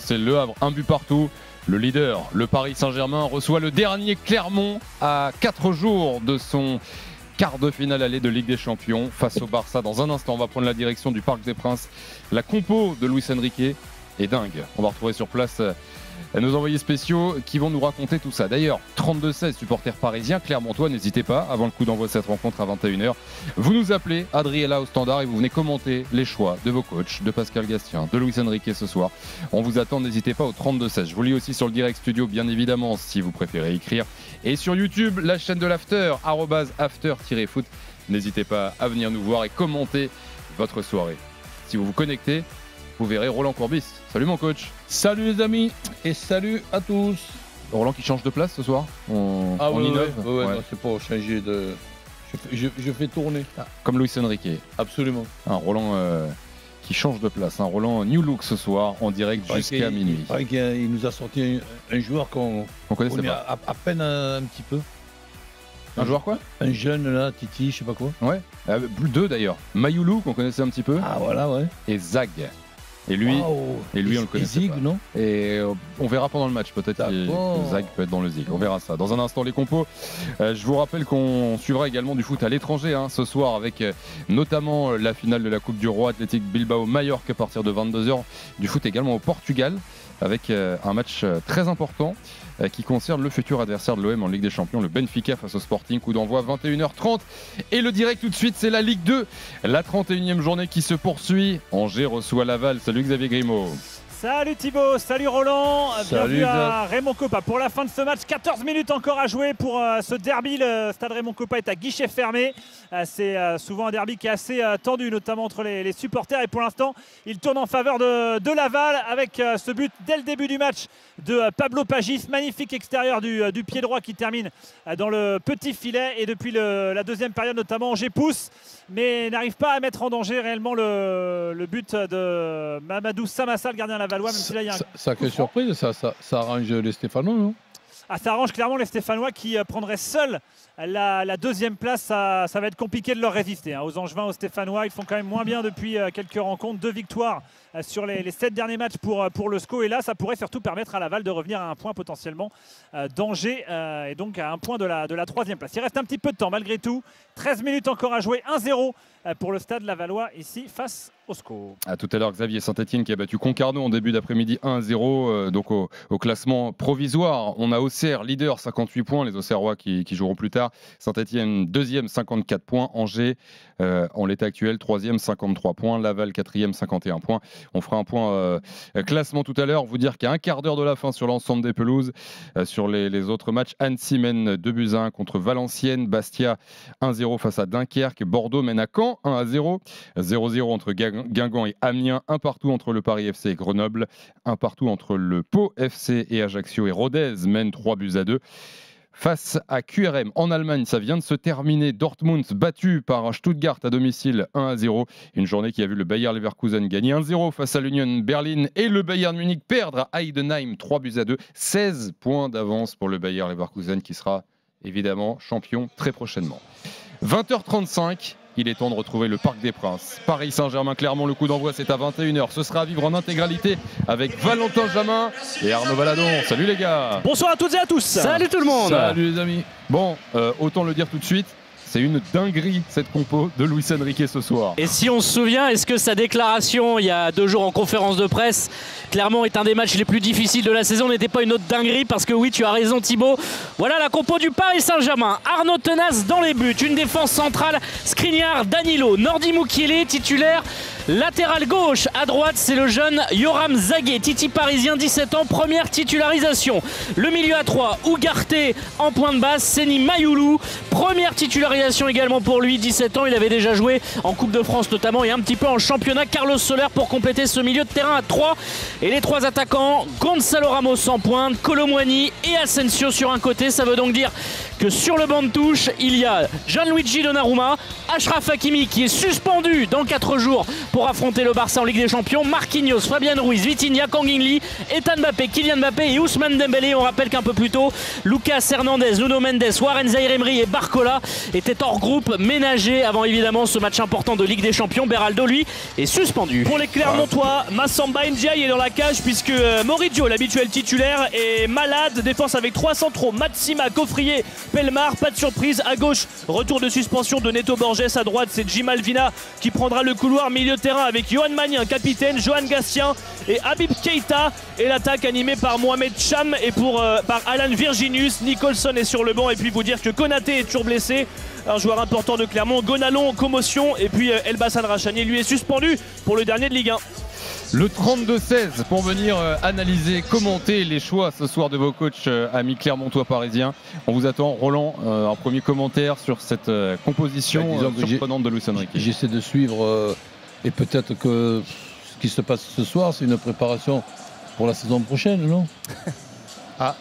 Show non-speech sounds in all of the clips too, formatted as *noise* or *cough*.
C'est Le Havre, un but partout. Le leader, le Paris Saint-Germain, reçoit le dernier Clermont à 4 jours de son quart de finale aller de Ligue des Champions face au Barça. Dans un instant, on va prendre la direction du Parc des Princes. La compo de Luis Enrique est dingue. On va retrouver sur place nos envoyés spéciaux qui vont nous raconter tout ça. D'ailleurs, 32-16 supporters parisiens, Clermontois, n'hésitez pas, avant le coup d'envoi de cette rencontre à 21h, vous nous appelez, Adriella au standard, et vous venez commenter les choix de vos coachs, de Pascal Gastien, de Luis Enrique ce soir. On vous attend, n'hésitez pas au 32-16. Je vous lis aussi sur le direct studio, bien évidemment, si vous préférez écrire. Et sur YouTube, la chaîne de l'after, after-foot. N'hésitez pas à venir nous voir et commenter votre soirée. Si vous vous connectez, vous verrez Roland Courbis. Salut mon coach. Salut les amis et salut à tous. Roland qui change de place ce soir on, Ah oui, c'est pour changer de. Je fais, tourner. Ah, comme Luis Enrique. Absolument. Un Roland euh, qui change de place. Un Roland New Look ce soir en direct jusqu'à minuit. Il, nous a sorti un, joueur qu'on connaissait pas. À, peine un, petit peu. Un joueur quoi? Un jeune là, Titi, je sais pas quoi. Ouais, euh, deux d'ailleurs. Mayoulou qu'on connaissait un petit peu. Ah voilà, ouais. Et Zag. Et lui, et lui on le connaît Zig, non Et euh, on verra pendant le match, peut-être que Zag peut être dans le Zig. On verra ça. Dans un instant, les compos. Euh, je vous rappelle qu'on suivra également du foot à l'étranger hein, ce soir avec euh, notamment la finale de la Coupe du Roi Athletic Bilbao Mallorca à partir de 22h. Du foot également au Portugal avec un match très important. Euh, qui concerne le futur adversaire de l'OM en Ligue des Champions, le Benfica face au Sporting. Coup d'envoi 21h30. Et le direct tout de suite, c'est la Ligue 2. La 31e journée qui se poursuit. Angers reçoit Laval. Salut Xavier Grimaud. Salut Thibaut, salut Roland, bienvenue à Raymond Coppa pour la fin de ce match. 14 minutes encore à jouer pour euh, ce derby. Le stade Raymond Coppa est à guichet fermé. Euh, c'est euh, souvent un derby qui est assez tendu, notamment entre les, supporters. Et pour l'instant, il tourne en faveur de, Laval avec ce but dès le début du match de Pablo Pagis. Magnifique extérieur du, pied droit qui termine dans le petit filet. Et depuis la deuxième période, notamment, Angers pousse, mais n'arrive pas à mettre en danger réellement le, but de Mamadou Samassa, le gardien Valois, même si là il y a un. Sacrée surprise, ça, ça, ça arrange les Stéphanois, non? Ah, ça arrange clairement les Stéphanois qui euh, prendraient seuls la, deuxième place. Ça, va être compliqué de leur résister. Hein. Aux Angevins, aux Stéphanois, ils font quand même moins bien depuis euh, quelques rencontres. Deux victoires euh, sur les, sept derniers matchs pour, pour le SCO. Et là, ça pourrait surtout permettre à Laval de revenir à un point potentiellement d'Angers et donc à un point de la, de la troisième place. Il reste un petit peu de temps malgré tout. 13 minutes encore à jouer. 1-0 pour le stade Lavallois ici face au SCO. À tout à l'heure, Xavier Saint-Etienne qui a battu Concarneau en début d'après-midi 1-0. donc au, classement provisoire, on a Auxerre, leader, 58 points. Les Auxerrois qui, joueront plus tard. Saint-Etienne, deuxième, 54 points. Angers, euh, en l'état actuel, troisième, 53 points. Laval, quatrième, 51 points. On fera un point euh, classement tout à l'heure. Vous dire qu'à un quart d'heure de la fin sur l'ensemble des pelouses, euh, sur les, autres matchs, Annecy mène 2 buts 1 contre Valenciennes. Bastia 1-0 face à Dunkerque. Bordeaux mène à Caen 1-0. 0-0 entre Guingamp et Amiens. Un partout entre le Paris FC et Grenoble. Un partout entre le Pau FC et Ajaccio. Et Rodez mène 3 buts à 2 face à QRM en Allemagne. Ça vient de se terminer. Dortmund battu par Stuttgart à domicile 1 à 0. Une journée qui a vu le Bayer Leverkusen gagner 1-0 face à l'Union Berlin et le Bayern Munich perdre à Heidenheim 3 buts à 2. 16 points d'avance pour le Bayer Leverkusen qui sera évidemment champion très prochainement. 20h35. Il est temps de retrouver le Parc des Princes. Paris Saint-Germain-Clermont, le coup d'envoi c'est à 21h. Ce sera à vivre en intégralité avec Valentin Jamin et Arnaud Valadon. Salut les gars Bonsoir à toutes et à tous Salut tout le monde Salut les amis Bon, euh, autant le dire tout de suite, c'est une dinguerie cette compo de Luis Enrique ce soir. Et si on se souvient, est-ce que sa déclaration il y a deux jours en conférence de presse, clairement est un des matchs les plus difficiles de la saison, n'était pas une autre dinguerie Parce que oui, tu as raison Thibaut. Voilà la compo du Paris Saint-Germain. Arnaud Tenas dans les buts, une défense centrale, Skriniar, Danilo, Nordi Mukiele titulaire. Latéral gauche, à droite, c'est le jeune Yoram Zaguet, Titi parisien, 17 ans, première titularisation. Le milieu à 3, Ougarté en point de base, Seni Mayoulou, première titularisation également pour lui, 17 ans. Il avait déjà joué en Coupe de France notamment et un petit peu en championnat. Carlos Soler pour compléter ce milieu de terrain à 3. Et les trois attaquants, Gonzalo Ramos en pointe, Colomwani et Asensio sur un côté. Ça veut donc dire que sur le banc de touche, il y a Gianluigi Donnarumma, Ashraf Hakimi qui est suspendu dans 4 jours affronter le Barça en Ligue des Champions, Marquinhos, Fabian Ruiz, Vitinha, Kangin Lee, Ethan Mbappé, Kylian Mbappé et Ousmane Dembélé. On rappelle qu'un peu plus tôt, Lucas Hernandez, Nuno Mendes, Warren Zaire et Barcola étaient hors groupe ménagés avant évidemment ce match important de Ligue des Champions. Beraldo, lui, est suspendu. Pour les Clermontois, Massamba Ndiaye est dans la cage puisque euh, Moridio, l'habituel titulaire, est malade. Défense avec trois centraux, Matsima, Coffrier, Pelmar. Pas de surprise. À gauche, retour de suspension de Neto Borges. À droite, c'est Jim Alvina qui prendra le couloir milieu de terrain avec Johan Magnin, capitaine, Johan Gastien et Habib Keita. Et l'attaque animée par Mohamed Cham et pour, euh, par Alan Virginius. Nicholson est sur le banc. Et puis vous dire que Konaté est toujours blessé un joueur important de Clermont. Gonalon en commotion et puis euh, Elbassan Rachani lui est suspendu pour le dernier de Ligue 1. Le 32-16 pour venir euh, analyser, commenter les choix ce soir de vos coachs euh, amis clermontois parisiens. On vous attend, Roland, un premier commentaire sur cette composition bah, surprenante de Luis Enrique. J'essaie de suivre et peut-être que ce qui se passe ce soir, c'est une préparation pour la saison prochaine, non *laughs* Ah,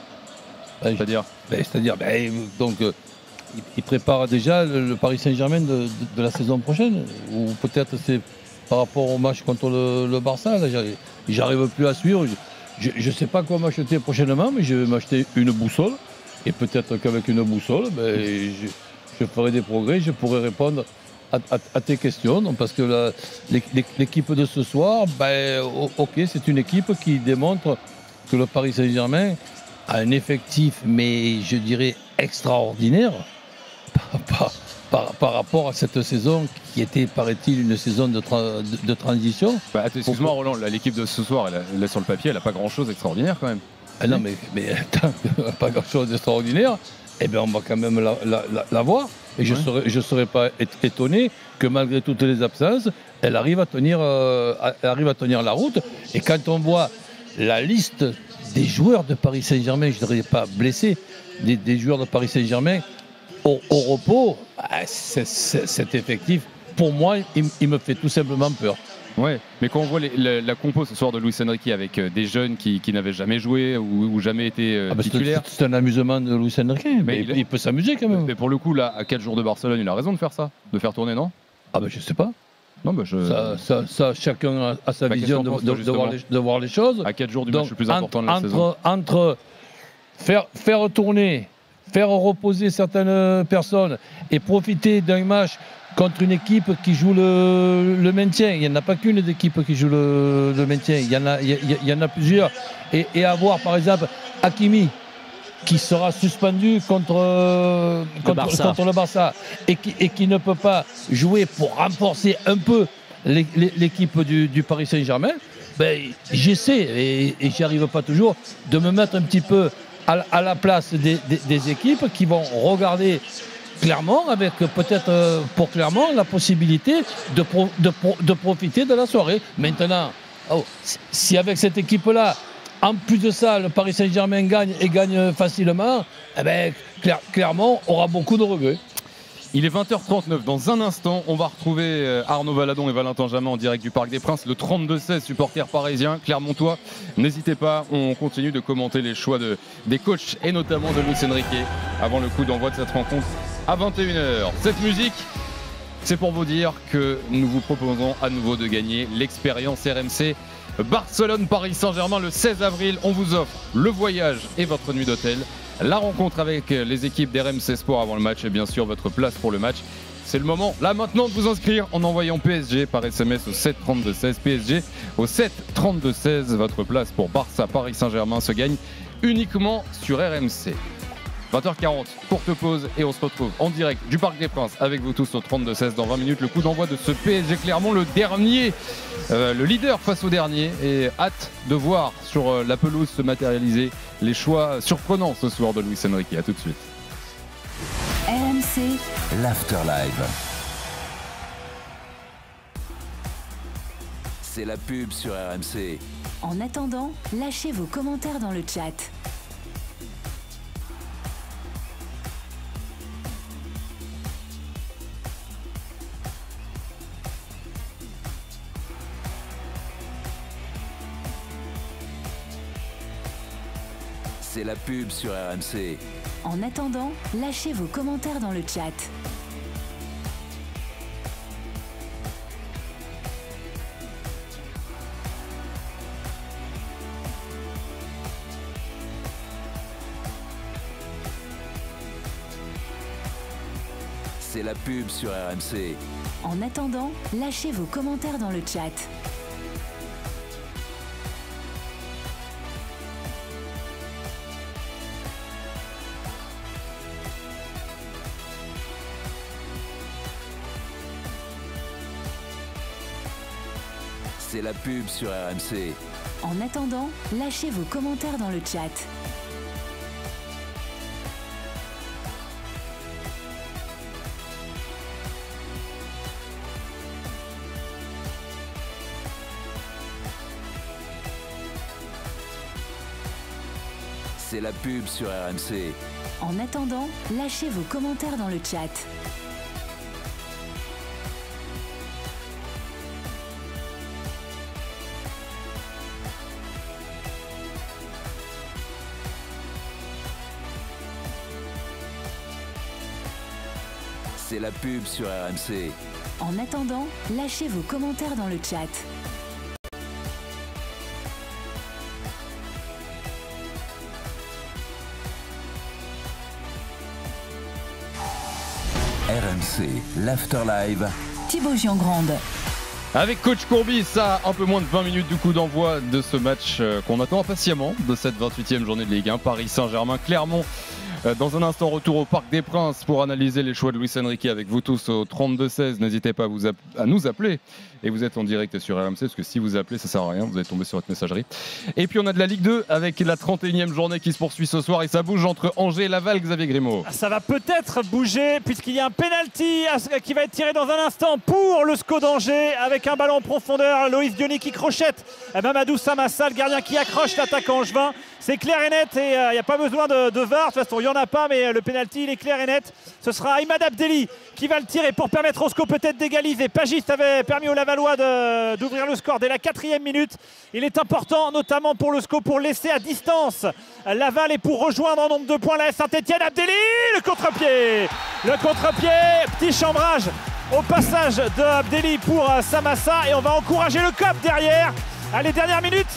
bah, c'est-à-dire bah, C'est-à-dire, donc il, prépare déjà le, Paris Saint-Germain de, la saison prochaine Ou peut-être c'est par rapport au match contre le, Barça J'arrive plus à suivre. Je ne sais pas quoi m'acheter prochainement, mais je vais m'acheter une boussole. Et peut-être qu'avec une boussole, ben, je, ferai des progrès, je pourrai répondre à, tes questions. parce que l'équipe de ce soir, ben, ok, c'est une équipe qui démontre que le Paris Saint-Germain a un effectif, mais je dirais extraordinaire par, rapport à cette saison qui était, paraît-il, une saison de, de, transition. Bah, excuse-moi, Roland, l'équipe de ce soir, elle, est sur le papier, elle n'a pas grand-chose d'extraordinaire quand même. Ah non, mais, mais *laughs* *laughs* pas grand-chose d'extraordinaire. Eh bien, on va quand même la, voir. Et je ne serais, pas étonné que malgré toutes les absences, elle arrive à tenir, euh, arrive à tenir la route. Et quand on voit la liste des joueurs de Paris Saint-Germain, je ne dirais pas blessés, des joueurs de Paris Saint-Germain au, repos, ah, cet effectif, pour moi, il, me fait tout simplement peur. Ouais, mais quand on voit la, compo ce soir de Luis Enrique avec euh, des jeunes qui, n'avaient jamais joué ou, jamais été euh, ah bah, titulaires. C'est un amusement de Luis Enrique, mais, il, peut s'amuser quand même. Mais pour le coup, là, à 4 jours de Barcelone, il a raison de faire ça, de faire tourner, non? Ah ben je sais pas. Non, bah je... ça, chacun a, sa vision de, voir les, choses. À 4 jours du match le plus important de la entre, saison. Entre faire, faire tourner faire reposer certaines personnes et profiter d'un match contre une équipe qui joue le, maintien. Il n'y en a pas qu'une d'équipe qui joue le, maintien, il y en a, il y, en a plusieurs. Et, avoir par exemple Hakimi qui sera suspendu contre, contre, le, Barça. et qui, et qui ne peut pas jouer pour renforcer un peu l'équipe du, Paris Saint-Germain, ben, j'essaie, et, et j'y arrive pas toujours, de me mettre un petit peu à, la place des, équipes qui vont regarder clairement, avec peut-être euh, pour clairement la possibilité de, de, profiter de la soirée. Maintenant, oh, si avec cette équipe-là, en plus de ça, le Paris Saint-Germain gagne et gagne facilement, eh ben, clairement, aura beaucoup de regrets. Il est 20h39. Dans un instant, on va retrouver euh, Arnaud Valadon et Valentin Jamin en direct du Parc des Princes. Le 32-16, supporter parisien, Clermontois. N'hésitez pas, on continue de commenter les choix de, des coachs et notamment de Luis Enrique avant le coup d'envoi de cette rencontre à 21h. Cette musique, c'est pour vous dire que nous vous proposons à nouveau de gagner l'expérience RMC Barcelone-Paris Saint-Germain le 16 avril. On vous offre le voyage et votre nuit d'hôtel la rencontre avec les équipes d'RMC Sport avant le match et bien sûr votre place pour le match. C'est le moment là maintenant de vous inscrire en envoyant PSG par SMS au 732-16 PSG au 732-16 votre place pour Barça Paris Saint-Germain se gagne uniquement sur RMC. 20h40, courte pause et on se retrouve en direct du Parc des Princes avec vous tous au 32-16 dans 20 minutes. Le coup d'envoi de ce PSG Clermont, le dernier, euh, le leader face au dernier et hâte de voir sur euh, la pelouse se matérialiser les choix surprenants ce soir de Luis Enrique. A tout de suite. RMC, l'Afterlive. C'est la pub sur RMC. En attendant, lâchez vos commentaires dans le chat. C'est la pub sur RMC. En attendant, lâchez vos commentaires dans le chat. C'est la pub sur RMC. En attendant, lâchez vos commentaires dans le chat. C'est la pub sur RMC. En attendant, lâchez vos commentaires dans le chat. C'est la pub sur RMC. En attendant, lâchez vos commentaires dans le chat. C'est la pub sur RMC. En attendant, lâchez vos commentaires dans le chat. RMC, l'Afterlive. Thibaut Giangrande. Avec coach Courbis, ça un peu moins de 20 minutes du coup d'envoi de ce match euh, qu'on attend impatiemment de cette 28e journée de Ligue 1. Paris Saint-Germain, Clermont. Euh, Dans un instant, retour au Parc des Princes pour analyser les choix de Luis Enrique avec vous tous au 32-16. N'hésitez pas à, nous appeler. Et vous êtes en direct sur RMC, parce que si vous appelez, ça sert à rien. Vous allez tomber sur votre messagerie. Et puis on a de la Ligue 2 avec la 31e journée qui se poursuit ce soir. Et ça bouge entre Angers et Laval, Xavier Grimaud. Ça va peut-être bouger puisqu'il y a un penalty qui va être tiré dans un instant pour le SCO d'Angers avec un ballon en profondeur. Loïs Diony qui crochette. Et Mamadou Samassa, le gardien qui accroche l'attaquant angevin. C'est clair et net et il n'y a pas besoin de, de VAR. De toute façon, il n'y en a pas, mais le penalty il est clair et net. Ce sera Imad Abdelli qui va le tirer pour permettre au SCO peut-être d'égaliser. Pagiste avait permis aux Lavallois d'ouvrir le score dès la quatrième minute. Il est important, notamment pour le SCO, pour laisser à distance Laval et pour rejoindre en nombre de points la Saint-Etienne. Abdelli, le contre-pied Le contre-pied, petit chambrage au passage de Abdelli pour euh, Samassa et on va encourager le COP derrière. Allez, dernière minute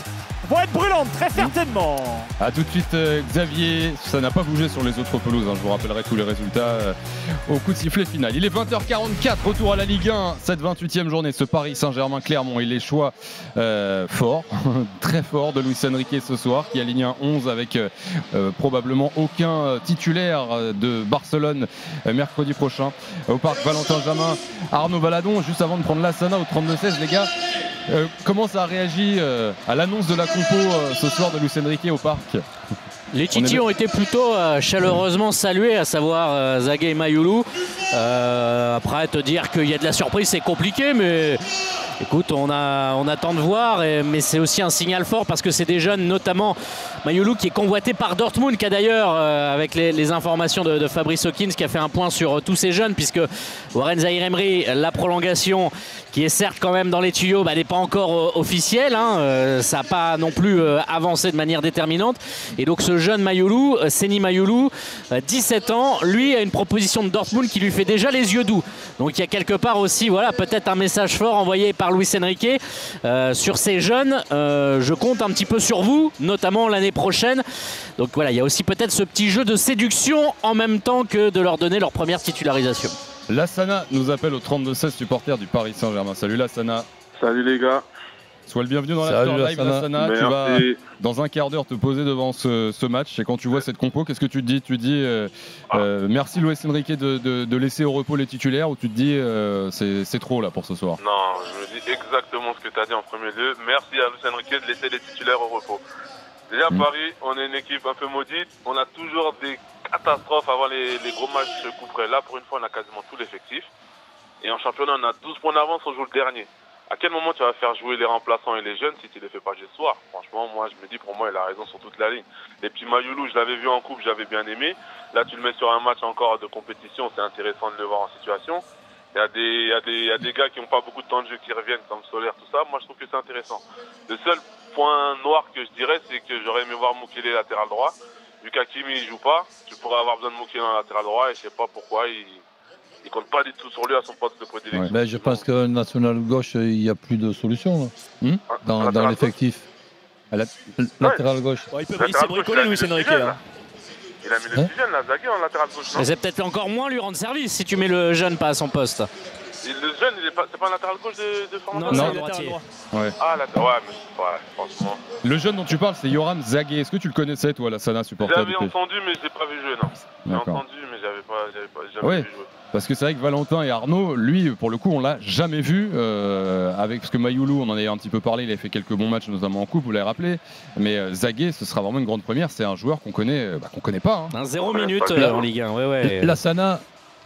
vont être brûlantes, très certainement. A tout de suite euh, Xavier, ça n'a pas bougé sur les autres pelouses, hein. je vous rappellerai tous les résultats euh, au coup de sifflet final. Il est 20h44, retour à la Ligue 1, cette 28e journée, ce Paris Saint-Germain-Clermont et les choix euh, forts, *laughs* très forts de Luis Enrique ce soir qui aligne un 11 avec probablement aucun titulaire de Barcelone mercredi prochain au parc Valentin Jamin. Arnaud Baladon, juste avant de prendre l'Assana au 32-16 les gars, euh, comment ça a réagi euh, à l'annonce de la compo euh, ce soir de Luis Enrique au parc Les Titi ont été plutôt chaleureusement salués, à savoir Zague et Mayoulou. Après, te dire qu'il y a de la surprise, c'est compliqué, mais écoute, on, a, on attend de voir. et- mais c'est aussi un signal fort parce que c'est des jeunes, notamment Mayoulou, qui est convoité par Dortmund, qui a d'ailleurs, euh, avec les, les informations de, de Fabrice Hawkins, qui a fait un point sur euh, tous ces jeunes, puisque Warren Zahir Emery, la prolongation, qui est certes quand même dans les tuyaux, bah, n'est pas encore euh, officielle. hein. Euh, ça n'a pas non plus euh, avancé de manière déterminante. Et donc ce jeune Mayoulou, Seni Mayoulou, euh, 17 ans, lui a une proposition de Dortmund qui lui fait déjà les yeux doux. Donc il y a quelque part aussi, voilà, peut-être un message fort envoyé par Luis Enrique sur ces jeunes. Je compte un petit peu sur vous, notamment l'année prochaine. Donc voilà, il y a aussi peut-être ce petit jeu de séduction en même temps que de leur donner leur première titularisation. Lassana nous appelle au 32-16 supporter du Paris Saint-Germain. Salut Lassana, Salut les gars. sois le bienvenu dans l'After Live Lassana. Lassana. Tu vas dans un quart d'heure te poser devant ce, ce match et quand tu vois cette compo, qu'est-ce que tu te dis? Tu te dis euh, euh, merci Luis Enrique de, de- de laisser au repos les titulaires ou tu te dis euh, c'est trop là pour ce soir? Non, je me dis exactement ce que tu as dit en premier lieu. Merci à Luis Enrique de laisser les titulaires au repos. Déjà, à Mm. Paris, on est une équipe un peu maudite. On a toujours des catastrophes avant les, gros matchs se couperaient. Là, pour une fois, on a quasiment tout l'effectif. Et en championnat, on a 12 points d'avance, on joue le dernier. À quel moment tu vas faire jouer les remplaçants et les jeunes si tu les fais pas ce soir? Franchement, moi, je me dis, pour moi, il a raison sur toute la ligne. Les petits Mayoulou, je l'avais vu en coupe, j'avais bien aimé. Là, tu le mets sur un match encore de compétition, c'est intéressant de le voir en situation. il y, a des, y, a des, gars qui n'ont pas beaucoup de temps de jeu qui reviennent, comme Solaire, tout ça. Moi, je trouve que c'est intéressant. Le seul point noir que je dirais, c'est que j'aurais aimé voir Moukele latéral droit. Vu qu'Akimi ne joue pas, tu pourrais avoir besoin de Moukele en latéral droit et je sais pas pourquoi il ne compte pas du tout sur lui à son poste de prédilection. Ben, je pense que national gauche, il n'y a plus de solution hmm dans, dans l'effectif. Latéral gauche. il peut s'est bricoler, Luis Enrique. Hein. Il a mis le hein petit jeune, là, Zague, en latéral gauche. C'est peut-être encore moins lui rendre service si tu mets le jeune pas à son poste. Et le jeune, c'est pas un latéral gauche de, de formation Non, c'est droitier. Ouais. Ah, latéral, ouais, mais ouais, franchement. Le jeune dont tu parles, c'est Yoram Zagué. Est-ce que tu le connaissais, toi, la Sana supporter J'avais entendu, mais je l'ai pas vu jouer, non. J'ai entendu, mais j'avais pas, pas jamais ouais. vu jouer. Parce que c'est vrai que Valentin et Arnaud, lui, pour le coup, on l'a jamais vu. Euh, avec, parce que Mayoulou, on en avait un petit peu parlé, il avait fait quelques bons matchs, notamment en Coupe, vous l'avez rappelé. Mais euh, Zagué, ce sera vraiment une grande première. C'est un joueur qu'on connaît, euh, bah, qu'on connaît pas. Hein. Un zéro minute euh, en Ligue 1. Ouais, ouais. La Sana,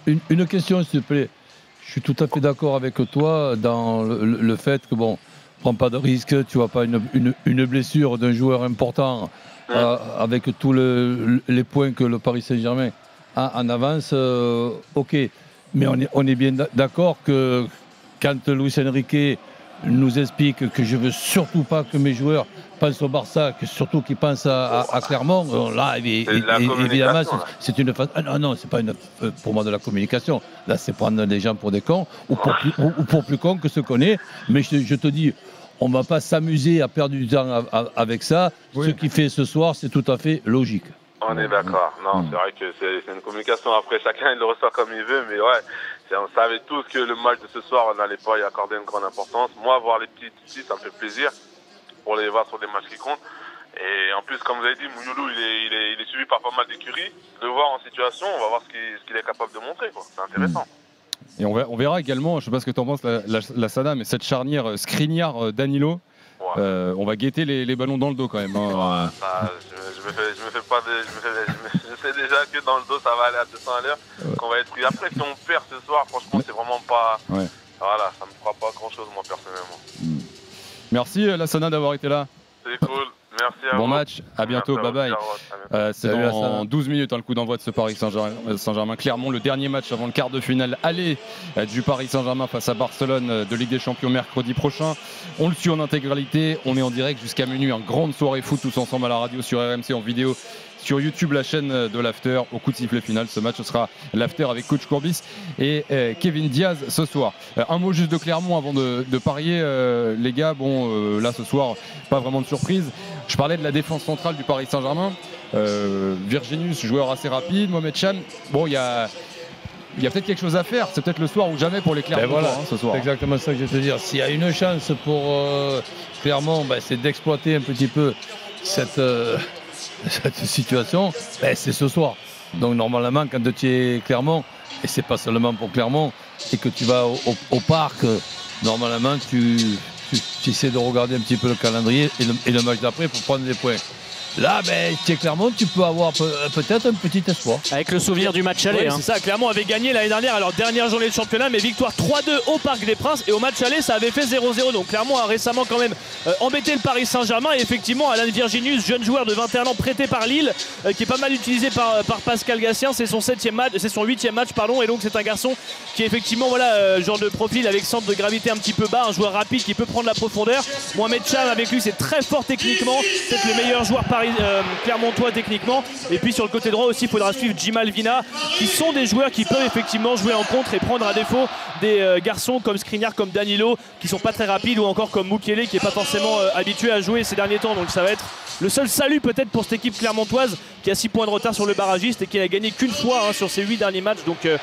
une, une question, s'il te plaît. Je suis tout à fait d'accord avec toi dans le, le, fait que, bon, prends pas de risque, tu vois pas une, une, une blessure d'un joueur important euh, avec tous le, les points que le Paris Saint-Germain a en avance, euh, ok. Mais on est, on est bien d'accord que quand Luis Enrique nous explique que je veux surtout pas que mes joueurs pensent au Barça, que surtout qu'ils pensent à, à, à, Clermont, euh, là, évidemment, c'est une phase. Ah non, non, c'est pas une, euh, pour moi de la communication. Là, c'est prendre des gens pour des cons ou pour plus, ou, ou pour plus cons que ce qu'on est. Mais je, je te dis, on va pas s'amuser à perdre du temps avec ça. Oui. Ce qui fait ce soir, c'est tout à fait logique. On est d'accord. Non, mmh. c'est vrai que c'est une communication. Après, chacun il le reçoit comme il veut, mais ouais, on savait tous que le match de ce soir, on n'allait pas y accorder une grande importance. Moi, voir les petits ici, ça me fait plaisir pour les voir sur des matchs qui comptent. Et en plus, comme vous avez dit, Mouyoulou, il est, il, est, il est suivi par pas mal d'écuries. Le voir en situation, on va voir ce qu'il qu est capable de montrer. C'est intéressant. Mmh. Et on verra, également, je ne sais pas ce que tu en penses, la, la, la, Sada, mais cette charnière euh, Skriniar-Danilo, Ouais. Euh, on va guetter les, les, ballons dans le dos quand même. Hein. Ouais, je, je, me fais, je me fais pas de, je, me fais, je, me, je, sais déjà que dans le dos ça va aller à 200 à l'heure, ouais. qu'on va être pris. Après, si on perd ce soir, franchement, c'est vraiment pas. Ouais. Voilà, ça me fera pas grand chose moi personnellement. Merci Lassana d'avoir été là. C'est cool. Merci à bon vous. match, à bientôt, bye bye. Euh, c'est dans 12 minutes hein, le coup d'envoi de ce Paris Saint-Germain. Clermont, le dernier match avant le quart de finale aller euh, du Paris Saint-Germain face à Barcelone euh, de Ligue des Champions mercredi prochain. On le suit en intégralité, on est en direct jusqu'à minuit, une grande soirée foot tous ensemble à la radio sur RMC en vidéo sur YouTube, la chaîne de l'After. Au coup de sifflet final, ce match ce sera l'After avec Coach Courbis et euh, Kevin Diaz ce soir. Euh, un mot juste de Clermont avant de, de parier, euh, les gars. Bon, euh, là ce soir, pas vraiment de surprise. Je parlais de la défense centrale du Paris Saint-Germain. Virginius, joueur assez rapide. Mohamed Chan, bon, il y a il y a peut-être quelque chose à faire. C'est peut-être le soir ou jamais pour les Clermont ben voilà, hein, ce soir. C'est exactement ça que je vais te dire. S'il y a une chance pour euh, Clermont, ben, c'est d'exploiter un petit peu cette, euh, cette situation. Ben, c'est ce soir. Donc normalement, quand tu es Clermont, et c'est pas seulement pour Clermont, et que tu vas au, parc, normalement tu, essaies de regarder un petit peu le calendrier et le, et le match d'après pour prendre des points. Là, ben, tu es Clermont, tu peux avoir peut-être un petit espoir. Avec le souvenir du match aller. Ouais, hein. C'est ça, Clermont avait gagné l'année dernière, alors dernière journée de championnat, mais victoire 3-2 au Parc des Princes. Et au match aller, ça avait fait 0-0. Donc Clermont a récemment quand même euh, embêté le Paris Saint-Germain. Et effectivement, Alain Virginius, jeune joueur de 21 ans prêté par Lille, euh, qui est pas mal utilisé par, par Pascal Gassien. C'est son septième match, c'est son huitième match, pardon. Et donc c'est un garçon qui est effectivement, voilà, euh, genre de profil avec centre de gravité un petit peu bas, un joueur rapide qui peut prendre la profondeur. Mohamed Cham avec lui, c'est très fort techniquement. Peut-être le meilleur joueur Paris, Clermont toi techniquement. Et puis sur le côté droit aussi, il faudra suivre Jimal Vina, qui sont des joueurs qui peuvent effectivement jouer en contre et prendre à défaut des euh, garçons comme Skriniar, comme Danilo, qui sont pas très rapides, ou encore comme Mukele, qui est pas forcément euh, habitué à jouer ces derniers temps. Donc ça va être le seul salut peut-être pour cette équipe clermontoise qui a 6 points de retard sur le barragiste et qui n'a gagné qu'une fois hein, sur ses 8 derniers matchs. Donc euh,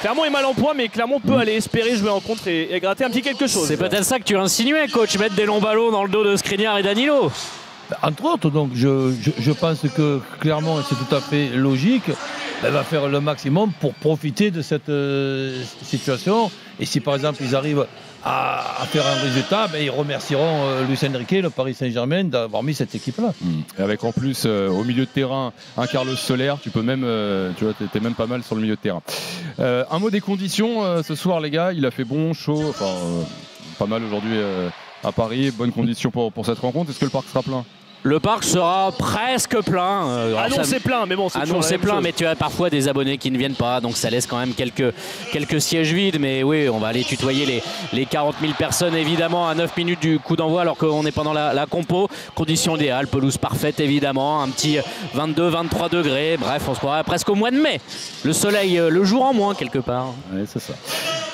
Clermont est mal en point, mais Clermont peut aller espérer jouer en contre et, et gratter un petit quelque chose. C'est peut-être ça que tu insinuais, coach, mettre des longs ballons dans le dos de Skriniar et Danilo. Entre autres, donc je, je, pense que clairement, c'est tout à fait logique, elle va faire le maximum pour profiter de cette euh, situation. Et si par exemple ils arrivent à, à faire un résultat, ben, ils remercieront euh, Luis Enrique, le Paris Saint-Germain, d'avoir mis cette équipe-là. Mmh. Avec en plus euh, au milieu de terrain un Carlos Soler, tu peux même, euh, tu vois, même pas mal sur le milieu de terrain. Un mot des conditions ce soir, les gars. Il a fait bon, chaud, enfin pas mal aujourd'hui à Paris. Bonnes conditions pour, pour cette rencontre. Est-ce que le parc sera plein? Le parc sera presque plein. Euh, ah non, c'est plein, mais bon, c'est Ah non, c'est plein, mais tu as parfois des abonnés qui ne viennent pas, donc ça laisse quand même quelques, quelques sièges vides. Mais oui, on va aller tutoyer les, les 40 000 personnes, évidemment, à 9 minutes du coup d'envoi, alors qu'on est pendant la, compo. Conditions idéales, pelouse parfaite, évidemment, un petit 22-23 degrés. Bref, on se croirait presque au mois de mai. Le soleil, euh, le jour en moins, quelque part. Oui, c'est ça.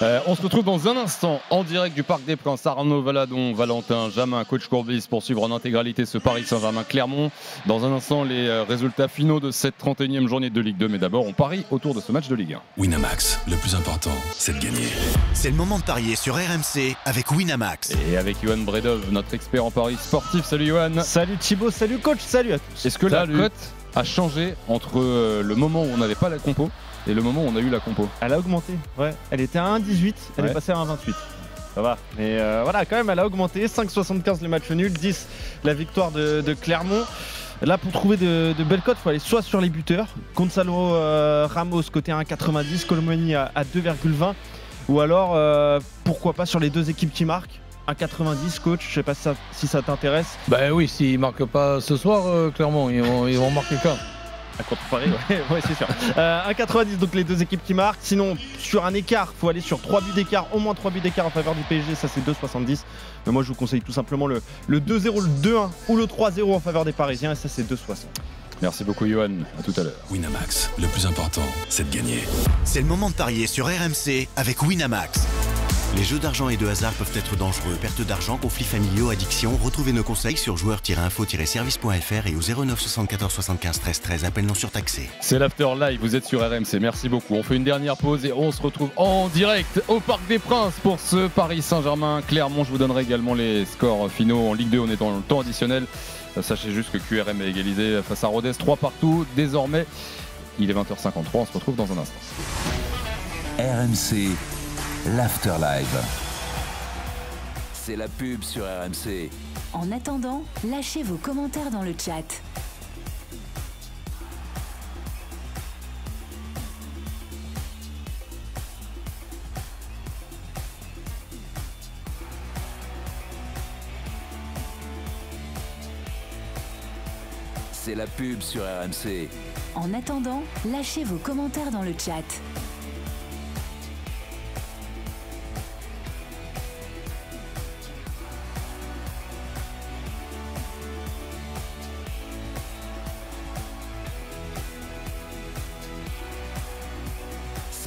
Euh, on se retrouve dans un instant en direct du Parc des Princes. Arnaud Valadon, Valentin, Jamin, coach Courbis pour suivre en intégralité ce Paris Saint-Germain-Clermont. Dans un instant, les euh, résultats finaux de cette 31e journée de Ligue 2. Mais d'abord, on parie autour de ce match de Ligue 1. Winamax, le plus important, c'est de gagner. C'est le moment de parier sur RMC avec Winamax. Et avec Johan Bredov, notre expert en paris sportif. Salut Johan. Salut Thibaut, salut coach, salut à tous. Est-ce que la cote a changé entre euh, le moment où on n'avait pas la compo et le moment où on a eu la compo? Elle a augmenté, ouais. Elle était à 1,18, elle est passée à 1,28. Mais euh, voilà, quand même, elle a augmenté. 5,75 le match nul, 10 la victoire de, Clermont. Là, pour trouver de, belles cotes, il faut aller soit sur les buteurs. Gonzalo euh, Ramos, côté 1,90. Colomoni à, 2,20. Ou alors, euh, pourquoi pas sur les deux équipes qui marquent 1,90 coach, je sais pas si ça, t'intéresse. Ben oui, s'ils ne marquent pas ce soir, Clermont, ils vont, ils vont marquer quand? Contre Paris, *laughs* ouais, c'est sûr. 1,90 euh, donc les deux équipes qui marquent. Sinon, sur un écart, faut aller sur 3 buts d'écart, au moins 3 buts d'écart en faveur du PSG, ça c'est 2,70. Mais moi je vous conseille tout simplement le, le 2-0, le 2-1 ou le 3-0 en faveur des Parisiens, et ça c'est 2,60. Merci beaucoup Johan, à tout à l'heure. Winamax, le plus important, c'est de gagner. C'est le moment de parier sur RMC avec Winamax. Les jeux d'argent et de hasard peuvent être dangereux. Perte d'argent, conflits familiaux, addiction. Retrouvez nos conseils sur joueurs-info-service.fr et au 09 74 75 13 13. Appel non surtaxé. C'est l'After Live, vous êtes sur RMC. Merci beaucoup. On fait une dernière pause et on se retrouve en direct au Parc des Princes pour ce Paris Saint-Germain. Clermont, je vous donnerai également les scores finaux en Ligue 2. On est dans le temps additionnel. Sachez juste que QRM est égalisé face à Rodez. 3 partout. Désormais, il est 20h53. On se retrouve dans un instant. RMC l'Afterlive. C'est la pub sur RMC. En attendant, lâchez vos commentaires dans le chat. C'est la pub sur RMC. En attendant, lâchez vos commentaires dans le chat.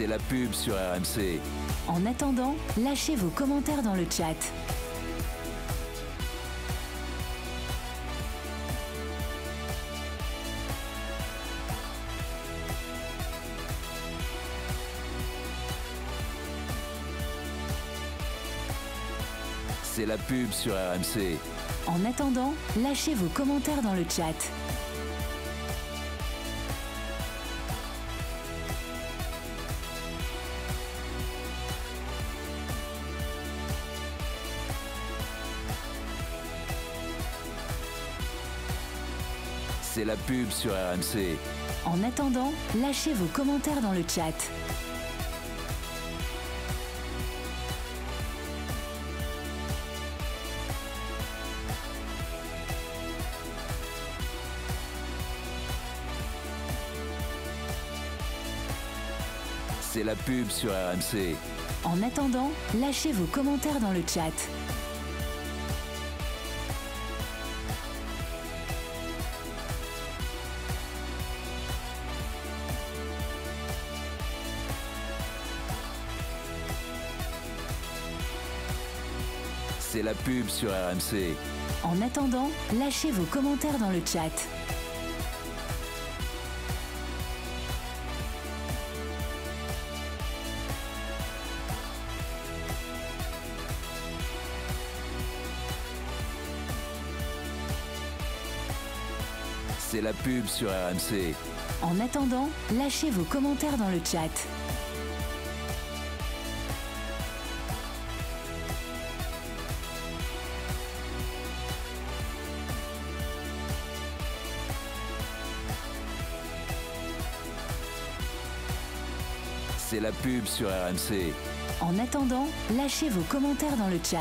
C'est la pub sur RMC. En attendant, lâchez vos commentaires dans le chat. C'est la pub sur RMC. En attendant, lâchez vos commentaires dans le chat. C'est la pub sur RMC. En attendant, lâchez vos commentaires dans le chat. C'est la pub sur RMC. En attendant, lâchez vos commentaires dans le chat. C'est la pub sur RMC. En attendant, lâchez vos commentaires dans le chat. C'est la pub sur RMC. En attendant, lâchez vos commentaires dans le chat. c'est la pub sur RMC. En attendant, lâchez vos commentaires dans le chat.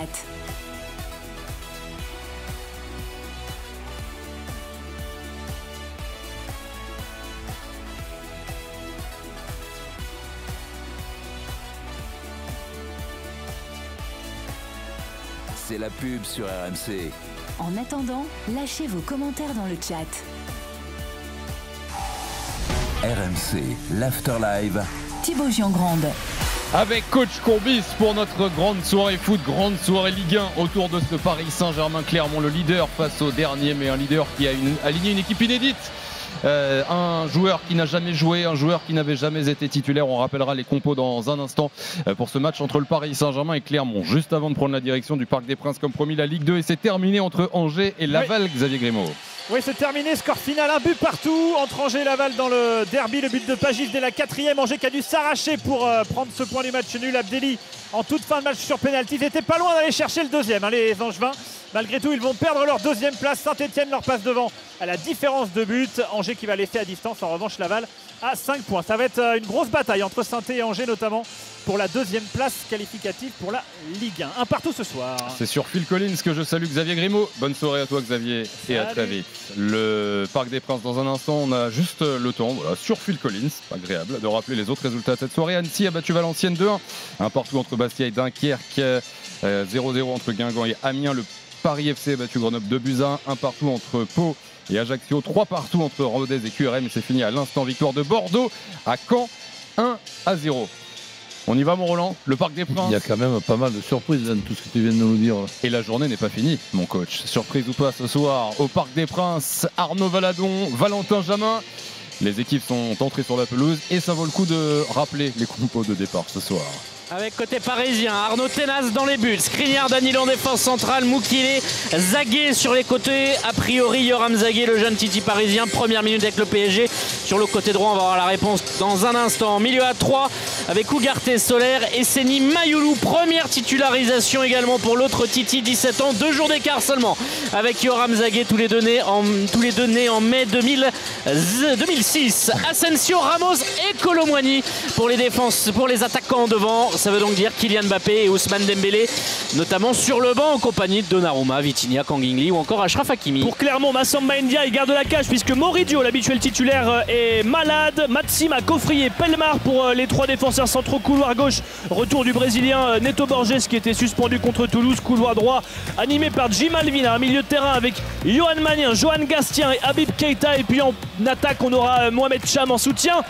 C'est la pub sur RMC. En attendant, lâchez vos commentaires dans le chat. RMC, l'Afterlive. Thibaut Giangrande. Avec coach Courbis pour notre grande soirée foot, grande soirée Ligue 1 autour de ce Paris Saint-Germain-Clermont, le leader face au dernier, mais un leader qui a aligné une équipe inédite. Euh, un joueur qui n'a jamais joué, un joueur qui n'avait jamais été titulaire. On rappellera les compos dans un instant euh, pour ce match entre le Paris Saint-Germain et Clermont. Juste avant de prendre la direction du Parc des Princes, comme promis, la Ligue 2 et c'est terminé entre Angers et Laval, Xavier Grimaud. Oui, c'est terminé. Score final, un but partout entre Angers et Laval dans le derby. Le but de Pagis dès la quatrième. Angers qui a dû s'arracher pour euh, prendre ce point du match nul. Abdelli en toute fin de match sur pénalty. Ils étaient pas loin d'aller chercher le deuxième, hein, les Angevins. Malgré tout, ils vont perdre leur deuxième place. Saint-Etienne leur passe devant à la différence de but. Angers qui va laisser à distance. En revanche, Laval à 5 points. Ça va être euh, une grosse bataille entre saint et Angers notamment pour la deuxième place qualificative pour la Ligue 1. Un partout ce soir. C'est sur Phil Collins que je salue Xavier Grimaud. Bonne soirée à toi Xavier et à très vite. Le Parc des Princes dans un instant, on a juste le temps, voilà, sur Phil Collins, agréable de rappeler les autres résultats de cette soirée. Annecy a battu Valenciennes 2-1, un partout entre Bastia et Dunkerque, 0-0 euh, entre Guingamp et Amiens. Le Paris FC a battu Grenoble 2 buts 1, un partout entre Pau et Ajaccio, 3 partout entre Rodez et QRM. Et c'est fini à l'instant victoire de Bordeaux à Caen 1 à 0. On y va, mon Roland Le Parc des Princes Il y a quand même pas mal de surprises dans tout ce que tu viens de nous dire. Et la journée n'est pas finie, mon coach. Surprise ou pas ce soir au Parc des Princes Arnaud Valadon, Valentin Jamin. Les équipes sont entrées sur la pelouse et ça vaut le coup de rappeler les compos de départ ce soir. Avec côté parisien, Arnaud Tenas dans les buts, Skriniar, Danilo en défense centrale, Moukile, Zagué sur les côtés, a priori Yoram Zagué, le jeune Titi parisien, première minute avec le PSG. Sur le côté droit, on va avoir la réponse dans un instant. Milieu à 3 avec Ougarté, Solaire et Seni Mayoulou, première titularisation également pour l'autre Titi, 17 ans, deux jours d'écart seulement avec Yoram Zagué, tous les deux nés en, tous les deux nés en mai 2006. Asensio, Ramos et Colomwani pour les défenses, pour les attaquants devant. Ça veut donc dire Kylian Mbappé et Ousmane Dembélé, notamment sur le banc en compagnie de Donnarumma, Vitinha, Kangingli ou encore Ashraf Hakimi. Pour Clermont, Massamba India, il garde la cage puisque Moridio, l'habituel titulaire, euh, est malade. Matsima, Kofri et Pelmar pour euh, les trois défenseurs centraux. Couloir gauche, retour du Brésilien euh, Neto Borges qui était suspendu contre Toulouse. Couloir droit, animé par Jim Alvina, un milieu de terrain avec Johan Magnin, Johan Gastien et Habib Keita. Et puis en attaque, on aura Mohamed Cham en soutien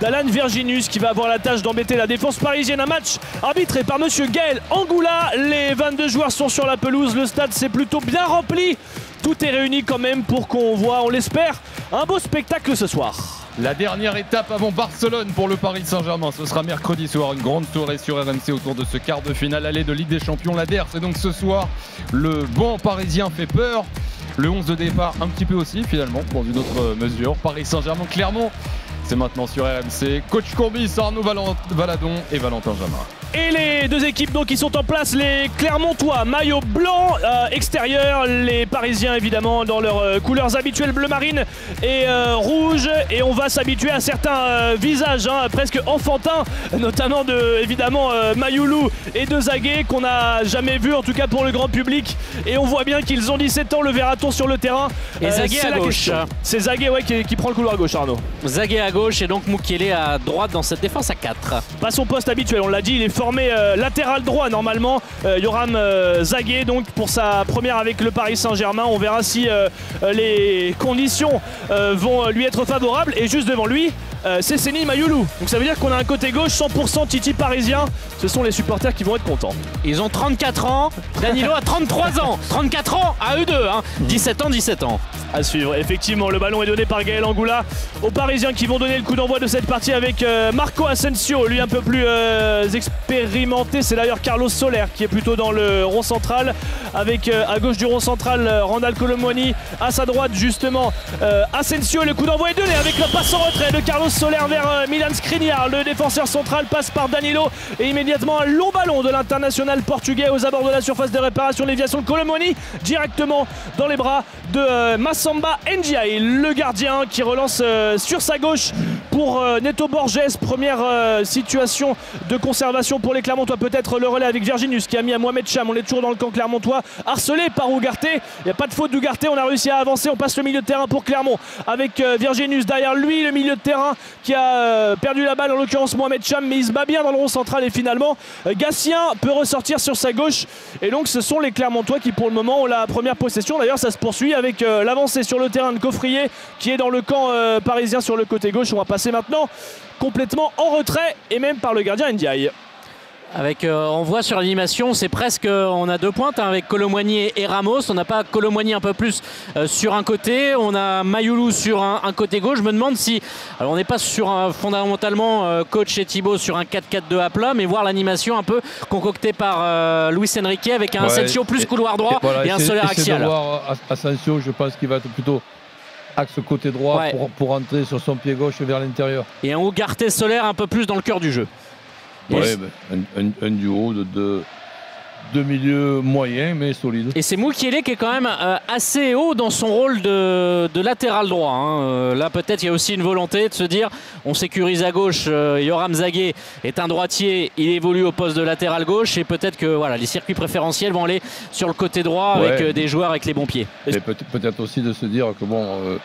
d'Alan Virginus qui va avoir la tâche d'embêter la défense parisienne. Un match arbitré par Monsieur Gaël Angoula. Les 22 joueurs sont sur la pelouse. Le stade s'est plutôt bien rempli. Tout est réuni quand même pour qu'on voit, on l'espère, un beau spectacle ce soir. La dernière étape avant Barcelone pour le Paris Saint-Germain. Ce sera mercredi soir, une grande soirée sur RMC autour de ce quart de finale aller de Ligue des Champions. La DER, c'est donc ce soir. Le banc parisien fait peur. Le 11 de départ un petit peu aussi finalement, dans une autre mesure. Paris Saint-Germain, Clermont c'est maintenant sur RMC. Coach Courbis, Arnaud Valadon et Valentin Jamin. Et les deux équipes donc qui sont en place, les Clermontois, maillot blanc euh, extérieur, les Parisiens évidemment dans leurs euh, couleurs habituelles bleu marine et euh, rouge. Et on va s'habituer à certains visages hein, presque enfantins, notamment de évidemment Mayoulou et de Zaguet qu'on n'a jamais vu en tout cas pour le grand public. Et on voit bien qu'ils ont 17 ans, le verra-t-on sur le terrain? Et Zaguet à gauche. C'est Zaguet ouais, qui, prend le couloir à gauche Arnaud. Zaguet à gauche et donc Mukele à droite dans cette défense à 4. Pas son poste habituel, on l'a dit, il est formé euh, latéral droit normalement. Euh, Yoram euh, Zaguet donc pour sa première avec le Paris Saint-Germain. On verra si les conditions vont lui être favorables. Et juste devant lui, c'est Seni Mayoulou. Donc ça veut dire qu'on a un côté gauche 100% Titi parisien. Ce sont les supporters qui vont être contents. Ils ont 34 ans, Danilo a 33 ans. 34 ans à eux deux, 17 hein. ans, 17 ans. À suivre, effectivement, le ballon est donné par Gaël Angoula aux Parisiens qui vont donner le coup d'envoi de cette partie avec Marco Asensio, lui un peu plus expérimenté. C'est d'ailleurs Carlos Soler qui est plutôt dans le rond central avec à gauche du rond central Randall Colomoni, à sa droite justement Asensio. Le coup d'envoi est donné avec le passe en retrait de Carlos Soler vers Milan Skriniar. Le défenseur central passe par Danilo et immédiatement un long ballon de l'international portugais aux abords de la surface de réparation. L'éviation de Colomoni directement dans les bras de Massamba Ndiaye, le gardien qui relance sur sa gauche pour Neto Borges. Première situation de conservation pour les Clermontois. Peut-être le relais avec Virginius qui a mis à Mohamed Cham. On est toujours dans le camp Clermontois. Harcelé par Ougarté. Il n'y a pas de faute d'Ougarté. On a réussi à avancer. On passe le milieu de terrain pour Clermont avec Virginius derrière lui. Le milieu de terrain qui a perdu la balle, en l'occurrence Mohamed Cham. Mais il se bat bien dans le rond central. Et finalement, Gatien peut ressortir sur sa gauche. Et donc, ce sont les Clermontois qui, pour le moment, ont la première possession. D'ailleurs, ça se poursuit avec l'avancée sur le terrain de Coffrier qui est dans le camp parisien sur le côté gauche. On va passer maintenant complètement en retrait et même par le gardien Ndiaye. Avec, euh, on voit sur l'animation, c'est presque, on a deux pointes hein, avec Colomboigny et Ramos. On n'a pas Colomboigny un peu plus euh, sur un côté, on a Mayoulou sur un, côté gauche. Je me demande si, alors on n'est pas sur un, fondamentalement euh, coach et Thibaut sur un 4-4-2 à plat, mais voir l'animation un peu concoctée par Luis Enrique avec un Asensio plus couloir droit et, un solaire axial. Asensio, je pense qu'il va être plutôt axe côté droit pour, pour entrer sur son pied gauche vers l'intérieur. Et un Ougarté solaire un peu plus dans le cœur du jeu. Ouais, un, duo de deux, milieux moyens mais solides. Et c'est Moukielé qui est quand même euh, assez haut dans son rôle de, latéral droit. Hein. Euh, là peut-être il y a aussi une volonté de se dire on sécurise à gauche, euh, Yoram Zagué est un droitier, il évolue au poste de latéral gauche et peut-être que voilà, les circuits préférentiels vont aller sur le côté droit avec des joueurs avec les bons pieds. Et peut-être aussi de se dire que bon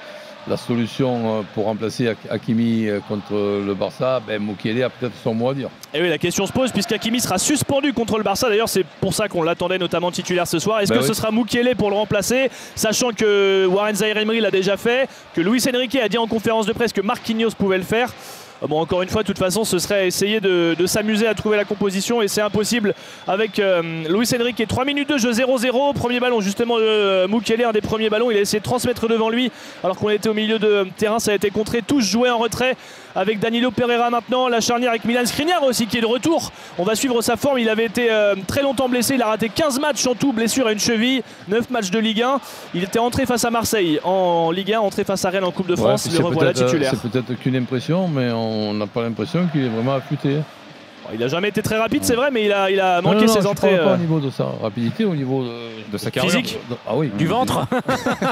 la solution euh, pour remplacer Hakimi euh, contre le Barça, ben Moukielé a peut-être son mot à dire. Et oui, la question se pose puisqu'Hakimi sera suspendu contre le Barça. D'ailleurs, c'est pour ça qu'on l'attendait notamment titulaire ce soir. Est-ce ben que ce sera Moukielé pour le remplacer Sachant que Warren Zaire l'a déjà fait, que Luis Enrique a dit en conférence de presse que Marquinhos pouvait le faire? Ah bon, encore une fois, de toute façon, ce serait essayer de, s'amuser à trouver la composition et c'est impossible avec euh, Luis Enrique. 3 minutes de jeu 0-0. Premier ballon, justement, de euh, Mukele, un des premiers ballons. Il a essayé de transmettre devant lui alors qu'on était au milieu de terrain. Ça a été contré. Tous joués en retrait avec Danilo Pereira maintenant. La charnière avec Milan Skriniar aussi qui est de retour. On va suivre sa forme. Il avait été euh, très longtemps blessé. Il a raté 15 matchs en tout. Blessure à une cheville. 9 matchs de Ligue 1. Il était entré face à Marseille en Ligue 1, entré face à Rennes en Coupe de France. le revoilà titulaire. C'est peut-être qu'une impression, mais on n'a pas l'impression qu'il est vraiment affûté. Il n'a jamais été très rapide, c'est vrai, mais il a, il a manqué ses entrées. Pas au euh, niveau de sa rapidité, au niveau de, sa carrière. Physique ah oui. Du ventre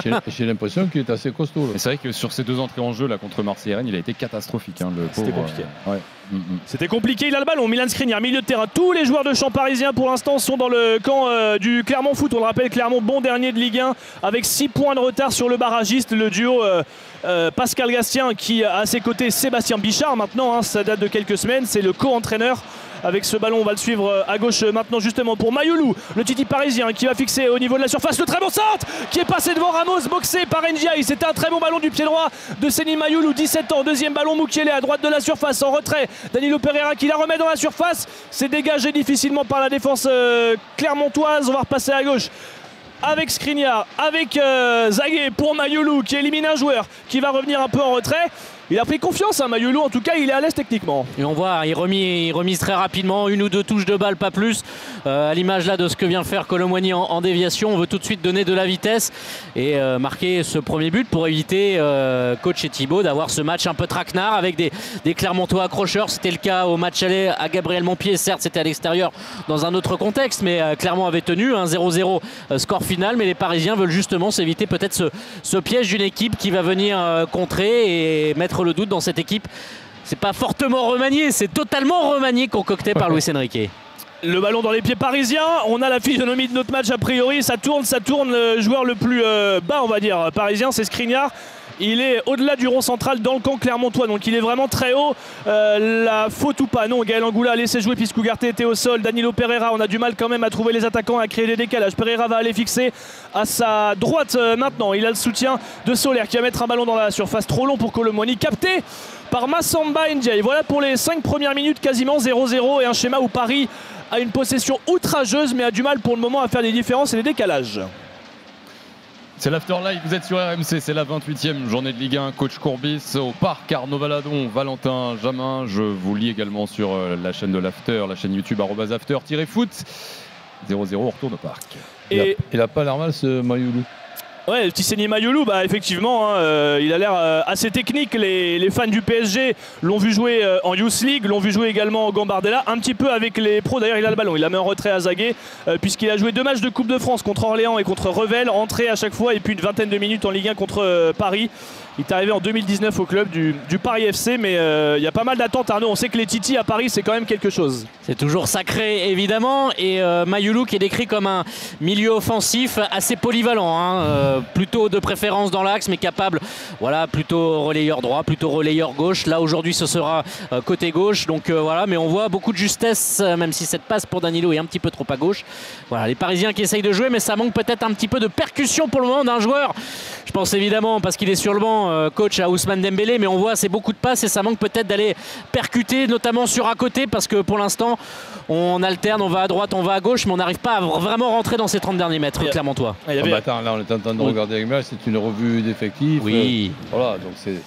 *laughs* J'ai l'impression qu'il est assez costaud. C'est vrai que sur ces deux entrées en jeu là, contre Marseille et Rennes, il a été catastrophique. Hein, C'était compliqué. Euh, mm, mm. C'était compliqué, il a le ballon. Milan Skriniar, milieu de terrain. Tous les joueurs de champ parisiens pour l'instant sont dans le camp euh, du Clermont Foot. On le rappelle, Clermont, bon dernier de Ligue 1, avec 6 points de retard sur le barragiste. Le duo. Pascal Gastien qui a à ses côtés Sébastien Bichard maintenant, hein, ça date de quelques semaines, c'est le co-entraîneur avec ce ballon. On va le suivre euh, à gauche euh, maintenant justement pour Mayoulou, le Titi parisien qui va fixer au niveau de la surface le très bon centre qui est passé devant Ramos, boxé par Ndiaye. C'était un très bon ballon du pied droit de Seni Mayoulou, 17 ans. Deuxième ballon Moukielé à droite de la surface en retrait. Danilo Pereira qui la remet dans la surface. C'est dégagé difficilement par la défense euh, clermontoise. On va repasser à gauche avec Skriniar, avec Zagué pour Mayoulou qui élimine un joueur qui va revenir un peu en retrait. Il a pris confiance, à hein. En tout cas, il est à l'aise techniquement. Et on voit, il remise, il remise très rapidement, une ou deux touches de balle, pas plus. Euh, à l'image là de ce que vient faire Colomboigny en, déviation, on veut tout de suite donner de la vitesse et euh, marquer ce premier but pour éviter, euh, coach et Thibaut, d'avoir ce match un peu traquenard avec des, des Clermontois accrocheurs. C'était le cas au match aller à Gabriel Montpied. Certes, c'était à l'extérieur dans un autre contexte, mais Clermont avait tenu un 0-0 score final. Mais les Parisiens veulent justement s'éviter peut-être ce piège d'une équipe qui va venir contrer et mettre le doute dans cette équipe. C'est pas fortement remanié, c'est totalement remanié, concocté par Luis Enrique. Le ballon dans les pieds parisiens. On a la physionomie de notre match a priori. Ça tourne, ça tourne. Le joueur le plus euh, bas, on va dire, parisien, c'est Skriniar. Il est au-delà du rond central dans le camp clermontois, donc il est vraiment très haut. Euh, la faute ou pas Non, Gaël Angoula a laissé jouer puisque Ugarte était au sol. Danilo Pereira, on a du mal quand même à trouver les attaquants, à créer des décalages. Pereira va aller fixer à sa droite euh, maintenant. Il a le soutien de Solaire qui va mettre un ballon dans la surface trop long pour Colomoni. Capté par Massamba Ndiaye. Voilà pour les 5 premières minutes, quasiment 0-0 et un schéma où Paris a une possession outrageuse mais a du mal pour le moment à faire des différences et des décalages. C'est l'Afterlife, vous êtes sur RMC, c'est la 28e journée de Ligue 1. Coach Courbis au parc Arnaud Valadon, Valentin Jamin. Je vous lis également sur euh, la chaîne de l'After, la chaîne YouTube after-foot. 0-0, on retourne au parc. Et il a, pas l'air mal ce Mayoulou. Ouais, Tisseni Mayoulou, bah effectivement, hein, euh, il a l'air euh, assez technique. Les, fans du PSG l'ont vu jouer euh, en Youth League, l'ont vu jouer également au Gambardella, un petit peu avec les pros. D'ailleurs, il a le ballon, il a mis en retrait à Zagué, puisqu'il a joué deux matchs de Coupe de France contre Orléans et contre Revel, entré à chaque fois, et puis une vingtaine de minutes en Ligue 1 contre Paris. Il est arrivé en 2019 au club du, Paris FC, mais il y a pas mal d'attentes. Arnaud, on sait que les Titi à Paris, c'est quand même quelque chose. C'est toujours sacré, évidemment. Et Mayoulou qui est décrit comme un milieu offensif assez polyvalent. Hein, plutôt de préférence dans l'axe, mais capable, voilà, plutôt relayeur droit, plutôt relayeur gauche. Là, aujourd'hui, ce sera côté gauche. Donc voilà, mais on voit beaucoup de justesse, même si cette passe pour Danilo est un petit peu trop à gauche. Voilà, les Parisiens qui essayent de jouer, mais ça manque peut-être un petit peu de percussion pour le moment d'un joueur. Je pense évidemment, parce qu'il est sur le banc, euh, coach à Ousmane Dembélé, mais on voit c'est beaucoup de passes et ça manque peut-être d'aller percuter, notamment sur à côté, parce que pour l'instant, on alterne, on va à droite, on va à gauche, mais on n'arrive pas à vraiment rentrer dans ces 30 derniers mètres, clairement toi. Ah, bah, attends, là on est en train de regarder avec c'est une revue d'effectifs. Oui. Euh, voilà, donc c'est.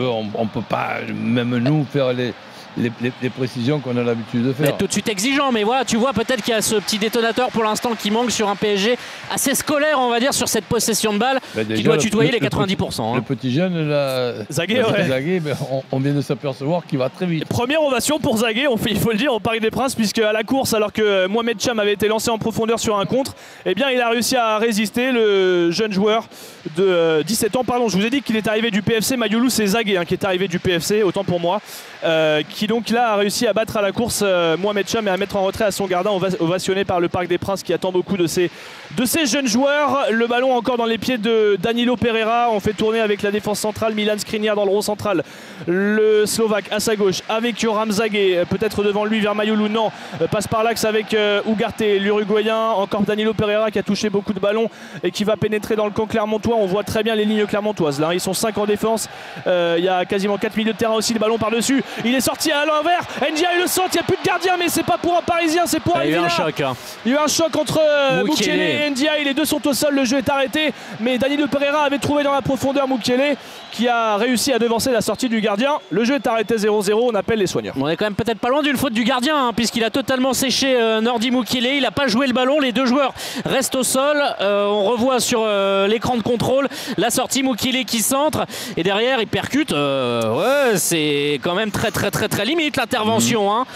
On, on peut pas, même nous, faire les, les, précisions qu'on a l'habitude de faire. tout de suite exigeant, mais voilà, tu vois peut-être qu'il y a ce petit détonateur pour l'instant qui manque sur un PSG assez scolaire, on va dire, sur cette possession de balle bah, qui doit tutoyer les 90%. Hein. Le petit jeune, là, Zagué, ouais. Ben, on, vient de s'apercevoir qu'il va très vite. Première ovation pour Zagué, on fait, il faut le dire, au Paris des Princes, puisque à la course, alors que Mohamed Cham avait été lancé en profondeur sur un contre, eh bien, il a réussi à résister, le jeune joueur de 17 euh, ans. Pardon, je vous ai dit qu'il est arrivé du PFC. Mayoulou, c'est Zagué hein, qui est arrivé du PFC, autant pour moi. Euh, qui donc là a réussi à battre à la course euh, Mohamed Cham et à mettre en retrait à son gardien ovationné par le Parc des Princes qui attend beaucoup de ces, de jeunes joueurs. Le ballon encore dans les pieds de Danilo Pereira. On fait tourner avec la défense centrale Milan Skriniar dans le rond central. Le Slovaque à sa gauche avec Yoram Zagué, peut-être devant lui vers Mayoulou. Non, passe par l'axe avec Ugarte, l'Uruguayen. Encore Danilo Pereira qui a touché beaucoup de ballons et qui va pénétrer dans le camp clermontois. On voit très bien les lignes clermontoises. Là, ils sont 5 en défense. il y a quasiment 4 milieux de terrain aussi. Le ballon par-dessus. Il est sorti à l'envers. NGA le centre. Il n'y a plus de gardien, mais c'est pas pour un Parisien, c'est pour un Il y a eu un choc. Hein. Il y a eu un choc entre euh, Mukele et NDI. Les deux sont au sol. Le jeu est arrêté. Mais Danilo Pereira avait trouvé dans la profondeur Mukele qui a réussi à devancer la sortie du gardien. Le jeu est arrêté 0-0. On appelle les soigneurs. On est quand même peut-être pas loin d'une faute du gardien, hein, puisqu'il a totalement séché euh, Nordi Mukele. Il n'a pas joué le ballon. Les deux joueurs restent au sol. Euh, on revoit sur l'écran de contrôle la sortie Mukele qui centre. Et derrière, il percute. ouais, c'est quand même très très très très limite l'intervention hein,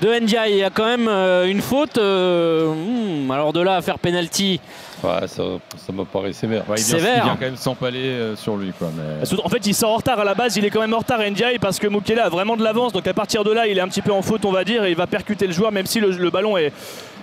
de Ndiaye. Il y a quand même euh, une faute. Euh, hmm, alors de là à faire penalty. Ouais, ça, ça me paraît sévère. il, vient, quand même s'empaler euh, sur lui. Quoi, En fait, il sort en retard à la base. Il est quand même en retard, Ndiaye, parce que Mukele a vraiment de l'avance. Donc à partir de là, il est un petit peu en faute, on va dire. Et il va percuter le joueur, même si le ballon est,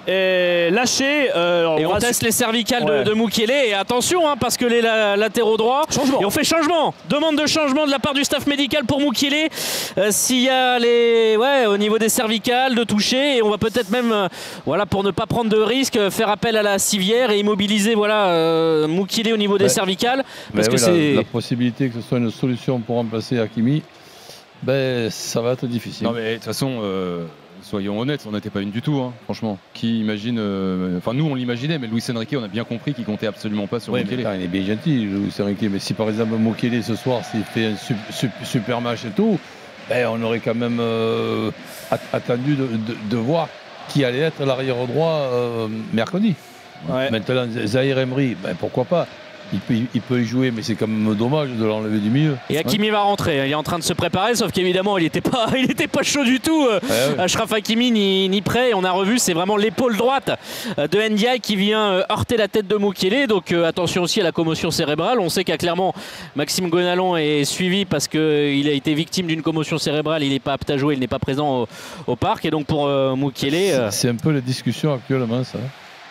lâché. Euh, et on, teste les cervicales de, de Mukele. Et attention, hein, parce que les latéraux droits. Changement. Et on fait changement. Demande de changement de la part du staff médical pour Mukele. Euh, s'il y a les. Ouais, au niveau des cervicales, de toucher. Et on va peut-être même, euh, voilà, pour ne pas prendre de risques, faire appel à la civière et immobiliser voilà, Mukele au niveau des cervicales. Parce que c'est. La, possibilité que ce soit une solution pour remplacer Hakimi, ben, ça va être difficile. Non, mais de toute façon soyons honnêtes, on n'était pas une du tout, hein, franchement. Qui imagine. Euh, enfin, nous, on l'imaginait, mais Luis Enrique, on a bien compris qu'il comptait absolument pas sur ouais, il est bien gentil, Luis Enrique. Mais si par exemple Mokele ce soir, s'il fait un super match et tout, ben, on aurait quand même euh, attendu de, voir qui allait être l'arrière droit euh, mercredi. Maintenant, Zahir Emery, ben, pourquoi pas? Il peut, y jouer, mais c'est quand même dommage de l'enlever du milieu. Et Hakimi va rentrer. Il est en train de se préparer, sauf qu'évidemment, il n'était pas, *laughs* il pas chaud du tout. Euh, Ashraf Hakimi ni, prêt. On a revu, c'est vraiment l'épaule droite euh, de Ndiaye qui vient euh, heurter la tête de Mukele. Donc attention aussi à la commotion cérébrale. On sait qu'à clairement, Maxime Gonalon est suivi parce qu'il a été victime d'une commotion cérébrale. Il n'est pas apte à jouer, il n'est pas présent au, parc. Et donc pour Mukele. C'est un peu la discussion actuellement, ça.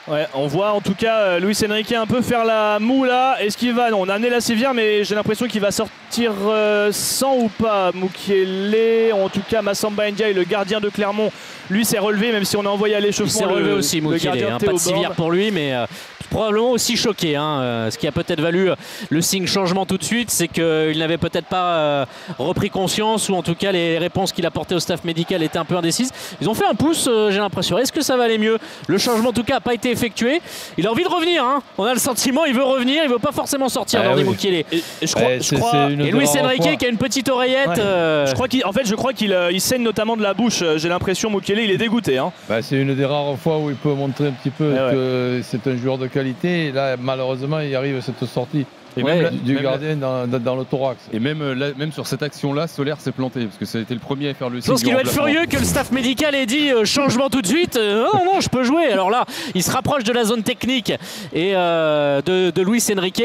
Ouais, on voit en tout cas euh, Luis Enrique un peu faire la moue là. Est-ce qu'il va Non, on a amené la civière, mais j'ai l'impression qu'il va sortir euh, sans ou pas. Moukielé, en tout cas Massamba Ndiaye, le gardien de Clermont, lui s'est relevé, même si on a envoyé à l'échauffement. Il s'est relevé aussi, Moukielé. Hein, pas de civière pour lui, mais euh, probablement aussi choqué. Hein. Euh, ce qui a peut-être valu le signe changement tout de suite, c'est qu'il n'avait peut-être pas repris conscience ou en tout cas les réponses qu'il apportait au staff médical étaient un peu indécises. Ils ont fait un pouce, j'ai l'impression. Est-ce que ça va aller mieux? Le changement en tout cas n'a pas été effectué. Il a envie de revenir. Hein. On a le sentiment, il veut revenir, il veut pas forcément sortir dans les Et, je crois, et Luis Enrique qui a une petite oreillette. Je crois en fait, je crois qu'il saigne notamment de la bouche. J'ai l'impression Mukele, il est dégoûté. Hein. Bah, c'est une des rares fois où il peut montrer un petit peu eh que c'est un joueur de qualité. là, malheureusement, il arrive cette sortie. Et même du gardien dans, le thorax. Et même, euh, même sur cette action-là, Solaire s'est planté parce que ça a été le premier à faire le signe. Je pense qu'il doit être furieux que le staff médical ait dit euh, changement tout de suite. Euh, non, non, je peux jouer. Alors là, il se rapproche de la zone technique et de, de Luis Enrique.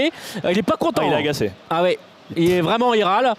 il est pas content. Ah, il est agacé. Ah ouais. Il est vraiment il râle.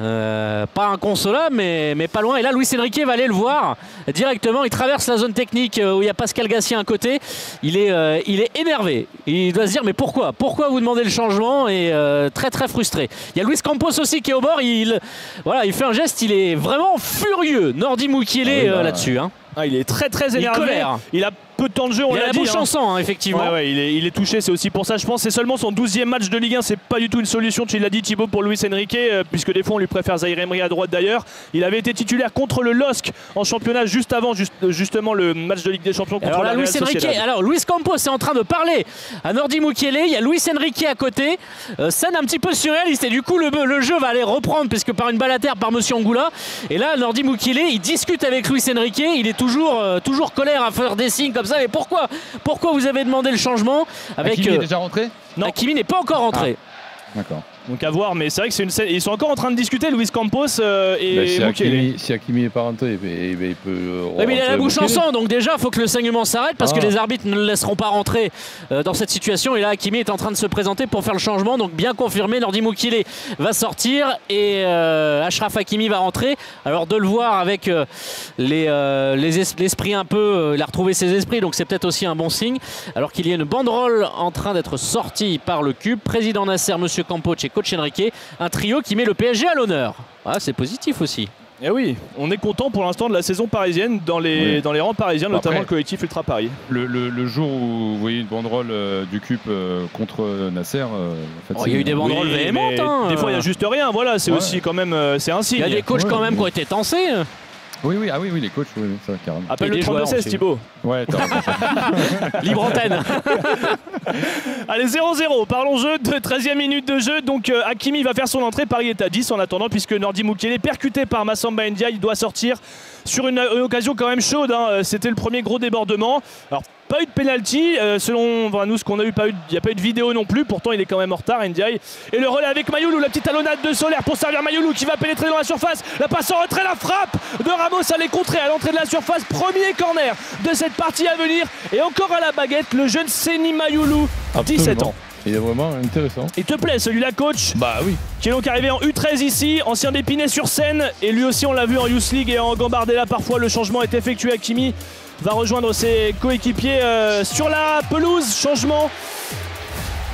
Euh, pas inconsolable, mais, mais pas loin. Et là, Luis Enrique va aller le voir directement. Il traverse la zone technique euh, où il y a Pascal Gassien à côté. Il est, euh, il est énervé. Il doit se dire mais pourquoi? Pourquoi vous demandez le changement? Et très très frustré. Il y a Luis Campos aussi qui est au bord. Il, voilà, il fait un geste. Il est vraiment furieux. Nordi Mukiele ah bah. là-dessus. Hein. Ah, il est très très énervé. Il, il a peu de temps de jeu, on l'a dit. Il a la hein, effectivement. Ouais, il, est, il, est, touché, c'est aussi pour ça, je pense. C'est seulement son 12e match de Ligue 1, c'est pas du tout une solution, tu l'as dit Thibaut, pour Luis Enrique, euh, puisque des fois on lui préfère Zaire Emery à droite d'ailleurs. Il avait été titulaire contre le LOSC en championnat juste avant justement le match de Ligue des Champions contre alors, la Luis Enrique, Alors Luis Campos est en train de parler à Nordi Mukiele, il y a Luis Enrique à côté. Euh, scène un petit peu surréaliste et du coup le, le, jeu va aller reprendre puisque par une balle à terre par Monsieur Angoula. Et là Nordi Mukiele, il discute avec Luis Enrique, il est toujours, euh, toujours colère à faire des signes comme ça. Mais pourquoi pourquoi vous avez demandé le changement avec, Hakimi est euh, déjà rentré? Non. Hakimi n'est pas encore rentré. Ah, d'accord. Donc à voir, mais c'est vrai que c'est une scène. Ils sont encore en train de discuter, Luis Campos euh, et bah, si, Hakimi, si Hakimi n'est pas rentré, il peut. Euh, oui, mais il a la bouche en sang, donc déjà, il faut que le saignement s'arrête parce que ah. les arbitres ne le laisseront pas rentrer euh, dans cette situation. Et là, Hakimi est en train de se présenter pour faire le changement, donc bien confirmé. Nordi Moukile va sortir et Ashraf Hakimi va rentrer. Alors de le voir avec les, l'esprit un peu, il a retrouvé ses esprits, donc c'est peut-être aussi un bon signe. Alors qu'il y a une banderole en train d'être sortie par le cube, président Nasser, Monsieur Campos coach Enrique. Un trio qui met le PSG à l'honneur. Ah, c'est positif aussi. Et eh oui, on est content pour l'instant de la saison parisienne dans les, dans les rangs parisiens, notamment le collectif Ultra Paris. Le, jour où vous voyez une banderole euh, du CUP euh, contre Nasser, euh, oh, il y a eu des banderoles véhémentes. Hein. Des fois, il n'y a juste rien. Voilà, c'est aussi quand même c'est un signe. Il y a des coachs quand même qui ont été tensés. Oui, oui, ah oui, oui, les coachs, oui, ça, carrément. Appelle le 32-16, Thibaut. Ouais, *laughs* Libre antenne. *laughs* Allez, 0-0. Parlons jeu de 13e minute de jeu. Donc, euh, Hakimi va faire son entrée. Paris est à 10 en attendant, puisque Nordi Mukiele, percuté par Massamba India, il doit sortir sur une, occasion quand même chaude. Hein. Euh, c'était le premier gros débordement. Alors, pas eu de penalty, euh, selon nous ce qu'on a eu, il n'y a pas eu de vidéo non plus, pourtant il est quand même en retard Ndiaye. Et le relais avec Mayoulou, la petite talonnade de Solaire pour servir Mayoulou qui va pénétrer dans la surface, la passe en retrait, la frappe de Ramos à contrer à l'entrée de la surface, premier corner de cette partie à venir et encore à la baguette le jeune Seni Mayoulou, 17 ans. Il est vraiment intéressant. Il te plaît celui-là, coach Bah oui. Qui est donc arrivé en U13 ici, ancien d'Épinay sur scène. Et lui aussi, on l'a vu en Youth League et en Gambardella. Parfois, le changement est effectué. à Kimi va rejoindre ses coéquipiers euh, sur la pelouse. Changement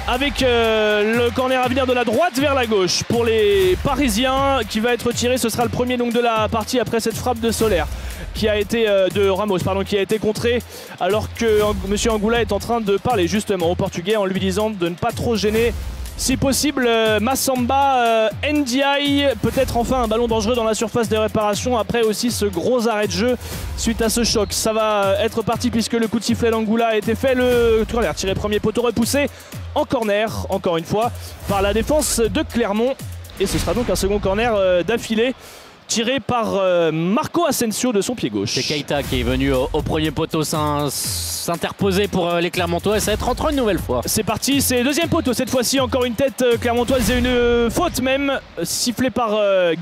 avec euh, le corner à venir de la droite vers la gauche pour les Parisiens qui va être tiré. Ce sera le premier donc de la partie après cette frappe de Solaire qui a été euh, de Ramos pardon qui a été contré alors que Monsieur Angoula est en train de parler justement au Portugais en lui disant de ne pas trop gêner si possible, euh, Massamba, euh, NDI, peut-être enfin un ballon dangereux dans la surface de réparation. Après aussi ce gros arrêt de jeu suite à ce choc. Ça va être parti puisque le coup de sifflet d'Angoula a été fait. Le l'air tiré premier poteau repoussé en corner, encore une fois, par la défense de Clermont. Et ce sera donc un second corner euh, d'affilée tiré par euh, Marco Asensio de son pied gauche. C'est Keita qui est venu au, premier poteau s'interposer pour euh, les Clermontois. Ça va être rentré une nouvelle fois. C'est parti, c'est deuxième poteau. Cette fois-ci, encore une tête euh, clermontoise et une faute même, sifflée par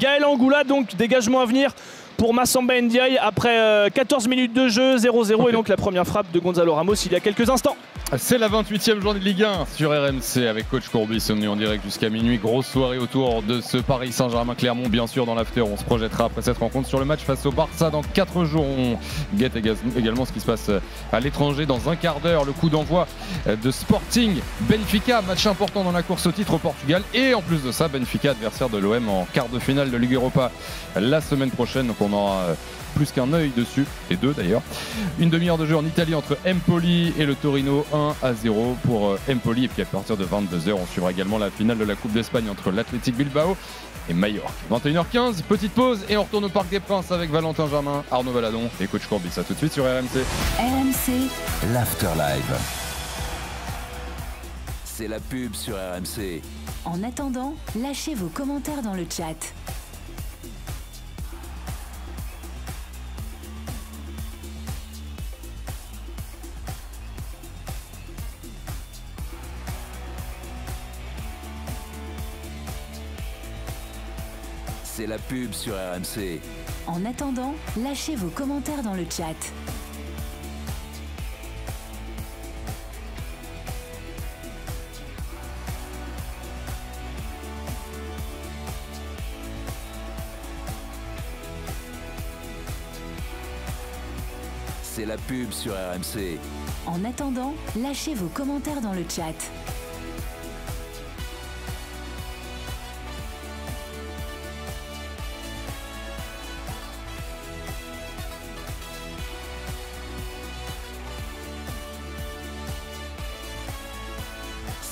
Gaël Angoula. Donc dégagement à venir pour Massamba Ndiaye après 14 euh, minutes de jeu, 0-0 et donc la première frappe de Gonzalo Ramos il y a quelques instants. C'est la 28e journée de Ligue 1 sur RMC avec coach Courbis. On est en direct jusqu'à minuit. Grosse soirée autour de ce Paris Saint-Germain-Clermont. Bien sûr, dans l'after, on se projettera après cette rencontre sur le match face au Barça dans 4 jours. On guette également ce qui se passe à l'étranger dans un quart d'heure. Le coup d'envoi de Sporting Benfica, match important dans la course au titre au Portugal. Et en plus de ça, Benfica, adversaire de l'OM en quart de finale de Ligue Europa la semaine prochaine. Donc on aura euh, plus qu'un œil dessus, et deux d'ailleurs. Une demi-heure de jeu en Italie entre Empoli et le Torino 1 à 0 pour euh, Empoli. Et puis à partir de 22h, on suivra également la finale de la Coupe d'Espagne entre l'Athletic Bilbao et Mallorca. 21h15, petite pause et on retourne au Parc des Princes avec Valentin Germain, Arnaud Valadon et coach Courbis. A tout de suite sur RMC. RMC, l'Afterlive. C'est la pub sur RMC. En attendant, lâchez vos commentaires dans le chat. c'est la pub sur RMC. En attendant, lâchez vos commentaires dans le chat. C'est la pub sur RMC. En attendant, lâchez vos commentaires dans le chat.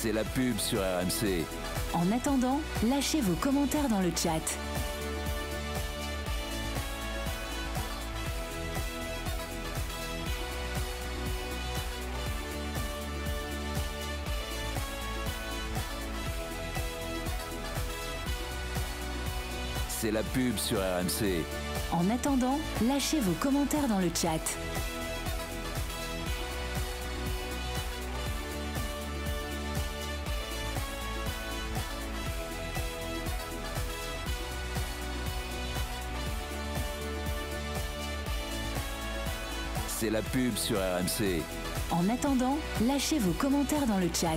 C'est la pub sur RMC. En attendant, lâchez vos commentaires dans le chat. C'est la pub sur RMC. En attendant, lâchez vos commentaires dans le chat. C'est la pub sur RMC. En attendant, lâchez vos commentaires dans le chat.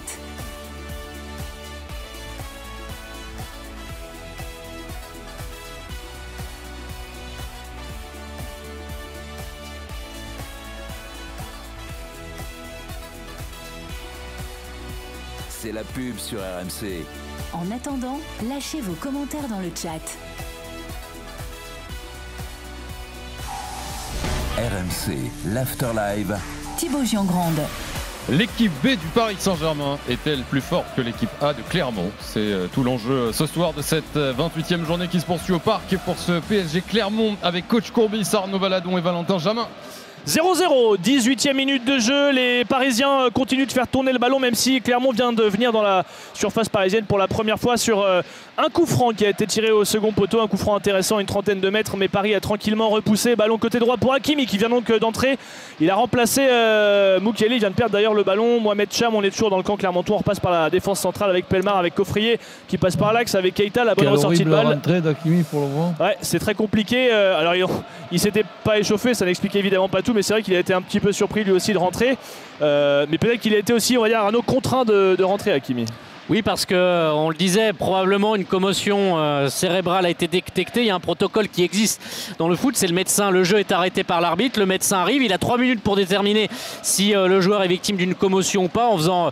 C'est la pub sur RMC. En attendant, lâchez vos commentaires dans le chat. RMC, l'Afterlive. Thibaut Giangrande. L'équipe B du Paris Saint-Germain est-elle plus forte que l'équipe A de Clermont? C'est euh, tout l'enjeu euh, ce soir de cette 28e euh, journée qui se poursuit au parc et pour ce PSG Clermont avec coach Courbis, Arnaud Valadon et Valentin Jamin. 0-0, 18e minute de jeu. Les Parisiens euh, continuent de faire tourner le ballon, même si Clermont vient de venir dans la surface parisienne pour la première fois sur euh, un coup franc qui a été tiré au second poteau. Un coup franc intéressant, une trentaine de mètres, mais Paris a tranquillement repoussé. Ballon côté droit pour Hakimi qui vient donc euh, d'entrer. Il a remplacé euh, il vient de perdre d'ailleurs le ballon. Mohamed Cham, on est toujours dans le camp Clermontois. On repasse par la défense centrale avec Pelmar, avec Coffrier qui passe par l'axe, avec Keita, la bonne ressortie de balle. d'Hakimi pour le moment. Ouais, c'est très compliqué. alors il, *laughs* il s'était pas échauffé, ça n'explique évidemment pas tout, mais c'est vrai qu'il a été un petit peu surpris lui aussi de rentrer. Euh, mais peut-être qu'il a été aussi, on va dire, Arnaud contraint de, de rentrer, Hakimi. Oui, parce que euh, on le disait, probablement une commotion euh, cérébrale a été détectée. Il y a un protocole qui existe dans le foot, c'est le médecin. Le jeu est arrêté par l'arbitre, le médecin arrive, il a trois minutes pour déterminer si euh, le joueur est victime d'une commotion ou pas, en faisant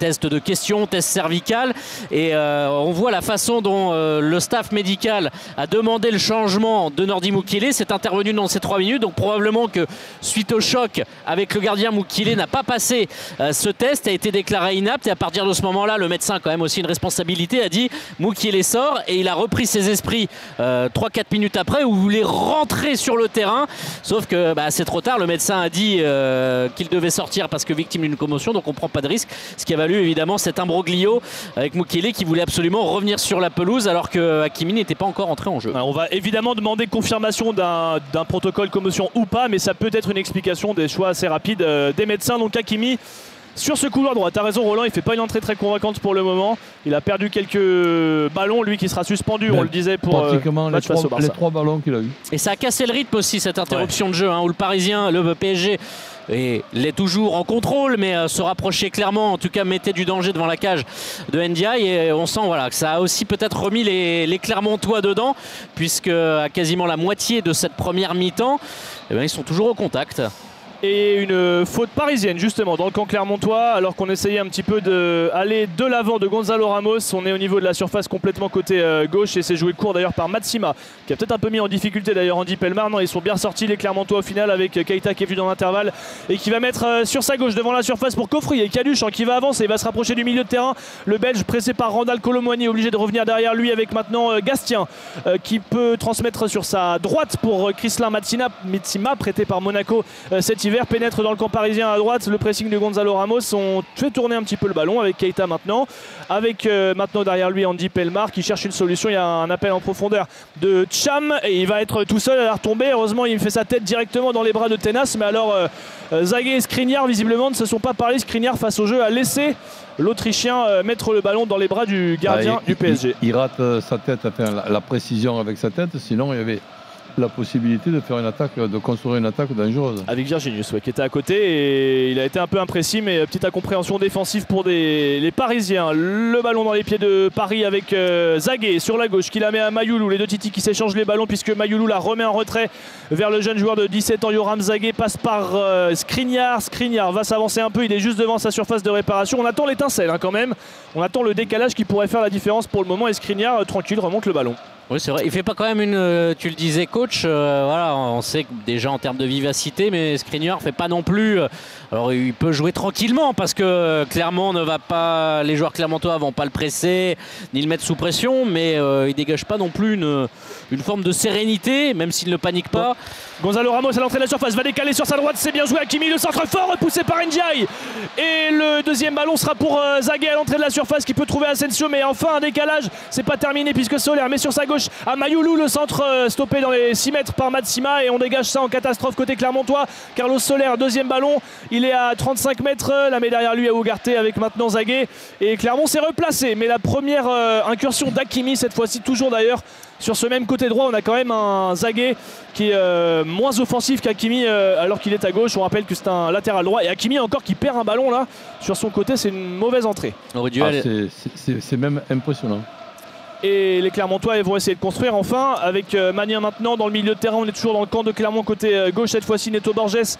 test de questions, test cervical. Et on voit la façon dont le staff médical a demandé le changement de Nordi Moukile. C'est intervenu dans ces trois minutes, donc probablement que suite au choc avec le gardien Moukile n'a pas passé ce test, a été déclaré inapte. Et à partir de ce moment-là, le médecin quand même aussi une responsabilité, a dit Moukiel sort et il a repris ses esprits 3-4 euh, minutes après où il voulait rentrer sur le terrain. Sauf que bah, c'est trop tard, le médecin a dit euh, qu'il devait sortir parce que victime d'une commotion, donc on prend pas de risque. Ce qui a valu évidemment cet imbroglio avec Moukielé qui voulait absolument revenir sur la pelouse alors que Hakimi n'était pas encore entré en jeu. on va évidemment demander confirmation d'un protocole commotion ou pas, mais ça peut être une explication des choix assez rapides euh, des médecins. Donc Hakimi sur ce couloir droit. T'as raison, Roland, il fait pas une entrée très convaincante pour le moment. Il a perdu quelques ballons, lui qui sera suspendu, on le disait pour euh, les, trois, ballons qu'il a eu. Et ça a cassé le rythme aussi cette interruption de jeu hein, où le Parisien, le PSG et l'est toujours en contrôle, mais euh, se rapprochait clairement, en tout cas mettait du danger devant la cage de Ndiaye. Et on sent voilà, que ça a aussi peut-être remis les, les, Clermontois dedans, puisque à quasiment la moitié de cette première mi-temps, eh ben, ils sont toujours au contact et une faute parisienne justement dans le camp clermontois alors qu'on essayait un petit peu d'aller de l'avant de Gonzalo Ramos. On est au niveau de la surface complètement côté euh, gauche et c'est joué court d'ailleurs par Matsima qui a peut-être un peu mis en difficulté d'ailleurs Andy Pelmar non ils sont bien sortis les clermontois au final avec Keita qui est vu dans l'intervalle et qui va mettre euh, sur sa gauche devant la surface pour Koffry et Caluche hein, qui va avancer il va se rapprocher du milieu de terrain. Le belge pressé par Randall Colomwani obligé de revenir derrière lui avec maintenant euh, Gastien qui peut transmettre sur sa droite pour Chrislin Matsima prêté par Monaco cet hiver pénètre dans le camp parisien à droite. Le pressing de Gonzalo Ramos. On fait tourner un petit peu le ballon avec Keita maintenant. Avec euh, maintenant derrière lui Andy Pelmar qui cherche une solution. Il y a un appel en profondeur de Cham et il va être tout seul à la retomber. Heureusement, il fait sa tête directement dans les bras de Tenas. Mais alors, euh, euh, Zague et Skriniar visiblement ne se sont pas parlé. Skriniar face au jeu a laissé l'Autrichien mettre le ballon dans les bras du gardien bah, du PSG. Il, rate sa tête, enfin, la, la, précision avec sa tête, sinon il y avait la possibilité de faire une attaque, de construire une attaque dangereuse. Avec Virginius, qui était à côté et il a été un peu imprécis, mais petite incompréhension défensive pour les Parisiens. Le ballon dans les pieds de Paris avec euh, sur la gauche qui la met à Mayoulou. Les deux Titi qui s'échangent les ballons puisque Mayoulou la remet en retrait vers le jeune joueur de 17 ans, Yoram Zaguet, passe par euh, Skriniar. Skriniar va s'avancer un peu, il est juste devant sa surface de réparation. On attend l'étincelle hein, quand même. On attend le décalage qui pourrait faire la différence pour le moment et Skriniar, euh, tranquille, remonte le ballon. Oui, c'est vrai. Il fait pas quand même une. Euh, tu le disais, coach. Euh, voilà, on sait déjà en termes de vivacité, mais Skriniar fait pas non plus. Euh, alors, il peut jouer tranquillement parce que Clermont ne va pas. Les joueurs clermontois vont pas le presser ni le mettre sous pression, mais il dégage pas non plus une forme de sérénité, même s'il ne panique pas. Gonzalo Ramos à l'entrée de la surface va décaler sur sa droite. C'est bien joué. Hakimi, le centre fort repoussé par Ndiaye. Et le deuxième ballon sera pour Zaguet à l'entrée de la surface qui peut trouver Asensio, mais enfin un décalage. C'est pas terminé puisque Soler met sur sa gauche à Mayoulou. Le centre euh, stoppé dans les 6 mètres par Matsima et on dégage ça en catastrophe côté Clermontois. Carlos Soler, deuxième ballon. Il est à 35 mètres. La met derrière lui à Ougarté avec maintenant Zaguet. Et Clermont s'est replacé. Mais la première euh, incursion d'Akimi, cette fois-ci, toujours d'ailleurs sur ce même côté droit, on a quand même un Zaguet qui est euh, moins offensif qu'Akimi alors qu'il est à gauche. On rappelle que c'est un latéral droit. Et Akimi encore qui perd un ballon là sur son côté. C'est une mauvaise entrée. Ah, c'est même impressionnant et les Clermontois vont essayer de construire enfin avec euh, Mania maintenant dans le milieu de terrain on est toujours dans le camp de Clermont côté euh, gauche cette fois-ci Neto Borges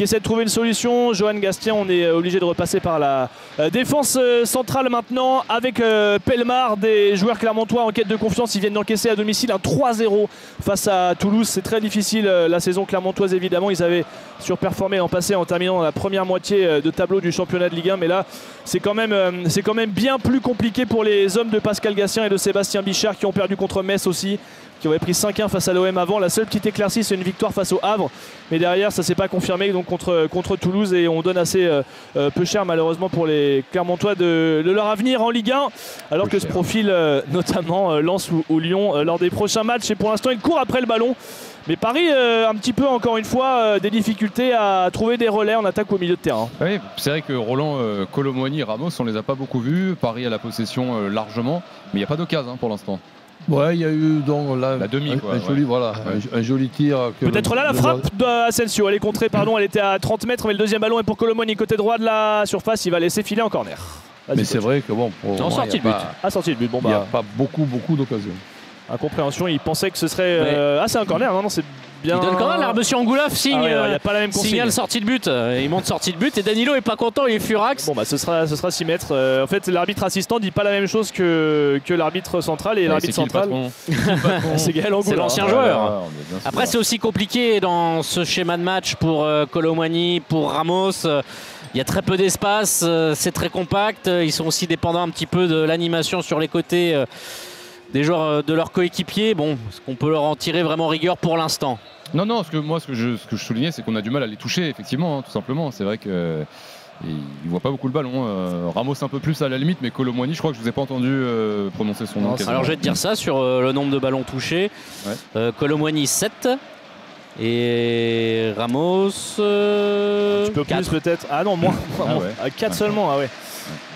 qui essaie de trouver une solution. Johan Gastien, on est obligé de repasser par la euh, défense euh, centrale maintenant avec euh, Pelmar, des joueurs clermontois en quête de confiance. Ils viennent d'encaisser à domicile un 3-0 face à Toulouse. C'est très difficile la saison clermontoise évidemment. Ils avaient surperformé en passé en terminant la première moitié de tableau du championnat de Ligue 1. Mais là, c'est quand, même, c'est quand même bien plus compliqué pour les hommes de Pascal Gastien et de Sébastien Bichard qui ont perdu contre Metz aussi qui aurait pris 5-1 face à l'OM avant. La seule petite éclaircie, c'est une victoire face au Havre. Mais derrière, ça s'est pas confirmé donc contre, contre Toulouse et on donne assez euh, euh, peu cher malheureusement pour les Clermontois de, leur avenir en Ligue 1. Alors que ce profil, euh, notamment Lens ou, Lyon, lors des prochains matchs. Et pour l'instant, il court après le ballon. Mais Paris, un petit peu encore une fois, des difficultés à trouver des relais en attaque au milieu de terrain. Oui, c'est vrai que Roland, Colomboigny, Ramos, on les a pas beaucoup vus. Paris a la possession largement, mais il n'y a pas d'occasion hein, pour l'instant. Ouais, il y a eu donc là, la demi, un, joli, voilà, un, joli tir. Peut-être là la frappe d'Asensio. Elle est contrée, pardon, elle était à 30 mètres, mais le deuxième ballon est pour Colomoni côté droit de la surface. Il va laisser filer en corner. Mais c'est vrai que bon, pour en sortie de but. À sortie de but. Bon, il n'y a bah. pas beaucoup, beaucoup d'occasions. Incompréhension, il pensait que ce serait. Euh... Ah, c'est un corner. Non, non, c'est il donne quand même, Monsieur Angoulaf signe, ah ouais, y a pas la même signale sortie de but. Il monte sortie de but et Danilo est pas content, il est furax. Bon bah ce sera, ce sera 6 mètres. Euh, en fait l'arbitre assistant dit pas la même chose que, que l'arbitre central et l'arbitre central. *laughs* *laughs* c'est Gaël C'est l'ancien joueur. Après c'est aussi compliqué dans ce schéma de match pour euh, Colomani, pour Ramos. Il y a très peu d'espace, euh, c'est très compact. Ils sont aussi dépendants un petit peu de l'animation sur les côtés des joueurs euh, de leurs coéquipiers. Bon, est-ce qu'on peut leur en tirer vraiment rigueur pour l'instant? Non, non, ce que, moi, ce que je, ce que je soulignais, c'est qu'on a du mal à les toucher, effectivement, hein, tout simplement. C'est vrai que. il ne voit pas beaucoup le ballon. Euh, Ramos un peu plus à la limite, mais Colomwani, je crois que je vous ai pas entendu euh, prononcer son nom. alors je vais te dire ça sur le nombre de ballons touchés. Ouais. 7 et Ramos. tu peux plus peut-être. Ah non, moins. *laughs* Ah 4 seulement, ah ouais.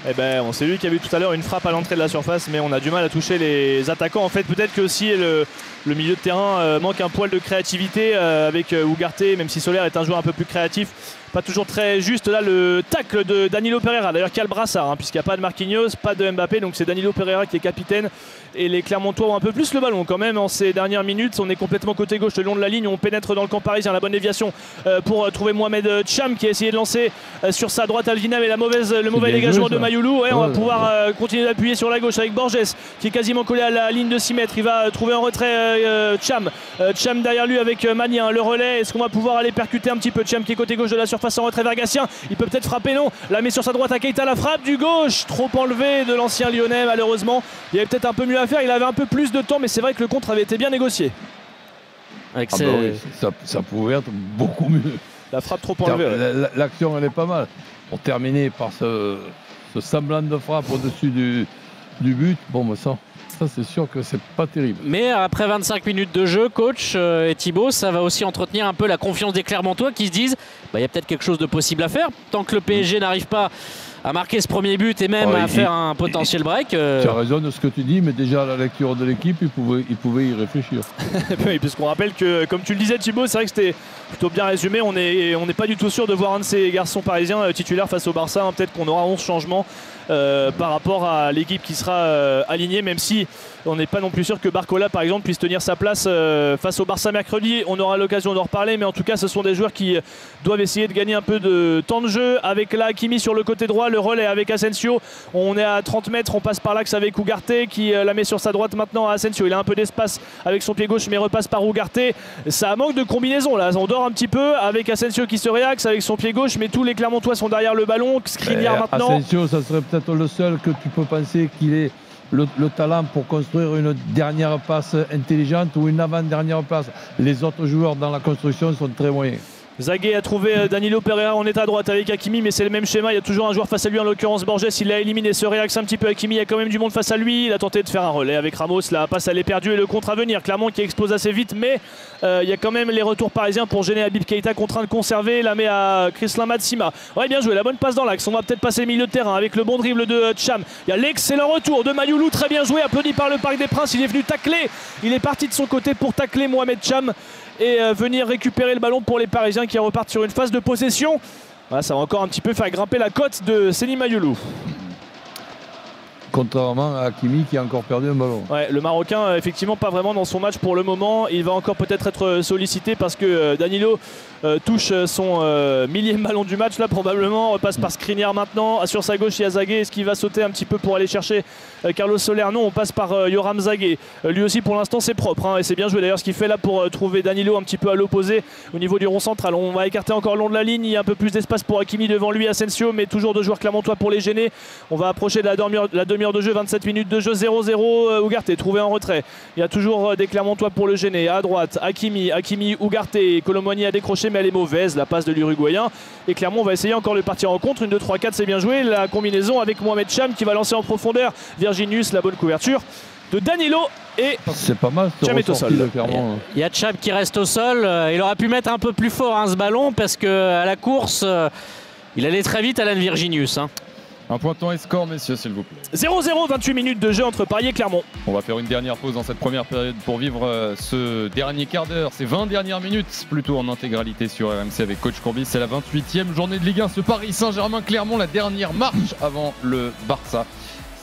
Eh ben, c'est lui qui a vu tout à l'heure une frappe à l'entrée de la surface, mais on a du mal à toucher les attaquants. En fait, peut-être que aussi le, milieu de terrain euh, manque un poil de créativité euh, avec euh, Ougarté, même si Solaire est un joueur un peu plus créatif pas toujours très juste là le tacle de Danilo Pereira. D'ailleurs, quel brassard, hein, puisqu'il n'y a pas de Marquinhos, pas de Mbappé, donc c'est Danilo Pereira qui est capitaine. Et les Clermontois ont un peu plus le ballon quand même en ces dernières minutes. On est complètement côté gauche le long de la ligne. On pénètre dans le camp parisien. La bonne déviation euh, pour trouver Mohamed Cham qui a essayé de lancer euh, sur sa droite Alvina, mais la mauvaise, le mauvais dégagement de Mayoulou. on va pouvoir euh, continuer d'appuyer sur la gauche avec Borges qui est quasiment collé à la ligne de 6 mètres. Il va trouver en retrait Cham. Cham derrière lui avec Mania. Le relais. Est-ce qu'on va pouvoir aller percuter un petit peu Cham qui est côté gauche de la surface? En retrait vers Gatien il peut peut-être frapper, non. La met sur sa droite à Keita, la frappe du gauche. Trop enlevé de l'ancien lyonnais, malheureusement. Il y avait peut-être un peu mieux à faire. Il avait un peu plus de temps, mais c'est vrai que le contre avait été bien négocié. Ah bah ça, pouvait être beaucoup mieux. La frappe trop enlevée. L'action, elle est pas mal. Pour terminer par ce, semblant de frappe au-dessus du, du but, bon, me ça ça c'est sûr que c'est pas terrible. Mais après 25 minutes de jeu, coach euh, et Thibaut, ça va aussi entretenir un peu la confiance des Clermontois qui se disent bah, il y a peut-être quelque chose de possible à faire. Tant que le PSG n'arrive pas à marquer ce premier but et même à faire un potentiel break. Tu as raison de ce que tu dis, mais déjà à la lecture de l'équipe, il pouvait, il pouvait y réfléchir. *laughs* oui, puisqu'on rappelle que, comme tu le disais Thibaut, c'est vrai que c'était plutôt bien résumé. On n'est on pas du tout sûr de voir un de ces garçons parisiens titulaires face au Barça. Hein. Peut-être qu'on aura 11 changements euh, par rapport à l'équipe qui sera euh, alignée, même si on n'est pas non plus sûr que Barcola, par exemple, puisse tenir sa place euh, face au Barça mercredi. On aura l'occasion d'en reparler, mais en tout cas, ce sont des joueurs qui doivent essayer de gagner un peu de temps de jeu. Avec la Hakimi sur le côté droit, le relais avec Asensio. On est à 30 mètres, on passe par l'axe avec Ugarte qui la met sur sa droite maintenant à Asensio. Il a un peu d'espace avec son pied gauche, mais repasse par Ugarte. Ça manque de combinaison là. On dort un petit peu avec Asensio qui se réaxe avec son pied gauche, mais tous les Clermontois sont derrière le ballon. Skriniar maintenant. Asensio, ça serait peut-être le seul que tu peux penser qu'il ait le, talent pour construire une dernière passe intelligente ou une avant-dernière passe. Les autres joueurs dans la construction sont très moyens. Zaguet a trouvé euh, Danilo Pereira, est à droite avec Hakimi, mais c'est le même schéma. Il y a toujours un joueur face à lui, en l'occurrence Borges. Il l'a éliminé, se réaxe un petit peu. Hakimi, il y a quand même du monde face à lui. Il a tenté de faire un relais avec Ramos. La passe, elle est perdue et le contre à venir. Clermont qui explose assez vite, mais euh, il y a quand même les retours parisiens pour gêner Habib Keita, contraint de conserver. La met à Chrislin Matsima. Ouais, bien joué, la bonne passe dans l'axe. On va peut-être passer le milieu de terrain avec le bon dribble de euh, Cham. Il y a l'excellent retour de Mayoulou, très bien joué, applaudi par le Parc des Princes. Il est venu tacler. Il est parti de son côté pour tacler Mohamed Cham et euh, venir récupérer le ballon pour les Parisiens qui repartent sur une phase de possession. ça va encore un petit peu faire grimper la cote de Selim Mayoulou contrairement à Hakimi qui a encore perdu un ballon. Ouais, le Marocain, euh, effectivement, pas vraiment dans son match pour le moment. Il va encore peut-être être sollicité parce que euh, Danilo euh, touche son millième ballon du match là probablement. Repasse par Skriniar maintenant. Sur sa gauche, il y a Zaguet. Est-ce qu'il va sauter un petit peu pour aller chercher Carlos Soler? Non, on passe par Yoram Zaguet. lui aussi, pour l'instant, c'est propre hein, et c'est bien joué d'ailleurs ce qu'il fait là pour trouver Danilo un petit peu à l'opposé au niveau du rond central. On va écarter encore long de la ligne. Il y a un peu plus d'espace pour Hakimi devant lui, Asensio, mais toujours deux joueurs clermontois pour les gêner. On va approcher de la demi-heure de jeu, 27 minutes de jeu 0-0. Euh, Ougarté trouvé en retrait. Il y a toujours euh, des Clermontois pour le gêner. À droite, Hakimi, Hakimi, Ougarté. Colomboigny a décroché, mais elle est mauvaise. La passe de l'Uruguayen. Et Clermont va essayer encore de partir en contre. Une 2-3-4, c'est bien joué. La combinaison avec Mohamed Cham qui va lancer en profondeur. Virginius, la bonne couverture de Danilo et c'est pas mal Cham est au sol. Il y a Cham qui reste au sol. Euh, il aurait pu mettre un peu plus fort hein, ce ballon parce que à la course, il allait très vite Alan Virginius. Hein. Un point de temps et score, messieurs, s'il vous plaît. 0-0, 28 minutes de jeu entre Paris et Clermont. On va faire une dernière pause dans cette première période pour vivre euh, ce dernier quart d'heure, ces 20 dernières minutes, plutôt en intégralité sur RMC avec Coach Courbis. C'est la 28e journée de Ligue 1, ce Paris Saint-Germain-Clermont, la dernière marche avant le Barça.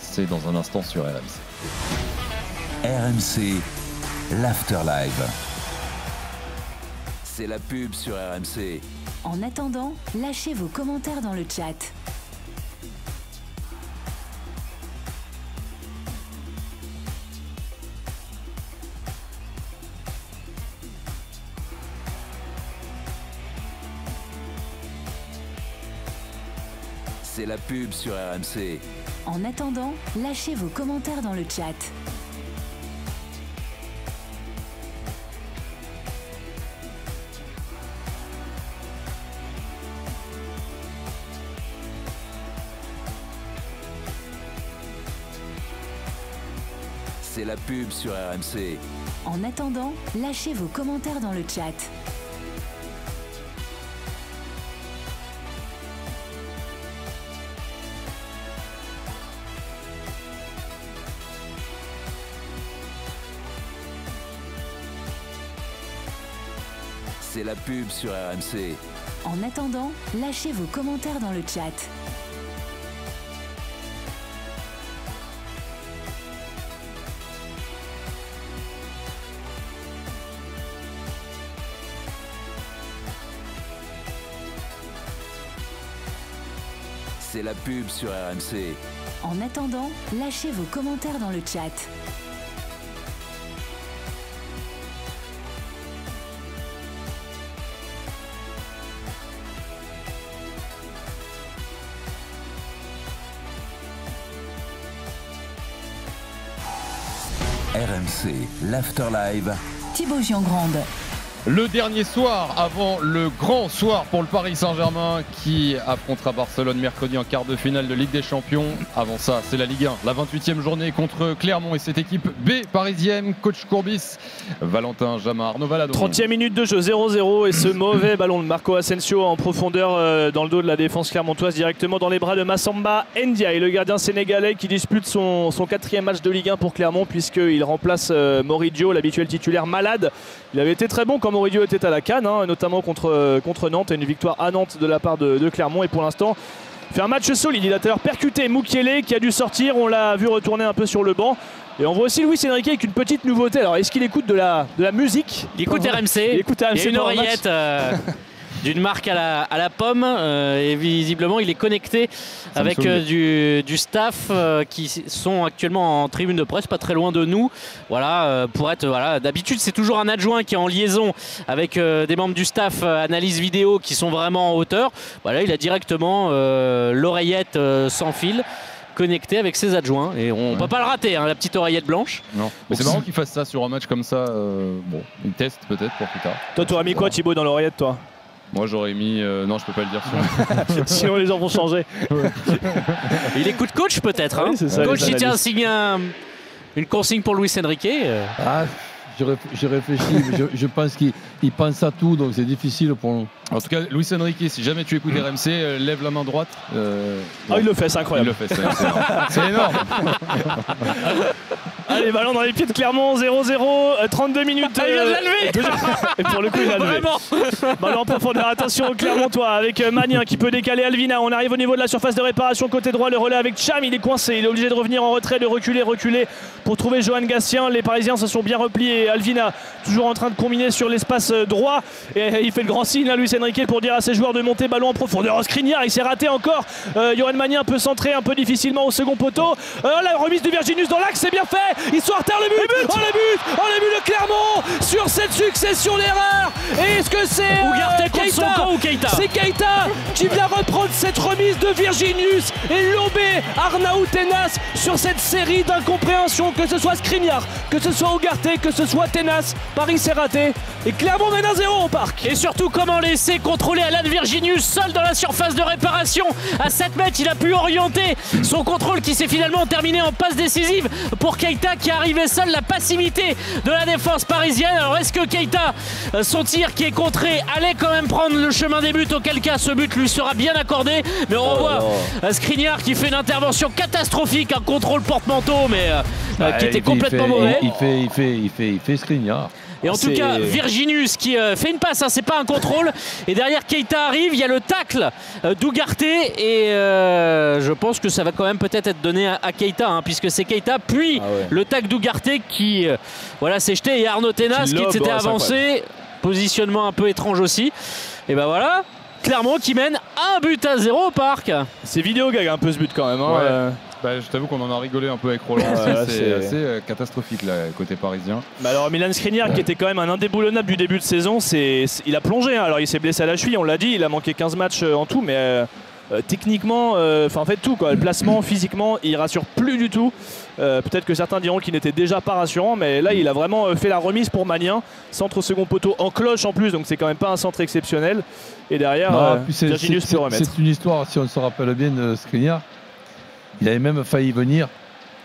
C'est dans un instant sur RMC. RMC, l'Afterlive. C'est la pub sur RMC. En attendant, lâchez vos commentaires dans le chat. C'est la pub sur RMC. En attendant, lâchez vos commentaires dans le chat. C'est la pub sur RMC. En attendant, lâchez vos commentaires dans le chat. C'est la pub sur RMC. En attendant, lâchez vos commentaires dans le chat. C'est la pub sur RMC. En attendant, lâchez vos commentaires dans le chat. RMC, l'Afterlive. Thibaut Giangrande. Le dernier soir avant le grand soir pour le Paris Saint-Germain qui affrontera Barcelone mercredi en quart de finale de Ligue des Champions. Avant ça, c'est la Ligue 1, la 28e journée contre Clermont et cette équipe B parisienne. Coach Courbis, Valentin Jamin, Arnaud Valadon. 30e minute de jeu 0-0 et ce *coughs* mauvais ballon de Marco Asensio en profondeur euh, dans le dos de la défense clermontoise directement dans les bras de Massamba Ndia et le gardien sénégalais qui dispute son, son quatrième match de Ligue 1 pour Clermont puisqu'il remplace euh, Moridio, l'habituel titulaire malade. Il avait été très bon quand Moridio était à la canne, hein, notamment contre, euh, contre Nantes et une victoire à Nantes de la part de, de Clermont et pour l'instant fait un match solide. Il a d'ailleurs percuté Moukielé qui a dû sortir. On l'a vu retourner un peu sur le banc. Et on voit aussi Louis Enrique avec une petite nouveauté. Alors est-ce qu'il écoute de la, de la musique Il écoute RMC. Il écoute RMC Il y a une oreillette *laughs* d'une marque à la, à la pomme. euh, et visiblement, il est connecté avec euh, du, du staff euh, qui sont actuellement en tribune de presse, pas très loin de nous. Voilà, euh, pour être. Voilà, d'habitude, c'est toujours un adjoint qui est en liaison avec euh, des membres du staff euh, analyse vidéo qui sont vraiment en hauteur. Voilà, il a directement euh, l'oreillette euh, sans fil connectée avec ses adjoints et on peut pas le rater hein, la petite oreillette blanche Non, mais c'est marrant qu'il fasse ça sur un match comme ça. euh, bon, une test peut-être pour plus tard. Toi, tu aurais mis quoi Thibaut dans l'oreillette toi? Moi j'aurais mis. euh, non, je peux pas le dire. sinon. *laughs* Sinon les gens vont changer. il écoute coach peut-être hein. Oui, c'est ça, coach les il tient à analystes. signer un- une consigne pour Luis Enrique euh. Ah, je, réf- je réfléchis, mais je, je pense qu'il il pense à tout, donc c'est difficile pour nous. En tout cas, Luis Enrique, si jamais tu écoutes RMC, euh, lève la main droite. Euh, Ah, il le fait, c'est il incroyable. le fait, c'est énorme. *laughs* C'est énorme. *laughs* Allez, ballon dans les pieds de Clermont, 0-0, euh, 32 minutes. Ah, il vient de euh, la lever *laughs* Et pour le coup, il l'a levé. Vraiment Ballon en profondeur, attention au Clermontois avec euh, Magnin qui peut décaler Alvina. On arrive au niveau de la surface de réparation côté droit. Le relais avec Cham, il est coincé. Il est obligé de revenir en retrait, de reculer, reculer pour trouver Johan Gatien. Les Parisiens se sont bien repliés. Alvina toujours en train de combiner sur l'espace euh, droit. Et euh, il fait le grand signe à Luis Enrique pour dire à ses joueurs de monter ballon en profondeur. Oh, Skriniar, il s'est raté encore. Euh, Johan Magnin peut centrer un peu difficilement au second poteau. Euh, la remise du Virginius dans l'axe, c'est bien fait. Ils sont à terre le but. Oh le but Oh le but de Clermont sur cette succession d'erreurs. Et est-ce que c'est euh, Keita ou Keita C'est Keita qui vient reprendre cette remise de Virginius et lober Arnaud Tenas sur cette série d'incompréhensions, que ce soit Skriniar, que ce soit Ugarte, que ce soit Tenas. Paris s'est raté et Clermont mène 1-0 au parc. Et surtout, comment laisser contrôler Alan Virginius seul dans la surface de réparation À 7 mètres, il a pu orienter son contrôle qui s'est finalement terminé en passe décisive pour Keita qui arrivait seul. La passivité de la défense parisienne. Alors, est-ce que Keita, euh, son tir qui est contré, allait quand même prendre le chemin des buts? Auquel cas, ce but lui sera bien accordé. Mais on revoit euh, Skriniar qui fait une intervention catastrophique, un contrôle porte-manteau, mais euh, euh, qui était complètement fait, mauvais. Il, il fait, il fait, il fait, il fait Skriniar. Et en tout cas, Virginius qui euh, fait une passe, hein, c'est pas un contrôle. Et derrière, Keita arrive, il y a le tacle euh, d'Ugarte. Et euh, je pense que ça va quand même peut-être être donné à, à Keita, hein, puisque c'est Keita, puis Ah ouais. le tacle d'Ugarte qui euh, voilà, s'est jeté. Et Arnaud Tenas Qui s'était ouais, avancé. Positionnement un peu étrange aussi. Et ben voilà. Clermont qui mène un but à zéro au parc. C'est vidéo gag un peu ce but quand même. hein. Ouais. Euh, Bah, je t'avoue qu'on en a rigolé un peu avec Roland. Aussi, c'est- assez euh, catastrophique là, côté parisien. Bah alors Milan Skriniar qui était quand même un indéboulonnable du début de saison, c'est, il a plongé. hein. Alors il s'est blessé à la cheville, on l'a dit, il a manqué 15 matchs euh, en tout, mais euh, techniquement, euh, enfin en fait tout quoi. Le placement, *clears throat* physiquement, il rassure plus du tout. Euh, peut-être que certains diront qu'il n'était déjà pas rassurant, mais là il a vraiment fait la remise pour Magnin. Centre au second poteau en cloche en plus, donc c'est quand même pas un centre exceptionnel. Et derrière, Non, euh, Virginius peut remettre. C'est une histoire, si on se rappelle bien de Skriniar. Il avait même failli venir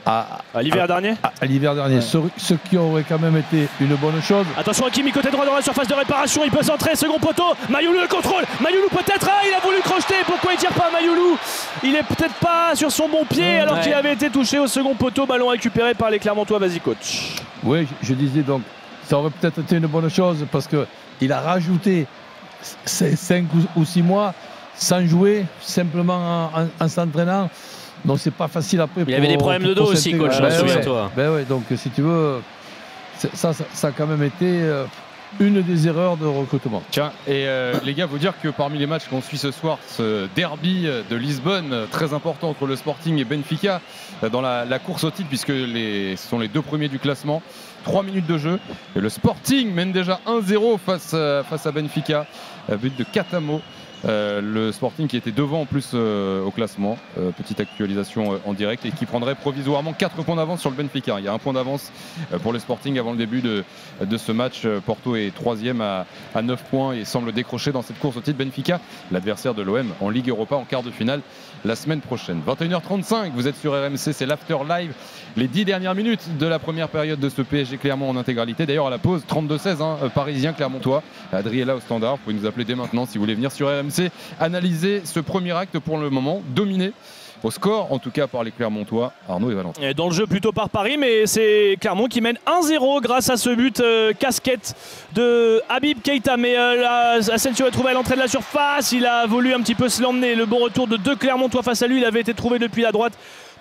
à, À l'hiver dernier à- à l'hiver dernier. Ce, ce qui aurait quand même été une bonne chose. Attention Hakimi côté droit dans la surface de réparation, il peut centrer, second poteau, Mayoulou le contrôle, Mayoulou peut-être, ah il a voulu crocheter, pourquoi il tire pas Mayoulou Il est peut-être pas sur son bon pied alors ouais. qu'il avait été touché au second poteau, ballon récupéré par les Clermontois, vas-y coach. Oui, je, je disais donc, ça aurait peut-être été une bonne chose parce qu'il a rajouté 5 ou 6 mois sans jouer, simplement en, en- en s'entraînant. Donc c'est pas facile après. Il avait des problèmes de dos aussi, coach, Ben hein, ouais. souviens-toi. Ben ouais, donc si tu veux, ça, ça, ça a quand même été euh, une des erreurs de recrutement. Tiens, et euh, les gars, vous dire que parmi les matchs qu'on suit ce soir, ce derby de Lisbonne, euh, très important entre le Sporting et Benfica, dans la, la course au titre, puisque les, ce sont les deux premiers du classement. 3 minutes de jeu. Et le Sporting mène déjà 1-0 face, euh, face à Benfica. But de Katamo. Euh, le Sporting qui était devant en plus euh, au classement, euh, petite actualisation en direct, et qui prendrait provisoirement 4 points d'avance sur le Benfica. Il y a un point d'avance pour le Sporting avant le début de, de ce match. Porto est troisième à, à 9 points et semble décrocher dans cette course au titre. Benfica, l'adversaire de l'OM en Ligue Europa en quart de finale la semaine prochaine. 21h35, vous êtes sur RMC, c'est l'after live. Les 10 dernières minutes de la première période de ce PSG Clermont en intégralité. D'ailleurs à la pause, 32-16, hein, parisien Clermontois. Adriella au standard, vous pouvez nous appeler dès maintenant si vous voulez venir sur RMC analyser ce premier acte pour le moment, dominé au score, en tout cas par les Clermontois, Arnaud et Valentin. Dans le jeu plutôt par Paris, mais c'est Clermont qui mène 1-0 grâce à ce but euh, casquette de Habib Keita. Mais euh, Asensio a trouvé à l'entrée de la surface, il a voulu un petit peu se l'emmener. Le bon retour de deux Clermontois face à lui, il avait été trouvé depuis la droite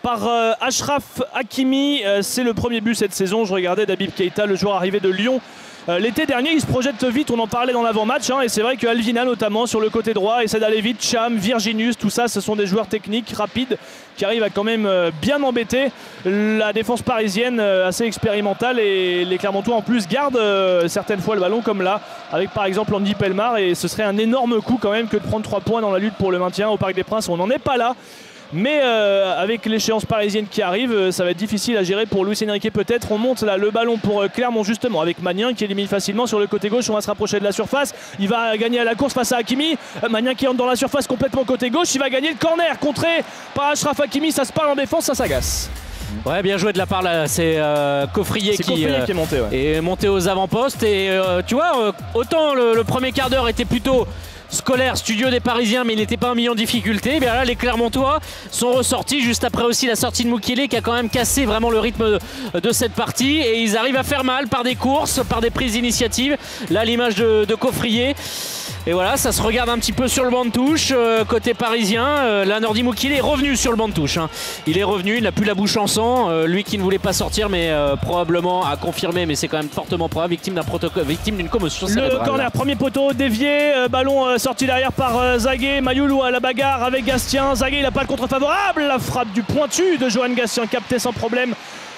par euh, Ashraf Hakimi. c'est le premier but cette saison. Je regardais d'Habib Keita, le joueur arrivé de Lyon euh, l'été dernier, il se projette vite, on en parlait dans l'avant-match, hein, et c'est vrai que Alvina notamment sur le côté droit essaie d'aller vite, Cham, Virginius, tout ça, ce sont des joueurs techniques, rapides, qui arrivent à quand même euh, bien embêter la défense parisienne euh, assez expérimentale, et les Clermontois en plus gardent certaines fois le ballon comme là, avec par exemple Andy Pelmar, et ce serait un énorme coup quand même que de prendre 3 points dans la lutte pour le maintien au Parc des Princes, on n'en est pas là. Mais euh, avec l'échéance parisienne qui arrive, euh, ça va être difficile à gérer pour Luis Enrique peut-être. On monte là le ballon pour euh, Clermont justement avec Magnin qui élimine facilement sur le côté gauche. On va se rapprocher de la surface. Il va gagner à la course face à Hakimi. Magnin qui entre dans la surface complètement côté gauche. Il va gagner le corner contré par Ashraf Hakimi. Ça se parle en défense, ça s'agace. Ouais, bien joué de la part là, c'est Coffrier, qui, est monté, est monté aux avant-postes et tu vois autant le premier quart d'heure était plutôt scolaire, studio des Parisiens, mais il n'était pas mis en difficulté. Et bien là, les Clermontois sont ressortis juste après aussi la sortie de Mukele qui a quand même cassé vraiment le rythme de, cette partie. Et ils arrivent à faire mal par des courses, par des prises d'initiative. Là, l'image de, de Coffrier. Et voilà, ça se regarde un petit peu sur le banc de touche, euh, côté parisien. Euh, là, Nordi Moukil est revenu sur le banc de touche. Hein. Il est revenu, il n'a plus la bouche en sang. Euh, lui qui ne voulait pas sortir, mais probablement a confirmé, mais c'est quand même fortement probable, victime d'un protocole, victime d'une commotion Le corner, premier poteau dévié, ballon sorti derrière par Zagué, Mayoulou à la bagarre avec Gastien. Zagué, il n'a pas le contre favorable. La frappe du pointu de Johan Gastien, capté sans problème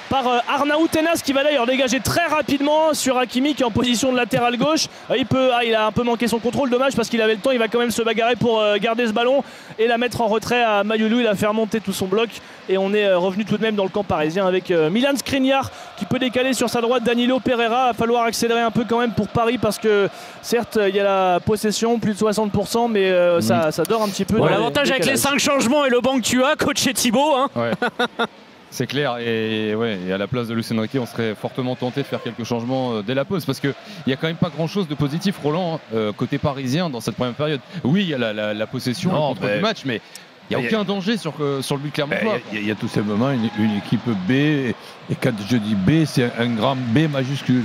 par euh, Arnaout Tenas qui va d'ailleurs dégager très rapidement sur Hakimi qui est en position de latéral gauche. Euh, il, peut, ah, il a un peu manqué son contrôle, dommage parce qu'il avait le temps, il va quand même se bagarrer pour euh, garder ce ballon et la mettre en retrait à Mayoulou. Il a fait remonter tout son bloc et on est revenu tout de même dans le camp parisien avec Milan Skriniar qui peut décaler sur sa droite Danilo Pereira. Il va falloir accélérer un peu quand même pour Paris parce que certes il y a la possession, plus de 60%, mais ça, dort un petit peu. L'avantage avec les 5 changements et le banc que tu as, coach Thibaut. Hein. *laughs* C'est clair, et, ouais, à la place de Lucien Riquet, on serait fortement tenté de faire quelques changements euh, dès la pause, parce qu'il n'y a quand même pas grand-chose de positif, Roland, hein, euh, côté parisien, dans cette première période. Oui, il y a la, possession, le contrôle du match, mais il n'y a aucun danger sur, euh, sur le but clairement. Il y, a tout simplement une, une, équipe B, et quand je dis B, c'est un grand B majuscule.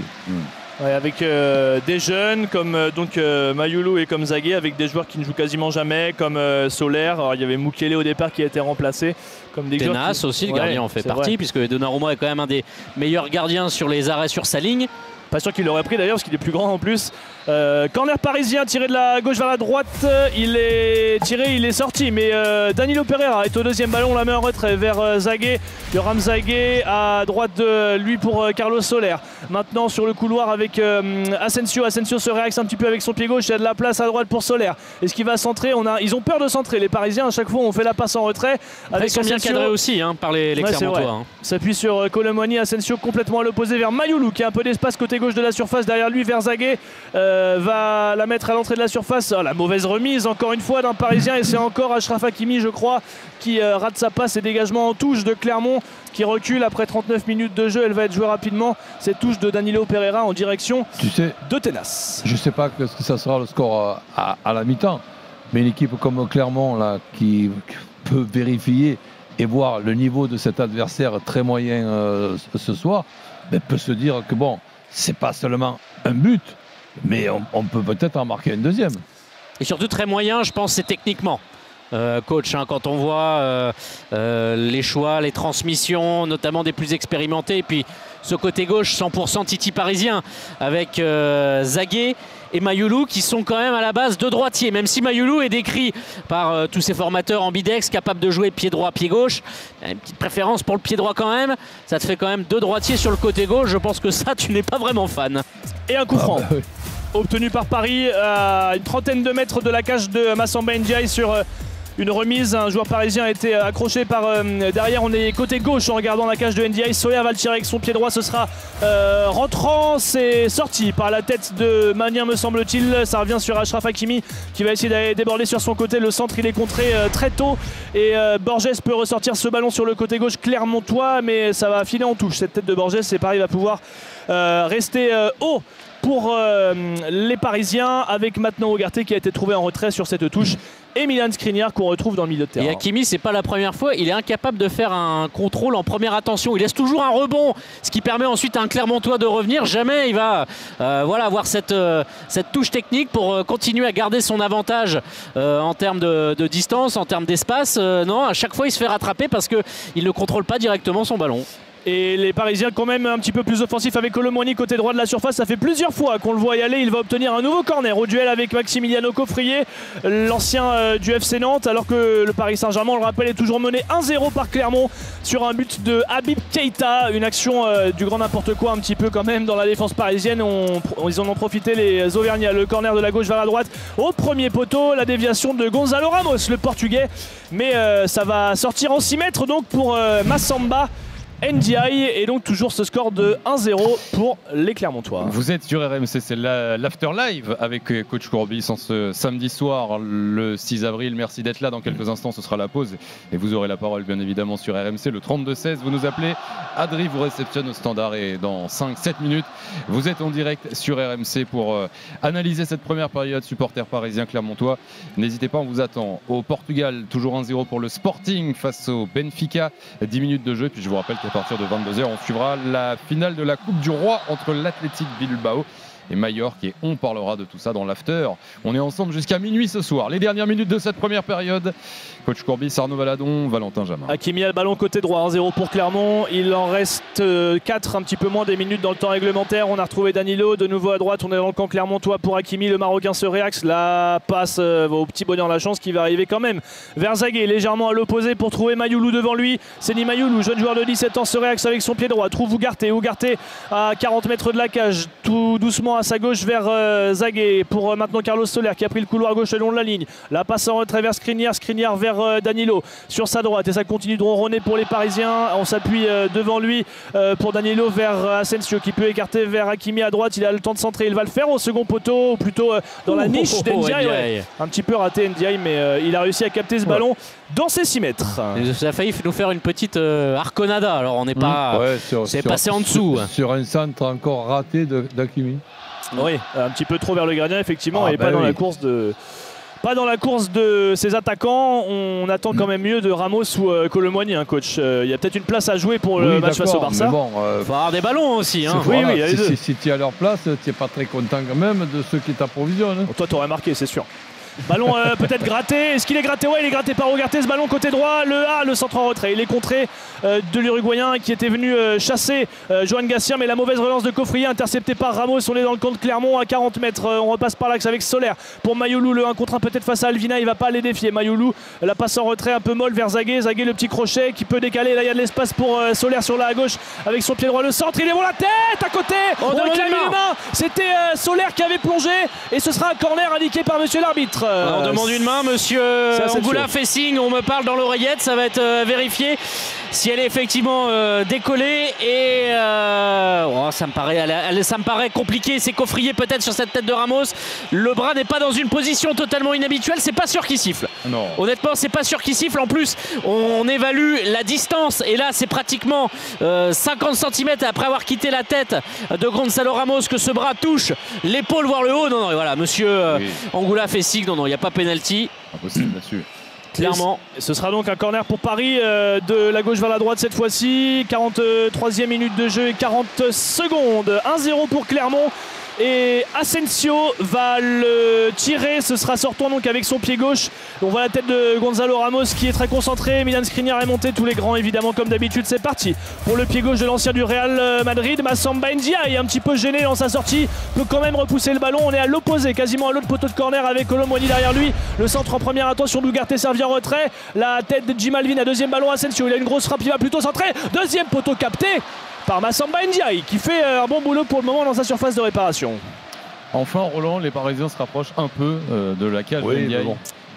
Avec euh, des jeunes comme euh, donc euh, et comme Zagué, avec des joueurs qui ne jouent quasiment jamais, comme Solaire. il y avait Mukele au départ qui a été remplacé. Comme des Tenas aussi, le gardien en fait partie, puisque Donnarumma est quand même un des meilleurs gardiens sur les arrêts sur sa ligne. Pas sûr qu'il l'aurait pris d'ailleurs parce qu'il est plus grand en plus. Euh, corner parisien tiré de la gauche vers la droite. Il est tiré, il est sorti. Mais euh, Danilo Pereira est au deuxième ballon. La main en retrait vers euh. Yoram Zagué à droite de lui pour Carlos Soler. Maintenant sur le couloir avec Asensio. Asensio se réaxe un petit peu avec son pied gauche. Il y a de la place à droite pour Soler. Est-ce qu'il va centrer on a, Ils ont peur de centrer. Les Parisiens, à chaque fois, on fait la passe en retrait. Avec ils sont bien cadrés aussi hein, par les, les ouais, hein. S'appuie sur Colomoni. Asensio complètement à l'opposé vers Mayoulou qui a un peu d'espace côté gauche de la surface derrière lui vers Zagué euh, va la mettre à l'entrée de la surface. Oh, la mauvaise remise encore une fois d'un parisien. Et c'est encore Ashraf Hakimi je crois qui euh, rate sa passe et dégagement en touche de Clermont qui recule après 39 minutes de jeu. Elle va être jouée rapidement. Cette touche de Danilo Pereira en direction de Tenas je sais pas ce que ça sera le score euh, à, la mi-temps. Mais une équipe comme Clermont là qui peut vérifier et voir le niveau de cet adversaire très moyen ce soir, ben, peut se dire que bon, c'est pas seulement un but, mais on, peut peut-être en marquer un deuxième. Et surtout très moyen, je pense, c'est techniquement. Euh, coach, hein, quand on voit euh, euh, les choix, les transmissions, notamment des plus expérimentés, et puis ce côté gauche 100% Titi parisien avec Zaguet et Mayoulou qui sont quand même à la base deux droitiers. Même si Mayoulou est décrit par tous ses formateurs ambidex, capable de jouer pied droit, pied gauche, une petite préférence pour le pied droit quand même. Ça te fait quand même deux droitiers sur le côté gauche. Je pense que ça, tu n'es pas vraiment fan. Et un coup ah franc. Bah obtenu par Paris à une trentaine de mètres de la cage de Massamba Ndiaye sur une remise. Un joueur parisien a été accroché par euh, derrière. On est côté gauche en regardant la cage de NDI. Soler va le tirer avec son pied droit. Ce sera euh, rentrant. C'est sorti par la tête de Manien, me semble-t-il. Ça revient sur Ashraf Hakimi qui va essayer d'aller déborder sur son côté. Le centre, il est contré euh, très tôt. Et Borges peut ressortir ce ballon sur le côté gauche Clermontois. Mais ça va filer en touche. Cette tête de Borges, c'est Paris va pouvoir rester haut pour les Parisiens avec maintenant Ogarté qui a été trouvé en retrait sur cette touche et Milan Skriniar qu'on retrouve dans le milieu de terrain. Et Hakimi, c'est pas la première fois, il est incapable de faire un contrôle en première attention. Il laisse toujours un rebond, ce qui permet ensuite à un Clermontois de revenir. Jamais il va euh, voilà, avoir cette, euh, cette touche technique pour euh, continuer à garder son avantage en termes de, de, distance, en termes d'espace. non, à chaque fois il se fait rattraper parce qu'il ne contrôle pas directement son ballon. Et les Parisiens quand même un petit peu plus offensifs avec Colomoni côté droit de la surface. Ça fait plusieurs fois qu'on le voit y aller. Il va obtenir un nouveau corner au duel avec Maximiliano Coffrier, l'ancien euh, du FC Nantes, alors que le Paris Saint-Germain, on le rappelle, est toujours mené 1-0 par Clermont sur un but de Habib Keita. Une action euh, du grand n'importe quoi un petit peu quand même dans la défense parisienne. ils en ont profité les Auvergnats. Le corner de la gauche vers la droite au premier poteau. La déviation de Gonzalo Ramos, le portugais. Mais euh, ça va sortir en 6 mètres donc pour Massamba. NDI et donc toujours ce score de 1-0 pour les Clermontois. Vous êtes sur RMC, c'est l'after live avec euh, coach Courbis en ce samedi soir le 6 avril. Merci d'être là. Dans quelques instants, ce sera la pause et vous aurez la parole bien évidemment sur RMC le 32-16. Vous nous appelez, Adri vous réceptionne au standard et dans 5-7 minutes, vous êtes en direct sur RMC pour euh, analyser cette première période supporter parisien clermontois. N'hésitez pas, on vous attend. Au Portugal, toujours 1-0 pour le Sporting face au Benfica. 10 minutes de jeu. Puis je vous rappelle qu'à partir de 22h, on suivra la finale de la Coupe du Roi entre l'Athletic Bilbao et Mallorca et on parlera de tout ça dans l'after. On est ensemble jusqu'à minuit ce soir. Les dernières minutes de cette première période. Coach Courbis, Arnaud Valadon, Valentin Jamin. Hakimi a le ballon côté droit, 1-0 pour Clermont. Il en reste 4, euh, un petit peu moins des minutes dans le temps réglementaire. On a retrouvé Danilo de nouveau à droite. On est dans le camp Clermontois pour Hakimi. Le Marocain se réaxe. La passe euh, au petit bonheur la chance qui va arriver quand même vers Zagué, légèrement à l'opposé pour trouver Mayoulou devant lui. C'est ni Mayoulou, jeune joueur de 17 ans, se réaxe avec son pied droit. Trouve Ougarté. Ougarté à 40 mètres de la cage, tout doucement à sa gauche vers euh, Zagué pour maintenant Carlos Soler qui a pris le couloir gauche le long de la ligne. La passe en retrait vers Skriniar. Skriniar vers Danilo sur sa droite et ça continue de ronronner pour les Parisiens. On s'appuie euh, devant lui euh, pour Danilo vers euh, Asensio qui peut écarter vers Hakimi à droite. Il a le temps de centrer. Il va le faire au second poteau, ou plutôt dans la niche d'Ndiaye. Un petit peu raté Ndiaye, mais il a réussi à capter ce ballon dans ses 6 mètres. ça a failli nous faire une petite arconada. Alors on n'est pas. c'est passé en dessous. Sur un centre encore raté d'Hakimi. Oui, un petit peu trop vers le gardien, effectivement, ah et pas bah dans la course de, pas dans la course de ses attaquants. On attend quand même mieux de Ramos ou euh, Colomboigny, hein, coach. Euh, il y a peut-être une place à jouer pour le match face au Barça. Bon, euh, faut avoir des ballons aussi. Hein. Oui, oui, si, tu es à leur place, tu n'es pas très content quand même de ceux qui t'approvisionnent. Hein. toi, tu aurais marqué, c'est sûr. Ballon euh, peut-être gratté. Est-ce qu'il est gratté Ouais, il est gratté par Ugarte. Ce ballon côté droit. Le A, le centre en retrait. Il est contré euh, de l'Uruguayen qui était venu euh, chasser Johan Gassien. Mais la mauvaise relance de Coffrier interceptée par Ramos. On est dans le camp de Clermont à 40 mètres. on repasse par l'axe avec Solaire pour Mayoulou. Le 1 contre 1 peut-être face à Alvina. Il va pas les défier. Mayoulou, la passe en retrait un peu molle vers Zagué. Zagué, le petit crochet qui peut décaler. Là, il y a de l'espace pour Solaire sur la gauche avec son pied droit. Le centre, il est bon la tête à côté. On, les mains. C'était Solaire qui avait plongé. Et ce sera un corner indiqué par monsieur l'arbitre. On demande une main, monsieur Angoula fait signe, on me parle dans l'oreillette, ça va être euh, vérifié si elle est effectivement euh, décollée et euh, oh, ça, me paraît, ça me paraît compliqué, c'est coffrier peut-être sur cette tête de Ramos. Le bras n'est pas dans une position totalement inhabituelle, c'est pas sûr qu'il siffle. Non. Honnêtement, c'est pas sûr qu'il siffle. En plus, on, évalue la distance et là, c'est pratiquement 50 cm après avoir quitté la tête de Gonzalo Ramos que ce bras touche l'épaule voire le haut. Non, non, voilà, monsieur Angoula fait signe. Non, non, il n'y a pas pénalty. Impossible là-dessus. Clairement. ce sera donc un corner pour Paris euh, de la gauche vers la droite cette fois-ci. 43e minute de jeu et 40 secondes. 1-0 pour Clermont. Et Asensio va le tirer. Ce sera sortant donc avec son pied gauche. On voit la tête de Gonzalo Ramos qui est très concentré. Milan Skriniar est monté. Tous les grands, évidemment, comme d'habitude. C'est parti pour le pied gauche de l'ancien du Real Madrid. Massamba Ndia est un petit peu gêné dans sa sortie. Peut quand même repousser le ballon. On est à l'opposé, quasiment à l'autre poteau de corner avec Colomboigny derrière lui. Le centre en première attention. Dougarté servi en retrait. La tête de Jim Alvin à deuxième ballon. Asensio. Il a une grosse frappe. Il va plutôt centrer. Deuxième poteau capté par Massamba Ndiaye qui fait euh, un bon boulot pour le moment dans sa surface de réparation. Enfin, Roland, les Parisiens se rapprochent un peu de la cage oui,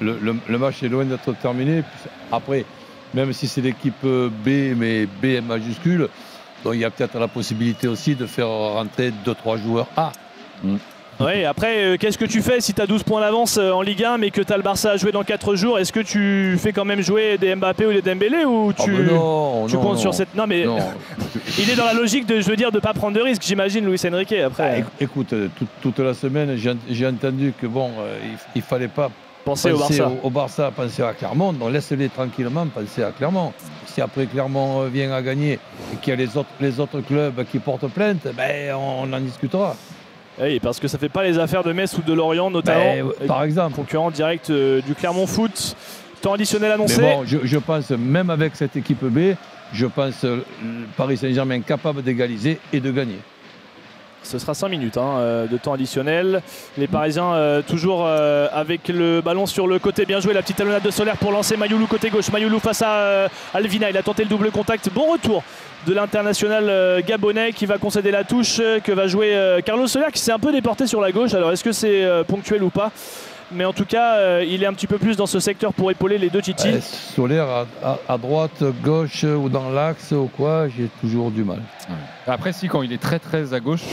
le, le, match est loin d'être terminé. Après, même si c'est l'équipe B, mais B majuscule, donc il y a peut-être la possibilité aussi de faire rentrer 2-3 joueurs A. Mm. Oui, après, euh, qu'est-ce que tu fais si tu as 12 points d'avance euh, en Ligue 1 mais que tu as le Barça à jouer dans 4 jours? Est-ce que tu fais quand même jouer des Mbappé ou des Dembélé ou ah, tu, non, tu comptes sur cette. Non, mais *laughs* il est dans la logique de, je veux dire, de pas prendre de risques, j'imagine, Luis Enrique. Après, ah, écoute, euh, toute, la semaine, j'ai entendu que bon, il, fallait pas penser, au Barça. Au, Barça, penser à Clermont. Donc laisse-les tranquillement penser à Clermont. Si après Clermont vient à gagner et qu'il y a les autres, les autres clubs qui portent plainte, ben, on en discutera. Oui, parce que ça fait pas les affaires de Metz ou de Lorient, notamment. Ben, par exemple. Concurrent direct euh, du Clermont Foot. Temps additionnel annoncé. Mais bon, je, pense, même avec cette équipe B, je pense euh, Paris Saint-Germain capable d'égaliser et de gagner. Ce sera 5 minutes hein, euh, de temps additionnel. Les Parisiens toujours avec le ballon sur le côté. Bien joué, la petite talonnade de Solaire pour lancer Mayoulou côté gauche. Mayoulou face à Alvina. Il a tenté le double contact. Bon retour de l'international euh, gabonais qui va concéder la touche euh, que va jouer euh, Carlos Soler qui s'est un peu déporté sur la gauche. Alors est-ce que c'est ponctuel ou pas? Mais en tout cas, il est un petit peu plus dans ce secteur pour épauler les deux Titi. Solaire à, droite, gauche ou dans l'axe ou quoi, j'ai toujours du mal. Après, si, quand il est très très à gauche,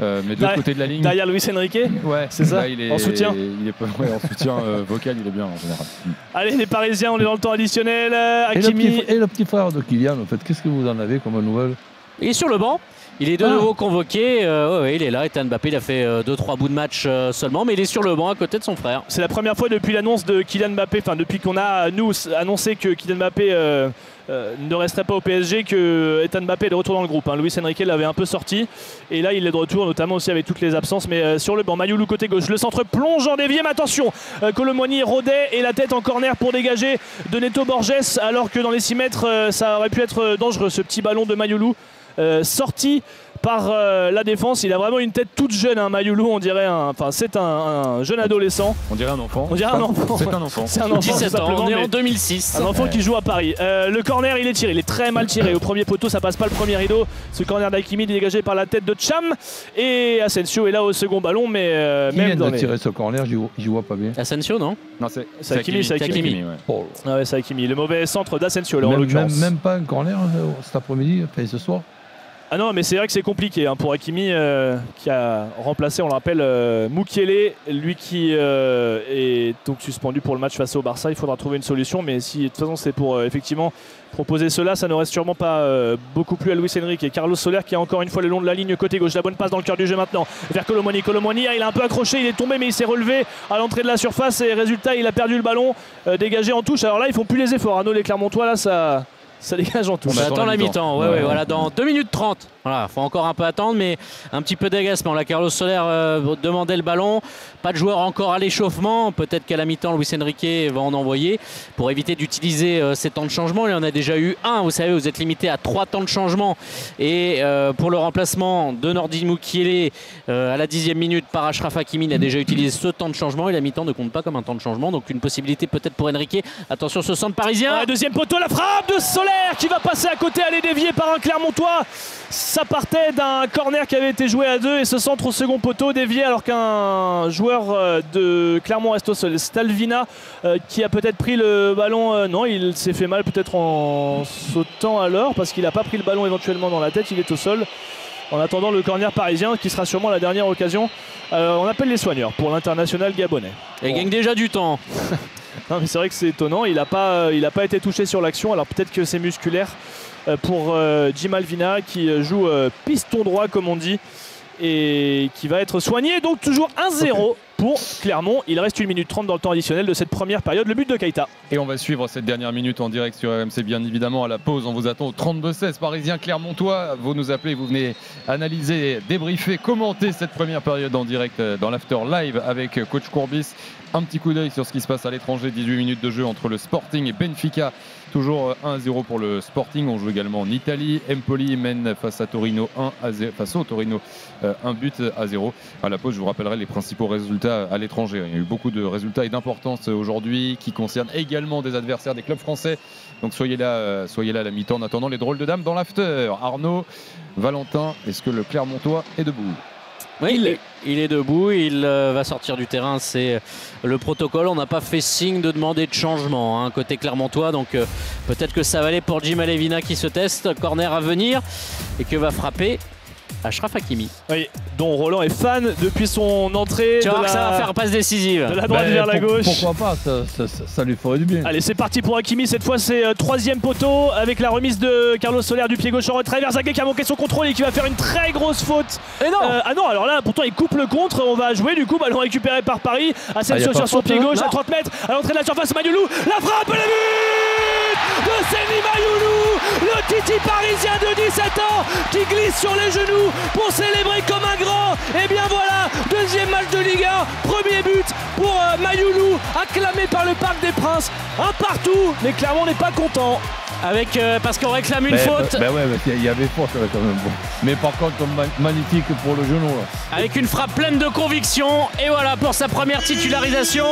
euh, mais de l'autre côté de la ligne. Derrière Luis Enrique Ouais, c'est ça. il est, en soutien il est, En soutien euh, *laughs* vocal, il est bien en général. Allez, les Parisiens, on est dans le temps additionnel. Et le, petit, et le petit frère de Kylian, en fait, qu'est-ce que vous en avez comme nouvelle? Il est sur le banc. Il est de ah. nouveau convoqué. Euh, il est là. Ethan Mbappé, il a fait 2-3 bouts de match seulement, mais il est sur le banc à côté de son frère. C'est la première fois depuis l'annonce de Kylian Mbappé, enfin depuis qu'on a, nous, annoncé que Kylian Mbappé euh, ne resterait pas au PSG que Ethan Mbappé est de retour dans le groupe. Hein. Luis Enrique l'avait un peu sorti et là il est de retour notamment aussi avec toutes les absences mais euh, sur le banc Mayoulou côté gauche le centre plonge en dévié mais attention euh, rodait et la tête en corner pour dégager de Neto Borges alors que dans les 6 mètres ça aurait pu être dangereux ce petit ballon de Mayoulou sorti par euh, la défense. Il a vraiment une tête toute jeune, un hein, Mayoulou, on dirait un. Enfin, c'est un, jeune adolescent. On dirait un enfant. On dirait un enfant. C'est un enfant. C'est un enfant. 17 ans, on est en 2006. Un enfant qui joue à Paris. Euh, le corner, il est tiré. Il est très mal tiré. Au premier poteau, ça passe pas le premier rideau. Ce corner d'Akimi dégagé par la tête de Cham. Et Asensio est là au second ballon, mais euh, même dans les... tirer ce corner, j'y vois pas bien. Asensio, non Non, c'est Akimi. C'est Akimi. Oh. Ah ouais, c'est Akimi. Le mauvais centre d'Asensio, là, même, même, pas un corner cet après-midi, enfin, ce soir ah non, mais c'est vrai que c'est compliqué hein, pour Hakimi euh, qui a remplacé, on le rappelle, euh, lui qui euh, est donc suspendu pour le match face au Barça. Il faudra trouver une solution, mais si de toute façon c'est pour effectivement proposer cela, ça ne reste sûrement pas beaucoup plus à Luis Enrique et Carlos Soler qui est encore une fois le long de la ligne côté gauche. La bonne passe dans le cœur du jeu maintenant vers Colomoni. Colomoni, il a un peu accroché, il est tombé, mais il s'est relevé à l'entrée de la surface et résultat, il a perdu le ballon dégagé en touche. Alors là, ils font plus les efforts. Arnaud, les Clermontois, là, ça ça dégage en touche. On attend la mi-temps. Ouais, ouais, voilà, dans 2 minutes 30. Voilà, faut encore un peu attendre, mais un petit peu d'agacement. La Carlos Soler euh, demandait le ballon. Pas de joueur encore à l'échauffement. Peut-être qu'à la mi-temps, Luis Enrique va en envoyer pour éviter d'utiliser euh, ces temps de changement. Il y en a déjà eu un. Vous savez, vous êtes limité à 3 temps de changement. Et euh, pour le remplacement de Nordi Mukiele à la dixième minute par Ashraf Hakimi, il a déjà utilisé ce temps de changement. Et la mi-temps ne compte pas comme un temps de changement. Donc une possibilité peut-être pour Enrique. Attention, ce centre parisien. deuxième poteau, la frappe de Soler qui va passer à côté, aller dévier par un Clermontois. Partait d'un corner qui avait été joué à deux et ce centre au second poteau dévié alors qu'un joueur euh, de Clermont reste au sol. Stalvina euh, qui a peut-être pris le ballon. Euh, non, il s'est fait mal peut-être en sautant alors parce qu'il n'a pas pris le ballon éventuellement dans la tête. Il est au sol. En attendant le corner parisien qui sera sûrement la dernière occasion. on appelle les soigneurs pour l'international gabonais. Et gagne déjà du temps. *laughs* Non, mais c'est vrai que c'est étonnant. Il n'a pas, euh, pas été touché sur l'action. Alors peut-être que c'est musculaire euh, pour euh, Jim Alvina qui joue piston droit, comme on dit, et qui va être soigné. Donc toujours 1-0 pour Clermont. Il reste 1 minute 30 dans le temps additionnel de cette première période. Le but de Keita. Et on va suivre cette dernière minute en direct sur RMC, bien évidemment. À la pause, on vous attend au 32-16. Parisien Clermontois, vous nous appelez, vous venez analyser, débriefer, commenter cette première période en direct dans l'After Live avec coach Courbis un petit coup d'œil sur ce qui se passe à l'étranger. 18 minutes de jeu entre le Sporting et Benfica. Toujours 1-0 pour le Sporting. On joue également en Italie. Empoli mène face à Torino 1 à 0, face au Torino euh, un but à 0. À la pause, je vous rappellerai les principaux résultats à l'étranger. Il y a eu beaucoup de résultats et d'importance aujourd'hui qui concernent également des adversaires des clubs français. Donc soyez là, euh, soyez là à la mi-temps en attendant les drôles de dames dans l'after. Arnaud, Valentin, est-ce que le Clermontois est debout? Il, est, debout, il euh, va sortir du terrain, c'est le protocole. On n'a pas fait signe de demander de changement hein, côté Clermontois, donc euh, peut-être que ça va aller pour Jim Alevina qui se teste. Corner à venir et que va frapper Ashraf Hakimi. Oui, dont Roland est fan depuis son entrée. Tu vois ça va faire passe décisive. De la droite ben, vers la gauche. Pourquoi pas, ça, lui ferait du bien. Allez, c'est parti pour Hakimi. Cette fois, c'est euh, troisième poteau avec la remise de Carlos Soler du pied gauche en retrait vers Zague qui a manqué son contrôle et qui va faire une très grosse faute. Et non euh, Ah non, alors là, pourtant, il coupe le contre. On va jouer du coup, ballon récupéré par Paris. Asensio ah, sur son pied hein. gauche à 30 mètres à l'entrée de la surface. Magnoulou, la frappe, le but de Seni Mayoulou, le titi parisien de 17 ans qui glisse sur les genoux pour célébrer comme un grand. Et bien voilà, deuxième match de Ligue 1, premier but pour euh, Mayoulou, acclamé par le Parc des Princes. Un partout, mais clairement on n'est pas content. Avec, euh, parce qu'on réclame une faute. Ben ouais, il y avait faute quand même. Mais par contre, magnifique pour le genou. Avec une frappe pleine de conviction. Et voilà pour sa première titularisation.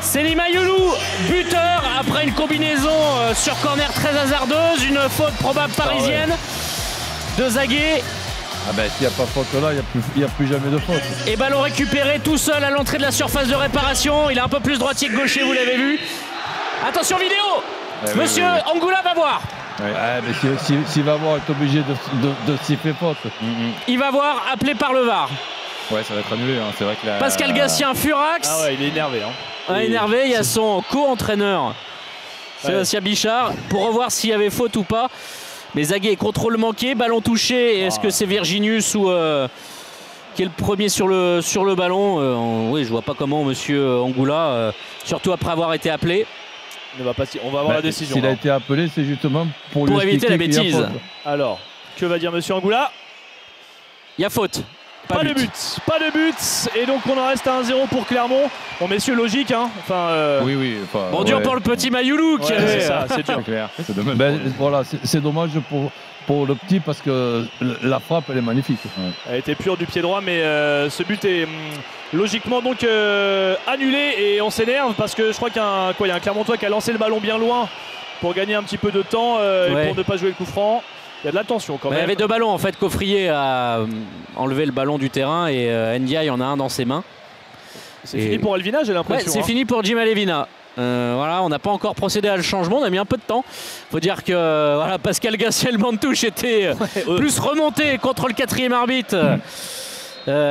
C'est Mayoulou, buteur après une combinaison euh, sur corner très hasardeuse, une faute probable ah parisienne de Zaguet ah ben s'il n'y a pas faute là, il n'y a, plus jamais de faute. Et ballon récupéré tout seul à l'entrée de la surface de réparation. Il est un peu plus droitier que gaucher, vous l'avez vu. Attention vidéo Monsieur Angoula va voir. Ah, mais s'il va voir, il est obligé de, s'y faire faute. Il va voir, appelé par le VAR. Ouais, ça va être annulé. Hein. C'est vrai que Pascal Gassien, Furax. Ah ouais, il est énervé. Hein. Ah, énervé, il y a son co-entraîneur, Sébastien Bichard, pour revoir s'il y avait faute ou pas. Mais Zaguet, contrôle manqué, ballon touché. Est-ce que c'est Virginius ou euh, qui est le premier sur le, sur le ballon euh, Oui, je vois pas comment Monsieur Angoula, euh, surtout après avoir été appelé. va pas, on va avoir la bah, décision. S'il a été appelé, c'est justement pour, pour éviter la bêtise. Alors, que va dire Monsieur Angoula? Il y a faute. Pas, de but. Pas de but. Et donc on en reste à 1-0 pour Clermont. Bon messieurs, logique hein. Enfin, euh, Oui, oui. bon dur pour le petit Mayoulou qui C'est ça, c'est dur. *laughs* C'est dommage. Ben, voilà, c'est dommage pour, pour le petit parce que la frappe elle est magnifique. Elle était pure du pied droit mais euh, ce but est hum, logiquement donc euh, annulé et on s'énerve parce que je crois qu'il y a un, quoi, il y a un Clermontois qui a lancé le ballon bien loin pour gagner un petit peu de temps et pour ne pas jouer le coup franc. Il y a de la tension quand même. Il y avait deux ballons en fait. Coffrier a euh, enlevé le ballon du terrain et euh, Ndiaye en a un dans ses mains. C'est fini pour Alvina, j'ai l'impression. c'est hein. fini pour Jim Alevina. Euh, voilà, on n'a pas encore procédé à le changement, on a mis un peu de temps. Faut dire que voilà, Pascal Gassiel Mantouche était plus remonté contre le quatrième arbitre.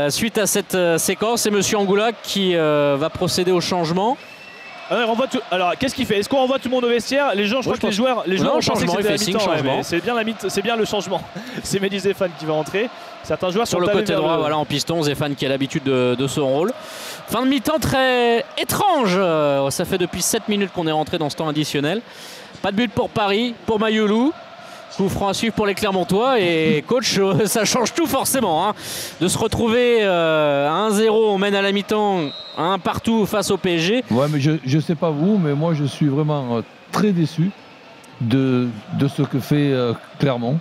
suite à cette séquence, c'est Monsieur Angoula qui va procéder au changement. Alors, Alors, qu'est-ce qu'il fait Est-ce qu'on envoie tout le monde au vestiaire Les gens, je crois que les joueurs, les joueurs ont pensé que c'était la c'est bien, c'est bien le changement. *laughs* c'est Mehdi Zéphane qui va entrer. Certains joueurs sur le côté droit, voilà en piston, Zéphane qui a l'habitude de, son rôle. Fin de mi-temps très étrange. Euh, ça fait depuis 7 minutes qu'on est rentré dans ce temps additionnel. Pas de but pour Paris, pour Mayoulou. Coup franc à suivre pour les Clermontois et *laughs* coach, euh, ça change tout forcément. Hein. De se retrouver euh, à 1-0, on mène à la mi-temps, partout face au PSG. Ouais, mais je ne sais pas vous, mais moi je suis vraiment euh, très déçu de, de ce que fait Clermont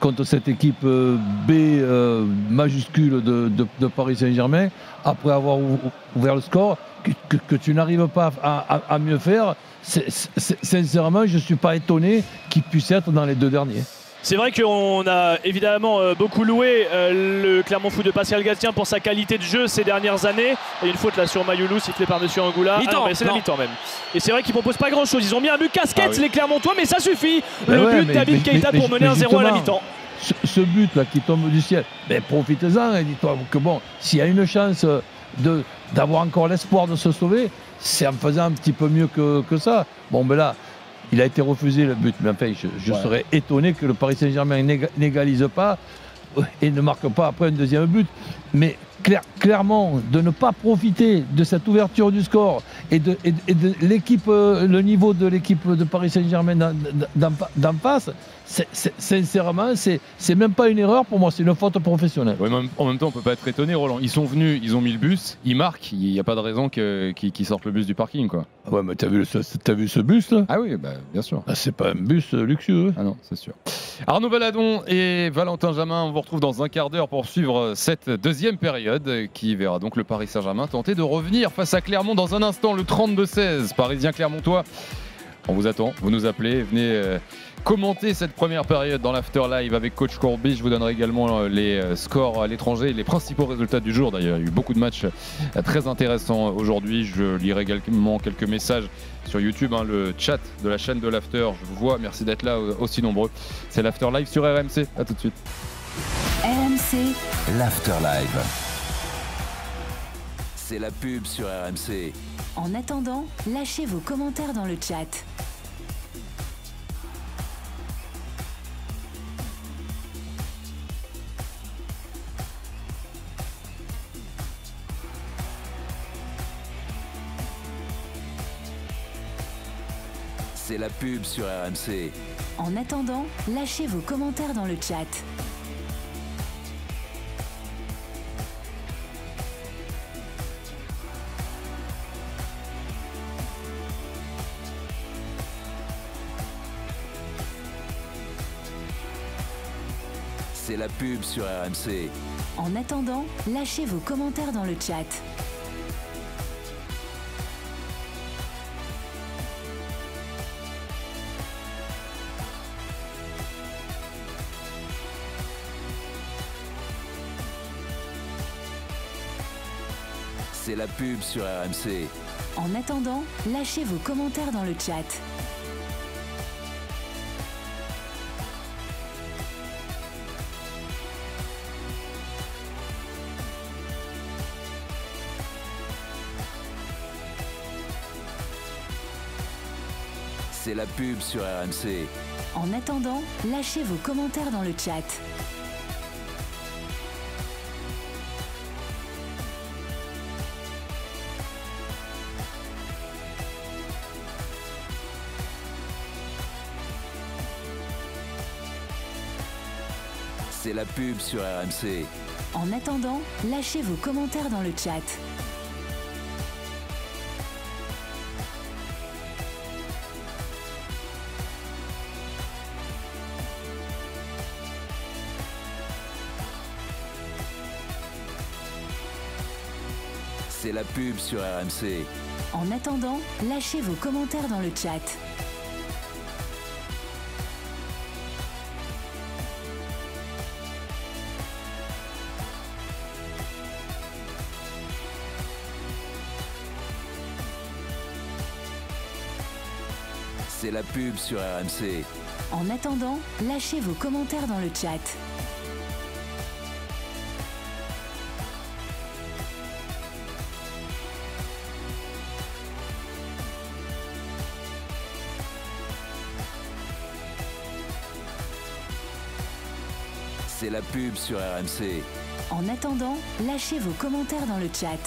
contre, cette équipe B majuscule de, Paris Saint-Germain, après avoir ouvert le score, que, tu n'arrives pas à mieux faire sincèrement, je ne suis pas étonné qu'il puisse être dans les deux derniers. C'est vrai qu'on a évidemment euh, beaucoup loué euh, le Clermont Foot de Pascal Gastien pour sa qualité de jeu ces dernières années. Il y a une faute là sur Mayoulou sifflée par Monsieur Angoula. Ah c'est la mi-temps même. Et c'est vrai qu'ils proposent pas grand chose. Ils ont mis un but casquette ah les Clermontois, mais ça suffit. le but David Keita pour mener un 0 à la mi-temps. Ce, but là qui tombe du ciel, mais profitez-en et dis-toi que bon, s'il y a une chance de d'avoir encore l'espoir de se sauver, c'est en faisant un petit peu mieux que, ça. Bon, ben là, il a été refusé le but, mais enfin, je, serais étonné que le Paris Saint-Germain n'égalise pas et ne marque pas après un deuxième but. Mais clairement, de ne pas profiter de cette ouverture du score et de, l'équipe, euh, le niveau de l'équipe de Paris Saint-Germain d'en face, sincèrement, c'est même pas une erreur pour moi, c'est une faute professionnelle. en même temps, on peut pas être étonné, Roland. Ils sont venus, ils ont mis le bus, ils marquent, il n'y a pas de raison qu'ils sortent le bus du parking. Quoi. Ah ouais, mais t'as vu, as vu ce bus là? Ah oui, bah, bien sûr. Ah, c'est pas un bus luxueux. Ah non, c'est sûr. Arnaud Baladon et Valentin Jamin, on vous retrouve dans un quart d'heure pour suivre cette deuxième période qui verra donc le Paris Saint-Germain tenter de revenir face à Clermont dans un instant, le 32-16, Parisien Clermontois On vous attend, vous nous appelez, venez euh, commenter cette première période dans l'After Live avec Coach Corby. Je vous donnerai également euh, les euh, scores à l'étranger, les principaux résultats du jour. D'ailleurs, il y a eu beaucoup de matchs très intéressants aujourd'hui. Je lirai également quelques messages sur YouTube, hein, le chat de la chaîne de l'After. Je vous vois, merci d'être là aussi nombreux. C'est l'After Live sur RMC. A tout de suite. RMC. L'After Live. C'est la pub sur RMC. En attendant, lâchez vos commentaires dans le chat. C'est la pub sur RMC. En attendant, lâchez vos commentaires dans le chat. C'est la pub sur RMC. En attendant, lâchez vos commentaires dans le chat. C'est la pub sur RMC. En attendant, lâchez vos commentaires dans le chat. C'est la pub sur RMC. En attendant, lâchez vos commentaires dans le chat. C'est la pub sur RMC. En attendant, lâchez vos commentaires dans le chat. C'est la pub sur RMC. En attendant, lâchez vos commentaires dans le chat. C'est la pub sur RMC. En attendant, lâchez vos commentaires dans le chat. C'est la pub sur RMC. En attendant, lâchez vos commentaires dans le chat.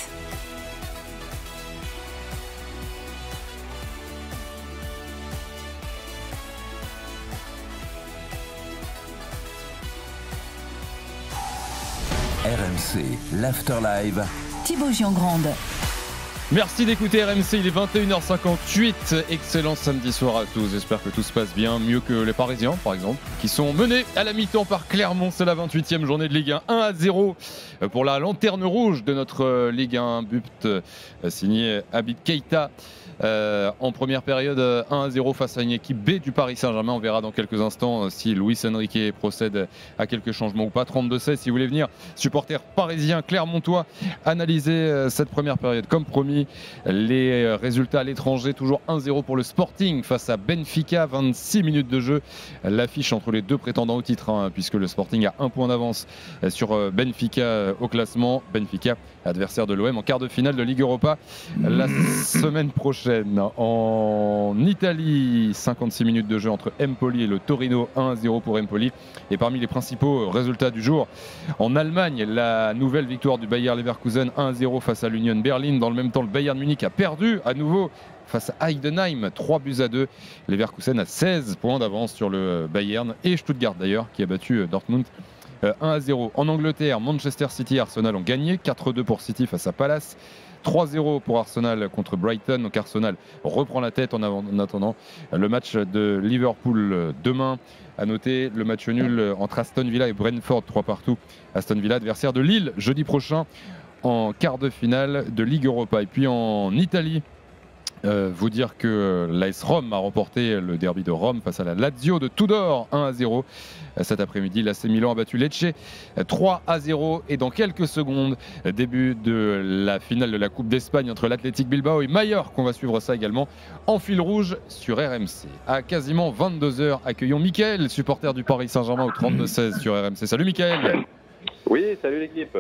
RMC, l'Afterlive. Thibaut Giangrande. Merci d'écouter RMC, il est 21h58. Excellent samedi soir à tous. J'espère que tout se passe bien, mieux que les Parisiens par exemple, qui sont menés à la mi-temps par Clermont. C'est la 28e journée de Ligue 1, 1 à 0 pour la lanterne rouge de notre Ligue 1. But euh, signé Abid Keita. Euh, en première période, 1 à 0 face à une équipe B du Paris Saint-Germain. On verra dans quelques instants euh, si Luis Enrique procède à quelques changements ou pas. 32-16, si vous voulez venir, supporter parisien Clermontois, analyser euh, cette première période. Comme promis, les résultats à l'étranger, toujours 1-0 pour le Sporting face à Benfica, 26 minutes de jeu. L'affiche entre les deux prétendants au titre, hein, puisque le Sporting a un point d'avance sur Benfica au classement. Benfica, adversaire de l'OM en quart de finale de Ligue Europa la semaine prochaine. En Italie, 56 minutes de jeu entre Empoli et le Torino, 1-0 pour Empoli. Et parmi les principaux résultats du jour, en Allemagne, la nouvelle victoire du Bayer Leverkusen 1-0 face à l'Union Berlin. Dans le même temps, le Bayern Munich a perdu à nouveau face à Heidenheim, 3 buts à 2. Leverkusen a 16 points d'avance sur le Bayern et Stuttgart d'ailleurs qui a battu Dortmund 1 à 0. En Angleterre, Manchester City et Arsenal ont gagné 4-2 pour City face à Palace. 3-0 pour Arsenal contre Brighton. Donc Arsenal reprend la tête en, attendant le match de Liverpool demain. À noter le match nul entre Aston Villa et Brentford, 3 partout. Aston Villa, adversaire de Lille, jeudi prochain en quart de finale de Ligue Europa. Et puis en Italie, Euh, vous dire que l'AS Rome a remporté le derby de Rome face à la Lazio de Tudor 1 à 0 euh, cet après-midi. L'AC Milan a battu Lecce 3 à 0 et dans quelques secondes, début de la finale de la Coupe d'Espagne entre l'Athletic Bilbao et Mallorca. On va suivre ça également en fil rouge sur RMC. À quasiment 22h, accueillons Mickaël, supporter du Paris Saint-Germain au 32-16 sur RMC. Salut Mickaël Oui, salut l'équipe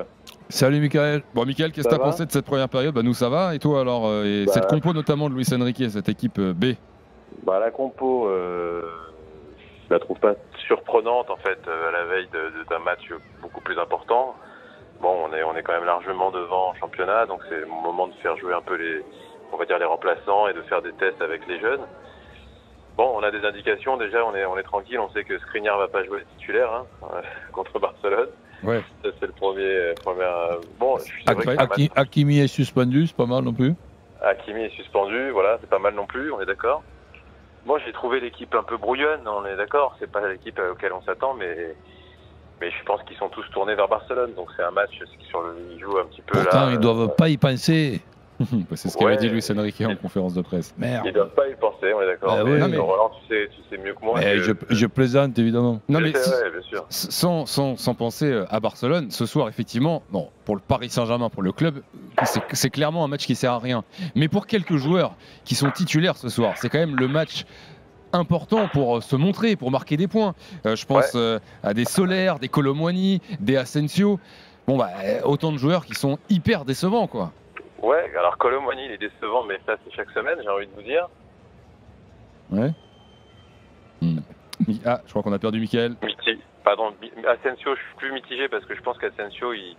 Salut Michael. Bon Michael, qu'est-ce que tu as pensé de cette première période? Bah, Nous ça va. Et toi alors euh, et bah, Cette compo notamment de Luis Enrique, cette équipe euh, B? Bah, La compo, euh, je la trouve pas surprenante en fait à la veille d'un match beaucoup plus important. Bon, on est, on est quand même largement devant en championnat, donc c'est le moment de faire jouer un peu les, on va dire les remplaçants et de faire des tests avec les jeunes. Bon, on a des indications déjà, on est, on est tranquille, on sait que Skriniar va pas jouer titulaire hein, *laughs* contre Barcelone. Ouais. C'est le premier. premier bon, est Hakimi est suspendu, c'est pas mal non plus. Hakimi est suspendu, voilà, c'est pas mal non plus, on est d'accord. Moi, j'ai trouvé l'équipe un peu brouillonne, on est d'accord. C'est pas l'équipe auquel on s'attend, mais mais je pense qu'ils sont tous tournés vers Barcelone, donc c'est un match sur le ils jouent un petit peu Pourtant, là. ils doivent pas y penser. *laughs* c'est ce qu'avait dit Luis Enrique en conférence de presse. Merde. Ils doivent pas y penser, on est d'accord. Ah mais, non, Roland, tu sais, tu sais mieux que moi. Que- je, je plaisante évidemment. Non mais sais, si- ouais, bien sûr. sans, sans, sans penser euh, à Barcelone, ce soir effectivement, bon, pour le Paris Saint-Germain, pour le club, c'est- clairement un match qui sert à rien. Mais pour quelques joueurs qui sont titulaires ce soir, c'est quand même le match important pour euh, se montrer, pour marquer des points. Euh, je pense euh, à des Solaire, des Colomwani, des Asensio. Bon bah autant de joueurs qui sont hyper décevants quoi. Ouais, alors Colomwani, il est décevant, mais ça, c'est chaque semaine, j'ai envie de vous dire. Ouais. Hmm. Ah, je crois qu'on a perdu Michael. Miti- Pardon, Asensio, je suis plus mitigé parce que je pense qu'Asensio, il,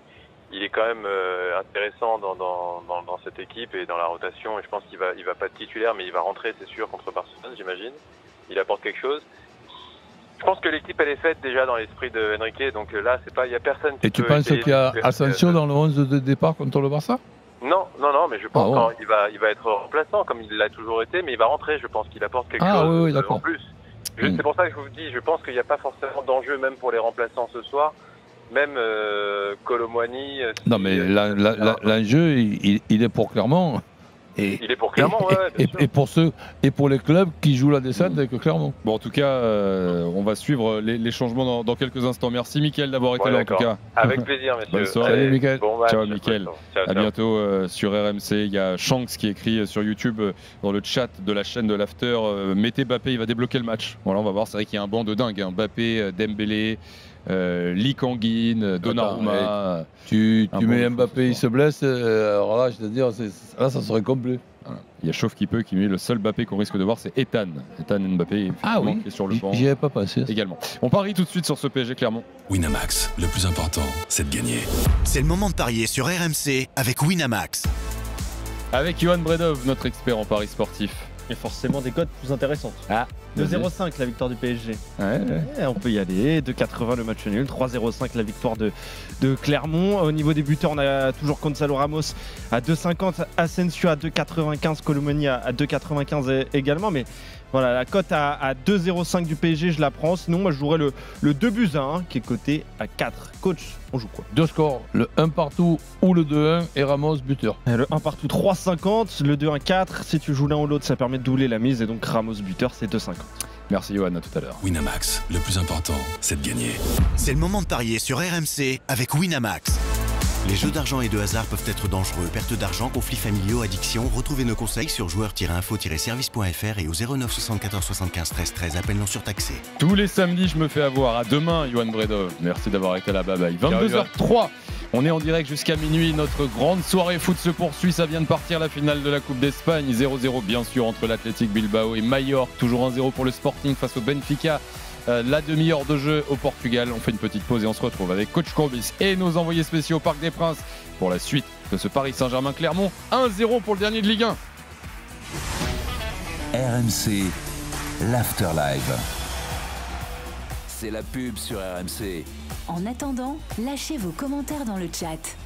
il est quand même euh, intéressant dans, dans, dans, dans cette équipe et dans la rotation. Et je pense qu'il va, il va pas être titulaire, mais il va rentrer, c'est sûr, contre Barcelone, j'imagine. Il apporte quelque chose. Je pense que l'équipe, elle est faite déjà dans l'esprit de Enrique, donc euh, là, c'est pas, il y a personne qui Et tu penses qu'il y a Asensio dans le 11 de départ contre le Barça? Non, non, non, mais je pense Ah qu'il va, il va être remplaçant comme il l'a toujours été, mais il va rentrer. Je pense qu'il apporte quelque Ah, chose oui, oui, euh, en plus. Mm. C'est pour ça que je vous dis, je pense qu'il n'y a pas forcément d'enjeu même pour les remplaçants ce soir. Même euh, Colomwani, euh, Non mais la- l'enjeu il, il- il est pour Clermont. Et, il est pour Clermont, et, ouais, bien et- sûr. et pour ceux et pour les clubs qui jouent la descente avec Clermont. Bon, en tout cas, euh, on va suivre les, les changements dans, dans quelques instants. Merci, Mickaël, d'avoir été Ouais, là, en tout cas. Avec plaisir, messieurs. Bonne soirée. Allez, Salut, Mickaël. bon match. ciao, Mickaël. Ciao, À bientôt euh, sur RMC. Il y a Shanks qui écrit euh, sur YouTube, euh, dans le chat de la chaîne de l'After euh, Mettez Bappé, il va débloquer le match. Voilà, on va voir. C'est vrai qu'il y a un banc de dingue. Hein. Bappé, euh, Dembélé, euh, Lee Kangin, euh, Donnarumma. Tu, mets Mbappé, il se blesse. euh, alors là, je te dire, là, ça serait complet. Voilà. Il y a Chauffe qui peut qui met le seul Bappé qu'on risque de voir, c'est Ethan. Ethan Mbappé, Ah oui. qui est sur le banc. J'y avais pas passé. Également. On parie tout de suite sur ce PSG Clermont. Winamax, le plus important, c'est de gagner. C'est le moment de parier sur RMC avec Winamax. Avec Johan Bredov, notre expert en paris sportif. Et forcément des cotes plus intéressantes. Ah, 2,05 la victoire du PSG. Ouais, ouais. Eh, on peut y aller. 2,80 le match nul. 3,05 la victoire de, de Clermont. Au niveau des buteurs, on a toujours Gonzalo Ramos à 2,50. Asensio à 2,95. Colomani à, à 2,95 également. Mais voilà, la cote à, à 2,05 du PSG, je la prends. Sinon, moi, je jouerais le, le 2 buts à 1 qui est coté à 4. Coach, on joue quoi? Deux scores, le 1 partout ou le 2-1 et Ramos buteur. Eh, Le 1 partout 3,50. Le 2 1 4. Si tu joues l'un ou l'autre, ça permet de doubler la mise. Et donc, Ramos buteur, c'est 2,50. Merci Johan, à tout à l'heure. Winamax, le plus important, c'est de gagner. C'est le moment de parier sur RMC avec Winamax. Les jeux d'argent et de hasard peuvent être dangereux. Perte d'argent, conflits familiaux, addiction. Retrouvez nos conseils sur joueurs-info-service.fr et au 09 74 75 13 13. Appel non surtaxé. Tous les samedis, je me fais avoir. À demain, Johan Bredov. Merci d'avoir été là. Bye bye. Ciao, 22h03. On est en direct jusqu'à minuit. Notre grande soirée foot se poursuit. Ça vient de partir la finale de la Coupe d'Espagne. 0-0 bien sûr entre l'Athletic Bilbao et Mallorca. Toujours 1-0 pour le Sporting face au Benfica. Euh, la demi-heure de jeu au Portugal. On fait une petite pause et on se retrouve avec Coach Courbis et nos envoyés spéciaux au Parc des Princes pour la suite de ce Paris Saint-Germain-Clermont. 1-0 pour le dernier de Ligue 1. RMC, l'Afterlive. C'est la pub sur RMC. En attendant, lâchez vos commentaires dans le chat.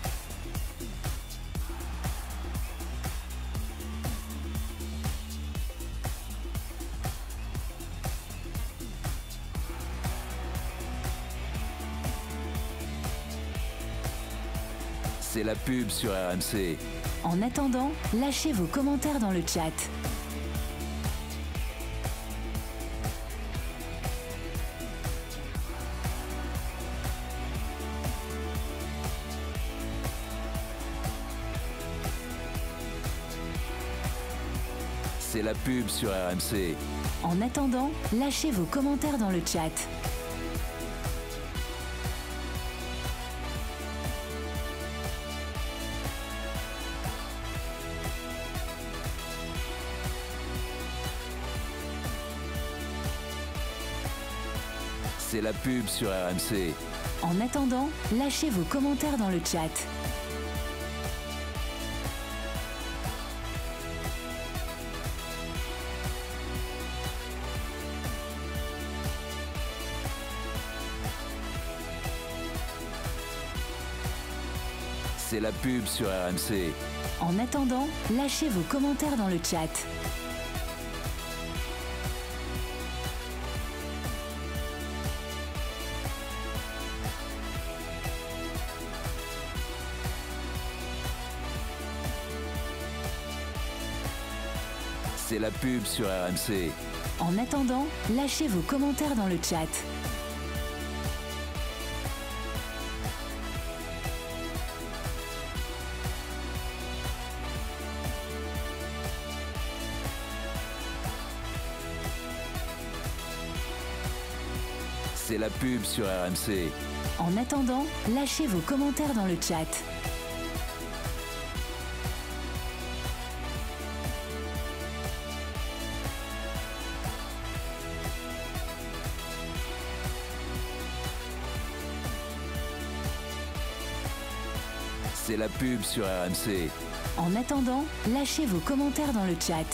C'est la pub sur RMC. En attendant, lâchez vos commentaires dans le chat. C'est la pub sur RMC. En attendant, lâchez vos commentaires dans le chat. La pub sur RMC. En attendant, lâchez vos commentaires dans le chat. C'est la pub sur RMC. En attendant, lâchez vos commentaires dans le chat. La pub sur RMC. En attendant, lâchez vos commentaires dans le chat. C'est la pub sur RMC. En attendant, lâchez vos commentaires dans le chat. Pub sur RMC. En attendant, lâchez vos commentaires dans le chat.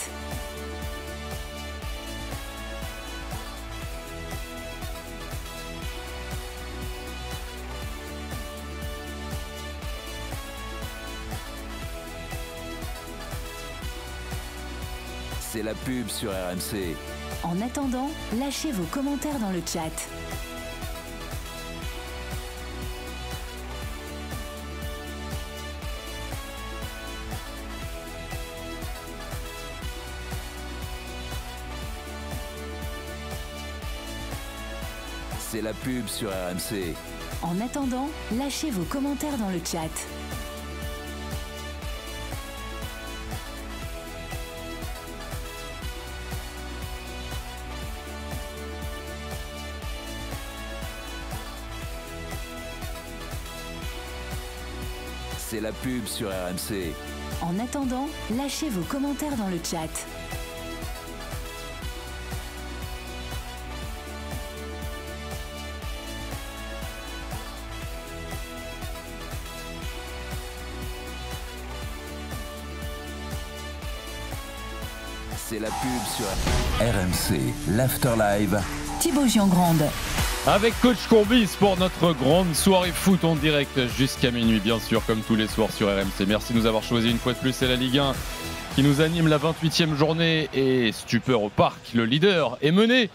C'est la pub sur RMC. En attendant, lâchez vos commentaires dans le chat. Pub sur RMC. En attendant, lâchez vos commentaires dans le chat. C'est la pub sur RMC. En attendant, lâchez vos commentaires dans le chat. Sur RMC. L'Afterlive. Thibaut Giangrande. Avec Coach Courbis pour notre grande soirée foot en direct jusqu'à minuit, bien sûr, comme tous les soirs sur RMC. Merci de nous avoir choisi une fois de plus. C'est la Ligue 1 qui nous anime la 28e journée et stupeur au parc. Le leader est mené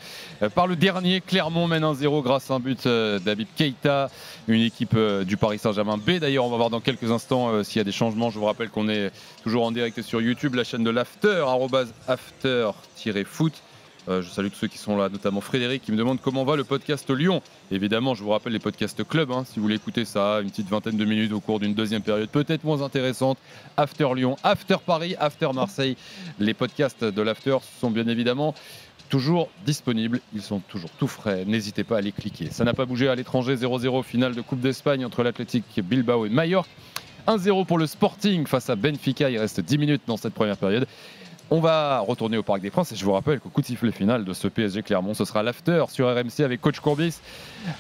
par le dernier. Clermont mène 1-0 grâce à un but d'Abib Keita, une équipe du Paris Saint-Germain B. D'ailleurs, on va voir dans quelques instants euh, s'il y a des changements. Je vous rappelle qu'on est toujours en direct sur YouTube, la chaîne de l'After, after-foot. Euh, je salue tous ceux qui sont là, notamment Frédéric qui me demande comment va le podcast Lyon. Évidemment, je vous rappelle les podcasts club. hein, si vous voulez écouter ça, une petite vingtaine de minutes au cours d'une deuxième période, peut-être moins intéressante. After Lyon, After Paris, After Marseille. Les podcasts de l'After sont bien évidemment toujours disponibles. Ils sont toujours tout frais. N'hésitez pas à les cliquer. Ça n'a pas bougé à l'étranger. 0-0 finale de Coupe d'Espagne entre l'Athletic Bilbao et Mallorca. 1-0 pour le Sporting face à Benfica. Il reste 10 minutes dans cette première période. On va retourner au Parc des Princes et je vous rappelle qu'au coup de sifflet final de ce PSG Clermont, ce sera l'after sur RMC avec Coach Courbis,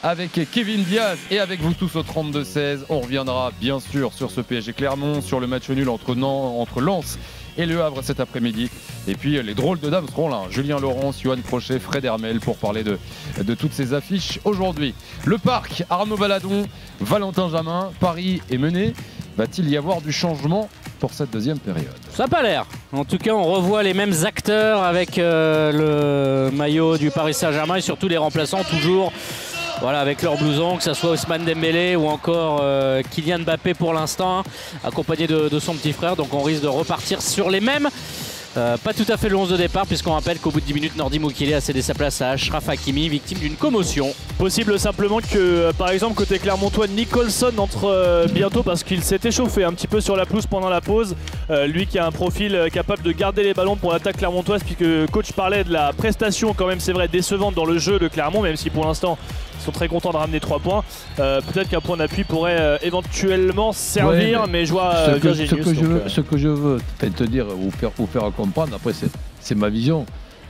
avec Kevin Diaz et avec vous tous au 32-16. On reviendra bien sûr sur ce PSG Clermont, sur le match nul entre, Nantes, Lens et Le Havre cet après-midi. Et puis les drôles de dames seront là. Julien Laurence, Johan Crochet, Fred Hermel pour parler de, de toutes ces affiches aujourd'hui. Le Parc, Arnaud Baladon, Valentin Jamin, Paris est mené. Va-t-il y avoir du changement pour cette deuxième période Ça n'a pas l'air. En tout cas, on revoit les mêmes acteurs avec euh, le maillot du Paris Saint-Germain et surtout les remplaçants toujours Voilà, avec leur blouson, que ce soit Ousmane Dembélé ou encore euh, Kylian Mbappé pour l'instant, accompagné de, de son petit frère. Donc on risque de repartir sur les mêmes. Euh, pas tout à fait le 11 de départ, puisqu'on rappelle qu'au bout de 10 minutes, Nordi Moukile a cédé sa place à Ashraf Hakimi, victime d'une commotion. Possible simplement que, euh, par exemple, côté Clermontois, Nicholson entre euh, bientôt parce qu'il s'est échauffé un petit peu sur la pelouse pendant la pause. lui qui a un profil capable de garder les ballons pour l'attaque clermontoise, puisque coach parlait de la prestation, quand même, c'est vrai, décevante dans le jeu de Clermont, même si pour l'instant, ils sont très contents de ramener 3 points. Peut-être qu'un point d'appui pourrait éventuellement servir, mais, je vois ce que, ce, que je veux, ce que je veux te dire ou faire, ou faire comprendre, après c'est ma vision,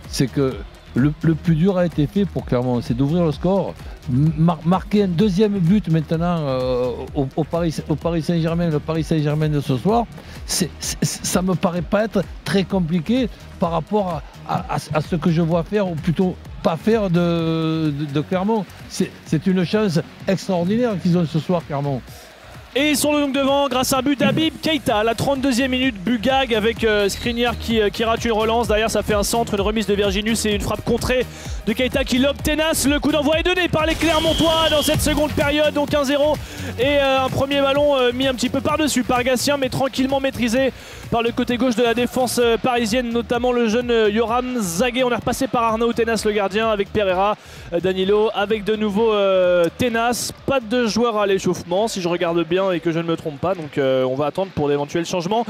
c'est que le, plus dur a été fait pour Clermont, c'est d'ouvrir le score, marquer un deuxième but maintenant euh, au, Paris, Saint-Germain, le Paris Saint-Germain de ce soir, ça me paraît pas être très compliqué par rapport à, ce que je vois faire, ou plutôt pas faire de, de, de Clermont. C'est une chance extraordinaire qu'ils ont ce soir, Clermont. Et ils sont donc devant grâce à un but d'Abib Keita. La 32e minute, Bugag avec euh, qui, euh, qui, rate une relance. Derrière, ça fait un centre, une remise de Virginus et une frappe contrée de Keita qui lobe tenace. Le coup d'envoi est donné par les Clermontois dans cette seconde période, donc 1-0. Et euh, un premier ballon euh, mis un petit peu par-dessus par Gatien, mais tranquillement maîtrisé par le côté gauche de la défense parisienne, notamment le jeune Yoram Zaguet. On est repassé par Arnaud Tenas, le gardien, avec Pereira, Danilo, avec de nouveau Tenas. Pas de joueur à l'échauffement, si je regarde bien et que je ne me trompe pas. Donc euh, on va attendre pour d'éventuels changements.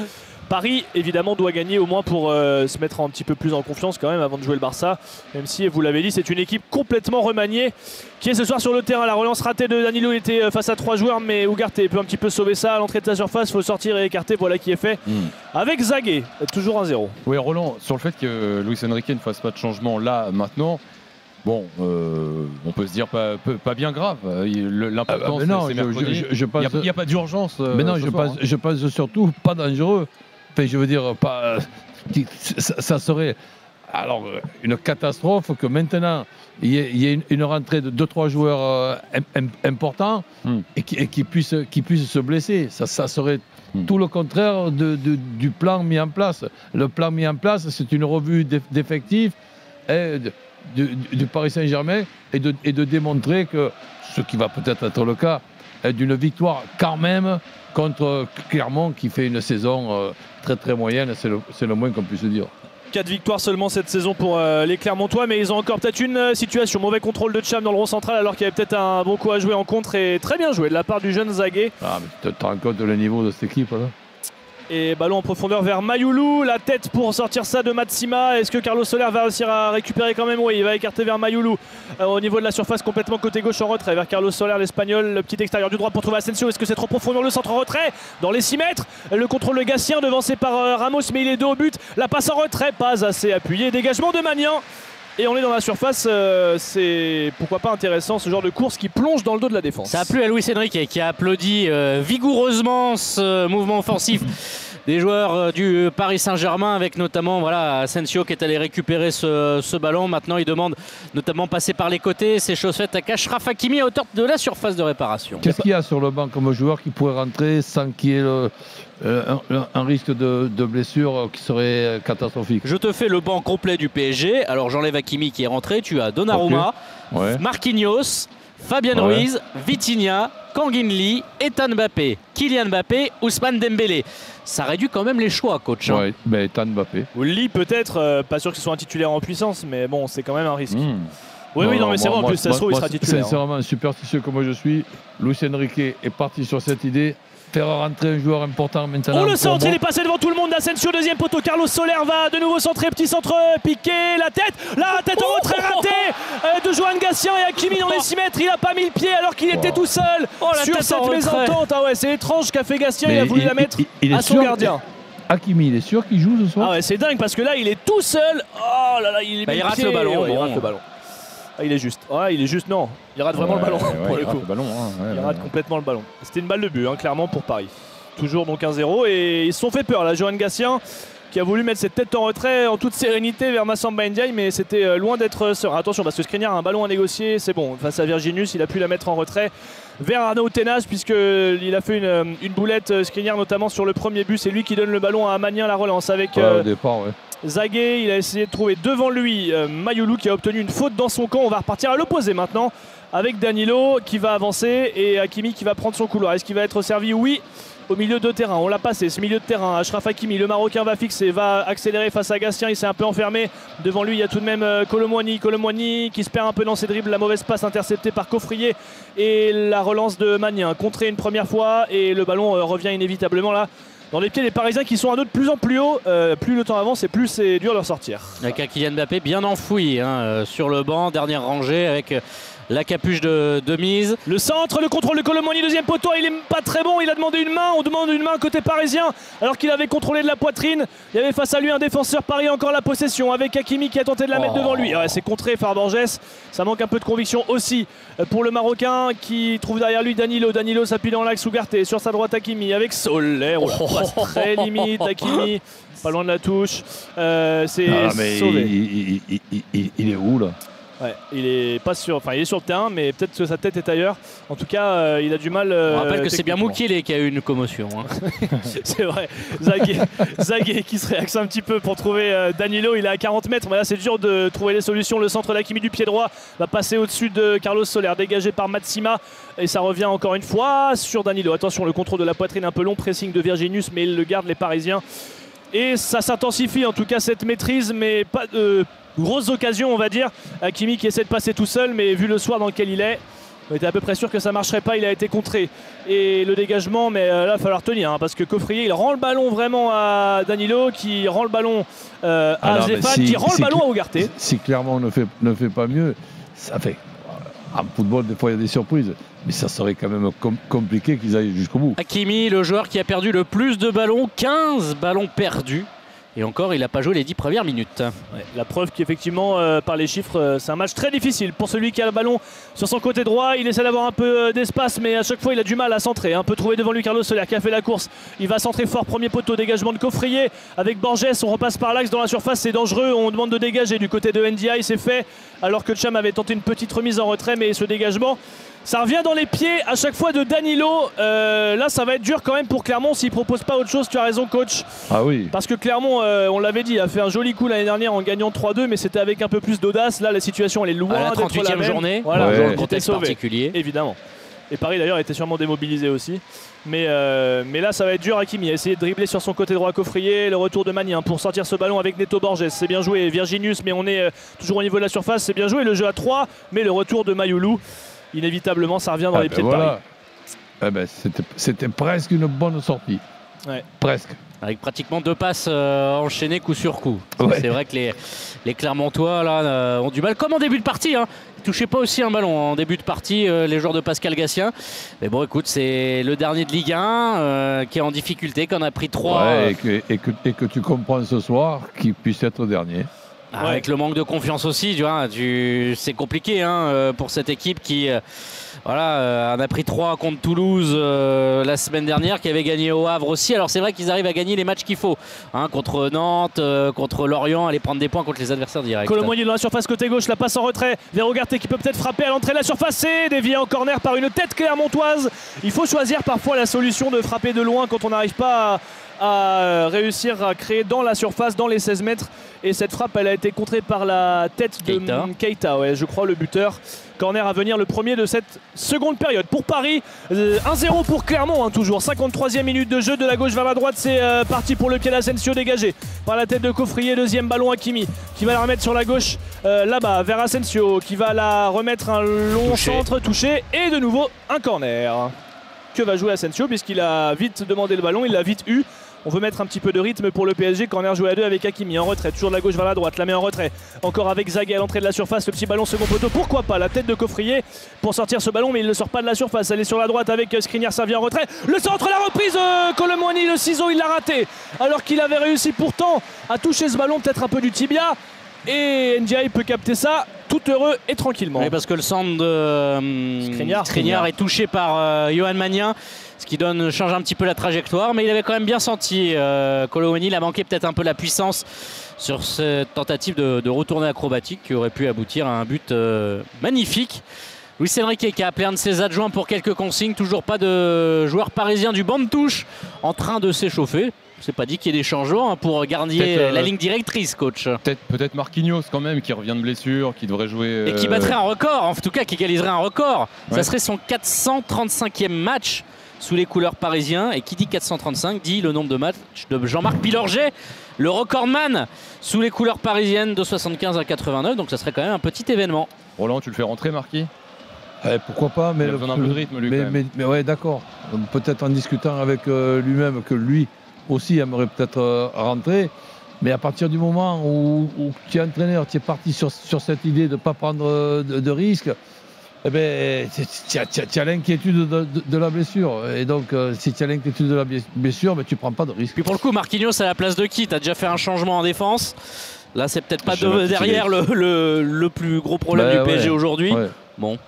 Paris, évidemment, doit gagner au moins pour euh, se mettre un petit peu plus en confiance quand même avant de jouer le Barça. Même si, vous l'avez dit, c'est une équipe complètement remaniée qui est ce soir sur le terrain. La relance ratée de Danilo était euh, face à trois joueurs, mais Ugarte peut un petit peu sauver ça à l'entrée de sa surface. Il faut sortir et écarter. Voilà qui est fait. Hmm. Avec Zaguet, toujours un 0 Oui, Roland, sur le fait que Luis Enrique ne fasse pas de changement là, maintenant, Bon, euh, on peut se dire pas, pas bien grave. L'important, ah, c'est mercredi. Il n'y a, pas d'urgence. Mais non, je, pense, hein. je pense surtout pas dangereux. Enfin, je veux dire, pas, ça, serait alors une catastrophe que maintenant il y ait, une, rentrée de 2-3 joueurs euh, importants hmm. et, qui, qui, puissent, qui puissent se blesser. Ça, ça serait hmm. tout le contraire de, du plan mis en place. Le plan mis en place, c'est une revue d'effectifs du, Paris Saint-Germain et de, et de, démontrer que, ce qui va peut-être être le cas, d'une victoire quand même contre Clermont qui fait une saison euh, très très moyenne, c'est le, le, moins qu'on puisse dire. 4 victoires seulement cette saison pour euh, les Clermontois, mais ils ont encore peut-être une euh, situation. Mauvais contrôle de Cham dans le rond central, alors qu'il y avait peut-être un bon coup à jouer en contre et très bien joué de la part du jeune Zaguet. Ah, mais tu te rends compte de le niveau de cette équipe là et ballon en profondeur vers Mayoulou. La tête pour sortir ça de Matsima. Est-ce que Carlos Soler va réussir à récupérer quand même? Oui, il va écarter vers Mayoulou. Euh, au niveau de la surface, complètement côté gauche en retrait vers Carlos Soler, l'Espagnol. Le petit extérieur du droit pour trouver Asensio. Est-ce que c'est trop profond le centre? En retrait Dans les 6 mètres. Le contrôle de Gatien devancé par euh, Ramos, mais il est deux au but. La passe en retrait, pas assez appuyé. Dégagement de Magnan. Et on est dans la surface, euh, c'est pourquoi pas intéressant ce genre de course qui plonge dans le dos de la défense. Ça a plu à Louis Henrique qui a applaudi vigoureusement ce mouvement offensif des joueurs euh, du Paris Saint-Germain avec notamment voilà, Asensio qui est allé récupérer ce, ballon. Maintenant, il demande notamment passer par les côtés. C'est chose faite à Kashraf Hakimi à hauteur de la surface de réparation. Qu'est-ce qu'il y a sur le banc comme joueur qui pourrait rentrer sans qu'il y ait euh, un, risque de, blessure qui serait catastrophique? Je te fais le banc complet du PSG. Alors j'enlève Hakimi qui est rentré. Tu as Donnarumma, Marquinhos, Fabien Ruiz, Vitinha, Kangin Lee, Ethan Mbappé, Kylian Mbappé, Ousmane Dembélé. Ça réduit quand même les choix, coach. Hein. Oui, mais Ethan Mbappé. Ou Lee peut-être, euh, pas sûr qu'il soit un titulaire en puissance, mais bon, c'est quand même un risque. Hmm. Oui, oui, non, mais c'est vrai, en plus, ça se trouve, il sera titulaire. Sincèrement, hein. superstitieux comme je suis, Luis Enrique est parti sur cette idée faire rentrer un joueur important maintenant. On le sent, il est passé devant tout le monde. Asensio, deuxième poteau. Carlos Soler va de nouveau centrer. Petit centre piqué. La tête. La tête en retrait raté euh, de Johan Gassian et Hakimi dans les 6 mètres. Il a pas mis le pied alors qu'il était tout seul oh, sur cette mésentente. Ah ouais, c'est étrange qu'a fait Gassian. il a voulu la mettre à son gardien. Hakimi, il est sûr qu'il joue ce soir Ah ouais, c'est dingue parce que là, il est tout seul. Oh là là, il, bah, il rate le ballon. il rate le ballon. Ah, il est juste. Ah, il est juste, non. Il rate vraiment le ballon pour le coup. Hein, il rate complètement le ballon. C'était une balle de but, hein, clairement, pour Paris. Toujours donc 1-0 et ils se sont fait peur là, Johan Gassien qui a voulu mettre cette tête en retrait en toute sérénité vers Massamba Ndiaye mais c'était euh, loin d'être serein. Attention parce que Skriniar a un ballon à négocier, c'est bon. Face à Virginus, il a pu la mettre en retrait vers Arnaud Tenas puisqu'il a fait une, euh, boulette euh, Skriniar notamment sur le premier but. C'est lui qui donne le ballon à Magnin la relance avec départ, Zaguet. Il a essayé de trouver devant lui Mayoulou qui a obtenu une faute dans son camp. On va repartir à l'opposé maintenant avec Danilo qui va avancer et Hakimi qui va prendre son couloir. Est-ce qu'il va être servi? Oui au milieu de terrain. On l'a passé, ce milieu de terrain. Ashraf Hakimi, le Marocain va fixer, va accélérer face à Gastien. Il s'est un peu enfermé. Devant lui, il y a tout de même Colomwani. Colomwani qui se perd un peu dans ses dribbles. La mauvaise passe interceptée par Coffrier et la relance de Magnin. Contré une première fois et le ballon revient inévitablement là dans les pieds des Parisiens qui sont à de plus en plus haut. Euh, plus le temps avance et plus c'est dur de ressortir. Avec un Kylian Mbappé bien enfoui hein, euh, sur le banc, dernière rangée avec euh, la capuche de, mise. Le centre, le contrôle de Colomoni, deuxième poteau, il est pas très bon, il a demandé une main, on demande une main côté parisien alors qu'il avait contrôlé de la poitrine. Il y avait face à lui un défenseur Paris encore la possession avec Hakimi qui a tenté de la mettre devant lui. c'est contré Farborges, ça manque un peu de conviction aussi pour le Marocain qui trouve derrière lui Danilo. Danilo s'appuie dans l'axe Ougarté sur sa droite Hakimi avec Soler, oh, très limite Hakimi. *laughs* Pas loin de la touche. Euh, c'est ah, sauvé. il est où là? Ouais, il est pas sûr, enfin il est sur le terrain, mais peut-être que sa tête est ailleurs. En tout cas, euh, il a du mal. On rappelle que c'est bien Moukile qui a eu une commotion. Hein. *laughs* c'est vrai. Zagué, *laughs* qui se réaxe un petit peu pour trouver euh, Danilo. Il est à 40 mètres, mais là c'est dur de trouver les solutions. Le centre d'Akimi du pied droit va passer au-dessus de Carlos Soler, dégagé par Matsima. Et ça revient encore une fois sur Danilo. Attention, le contrôle de la poitrine un peu long, pressing de Virginius, mais il le garde les Parisiens. Et ça s'intensifie en tout cas cette maîtrise, mais pas de grosse occasion, on va dire. Hakimi qui essaie de passer tout seul, mais vu le soir dans lequel il est, on était à peu près sûr que ça marcherait pas. Il a été contré. Et le dégagement, mais euh, là, il va falloir tenir. Hein, parce que Coffrier, il rend le ballon vraiment à Danilo, qui rend le ballon euh, à Zéphane, qui rend le ballon à Ougarté. Si clairement on ne fait, ne fait pas mieux, ça fait. En football, des fois, il y a des surprises. Mais ça serait quand même compliqué qu'ils aillent jusqu'au bout. Hakimi, le joueur qui a perdu le plus de ballons, 15 ballons perdus. Et encore, il n'a pas joué les 10 premières minutes. la preuve qu'effectivement, euh, par les chiffres, euh, c'est un match très difficile pour celui qui a le ballon sur son côté droit. Il essaie d'avoir un peu euh, d'espace, mais à chaque fois, il a du mal à centrer. Un peu trouvé devant lui Carlos Soler qui a fait la course. Il va centrer fort, premier poteau, dégagement de coffrier avec Borges. On repasse par l'axe dans la surface, c'est dangereux. On demande de dégager du côté de NDI, c'est fait. Alors que Cham avait tenté une petite remise en retrait, mais ce dégagement ça revient dans les pieds à chaque fois de Danilo. Euh, là, ça va être dur quand même pour Clermont s'il propose pas autre chose. Tu as raison, coach. Ah oui. Parce que Clermont, euh, on l'avait dit, a fait un joli coup l'année dernière en gagnant 3-2, mais c'était avec un peu plus d'audace. Là, la situation, elle est loin d'être la même. journée. Voilà, ouais. contexte particulier. Évidemment. Et Paris d'ailleurs était sûrement démobilisé aussi. Mais, euh, mais là, ça va être dur. Hakimi a essayé de dribbler sur son côté droit Coffrier. Le retour de Magnin pour sortir ce ballon avec Neto Borges. C'est bien joué. Virginius, mais on est toujours au niveau de la surface. C'est bien joué. Le jeu à 3, mais le retour de Mayoulou inévitablement, ça revient dans ah les ben pieds de Paris. Eh ben, C'était presque une bonne sortie. Presque. Avec pratiquement deux passes euh, enchaînées coup sur coup. C'est vrai que les, les Clermontois là, euh, ont du mal, comme en début de partie. Hein. Ils touchaient pas aussi un ballon en début de partie, euh, les joueurs de Pascal Gassien. Mais bon, écoute, c'est le dernier de Ligue 1 qui est en difficulté, qu'on a pris trois. et, que, et, que, et, que, tu comprends ce soir qu'il puisse être dernier. Avec le manque de confiance aussi, tu vois, c'est compliqué hein, euh, pour cette équipe qui euh, voilà, euh, en a pris 3 contre Toulouse la semaine dernière, qui avait gagné au Havre aussi. Alors c'est vrai qu'ils arrivent à gagner les matchs qu'il faut. Hein, contre Nantes, contre Lorient, aller prendre des points contre les adversaires directs. Colomoyni dans la surface côté gauche, la passe en retrait vers qui peut peut-être frapper à l'entrée de la surface et dévié en corner par une tête clermontoise. Il faut choisir parfois la solution de frapper de loin quand on n'arrive pas à à euh, réussir à créer dans la surface, dans les 16 mètres. Et cette frappe, elle a été contrée par la tête de Keita, ouais, je crois, le buteur. Corner à venir, le premier de cette seconde période. Pour Paris, 1-0 euh, pour Clermont, hein, toujours. 53e minute de jeu, de la gauche vers la droite, c'est euh, parti pour le pied d'Asensio dégagé par la tête de Coffrier. Deuxième ballon à Kimi, qui va la remettre sur la gauche là-bas, vers Asensio, qui va la remettre un long centre touché. Et de nouveau, un corner. Que va jouer Asensio, puisqu'il a vite demandé le ballon, il l'a vite eu. On veut mettre un petit peu de rythme pour le PSG. Corner joué à deux avec Hakimi en retrait. Toujours de la gauche vers la droite. La met en retrait. Encore avec Zague à l'entrée de la surface. Le petit ballon second poteau. Pourquoi pas la tête de Coffrier pour sortir ce ballon. Mais il ne sort pas de la surface. Elle est sur la droite avec Skriniar. Ça vient en retrait. Le centre, la reprise. Euh, le ciseau, il l'a raté. Alors qu'il avait réussi pourtant à toucher ce ballon. Peut-être un peu du tibia. Et NGI peut capter ça tout heureux et tranquillement. parce que le centre de euh, Skriniar, est touché par euh, Johan Magnin ce qui donne, change un petit peu la trajectoire. Mais il avait quand même bien senti, euh, il a manqué peut-être un peu la puissance sur cette tentative de, retourner acrobatique qui aurait pu aboutir à un but euh, magnifique. Luis Enrique qui a appelé un de ses adjoints pour quelques consignes. Toujours pas de joueur parisien du banc de touche en train de s'échauffer. C'est pas dit qu'il y ait des changements hein, pour garder euh, la ligne directrice, coach. Peut-être peut Marquinhos quand même qui revient de blessure, qui devrait jouer. Et qui euh, battrait un record, en tout cas qui égaliserait un record. Ça serait son 435e match sous les couleurs parisiens. Et qui dit 435 dit le nombre de matchs de Jean-Marc Pilorget, le recordman sous les couleurs parisiennes de 75 à 89. Donc ça serait quand même un petit événement. Roland, tu le fais rentrer, Marquis? Eh, pourquoi pas mais Il a besoin d'un peu de rythme, lui. Mais, mais, ouais, d'accord. Peut-être en discutant avec euh, lui-même que lui aussi aimerait peut-être euh, rentrer. Mais à partir du moment où, tu es entraîneur, tu es parti sur, cette idée de ne pas prendre euh, de, risques, eh ben, tu as, l'inquiétude de, la blessure. Et donc, euh, si tu as l'inquiétude de la blessure, ben, tu ne prends pas de risque. Puis pour le coup, Marquinhos à la place de qui? Tu as déjà fait un changement en défense. Là, c'est peut-être pas derrière le, plus gros problème ben du PSG aujourd'hui. Bon.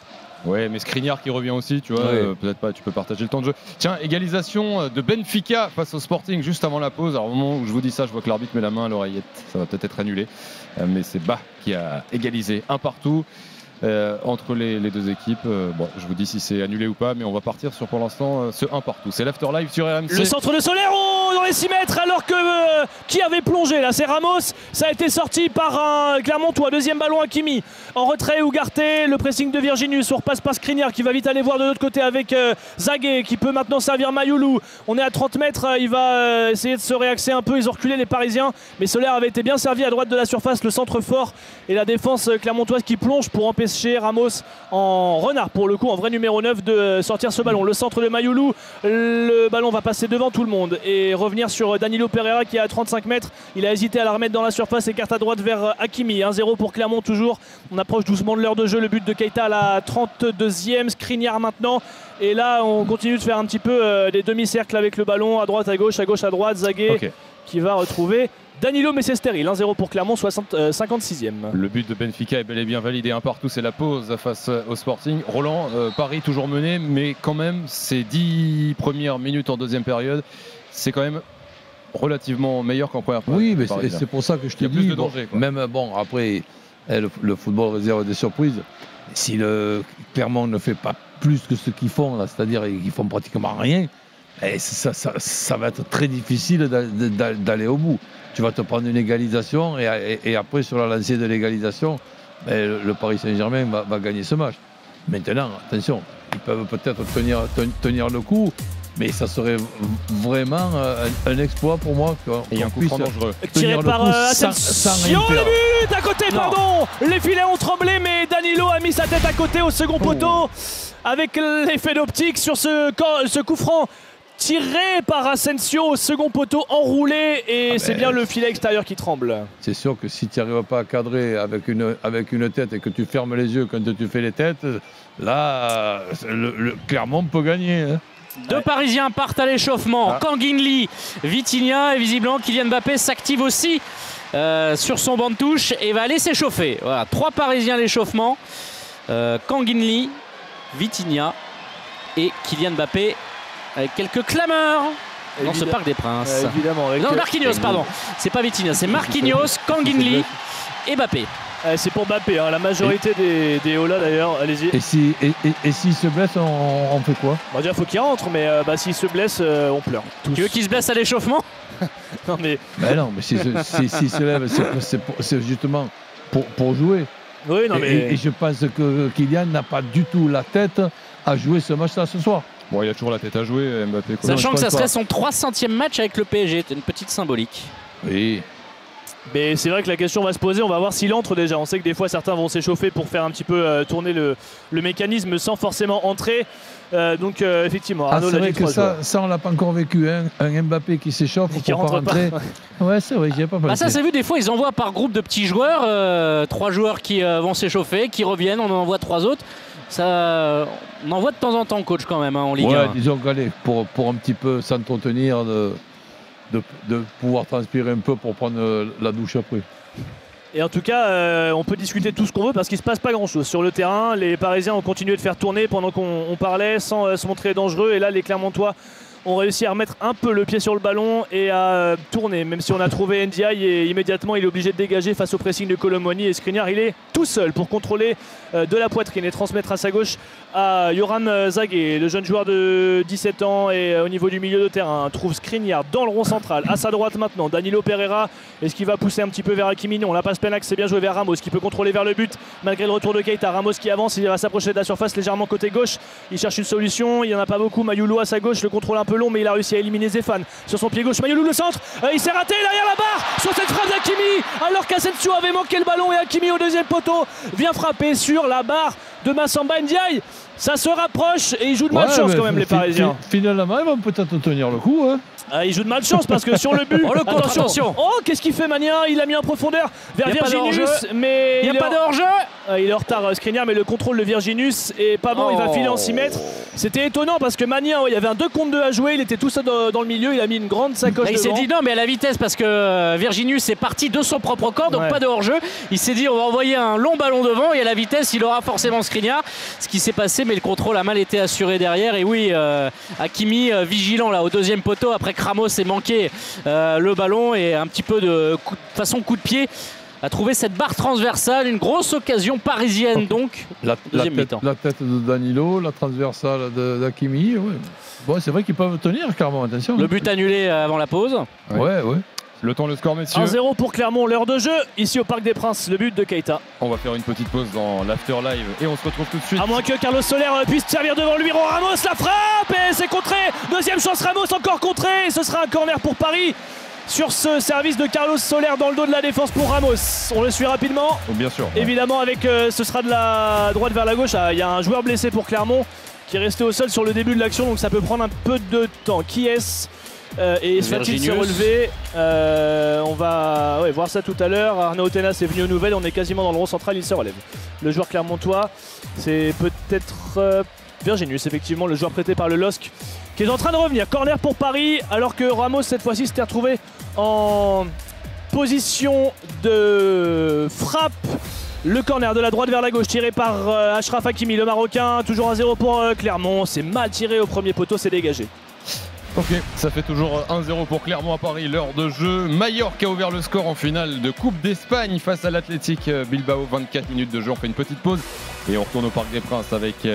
Ouais, mais Skriniar qui revient aussi, tu vois, euh, peut-être pas, tu peux partager le temps de jeu. Tiens, égalisation euh, de Benfica face au Sporting juste avant la pause. Alors, au moment où je vous dis ça, je vois que l'arbitre met la main à l'oreillette. Ça va peut-être être annulé. Euh, mais c'est Bas qui a égalisé un partout. Euh, entre les, deux équipes. Euh, bon, je vous dis si c'est annulé ou pas, mais on va partir sur pour l'instant euh, ce 1 partout. C'est l'afterlife sur RMC. Le centre de Solero dans les 6 mètres, alors que qui avait plongé là C'est Ramos. Ça a été sorti par un Clermontois. Deuxième ballon à Kimi. En retrait, Ugarte. Le pressing de Virginius. On repasse par Skriniar qui va vite aller voir de l'autre côté avec Zaguet qui peut maintenant servir Mayoulou. On est à 30 mètres. Il va essayer de se réaxer un peu. Ils ont reculé les Parisiens. Mais Solaire avait été bien servi à droite de la surface. Le centre fort et la défense clermontoise qui plonge pour empêcher Ramos en renard pour le coup, en vrai numéro 9 de sortir ce ballon. Le centre de Mayoulou, le ballon va passer devant tout le monde et revenir sur Danilo Pereira qui est à 35 mètres. Il a hésité à la remettre dans la surface et carte à droite vers Hakimi. 1-0 pour Clermont toujours. Approche doucement de l'heure de jeu. Le but de Keita à la 32e. Skriniar maintenant. Et là, on continue de faire un petit peu euh, des demi-cercles avec le ballon à droite, à gauche, à gauche, à droite. Zaguet qui va retrouver Danilo mais c'est stérile, 1-0 pour Clermont, 56e. Euh, le but de Benfica est bel et bien validé un partout, c'est la pause face au Sporting. Roland, euh, Paris toujours mené, mais quand même, ces 10 premières minutes en deuxième période, c'est quand même relativement meilleur qu'en première période. Oui, mais c'est pour ça que je te dis. Plus de danger, même bon, après, eh, le, football réserve des surprises. Si le Clermont ne fait pas plus que ce qu'ils font, c'est-à-dire qu'ils font pratiquement rien, eh, ça, va être très difficile d'aller au bout tu vas te prendre une égalisation et, après, sur la lancée de l'égalisation, ben, le, Paris Saint-Germain va, gagner ce match. Maintenant, attention, ils peuvent peut-être tenir le coup, mais ça serait vraiment un, exploit pour moi. Et un coup franc dangereux. Tiré par euh, le but à côté, pardon Les filets ont tremblé, mais Danilo a mis sa tête à côté au second poteau avec l'effet d'optique sur ce, ce coup franc tiré par Asensio au second poteau enroulé et ah c'est ben. bien le filet extérieur qui tremble. C'est sûr que si tu n'arrives pas à cadrer avec une, avec une tête et que tu fermes les yeux quand tu fais les têtes, là, le, Clermont peut gagner. Hein. Deux Parisiens partent à l'échauffement. Ah. Lee, Vitinha et visiblement Kylian Mbappé s'active aussi euh, sur son banc de touche et va aller s'échauffer. Voilà, trois Parisiens à l'échauffement. Euh, Lee, Vitinha et Kylian Mbappé avec quelques clameurs dans ce Parc des Princes. évidemment. non, Marquinhos, pardon. C'est pas Vitinha, c'est *laughs* Marquinhos, Kanginli et Mbappé. C'est pour Mbappé, hein. la majorité des, des Ola d'ailleurs, allez-y. Et s'il si, et, se blesse, on, fait quoi? Bah, Déjà, faut qu'il rentre, mais euh, bah, s'il se blesse, euh, on pleure. Tu veux qu'il se blesse à l'échauffement? *laughs* Non, mais. Bah non, mais s'il se lève, c'est justement pour, pour jouer. Oui, non, mais... et, je pense que Kylian n'a pas du tout la tête à jouer ce match-là ce soir. Bon, il a toujours la tête à jouer, Mbappé. Sachant que ça serait son 300e match avec le PSG, c'est une petite symbolique. Oui. Mais c'est vrai que la question va se poser, on va voir s'il entre déjà. On sait que des fois certains vont s'échauffer pour faire un petit peu euh, tourner le, mécanisme sans forcément entrer. Euh, donc euh, effectivement, ah, c'est vrai que ça, ça, on l'a pas encore vécu. Hein. Un Mbappé qui s'échauffe qui rentre pas rentrer. *laughs* ouais, c'est vrai, j'ai pas bah, Ça, c'est vu des fois, ils envoient par groupe de petits joueurs, trois joueurs qui vont s'échauffer, qui reviennent, on en envoie trois autres. Ça, on en voit de temps en temps, coach, quand même, hein, en Ligue ouais, disons qu'allez, pour, pour un petit peu s'entretenir, de, de, pouvoir transpirer un peu pour prendre euh, la douche après. Et en tout cas, euh, on peut discuter de tout ce qu'on veut parce qu'il ne se passe pas grand-chose sur le terrain. Les Parisiens ont continué de faire tourner pendant qu'on parlait sans euh, se montrer dangereux. Et là, les Clermontois ont réussi à remettre un peu le pied sur le ballon et à euh, tourner, même si on a trouvé NDI et immédiatement il est obligé de dégager face au pressing de Colomoni et Skriniar il est tout seul pour contrôler euh, de la poitrine et transmettre à sa gauche à Joran Zague, le jeune joueur de 17 ans et euh, au niveau du milieu de terrain trouve Skriniar dans le rond central, à sa droite maintenant, Danilo Pereira, est-ce qu'il va pousser un petit peu vers Hakimi? Non, la passe Penac c'est bien joué vers Ramos qui peut contrôler vers le but. Malgré le retour de Keita, Ramos qui avance, il va s'approcher de la surface légèrement côté gauche, il cherche une solution, il n'y en a pas beaucoup, Mayulo à sa gauche, le contrôle un peu long mais il a réussi à éliminer Zéphane sur son pied gauche, Mayulo le centre, euh, il s'est raté derrière la barre sur cette frappe d'Hakimi alors qu'Asensio avait manqué le ballon et Hakimi au deuxième poteau vient frapper sur la barre de Massamba Ndiaye. Ça se rapproche et ils jouent de malchance quand même les Parisiens. Finalement, ils vont peut-être tenir le coup. Hein. Ah, il joue de malchance parce que sur le but. *laughs* Oh, le attention. Oh, qu'est-ce qu'il fait Mania? Il a mis en profondeur vers Virginius, mais il n'y a pas de hors-jeu. Ah, il est en retard euh, Skriniar, mais le contrôle de Virginius est pas bon. Il va filer en 6 mètres. C'était étonnant parce que Mania, il y avait un 2 contre 2 à jouer. Il était tout seul dans, le milieu. Il a mis une grande sacoche. il s'est dit non, mais à la vitesse parce que euh, Virginius est parti de son propre corps, donc pas de hors-jeu. Il s'est dit on va envoyer un long ballon devant et à la vitesse, il aura forcément Skriniar. Ce qui s'est passé, mais le contrôle a mal été assuré derrière. Et oui, euh, Hakimi vigilant là au deuxième poteau après que Ramos ait manqué le ballon et un petit peu de façon coup de pied a trouvé cette barre transversale, une grosse occasion parisienne donc. La, tête, de Danilo, la transversale d'Akimi. Bon, c'est vrai qu'ils peuvent tenir clairement, attention. Le but annulé avant la pause. Ouais, ouais. Le temps, le score, messieurs. 1-0 pour Clermont, l'heure de jeu, ici au Parc des Princes, le but de Keita. On va faire une petite pause dans l'after live et on se retrouve tout de suite. À moins que Carlos Soler puisse servir devant lui, Ramos la frappe et c'est contré. Deuxième chance, Ramos encore contré. Ce sera un corner pour Paris sur ce service de Carlos Soler dans le dos de la défense pour Ramos. On le suit rapidement. Oh, bien sûr. Évidemment, avec euh, ce sera de la droite vers la gauche. Ah, il y a un joueur blessé pour Clermont qui est resté au sol sur le début de l'action, donc ça peut prendre un peu de temps. Qui est-ce? Euh, et soit-il se relever euh, On va voir ça tout à l'heure. Arnaud Tenas est venu aux nouvelles. On est quasiment dans le rond central. Il se relève. Le joueur clermontois, c'est peut-être Virginius, effectivement, le joueur prêté par le LOSC qui est en train de revenir. Corner pour Paris, alors que Ramos, cette fois-ci, s'était retrouvé en position de frappe. Le corner de la droite vers la gauche tiré par euh, Ashraf Hakimi, le Marocain. Toujours à 0 pour euh, Clermont. C'est mal tiré au premier poteau, c'est dégagé. Ok, ça fait toujours 1-0 pour Clermont à Paris, l'heure de jeu. Mallorca a ouvert le score en finale de Coupe d'Espagne face à l'Athletic euh, Bilbao. 24 minutes de jeu, on fait une petite pause et on retourne au Parc des Princes avec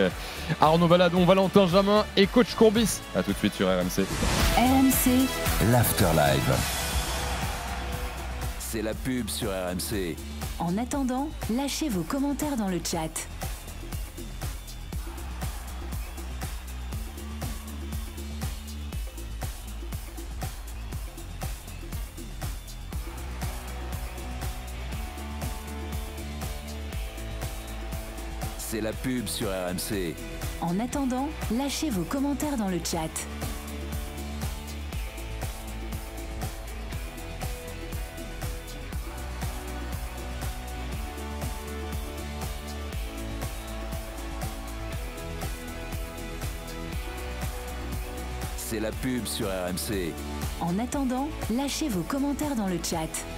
Arnaud Valadon, Valentin Jamin et coach Courbis. A tout de suite sur RMC. RMC, l'Afterlive. C'est la pub sur RMC. En attendant, lâchez vos commentaires dans le chat. C'est la pub sur RMC. En attendant, lâchez vos commentaires dans le chat. C'est la pub sur RMC. En attendant, lâchez vos commentaires dans le chat.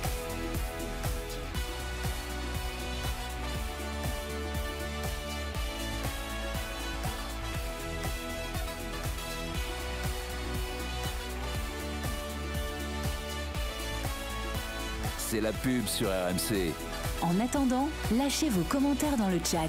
C'est la pub sur RMC. En attendant, lâchez vos commentaires dans le chat.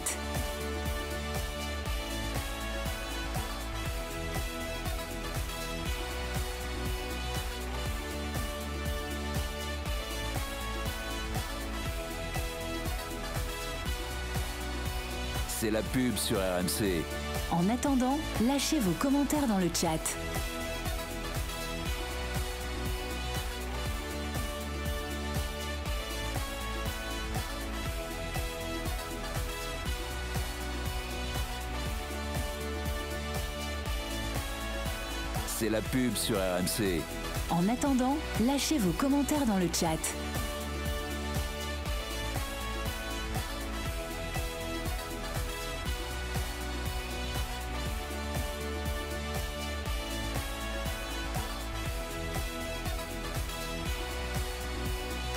C'est la pub sur RMC. En attendant, lâchez vos commentaires dans le chat. C'est la pub sur RMC. En attendant, lâchez vos commentaires dans le chat.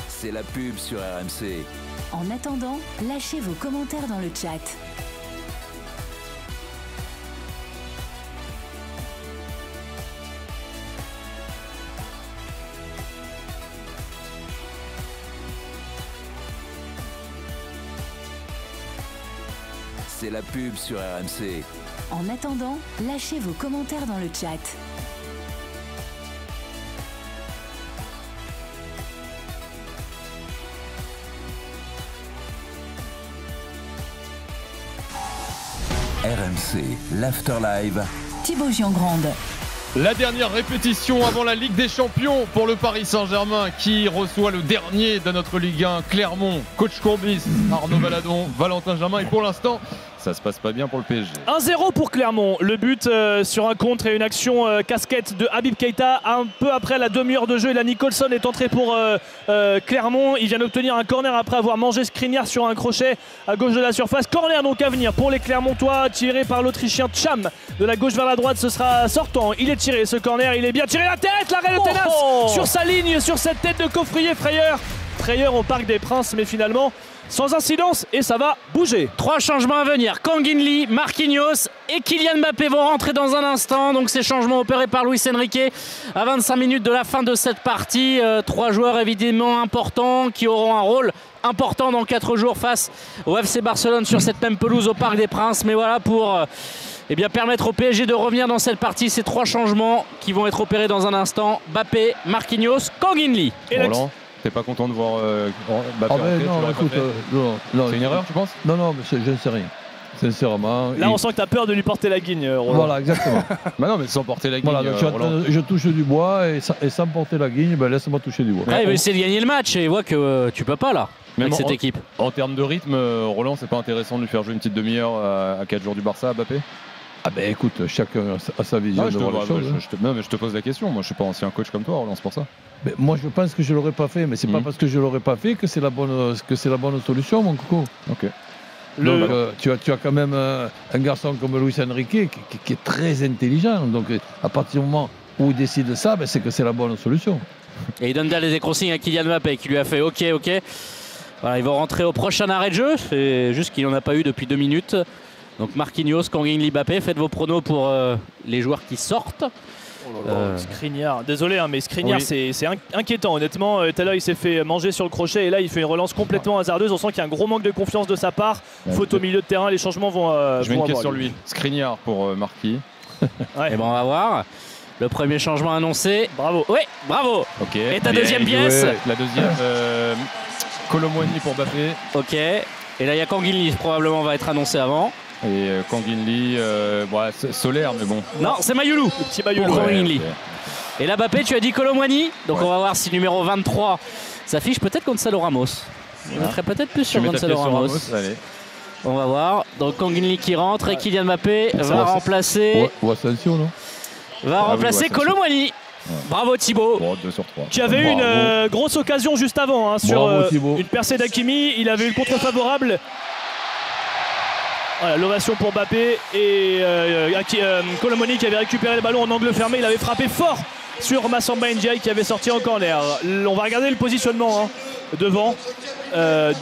C'est la pub sur RMC. En attendant, lâchez vos commentaires dans le chat. C'est la pub sur RMC. En attendant, lâchez vos commentaires dans le chat. RMC, l'Afterlive. Thibaut Giangrande. La dernière répétition avant la Ligue des Champions pour le Paris Saint-Germain qui reçoit le dernier de notre Ligue 1, Clermont, coach Courbis, Arnaud Valadon, Valentin Germain et pour l'instant ça se passe pas bien pour le PSG. 1-0 pour Clermont. Le but euh, sur un contre et une action euh, casquette de Habib Keita. Un peu après la demi-heure de jeu, et la Nicholson est entré pour euh, Clermont. Il vient d'obtenir un corner après avoir mangé Skriniar sur un crochet à gauche de la surface. Corner donc à venir pour les Clermontois, tiré par l'Autrichien Cham. De la gauche vers la droite, ce sera sortant. Il est tiré ce corner, il est bien tiré la tête. L'arrêt de oh Tenas sur sa ligne, sur cette tête de coffrier frayeur. Frayeur au Parc des Princes, mais finalement sans incidence et ça va bouger. Trois changements à venir. Kangin Lee, Marquinhos et Kylian Mbappé vont rentrer dans un instant. Donc ces changements opérés par Luis Enrique à 25 minutes de la fin de cette partie. Euh, trois joueurs évidemment importants qui auront un rôle important dans quatre jours face au FC Barcelone sur cette même pelouse au Parc des Princes. Mais voilà pour... Euh, eh bien, permettre au PSG de revenir dans cette partie. Ces trois changements qui vont être opérés dans un instant. Mbappé, Marquinhos, Kangin Lee. Et T'es pas content de voir euh, Mbappé ah ben non, écoute, euh, non, non, C'est une erreur, tu penses? Non, non, mais je ne sais rien. Sincèrement. Là, on sent que tu as peur de lui porter la guigne, euh, Roland. Voilà, exactement. *laughs* bah non, mais sans porter la guigne. Voilà, je, touche du bois et, sans porter la guigne, ben laisse-moi toucher du bois. Ouais, mais c'est de gagner le match et il voit que tu peux pas là. avec cette équipe. En termes de rythme, Roland, c'est pas intéressant de lui faire jouer une petite demi-heure à, 4 jours du Barça à Mbappé? Ah ben écoute, chacun a sa vision de voir les choses. Je, te, non, mais je te pose la question. Moi, je suis pas ancien coach comme toi, Roland, c'est pour ça. Ben, moi, je pense que je l'aurais pas fait, mais c'est pas mhm. parce que je l'aurais pas fait que c'est la bonne que c'est la bonne solution, mon coco. Ok. Donc, euh, tu, as, tu as quand même euh, un garçon comme Luis Enrique qui, est très intelligent. Donc, à partir du moment où il décide ça, ben, c'est que c'est la bonne solution. Et il donne des consignes à Kylian Mbappé qui lui a fait OK, OK. Voilà, ils vont rentrer au prochain arrêt de jeu. C'est juste qu'il n'en a pas eu depuis deux minutes. Donc Marquinhos, Kangin Mbappé, faites vos pronos pour euh, les joueurs qui sortent. Oh euh. désolé, hein, mais Skriniar, c'est inquiétant. Honnêtement, euh, tout à l'heure, il s'est fait manger sur le crochet et là, il fait une relance complètement hasardeuse. On sent qu'il y a un gros manque de confiance de sa part. Faute au milieu de terrain, les changements vont. Je mets une question sur lui. Skriniar pour Marquis. *laughs* Et eh ben, on va voir. Le premier changement annoncé. Bravo. Oui, bravo. Ok. Et ta deuxième pièce La deuxième. Colomboigny pour Mbappé. Ok. Et là, il y a Kangin probablement va être annoncé avant. Et euh, Kangin Lee, euh, solaire, mais bon. Non, c'est Mayoulou. Petit Mayoulou. Et là, Bappé, tu as dit Colomwani. Donc on va voir si numéro 23 s'affiche peut-être Gonzalo Ramos. On serait peut-être plus sur Gonzalo Ramos. On va voir. Donc Kangin Lee qui rentre et Kylian Mbappé va remplacer. Ou Asensio, non? Va ah remplacer Colomwani. Bravo Thibaut. Qui avait eu une euh, grosse occasion juste avant hein, sur une percée d'Akimi. Il avait eu le contre favorable. Voilà, l'ovation pour Mbappé et euh, euh, Colomoni qui avait récupéré le ballon en angle fermé. Il avait frappé fort sur Massamba Ndiaye qui avait sorti en corner. On va regarder le positionnement hein, devant. Euh,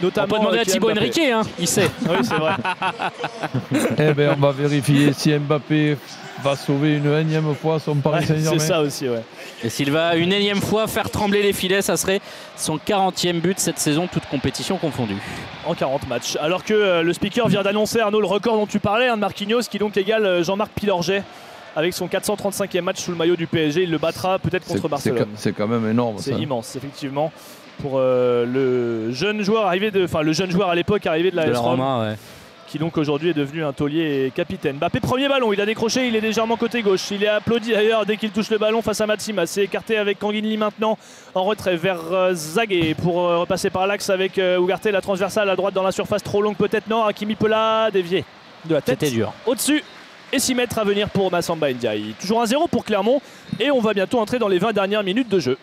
notamment on peut demander à Thibaut Henrique, hein, il sait. oui, c'est vrai. *laughs* eh bien, on va vérifier si Mbappé va sauver une énième fois son Paris Saint-Germain. c'est ça aussi, ouais. Et s'il va une énième fois faire trembler les filets, ça serait son 40e but cette saison, toute compétition confondue. En 40 matchs. Alors que euh, le speaker vient d'annoncer, Arnaud, le record dont tu parlais, un hein, de Marquinhos, qui donc égale euh, Jean-Marc Pilorget avec son 435e match sous le maillot du PSG. Il le battra peut-être contre Barcelone. C'est quand même énorme. C'est immense, effectivement. Pour euh, le jeune joueur arrivé de, enfin le jeune joueur à l'époque arrivé de la, de Roma, qui donc aujourd'hui est devenu un taulier et capitaine. Mbappé premier ballon, il a décroché, il est légèrement côté gauche. Il est applaudi d'ailleurs dès qu'il touche le ballon face à Matsima. C'est écarté avec Kanginli maintenant en retrait vers euh, Zague pour euh, repasser par l'axe avec euh, Ugarte, la transversale à droite dans la surface trop longue peut-être non? Hakimi peut la dévier de la tête. C'était dur. Au-dessus et 6 mètres à venir pour Massamba Ndiaye. Toujours un 0 pour Clermont et on va bientôt entrer dans les 20 dernières minutes de jeu.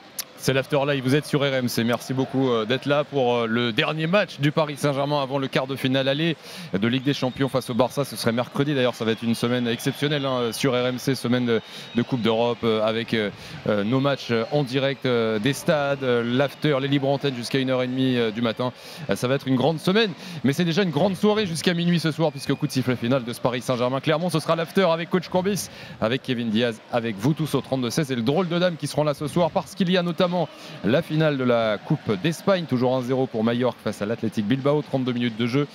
C'est l'Afterlife, vous êtes sur RMC. Merci beaucoup euh, d'être là pour euh, le dernier match du Paris Saint-Germain avant le quart de finale aller de Ligue des Champions face au Barça. Ce serait mercredi d'ailleurs, ça va être une semaine exceptionnelle hein, sur RMC, semaine de, Coupe d'Europe euh, avec nos matchs en direct des stades, l'after, les libres antennes jusqu'à 1h30 du matin. Ça va être une grande semaine, mais c'est déjà une grande soirée jusqu'à minuit ce soir puisque coup de sifflet final de ce Paris Saint-Germain. Clermont, ce sera l'after avec coach Courbis, avec Kevin Diaz, avec vous tous au 32-16 et le drôle de dame qui seront là ce soir parce qu'il y a notamment la finale de la Coupe d'Espagne, toujours 1-0 pour Mallorca face à l'Athletic Bilbao, 32 minutes de jeu.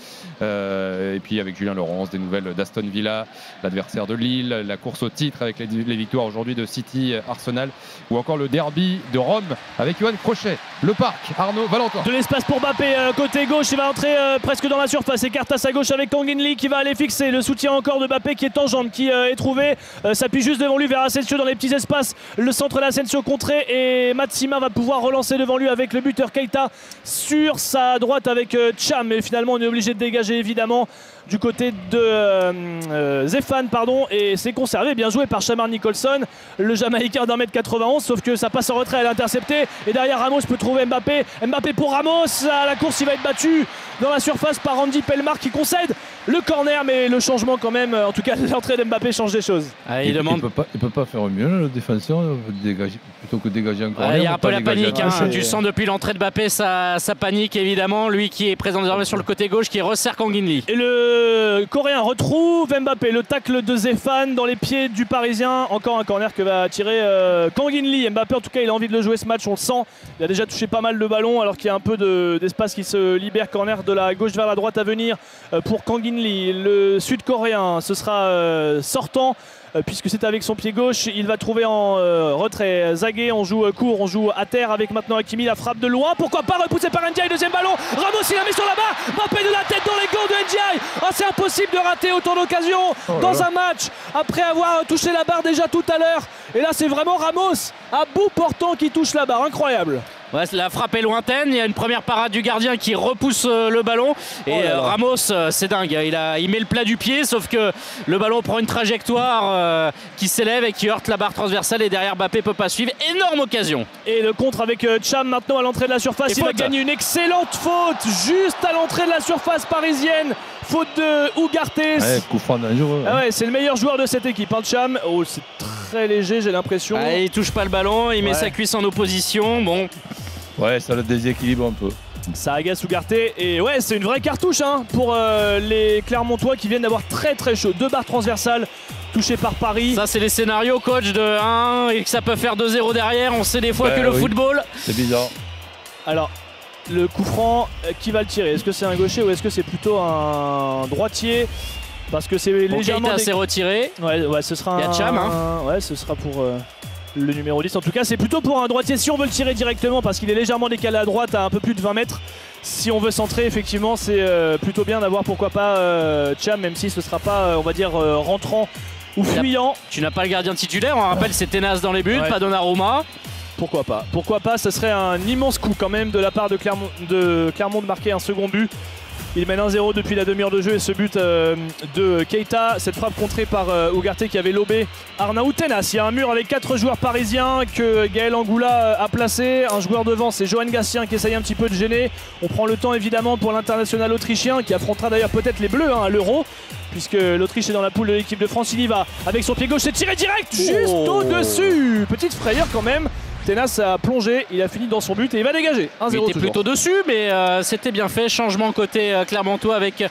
Euh, et puis avec Julien Laurence, des nouvelles d'Aston Villa, l'adversaire de Lille, la course au titre avec les, victoires aujourd'hui de City, Arsenal, ou encore le derby de Rome avec Johan Crochet. Le parc, Arnaud Valentin. De l'espace pour Mbappé, euh, côté gauche, il va entrer euh, presque dans la surface. Écarte à sa gauche avec Kangin Lee qui va aller fixer. Le soutien encore de Mbappé qui est en jambe, qui est trouvé. S'appuie juste devant lui vers Asensio dans les petits espaces. Le centre d'Asensio contré et Matsima va pouvoir relancer devant lui avec le buteur Keita sur sa droite avec Cham. Mais finalement, on est obligé de dégager évidemment du côté de euh, euh, Zéphane pardon et c'est conservé bien joué par Shamar Nicholson le Jamaïcain d'un mètre 91 sauf que ça passe en retrait elle est interceptée et derrière Ramos peut trouver Mbappé Mbappé pour Ramos à la course il va être battu dans la surface par Andy Pelmar qui concède le corner mais le changement quand même en tout cas *laughs* l'entrée d'Mbappé change des choses ah, il, demande... peut pas, peut pas faire mieux le défenseur plutôt que dégager un corner il y a un peu la panique hein. tu sens depuis l'entrée de Mbappé sa, panique évidemment lui qui est présent désormais sur le côté gauche qui resserre Kanginli et le coréen retrouve Mbappé. Le tacle de Zéphane dans les pieds du Parisien. Encore un corner que va tirer euh, Lee. Mbappé, en tout cas, il a envie de le jouer ce match. On le sent. Il a déjà touché pas mal de ballons alors qu'il y a un peu d'espace qui se libère. Corner de la gauche vers la droite à venir euh, pour Kangin Lee. Le sud-coréen, ce sera euh, sortant. Euh, puisque c'est avec son pied gauche. Il va trouver en euh, retrait Zagué. On joue euh, court, on joue à terre avec maintenant Hakimi. La frappe de loin. Pourquoi pas repoussé par Ndiaye. Deuxième ballon. Ramos il la met sur la barre. Mbappé de la tête dans les gants de Ndiaye. Oh, c'est impossible de rater autant d'occasions oh dans un match après avoir touché la barre déjà tout à l'heure. Et là, c'est vraiment Ramos à bout portant qui touche la barre. Incroyable la frappe est lointaine. Il y a une première parade du gardien qui repousse euh, le ballon. Et oh euh, Ramos, euh, c'est dingue. Il, a, il met le plat du pied, sauf que le ballon prend une trajectoire qui s'élève et qui heurte la barre transversale. Et derrière, Mbappé peut pas suivre. Énorme occasion. Et le contre avec Cham maintenant à l'entrée de la surface. il va gagner une excellente faute juste à l'entrée de la surface parisienne. Faute de Ougarté. Ah ouais, c'est le meilleur joueur de cette équipe. Hein, Cham. Oh, c'est très léger, j'ai l'impression. Ah, il touche pas le ballon, il met sa cuisse en opposition. Bon. Ouais, ça le déséquilibre un peu. Ça agace Ougarté et ouais c'est une vraie cartouche hein, pour euh, les Clermontois qui viennent d'avoir très très chaud. Deux barres transversales touchées par Paris. Ça c'est les scénarios coach de 1 et que ça peut faire 2-0 derrière. On sait des fois que le football. C'est bizarre. Alors le coup franc, euh, qui va le tirer? Est-ce que c'est un gaucher ou est-ce que c'est plutôt un droitier? Parce que c'est légèrement. s'est retiré. Ouais, ouais, ce sera. Il y a Cham. Hein. Ouais, ce sera pour. Euh, le numéro 10 en tout cas c'est plutôt pour un droitier si on veut le tirer directement parce qu'il est légèrement décalé à droite à un peu plus de 20 mètres si on veut centrer effectivement c'est euh, plutôt bien d'avoir pourquoi pas euh, Cham même si ce sera pas on va dire rentrant ou fuyant tu n'as pas le gardien titulaire on rappelle c'est Ténas dans les buts pas Donnarumma pourquoi pas pourquoi pas ce serait un immense coup quand même de la part de Clermont de, Clermont de marquer un second but il mène 1-0 depuis la demi-heure de jeu et ce but euh, de Keita, cette frappe contrée par euh, Ougarté qui avait lobé Arnaout Tenas. Il y a un mur avec quatre joueurs parisiens que Gaël Angoula a placé. Un joueur devant, c'est Johan Gassien qui essaye un petit peu de gêner. On prend le temps évidemment pour l'international autrichien qui affrontera d'ailleurs peut-être les Bleus hein, à l'Euro puisque l'Autriche est dans la poule de l'équipe de France. Il y va avec son pied gauche, c'est tiré direct juste oh. au-dessus. Petite frayeur quand même. Tenas a plongé, il a fini dans son but et il va dégager. 1-0 il était plutôt dessus, mais euh, c'était bien fait. Changement côté euh, Clermontois avec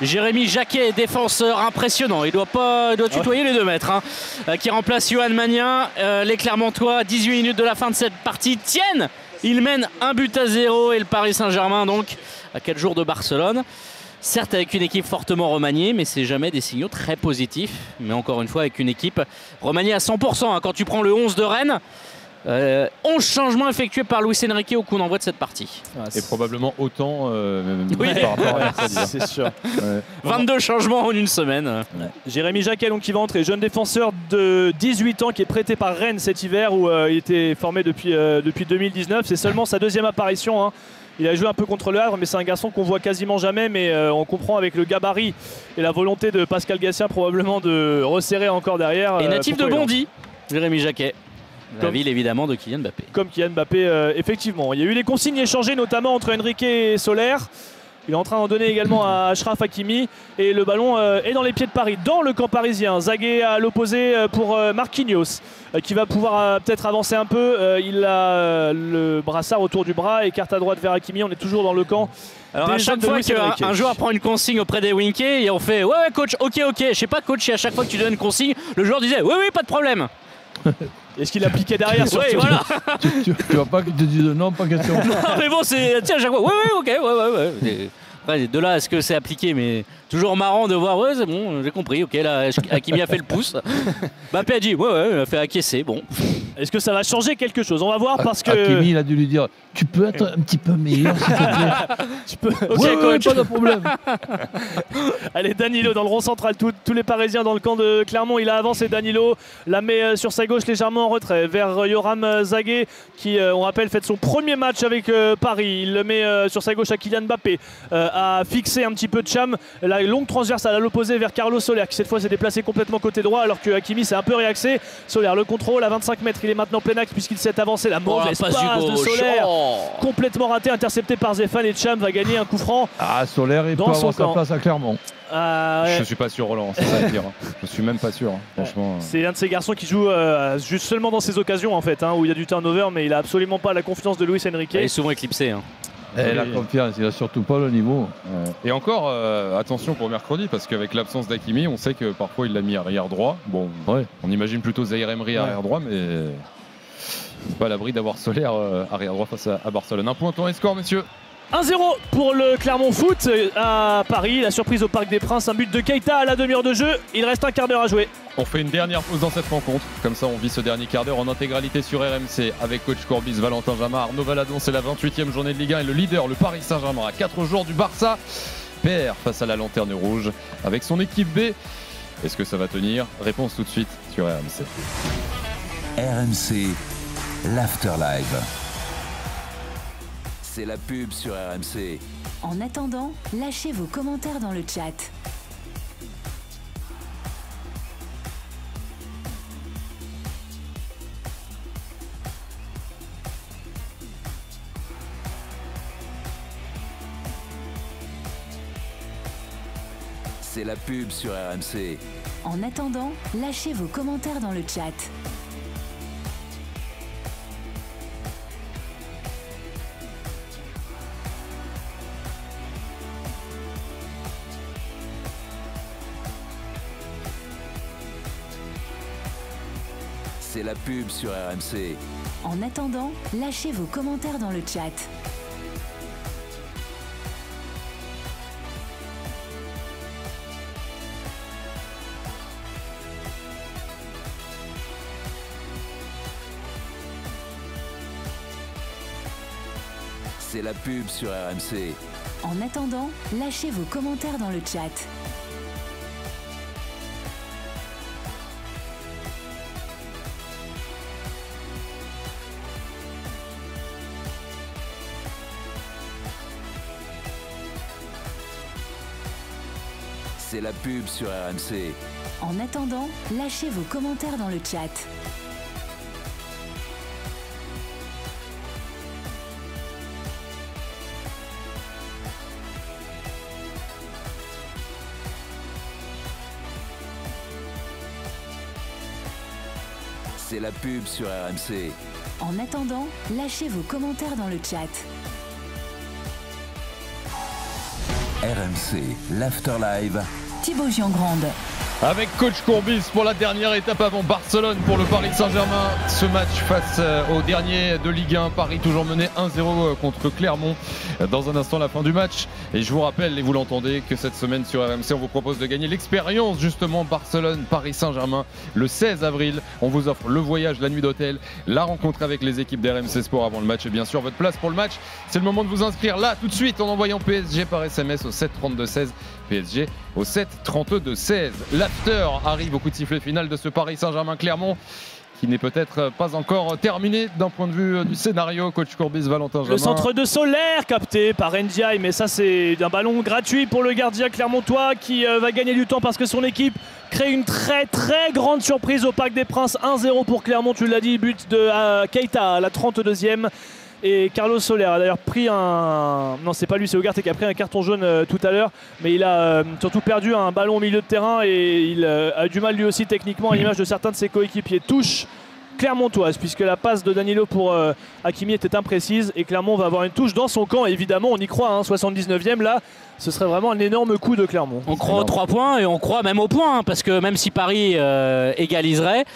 Jérémy Jacquet, défenseur impressionnant. Il doit pas, doit tutoyer les deux mètres. Hein. Euh, qui remplace Johan Magnin. les Clermontois, 18 minutes de la fin de cette partie, tiennent. Ils mènent un but à zéro et le Paris Saint-Germain donc à 4 jours de Barcelone. Certes avec une équipe fortement remaniée, mais c'est jamais des signaux très positifs. Mais encore une fois avec une équipe remaniée à 100%. Hein. Quand tu prends le 11 de Rennes, 11 euh, changements effectués par Luis Enrique au coup d'envoi de cette partie. et probablement autant euh, par rapport à *laughs* C'est sûr. 22 changements en une semaine. Jérémy Jacquet qui va entrer, jeune défenseur de 18 ans qui est prêté par Rennes cet hiver où euh, il était formé depuis, depuis 2019. C'est seulement sa deuxième apparition. Hein. Il a joué un peu contre le Havre, mais c'est un garçon qu'on voit quasiment jamais. Mais on comprend avec le gabarit et la volonté de Pascal Gassien probablement de resserrer encore derrière. Et natif de Bondy, Jérémy Jacquet. La ville évidemment de Kylian Mbappé. Comme Kylian Mbappé, euh, effectivement. Il y a eu des consignes échangées notamment entre Enrique et Solaire. Il est en train d'en donner également à *laughs* Ashraf Hakimi. Et le ballon euh, est dans les pieds de Paris, dans le camp parisien. Zagué à l'opposé euh, pour Marquinhos, qui va pouvoir peut-être avancer un peu. il a le brassard autour du bras et carte à droite vers Hakimi. On est toujours dans le camp. Alors à chaque fois qu'un joueur prend une consigne auprès des Winkey, et on fait ouais ouais coach, ok ok, je sais pas coach, et à chaque fois que tu donnes une consigne, le joueur disait oui oui pas de problème. *laughs* Est-ce qu'il appliquait derrière sur Ouais, voilà. *laughs* tu, tu, tu vas pas qu'ils te disent non, pas question. Non, mais bon, c'est. Tiens, à chaque fois. Ouais, ouais, ok, ouais, ouais, ouais. Après, de là à ce que c'est appliqué, mais toujours marrant de voir, ouais, c'est bon, j'ai compris, ok, là, Hakimi a fait le pouce. Mbappé a dit, ouais, ouais, il a fait acquiescer, bon. Est-ce que ça va changer quelque chose? On va voir parce que. Hakimi, il a dû lui dire Tu peux être un petit peu meilleur, s'il te plaît. *laughs* tu peux. Ok, Ouais, pas de problème. *laughs* Allez, Danilo dans le rond central. Tout- tous les Parisiens dans le camp de Clermont. Il a avancé Danilo. La met euh, sur sa gauche légèrement en retrait vers euh, Yoram euh, Zaguet qui, on rappelle, fait son premier match avec Paris. Il le met sur sa gauche à Kylian Mbappé. euh, a fixé un petit peu de cham. La longue transversale à l'opposé vers Carlos Soler qui cette fois s'est déplacé complètement côté droit alors que Hakimi s'est un peu réaxé. Soler le contrôle à 25 mètres. Il est maintenant plein axe puisqu'il s'est avancé. La Oh, mauvaise passe de. Soler. Oh. Complètement raté, intercepté par Zéphane et Cham va gagner un coup franc. Ah, Solaire, il Dans peut son avoir sa place à Clermont. Ah, ouais. Je suis pas sûr, Roland, c'est ça le pire. Je suis même pas sûr, hein. franchement. C'est un de ces garçons qui joue euh, juste seulement dans ces occasions en fait, hein, où il y a du turnover, mais il a absolument pas la confiance de Luis Enrique. Il est souvent éclipsé. hein. Et la confiance, il a surtout pas le niveau. Et encore, euh, attention pour mercredi, parce qu'avec l'absence d'Akimi, on sait que parfois il l'a mis arrière droit. Bon, on imagine plutôt Zaire Emery arrière droit, mais c'est pas à l'abri d'avoir Solaire euh, arrière droit face à, à Barcelone. Un point, temps et score, messieurs. 1-0 pour le Clermont Foot euh, à Paris, la surprise au Parc des Princes, un but de Keita à la demi-heure de jeu, il reste un quart d'heure à jouer. On fait une dernière pause dans cette rencontre. Comme ça, on vit ce dernier quart d'heure en intégralité sur RMC avec coach Corbis, Valentin Jamard, Arnaud Valadon. C'est la 28e journée de Ligue 1 et le leader, le Paris Saint-Germain, à 4 jours du Barça, perd face à la Lanterne Rouge avec son équipe B. Est-ce que ça va tenir? Réponse tout de suite sur RMC. RMC, l'Afterlive. C'est la pub sur RMC. En attendant, lâchez vos commentaires dans le chat. C'est la pub sur RMC. En attendant, lâchez vos commentaires dans le chat. C'est la pub sur RMC. En attendant, lâchez vos commentaires dans le chat. C'est la pub sur RMC. En attendant, lâchez vos commentaires dans le chat. C'est la pub sur RMC. En attendant, lâchez vos commentaires dans le chat. C'est la pub sur RMC. En attendant, lâchez vos commentaires dans le chat. RMC, l'Afterlive. Avec coach Courbis pour la dernière étape avant Barcelone pour le Paris Saint-Germain. Ce match face euh, au dernier de Ligue 1, Paris toujours mené 1-0 contre Clermont. Dans un instant, la fin du match. Et je vous rappelle, et vous l'entendez, que cette semaine sur RMC, on vous propose de gagner l'expérience justement Barcelone-Paris Saint-Germain le 16 avril. On vous offre le voyage, la nuit d'hôtel, la rencontre avec les équipes d'RMC Sport avant le match et bien sûr votre place pour le match. C'est le moment de vous inscrire là tout de suite en envoyant PSG par SMS au 7 32 16. PSG au 7 32 16. L'after arrive au coup de sifflet final de ce Paris Saint-Germain-Clermont qui n'est peut-être pas encore terminé d'un point de vue du scénario. Coach Courbis, Valentin. Le centre de Solaire capté par Ndiaye, mais ça c'est un ballon gratuit pour le gardien clermontois qui euh, va gagner du temps parce que son équipe crée une très très grande surprise au Parc des Princes. 1-0 pour Clermont, tu l'as dit, but de euh, Keita à la 32e. Et Carlos Soler a d'ailleurs pris un. Non, c'est pas lui, c'est Ugarte qui a pris un carton jaune euh, tout à l'heure. Mais il a euh, surtout perdu un ballon au milieu de terrain et il euh, a du mal lui aussi techniquement à l'image de certains de ses coéquipiers. Touche clermontoise, puisque la passe de Danilo pour Hakimi était imprécise et Clermont va avoir une touche dans son camp. Évidemment, on y croit, 79e hein, là, ce serait vraiment un énorme coup de Clermont. On croit aux 3 points et on croit même au point, hein, parce que même si Paris égaliserait,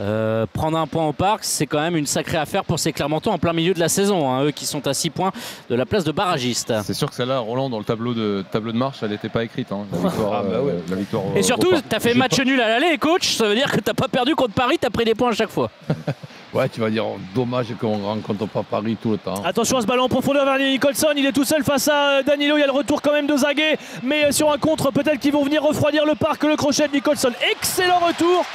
euh, prendre un point au parc, c'est quand même une sacrée affaire pour ces Clermontois en plein milieu de la saison, hein, eux qui sont à 6 points de la place de barragiste. C'est sûr que celle-là, Roland, dans le tableau de, tableau de marche, elle n'était pas écrite. Hein, la victoire, Ah, bah ouais. euh, la victoire Et surtout, tu as fait match pas- nul à l'aller, coach, ça veut dire que tu pas perdu contre Paris, tu as pris des points à chaque fois. *laughs* Ouais, tu vas dire, oh, dommage qu'on rencontre pas Paris tout le temps. Attention à ce ballon en profondeur vers Nicholson, il est tout seul face à euh, Danilo, il y a le retour quand même de Zaguet, mais sur un contre, peut-être qu'ils vont venir refroidir le parc, le crochet de Nicholson. Excellent retour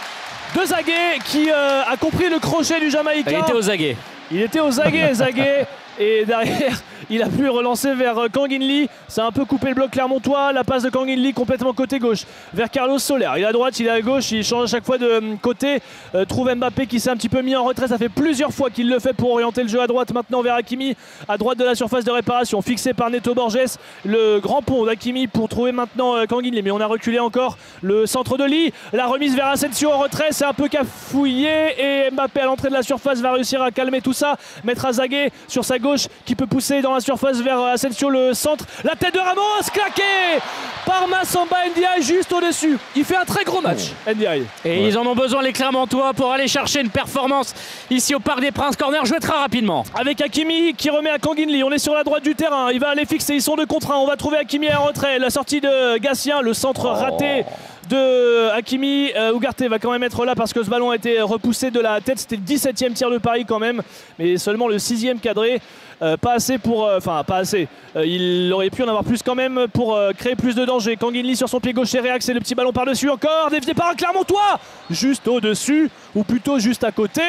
de Zaguet qui euh, a compris le crochet du Jamaïcain. Il était aux aguets. Il était aux aguets, Zaguet. *laughs* Et derrière, il a pu relancer vers euh, Kang Lee. Ça a un peu coupé le bloc clermontois. La passe de Kang complètement côté gauche vers Carlos Soler. Il est à droite, il est à gauche. Il change à chaque fois de euh, côté. Euh, trouve Mbappé qui s'est un petit peu mis en retrait. Ça fait plusieurs fois qu'il le fait pour orienter le jeu à droite. Maintenant vers Hakimi, à droite de la surface de réparation. Fixé par Neto Borges. Le grand pont d'Hakimi pour trouver maintenant euh, Kang Lee. Mais on a reculé encore le centre de Lee. La remise vers Asensio en retrait. C'est un peu cafouillé. Et Mbappé à l'entrée de la surface va réussir à calmer tout ça. Mettre Azagué sur sa gauche qui peut pousser dans la surface vers Asensio le centre. La tête de Ramos claquée par Massamba Ndiaye juste au-dessus. Il fait un très gros match, Ndiaye. Et ils en ont besoin, les Clermontois, pour aller chercher une performance ici au Parc des Princes. Corner joué très rapidement. Avec Hakimi qui remet à Kanginli. On est sur la droite du terrain. Il va aller fixer. Ils sont de contre. On va trouver Hakimi en retrait. La sortie de Gatien, le centre raté de Hakimi. Euh, Ougarté va quand même être là parce que ce ballon a été repoussé de la tête. C'était le 17e tir de Paris quand même, mais seulement le 6e cadré. Euh, pas assez pour. euh, Enfin, pas assez. Euh, il aurait pu en avoir plus quand même pour créer plus de danger. Kanginli sur son pied gauche et réaxe et le petit ballon par-dessus encore. Dévié par un Clermontois Juste au-dessus, ou plutôt juste à côté.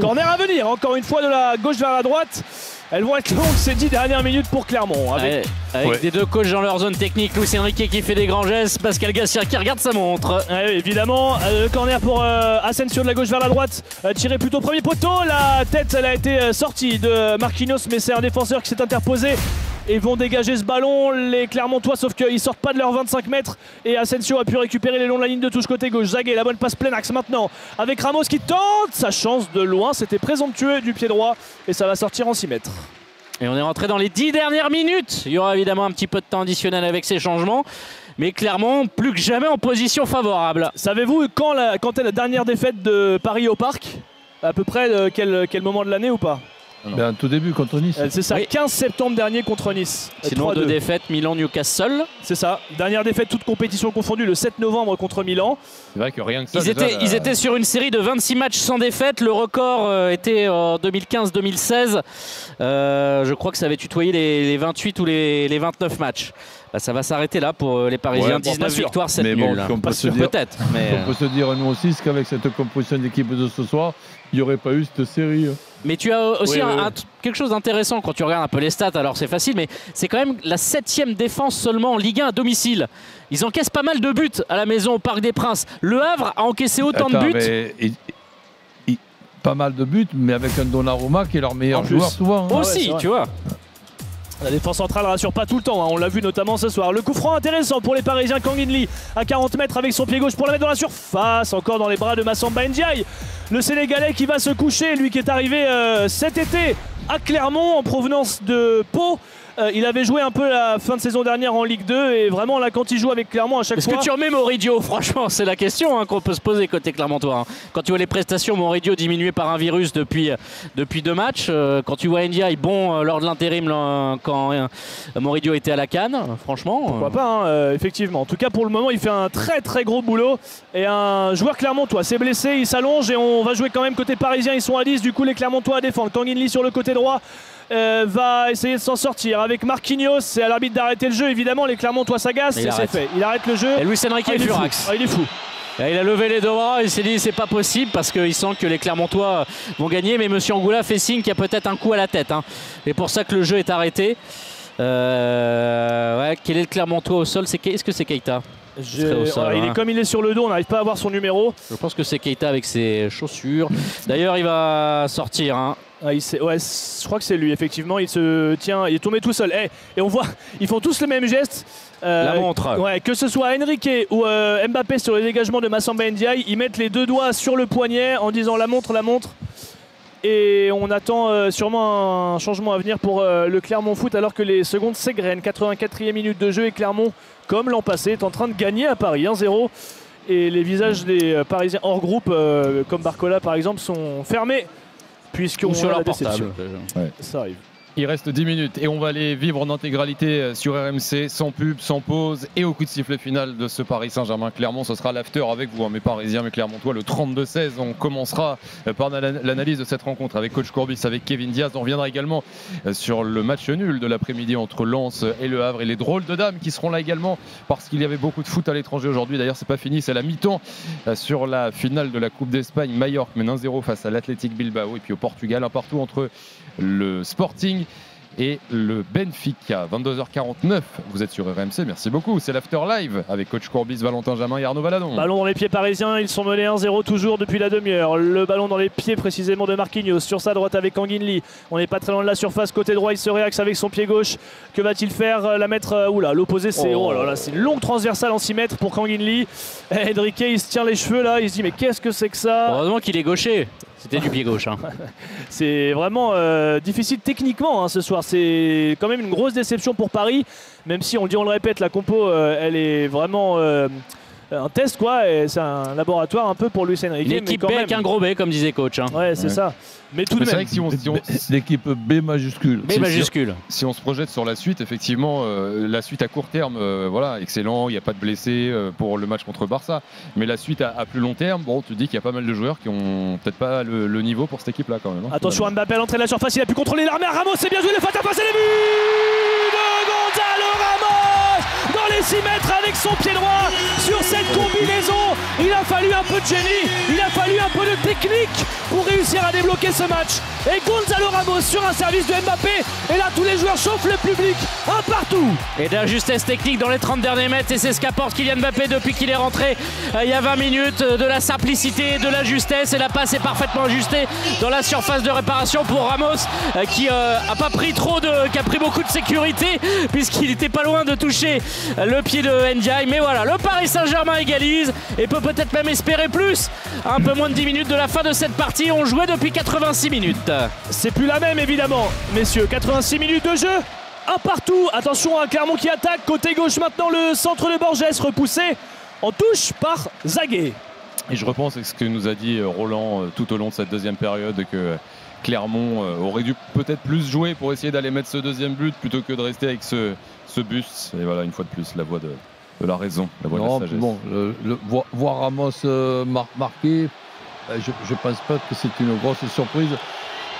Corner à venir, encore une fois de la gauche vers la droite. Elles vont être longues ces 10 dernières minutes pour Clermont. Avec- Ouais, avec Ouais. des deux coachs dans leur zone technique. Luis Enrique qui fait des grands gestes. Pascal Gassien qui regarde sa montre. Ouais, évidemment, euh, le corner pour euh, Asensio de la gauche vers la droite, euh, tiré plutôt premier poteau. La tête, elle a été euh, sortie de Marquinhos, mais c'est un défenseur qui s'est interposé. Et vont dégager ce ballon, les Clermontois, sauf qu'ils sortent pas de leurs 25 mètres. Et Asensio a pu récupérer les longs de la ligne de touche côté gauche. Zaguet, la bonne passe plein axe maintenant. Avec Ramos qui tente sa chance de loin. C'était présomptueux du pied droit. Et ça va sortir en 6 mètres. Et on est rentré dans les 10 dernières minutes. Il y aura évidemment un petit peu de temps additionnel avec ces changements. Mais clairement, plus que jamais en position favorable. Savez-vous quand, la- quand est la dernière défaite de Paris au parc? À peu près euh, quel, quel moment de l'année ou pas? Ben, tout début contre Nice. Euh, C'est ça, 15 septembre dernier contre Nice. Sinon, 3-2. deux défaites, Milan-Newcastle. C'est ça. Dernière défaite, toute compétition confondue, le 7 novembre contre Milan. C'est vrai que rien que ça. Ils déjà, étaient, ils étaient sur une série de 26 matchs sans défaite. Le record euh, était en 2015-2016. Euh, je crois que ça avait tutoyé les, les 28 ou les, les 29 matchs. Bah, ça va s'arrêter là pour les Parisiens. Ouais, bon, 19 pas sûr. victoires, 7 Mais nuls. bon, peut-être. Mais, qu'on peut se dire nous aussi, qu'avec cette composition d'équipe de ce soir, il n'y aurait pas eu cette série. Hein. Mais tu as aussi Oui, un- oui, oui. un t- quelque chose d'intéressant quand tu regardes un peu les stats. Alors c'est facile, mais c'est quand même la septième défense seulement en Ligue 1 à domicile. Ils encaissent pas mal de buts à la maison au Parc des Princes. Le Havre a encaissé autant Attends, de buts. mais il- il- pas mal de buts, mais avec un Donnarumma qui est leur meilleur En plus. joueur souvent. hein. Aussi, tu vois. La défense centrale rassure pas tout le temps, hein. on l'a vu notamment ce soir. Le coup franc intéressant pour les Parisiens, Kang Lee à 40 mètres avec son pied gauche pour la mettre dans la surface, encore dans les bras de Massamba Ndiaye. Le Sénégalais qui va se coucher, lui qui est arrivé euh, cet été à Clermont en provenance de Pau. Euh, il avait joué un peu la fin de saison dernière en Ligue 2 et vraiment là quand il joue avec Clermont à chaque Est-ce fois. que tu remets Moridio *laughs* Franchement, c'est la question hein, qu'on peut se poser côté Clermontois. hein. Quand tu vois les prestations, Moridio diminué par un virus depuis, depuis deux matchs. Euh, quand tu vois Ndiaye bon euh, lors de l'intérim quand euh, Moridio était à la canne, euh, franchement. Pourquoi pas, hein, euh, effectivement. En tout cas, pour le moment, il fait un très très gros boulot. Et un joueur clermontois s'est blessé, il s'allonge et on va jouer quand même côté parisien. Ils sont à 10, du coup, les clermontois à défendre. Kangin Lee sur le côté droit. Euh, va essayer de s'en sortir avec Marquinhos. C'est à l'arbitre d'arrêter le jeu. Évidemment, les Clermontois s'agacent. Et c'est arrête. fait. Il arrête le jeu. Et Luis Enrique Ah, est il est fou. furax. Ah, il est fou. Et Il a levé les deux bras, il s'est dit c'est pas possible parce qu'il sent que les Clermontois vont gagner, mais Monsieur Angoula fait signe qu'il y a peut-être un coup à la tête. hein. Et pour ça que le jeu est arrêté. Euh, ouais, quel est le Clermontois au sol? C'est Est-ce que c'est Keita? Je- serait au sol, voilà, il hein. est comme il est sur le dos, on n'arrive pas à voir son numéro. Je pense que c'est Keita avec ses chaussures. D'ailleurs, il va sortir. hein. Ouais, je crois que c'est lui, effectivement. Il se tient, il est tombé tout seul. Eh, et on voit, *laughs* ils font tous le même geste. Euh, la montre. Ouais, que ce soit Enrique ou euh, Mbappé sur le dégagement de Massamba Ndiaye, ils mettent les deux doigts sur le poignet en disant la montre, la montre. Et on attend euh, sûrement un changement à venir pour le Clermont Foot alors que les secondes s'égrènent. 84e minute de jeu et Clermont, comme l'an passé, est en train de gagner à Paris 1-0. Et les visages des Parisiens hors groupe, comme Barcola par exemple, sont fermés puisqu'on sur leur portable. Ça arrive. Il reste 10 minutes et on va aller vivre en intégralité euh, sur RMC, sans pub, sans pause et au coup de sifflet final de ce Paris Saint-Germain-Clermont. Ce sera l'after avec vous, hein, mes Parisiens, mes Clermontois, le 32-16. On commencera euh, par l'analyse de cette rencontre avec Coach Courbis, avec Kevin Diaz. On reviendra également euh, sur le match nul de l'après-midi entre Lens et Le Havre et les drôles de dames qui seront là également parce qu'il y avait beaucoup de foot à l'étranger aujourd'hui. D'ailleurs, c'est pas fini, c'est la mi-temps sur la finale de la Coupe d'Espagne. Mallorca mène 1-0 face à l'Athletic Bilbao et puis au Portugal, un partout entre le Sporting et le Benfica. 22h49, vous êtes sur RMC, merci beaucoup. C'est l'After Live avec coach Courbis, Valentin Jamin et Arnaud Valadon. Ballon dans les pieds parisiens, ils sont menés 1-0 toujours depuis la demi-heure. Le ballon dans les pieds précisément de Marquinhos sur sa droite avec Lee. On n'est pas très loin de la surface, côté droit, il se réaxe avec son pied gauche. Que va-t-il faire La mettre. Euh, oula, l'opposé, c'est. Oh. là là, c'est une longue transversale en 6 mètres pour Lee. Enrique, il se tient les cheveux là, il se dit, mais qu'est-ce que c'est que ça? Heureusement qu'il est gaucher. C'était du pied gauche. Hein. *laughs* c'est vraiment euh, difficile techniquement hein, ce soir. C'est quand même une grosse déception pour Paris, même si on le dit, on le répète, la compo, euh, elle est vraiment euh, un test quoi et c'est un laboratoire un peu pour Luis Enrique l'équipe B avec un gros B comme disait coach hein. ouais c'est ça. Mais tout de même. si on, l'équipe B majuscule. B majuscule. Si on se projette sur la suite effectivement euh, la suite à court terme euh, voilà excellent il n'y a pas de blessés euh, pour le match contre Barça. Mais la suite à, plus long terme bon tu dis qu'il y a pas mal de joueurs qui ont peut-être pas le, niveau pour cette équipe là quand même hein, attention Mbappé à l'entrée de la surface il a pu contrôler l'armée Ramos c'est bien joué le face à face et les buts 6 mètres avec son pied droit sur cette combinaison. Il a fallu un peu de génie, il a fallu un peu de technique pour réussir à débloquer ce match. Et Gonzalo Ramos sur un service de Mbappé. Et là, tous les joueurs chauffent le public. Un partout. Et de la justesse technique dans les 30 derniers mètres. Et c'est ce qu'apporte Kylian Mbappé depuis qu'il est rentré euh, il y a 20 minutes. Euh, de la simplicité, de la justesse. Et la passe est parfaitement ajustée dans la surface de réparation pour Ramos euh, qui a pas pris trop de. qui a pris beaucoup de sécurité puisqu'il était pas loin de toucher le pied de Ndiaye. Mais voilà, le Paris Saint-Germain égalise peut-être même espérer plus. Un peu moins de 10 minutes de la fin de cette partie. On jouait depuis 86 minutes. C'est plus la même évidemment, messieurs. 86 minutes de jeu. Un partout. Attention à Clermont qui attaque. Côté gauche maintenant le centre de Borges repoussé en touche par Zaguet. Et je repense à ce que nous a dit euh, Roland euh, tout au long de cette deuxième période que Clermont euh, aurait dû peut-être plus jouer pour essayer d'aller mettre ce deuxième but plutôt que de rester avec ce, ce. Et voilà, une fois de plus, la voix de, la raison, la voix de la sagesse. Bon, voir, Ramos marquer, je ne pense pas que c'est une grosse surprise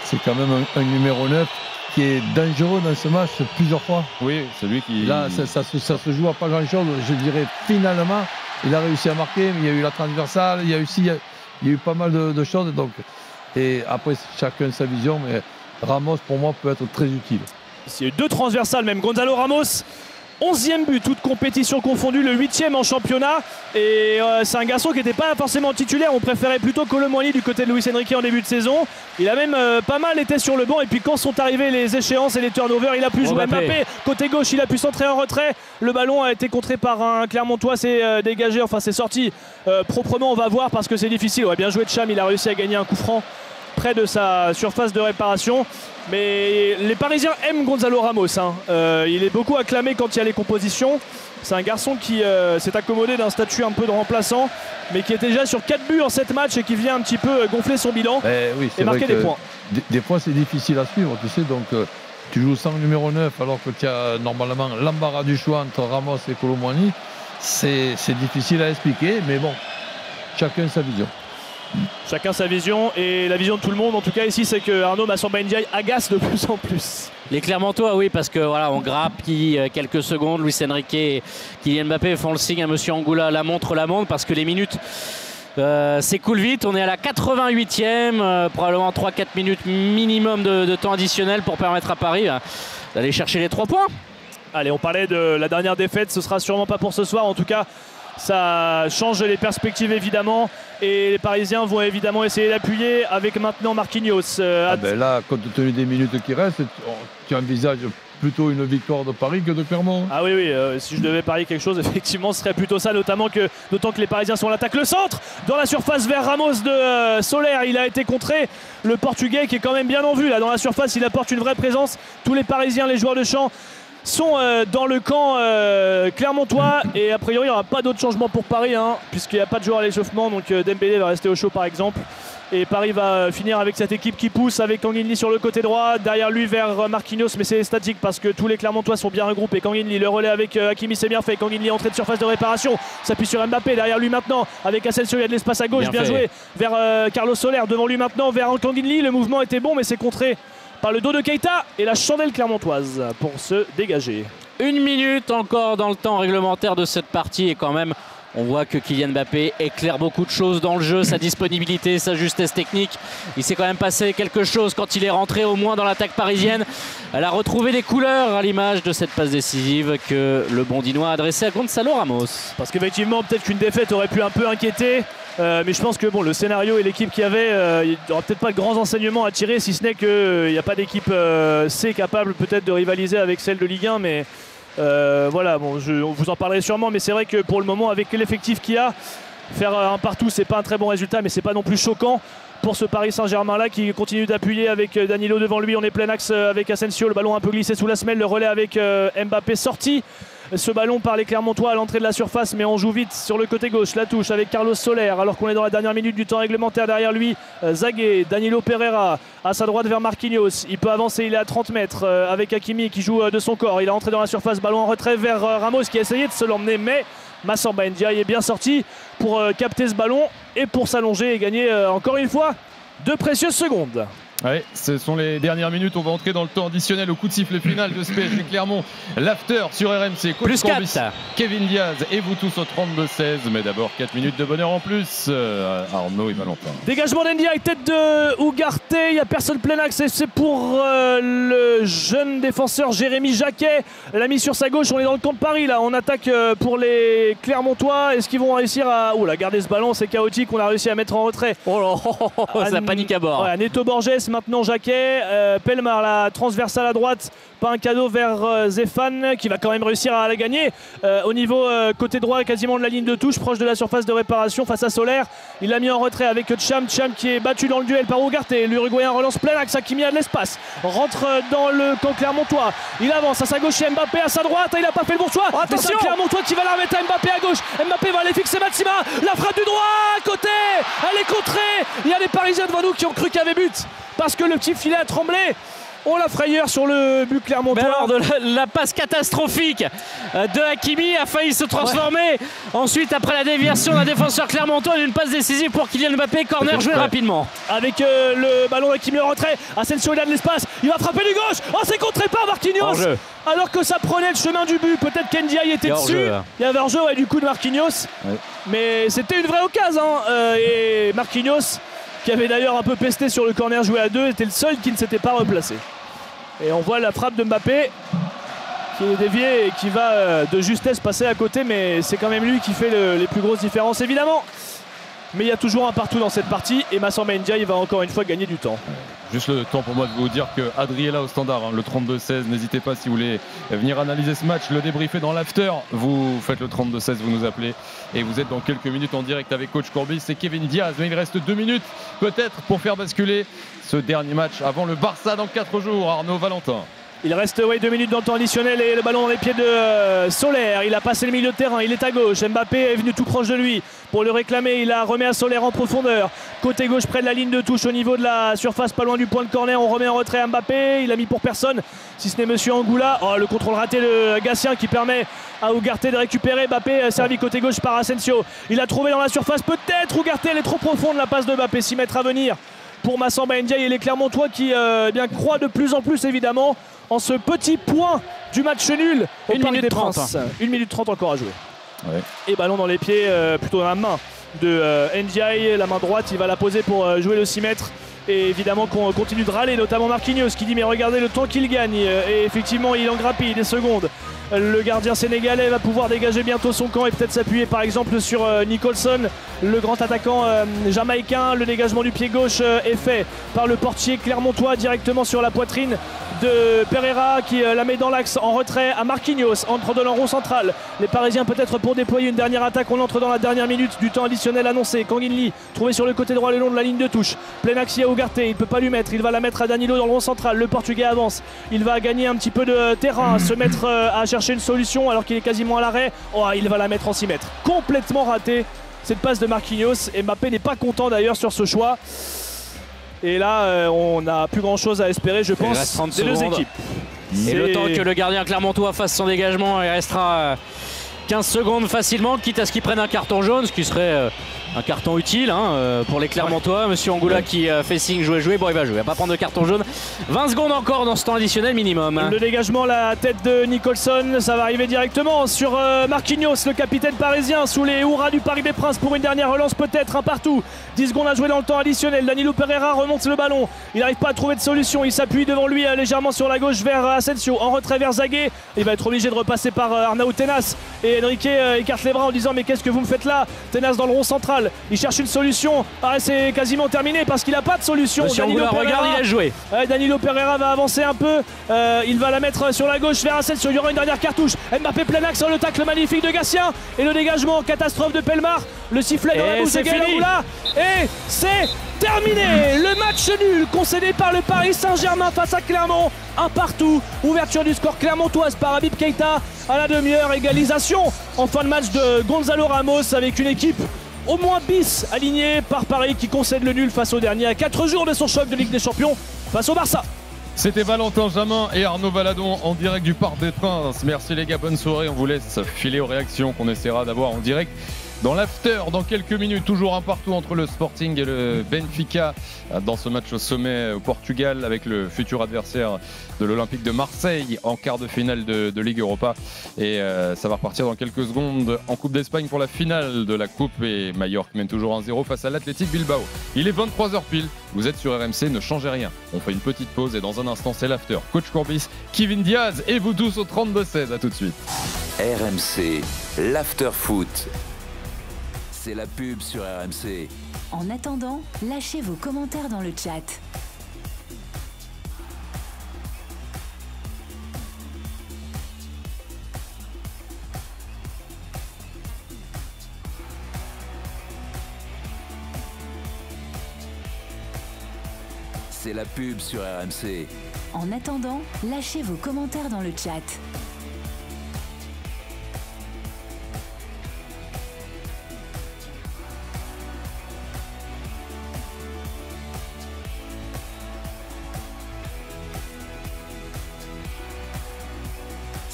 c'est quand même un, numéro 9 qui est dangereux dans ce match plusieurs fois. Oui, c'est lui qui. Là, ça, se joue à pas grand-chose. Je dirais finalement, il a réussi à marquer, mais il y a eu la transversale, il y a eu, il y a, eu pas mal de, choses. Donc, et après, chacun sa vision, mais Ramos, pour moi, peut être très utile. Il y a eu deux transversales, même Gonzalo Ramos 11e but, toute compétition confondue, le 8e en championnat. Et euh, c'est un garçon qui n'était pas forcément titulaire. On préférait plutôt Colomboigny du côté de Luis Enrique en début de saison. Il a même euh, pas mal été sur le banc. Et puis quand sont arrivées les échéances et les turnovers, il a pu jouer Mbappé. Côté gauche, il a pu centrer en retrait. Le ballon a été contré par un Clermontois. C'est euh, dégagé, enfin c'est sorti proprement. On va voir parce que c'est difficile. Ouais, bien joué de Cham. Il a réussi à gagner un coup franc près de sa surface de réparation. Mais les Parisiens aiment Gonzalo Ramos. Hein. Euh, il est beaucoup acclamé quand il y a les compositions. C'est un garçon qui euh, s'est accommodé d'un statut un peu de remplaçant, mais qui est déjà sur 4 buts en 7 matchs et qui vient un petit peu gonfler son bilan eh et marquer des points. Des, fois, c'est difficile à suivre, tu sais. Donc, euh, tu joues sans numéro 9 alors que tu as normalement l'embarras du choix entre Ramos et Colomboigny. C'est difficile à expliquer, mais bon, chacun sa vision. Chacun sa vision et la vision de tout le monde en tout cas ici c'est que Arnaud Massamba Ndiaye agace de *laughs* plus en plus. Les Clermontois oui parce que voilà on grappille euh, quelques secondes, Luis Enrique et Kylian Mbappé font le signe à Monsieur Angoula, la montre, la montre parce que les minutes euh, s'écoulent vite. On est à la 88e, euh, probablement 3-4 minutes minimum de, temps additionnel pour permettre à Paris d'aller chercher les 3 points. Allez, on parlait de la dernière défaite, ce sera sûrement pas pour ce soir. En tout cas, Ça change les perspectives évidemment. Et les Parisiens vont évidemment essayer d'appuyer avec maintenant Marquinhos. Euh, ah ben là, compte tenu des minutes qui restent, tu envisages plutôt une victoire de Paris que de Clermont. Ah oui, oui, euh, si je devais parier quelque chose, *laughs* effectivement, ce serait plutôt ça, notamment que d'autant que les Parisiens sont à l'attaque. Le centre dans la surface vers Ramos de euh, Solaire, il a été contré. Le Portugais qui est quand même bien en vue là dans la surface, il apporte une vraie présence. Tous les Parisiens, les joueurs de champ sont euh, dans le camp clermontois et a priori il n'y aura pas d'autres changements pour Paris hein, puisqu'il n'y a pas de joueur à l'échauffement donc Dembélé va rester au chaud par exemple et Paris va finir avec cette équipe qui pousse avec Kanginli sur le côté droit. Derrière lui vers Marquinhos, mais c'est statique parce que tous les Clermontois sont bien regroupés. Kanginli, le relais avec euh, Hakimi, c'est bien fait. Kanginli entrée de surface de réparation. S'appuie sur Mbappé. Derrière lui maintenant avec Asensio, il y a de l'espace à gauche. Bien, joué vers euh, Carlos Soler. Devant lui maintenant vers Kanginli. Le mouvement était bon, mais c'est contré par le dos de Keita et la chandelle clermontoise pour se dégager. Une minute encore dans le temps réglementaire de cette partie et quand même on voit que Kylian Mbappé éclaire beaucoup de choses dans le jeu, sa disponibilité, sa justesse technique. Il s'est quand même passé quelque chose quand il est rentré au moins dans l'attaque parisienne. Elle a retrouvé des couleurs à l'image de cette passe décisive que le Bondinois a adressée à Gonzalo Ramos. Parce qu'effectivement, peut-être qu'une défaite aurait pu un peu inquiéter. Euh, mais je pense que bon, le scénario et l'équipe qu'il y avait, euh, il n'y aura peut-être pas de grands enseignements à tirer, si ce n'est qu'il n'y a pas d'équipe C capable peut-être de rivaliser avec celle de Ligue 1. Mais euh, voilà, bon, je, vous en parlerai sûrement, mais c'est vrai que pour le moment, avec l'effectif qu'il y a, faire un partout, c'est pas un très bon résultat, mais c'est pas non plus choquant pour ce Paris Saint-Germain là qui continue d'appuyer avec euh, Danilo devant lui. On est plein axe euh, avec Asensio, le ballon un peu glissé sous la semelle, le relais avec Mbappé sorti ce ballon par les Clermontois à l'entrée de la surface, mais on joue vite sur le côté gauche. La touche avec Carlos Soler, alors qu'on est dans la dernière minute du temps réglementaire derrière lui. Euh, Zagué, Danilo Pereira à sa droite vers Marquinhos. Il peut avancer, il est à 30 mètres euh, avec Hakimi qui joue euh, de son corps. Il est entré dans la surface, ballon en retrait vers Ramos qui a essayé de se l'emmener, mais Massamba Ndiaye est bien sorti pour capter ce ballon et pour s'allonger et gagner encore une fois de précieuses secondes. Ouais, ce sont les dernières minutes. On va entrer dans le temps additionnel au coup de sifflet final de ce PSG Clermont. L'after sur RMC. Coach plus 4. Kevin Diaz et vous tous au 32-16. Mais d'abord 4 minutes de bonheur en plus. Euh, Arnaud et Valentin. Dégagement avec tête de Ougarté. Il n'y a personne plein axe. C'est pour euh, le jeune défenseur Jérémy Jacquet. La mise sur sa gauche. On est dans le camp de Paris là. On attaque euh, pour les Clermontois. Est-ce qu'ils vont réussir à. Ouh, la garder ce ballon? C'est chaotique. On a réussi à mettre en retrait. Oh là, *laughs* ça panique à bord. Ouais, Neto Borges maintenant Jacquet. Euh, Pelmar, la transversale à droite. Pas un cadeau vers euh, Zéphane qui va quand même réussir à la gagner. Euh, au niveau côté droit, quasiment de la ligne de touche, proche de la surface de réparation face à Solaire. Il l'a mis en retrait avec Cham. Cham qui est battu dans le duel par Ougarté. L'Uruguayen relance plein axe. Hakimi a de l'espace. Rentre dans le camp Clermontois. Il avance à sa gauche Mbappé à sa droite. Il n'a pas fait le bon choix. Attention Clermontois qui va la remettre à Mbappé à gauche. Mbappé va aller fixer Maxima. La frappe du droit à côté. Elle est contrée. Il y a les Parisiens devant nous qui ont cru qu'il y avait but parce que le petit filet a tremblé. On la frayeur sur le but clermontois. Alors de la, passe catastrophique de Hakimi a failli se transformer. Ensuite, après la déviation d'un défenseur clermontois, une passe décisive pour Kylian Mbappé. Corner joué rapidement. Avec euh, le ballon d'Hakimi en retrait. Asensio il a de l'espace. Il va frapper du gauche. Oh, c'est contré par Marquinhos. Alors que ça prenait le chemin du but. Peut-être qu'Ndiaye était dessus. Il y avait un jeu du coup de Marquinhos. Mais c'était une vraie occasion. Hein. Euh, et Marquinhos qui avait d'ailleurs un peu pesté sur le corner joué à deux, était le seul qui ne s'était pas replacé. Et on voit la frappe de Mbappé qui est déviée et qui va euh, de justesse passer à côté, mais c'est quand même lui qui fait les plus grosses différences évidemment. Mais il y a toujours un partout dans cette partie et Massamba il va encore une fois gagner du temps. Juste le temps pour moi de vous dire que Adriela au standard, hein, le 32-16, n'hésitez pas si vous voulez venir analyser ce match, le débriefer dans l'after, vous faites le 32-16, vous nous appelez et vous êtes dans quelques minutes en direct avec coach Courbis et Kevin Diaz. Mais il reste deux minutes peut-être pour faire basculer ce dernier match avant le Barça dans quatre jours. Arnaud Valentin. Il reste deux minutes dans le temps additionnel et le ballon dans les pieds de euh, Solaire. Il a passé le milieu de terrain, il est à gauche. Mbappé est venu tout proche de lui pour le réclamer. Il a remis à Solaire en profondeur. Côté gauche, près de la ligne de touche au niveau de la surface, pas loin du point de corner. On remet en retrait à Mbappé. Il a mis pour personne, si ce n'est Monsieur Angoula. Oh, le contrôle raté de Gatien qui permet à Ougarté de récupérer. Mbappé servi côté gauche par Asensio. Il a trouvé dans la surface peut-être Ougarté. Elle est trop profonde la passe de Mbappé. 6 mètres à venir pour Massamba Ndiaye et les Clermontois qui euh, eh bien, croient de plus en plus évidemment en ce petit point du match nul au Une minute des 30. Princes. Une minute 30 encore à jouer. Et ballon dans les pieds, euh, plutôt dans la main de euh, Ndiaye, la main droite, il va la poser pour euh, jouer le 6 mètres. Et évidemment qu'on continue de râler, notamment Marquinhos qui dit mais regardez le temps qu'il gagne. Et effectivement il en grappille des secondes. Le gardien sénégalais va pouvoir dégager bientôt son camp et peut-être s'appuyer par exemple sur euh, Nicholson, le grand attaquant euh, jamaïcain. Le dégagement du pied gauche euh, est fait par le portier clermontois directement sur la poitrine de Pereira qui la met dans l'axe en retrait à Marquinhos, entre de l'enroue central. Les Parisiens peut-être pour déployer une dernière attaque. On entre dans la dernière minute du temps additionnel annoncé. Kangin Lee trouvé sur le côté droit le long de la ligne de touche. Plein axe à Ugarte, il ne peut pas lui mettre. Il va la mettre à Danilo dans le rond central. Le Portugais avance. Il va gagner un petit peu de terrain, se mettre à chercher une solution alors qu'il est quasiment à l'arrêt. Oh, il va la mettre en 6 mètres. Complètement raté cette passe de Marquinhos. Et Mbappé n'est pas content d'ailleurs sur ce choix. Et là, euh, on n'a plus grand chose à espérer, je pense, des deux équipes. Et le temps que le gardien Clermontois fasse son dégagement, il restera 15 euh, secondes facilement, quitte à ce qu'il prenne un carton jaune, ce qui serait euh, un carton utile hein, euh, pour les Clermontois. Monsieur Angoula qui euh, fait signe jouer, jouer. Bon, il va jouer. Il va pas prendre de carton jaune. 20 secondes encore dans ce temps additionnel minimum. Le dégagement, la tête de Nicholson, ça va arriver directement sur euh, Marquinhos, le capitaine parisien, sous les hurrahs du Paris des Princes pour une dernière relance, peut-être un partout. 10 secondes à jouer dans le temps additionnel. Danilo Pereira remonte le ballon. Il n'arrive pas à trouver de solution. Il s'appuie devant lui légèrement sur la gauche vers Asensio. En retrait vers Zaguet. Il va être obligé de repasser par Arnaud Tenas. Et Enrique écarte les bras en disant Mais qu'est-ce que vous me faites là? Tenas dans le rond central. Il cherche une solution. Ah, c'est quasiment terminé parce qu'il n'a pas de solution. Danilo Pereira, regarde, il a joué. Danilo Pereira va avancer un peu. Euh, il va la mettre sur la gauche vers Asensio. Il y aura une dernière cartouche. Mbappé plein axe sur le tacle magnifique de Gatien. Et le dégagement, catastrophe de Pelmar. Le sifflet dans la bouche de Et c'est terminé. Le match nul concédé par le Paris Saint-Germain face à Clermont. Un partout. Ouverture du score clermontoise par Habib Keita à la demi-heure. Égalisation en fin de match de Gonzalo Ramos avec une équipe au moins bis aligné par Paris qui concède le nul face au dernier à 4 jours de son choc de Ligue des Champions face au Barça. C'était Valentin Jamin et Arnaud Valadon en direct du Parc des Princes. Merci les gars, bonne soirée. On vous laisse filer aux réactions qu'on essaiera d'avoir en direct dans l'after, dans quelques minutes, toujours un partout entre le Sporting et le Benfica dans ce match au sommet au Portugal avec le futur adversaire de l'Olympique de Marseille en quart de finale de, Ligue Europa. Et euh, ça va repartir dans quelques secondes en Coupe d'Espagne pour la finale de la Coupe. Et Mallorca mène toujours 1-0 face à l'Athletic Bilbao. Il est 23h pile. Vous êtes sur RMC, ne changez rien. On fait une petite pause et dans un instant, c'est l'after. Coach Courbis, Kevin Diaz et vous tous au 32-16. À tout de suite. RMC, l'after foot c'est la pub sur RMC. En attendant, lâchez vos commentaires dans le chat. C'est la pub sur RMC. En attendant, lâchez vos commentaires dans le chat.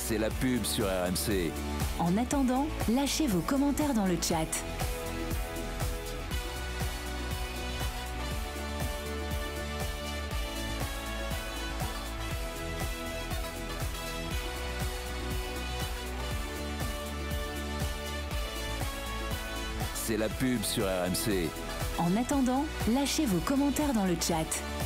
C'est la pub sur RMC. En attendant, lâchez vos commentaires dans le chat. C'est la pub sur RMC. En attendant, lâchez vos commentaires dans le chat.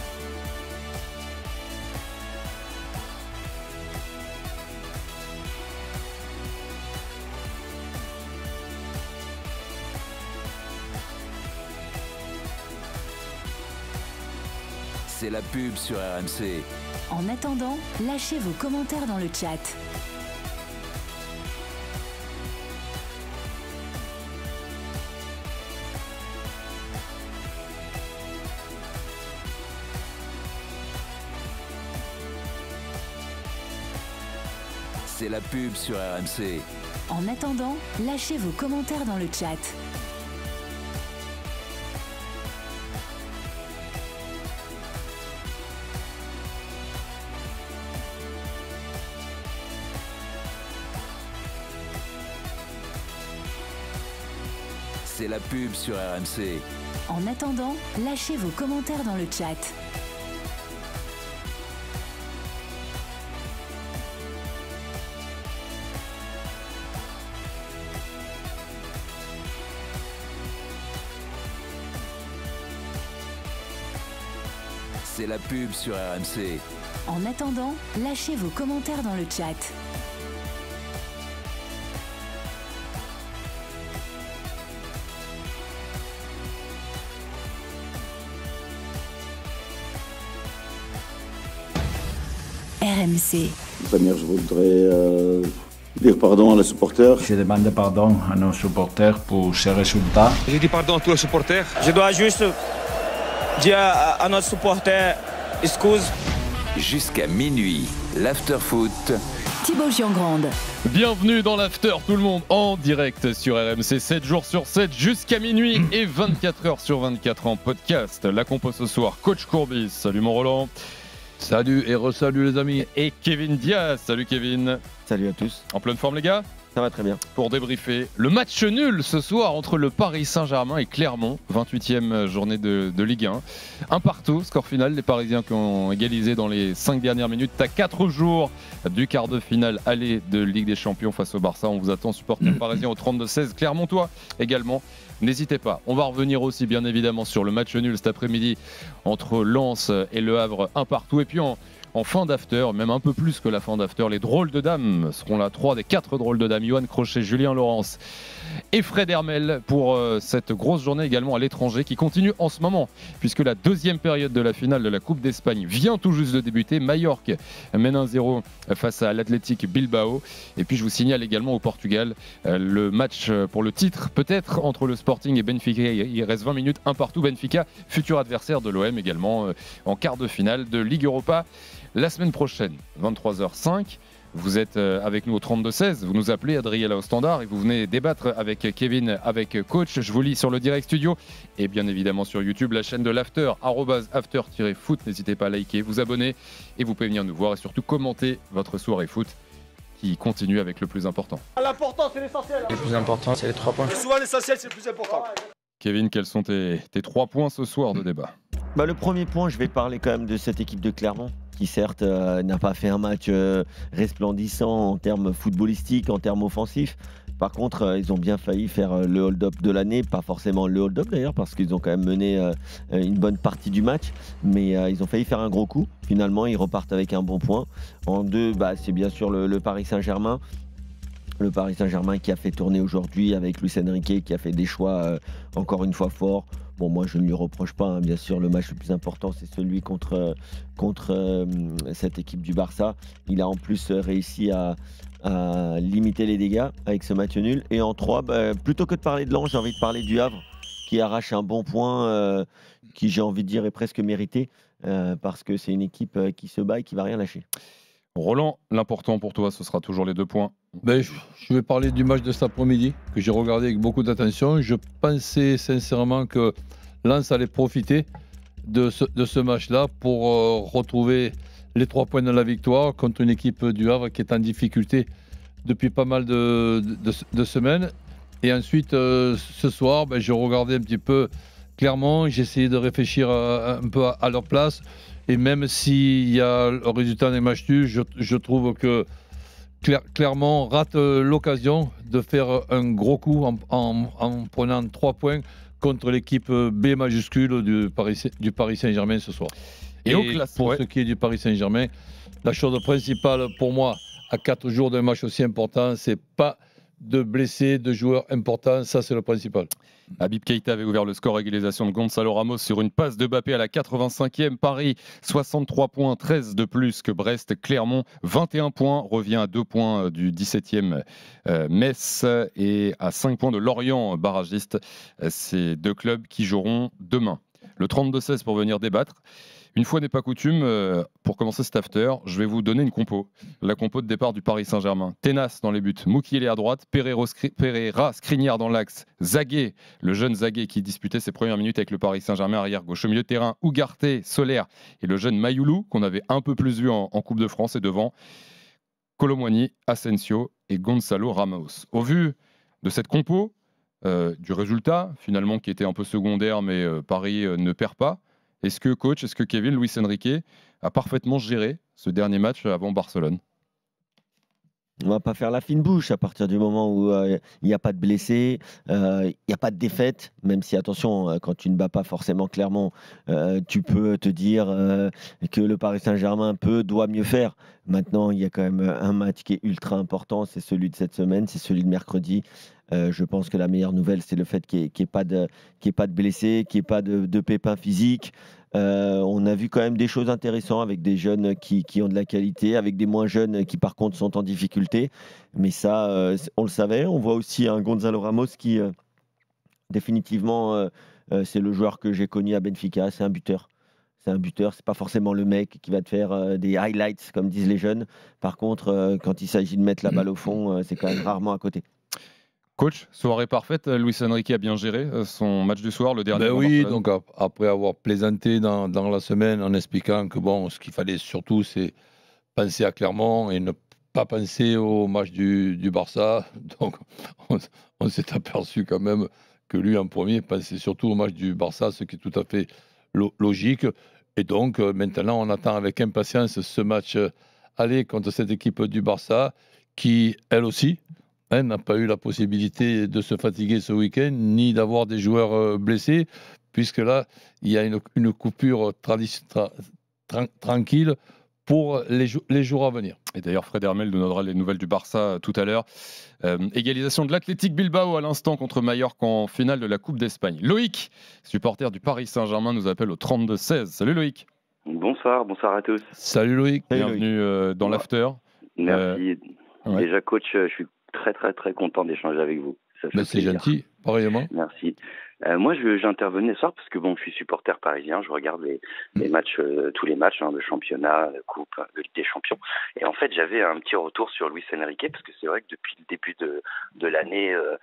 C'est la pub sur RMC. En attendant, lâchez vos commentaires dans le chat. C'est la pub sur RMC. En attendant, lâchez vos commentaires dans le chat. C'est la pub sur RMC. En attendant, lâchez vos commentaires dans le chat. C'est la pub sur RMC. En attendant, lâchez vos commentaires dans le chat. RMC. Première, je voudrais dire pardon à les supporters. Je demande pardon à nos supporters pour ces résultats. Je dis pardon à tous les supporters. Je dois juste dire à, notre supporter excuse. Jusqu'à minuit, l'after-foot. Thibaut Giangrande. Bienvenue dans l'after tout le monde en direct sur RMC 7 jours sur 7 jusqu'à minuit et 24 heures sur 24 en podcast. La compo ce soir, coach Courbis. Salut mon Roland. Salut et re-salut les amis. Et Kevin Diaz. Salut Kevin. Salut à tous. En pleine forme les gars? Ça va très bien. Pour débriefer le match nul ce soir entre le Paris Saint-Germain et Clermont, 28e journée de, Ligue 1. Un partout, score final, les Parisiens qui ont égalisé dans les 5 dernières minutes. À 4 jours du quart de finale aller de Ligue des Champions face au Barça. On vous attend, supporter parisien au 32-16. Clermontois également. N'hésitez pas. On va revenir aussi bien évidemment sur le match nul cet après-midi entre Lens et Le Havre, un partout. Et puis en, en fin d'after, même un peu plus que la fin d'after. Les drôles de dames seront là, trois des quatre drôles de dames. Johan Crochet, Julien Laurence et Fred Hermel pour euh, cette grosse journée également à l'étranger qui continue en ce moment, puisque la deuxième période de la finale de la Coupe d'Espagne vient tout juste de débuter. Majorque mène 1-0 face à l'Athletic Bilbao. Et puis je vous signale également au Portugal euh, le match pour le titre, peut-être entre le Sporting et Benfica. Il reste 20 minutes, un partout. Benfica, futur adversaire de l'OM également euh, en quart de finale de Ligue Europa. La semaine prochaine, 23h05, vous êtes euh, avec nous au 32-16, vous nous appelez Adriela au standard et vous venez débattre avec Kevin, avec coach. Je vous lis sur le direct studio et bien évidemment sur YouTube la chaîne de l'After, after-foot. N'hésitez pas à liker, vous abonner et vous pouvez venir nous voir et surtout commenter votre soirée foot qui continue avec le plus important. L'important, c'est l'essentiel. Le plus important, c'est les trois points. souvent, l'essentiel, c'est le plus important. Kevin, quels sont tes, tes trois points ce soir de débat? Bah, Le premier point, je vais parler quand même de cette équipe de Clermont certes euh, n'a pas fait un match euh, resplendissant en termes footballistiques, en termes offensifs. Par contre, euh, ils ont bien failli faire le hold-up de l'année, pas forcément le hold-up d'ailleurs, parce qu'ils ont quand même mené une bonne partie du match, mais ils ont failli faire un gros coup. Finalement, ils repartent avec un bon point. En deux, bah, c'est bien sûr le, Paris Saint-Germain. Le Paris Saint-Germain qui a fait tourner aujourd'hui avec Luis Enrique, qui a fait des choix encore une fois forts. Bon, moi, je ne lui reproche pas. Hein. Bien sûr, le match le plus important, c'est celui contre, contre euh, cette équipe du Barça. Il a en plus réussi à, limiter les dégâts avec ce match nul. Et en 3, bah, plutôt que de parler de Lens, j'ai envie de parler du Havre, qui arrache un bon point, euh, qui, j'ai envie de dire, est presque mérité, euh, parce que c'est une équipe qui se bat et qui va rien lâcher. Roland, l'important pour toi, ce sera toujours les deux points. Ben, je vais parler du match de cet après-midi, que j'ai regardé avec beaucoup d'attention. Je pensais sincèrement que Lens allait profiter de ce, match-là pour euh, retrouver les trois points de la victoire contre une équipe du Havre qui est en difficulté depuis pas mal de, semaines. Et ensuite, euh, ce soir, ben, j'ai regardé un petit peu clairement, essayé de réfléchir euh, un peu à leur place. Et même s'il y a le résultat des matchs nus, je, trouve que clairement rate euh, l'occasion de faire un gros coup en, prenant trois points contre l'équipe B majuscule du Paris, du Paris Saint-Germain ce soir. Et, pour ce qui est du Paris Saint-Germain, la chose principale pour moi, à quatre jours d'un match aussi important, c'est pas de blessés, de joueurs importants, ça c'est le principal. Habib Keita avait ouvert le score égalisation de Gonzalo Ramos sur une passe de Bappé à la 85e. Paris, 63 points, 13 de plus que Brest. Clermont, 21 points, revient à 2 points du 17e euh, Metz et à 5 points de Lorient, barragiste. Ces deux clubs qui joueront demain. Le 32-16 pour venir débattre. Une fois n'est pas coutume, euh, pour commencer cet after, je vais vous donner une compo. La compo de départ du Paris Saint-Germain. Tenas dans les buts, Moukielé à droite, Pereira, Skriniar dans l'axe, Zaguet, le jeune Zaguet qui disputait ses premières minutes avec le Paris Saint-Germain arrière gauche. Au milieu de terrain, Ugarte, Solaire et le jeune Mayoulou qu'on avait un peu plus vu en, Coupe de France et devant Colomboigny, Asensio et Gonzalo Ramos. Au vu de cette compo, euh, du résultat finalement qui était un peu secondaire mais euh, Paris ne perd pas, est-ce que coach, est-ce que Kevin, Luis Enrique a parfaitement géré ce dernier match avant Barcelone? On va pas faire la fine bouche à partir du moment où euh, il n'y a pas de blessés, euh, il n'y a pas de défaite, même si attention, euh, quand tu ne bats pas forcément clairement, tu peux te dire que le Paris Saint-Germain peut, doit mieux faire. Maintenant, il y a quand même un match qui est ultra important, c'est celui de cette semaine, c'est celui de mercredi. Je pense que la meilleure nouvelle, c'est le fait qu'il n'y ait, pas de, blessés, qu'il n'y ait pas de, pépins physiques. on a vu quand même des choses intéressantes avec des jeunes qui, ont de la qualité, avec des moins jeunes qui par contre sont en difficulté. Mais ça, on le savait. On voit aussi un Gonzalo Ramos qui définitivement euh, c'est le joueur que j'ai connu à Benfica, c'est un buteur. C'est un buteur, c'est pas forcément le mec qui va te faire euh, des highlights, comme disent les jeunes. Par contre, euh, quand il s'agit de mettre la balle au fond, c'est quand même rarement à côté. Coach, soirée parfaite. Luis Enrique a bien géré son match du soir, le dernier. Ben oui, donc après avoir plaisanté dans, la semaine en expliquant que bon, ce qu'il fallait surtout, c'est penser à Clermont et ne pas penser au match du, Barça. *laughs* Donc on s'est aperçu quand même que lui en premier pensait surtout au match du Barça, ce qui est tout à fait logique. Et donc euh, maintenant, on attend avec impatience ce match euh, aller contre cette équipe du Barça, qui elle aussi hein, n'a pas eu la possibilité de se fatiguer ce week-end, ni d'avoir des joueurs euh, blessés, puisque là, il y a une, coupure tranquille pour les, les, jours à venir. Et d'ailleurs, Fred Hermel nous donnera les nouvelles du Barça tout à l'heure. Euh, égalisation de l'Athletic Bilbao à l'instant contre Mallorca en finale de la Coupe d'Espagne. Loïc, supporter du Paris Saint-Germain, nous appelle au 32-16. Salut Loïc. Bonsoir, bonsoir à tous. Salut Loïc. Bienvenue euh, dans l'after. Merci. Euh, Déjà coach, je suis très très très content d'échanger avec vous. C'est gentil, pareillement. Merci. Euh, moi, j'intervenais ce soir parce que bon, je suis supporter parisien, je regarde les, les mm. matchs, euh, tous les matchs hein, de championnat, de coupe, de Ligue des Champions. Et en fait, j'avais un petit retour sur Luis Enrique parce que c'est vrai que depuis le début de, de l'année, euh, euh,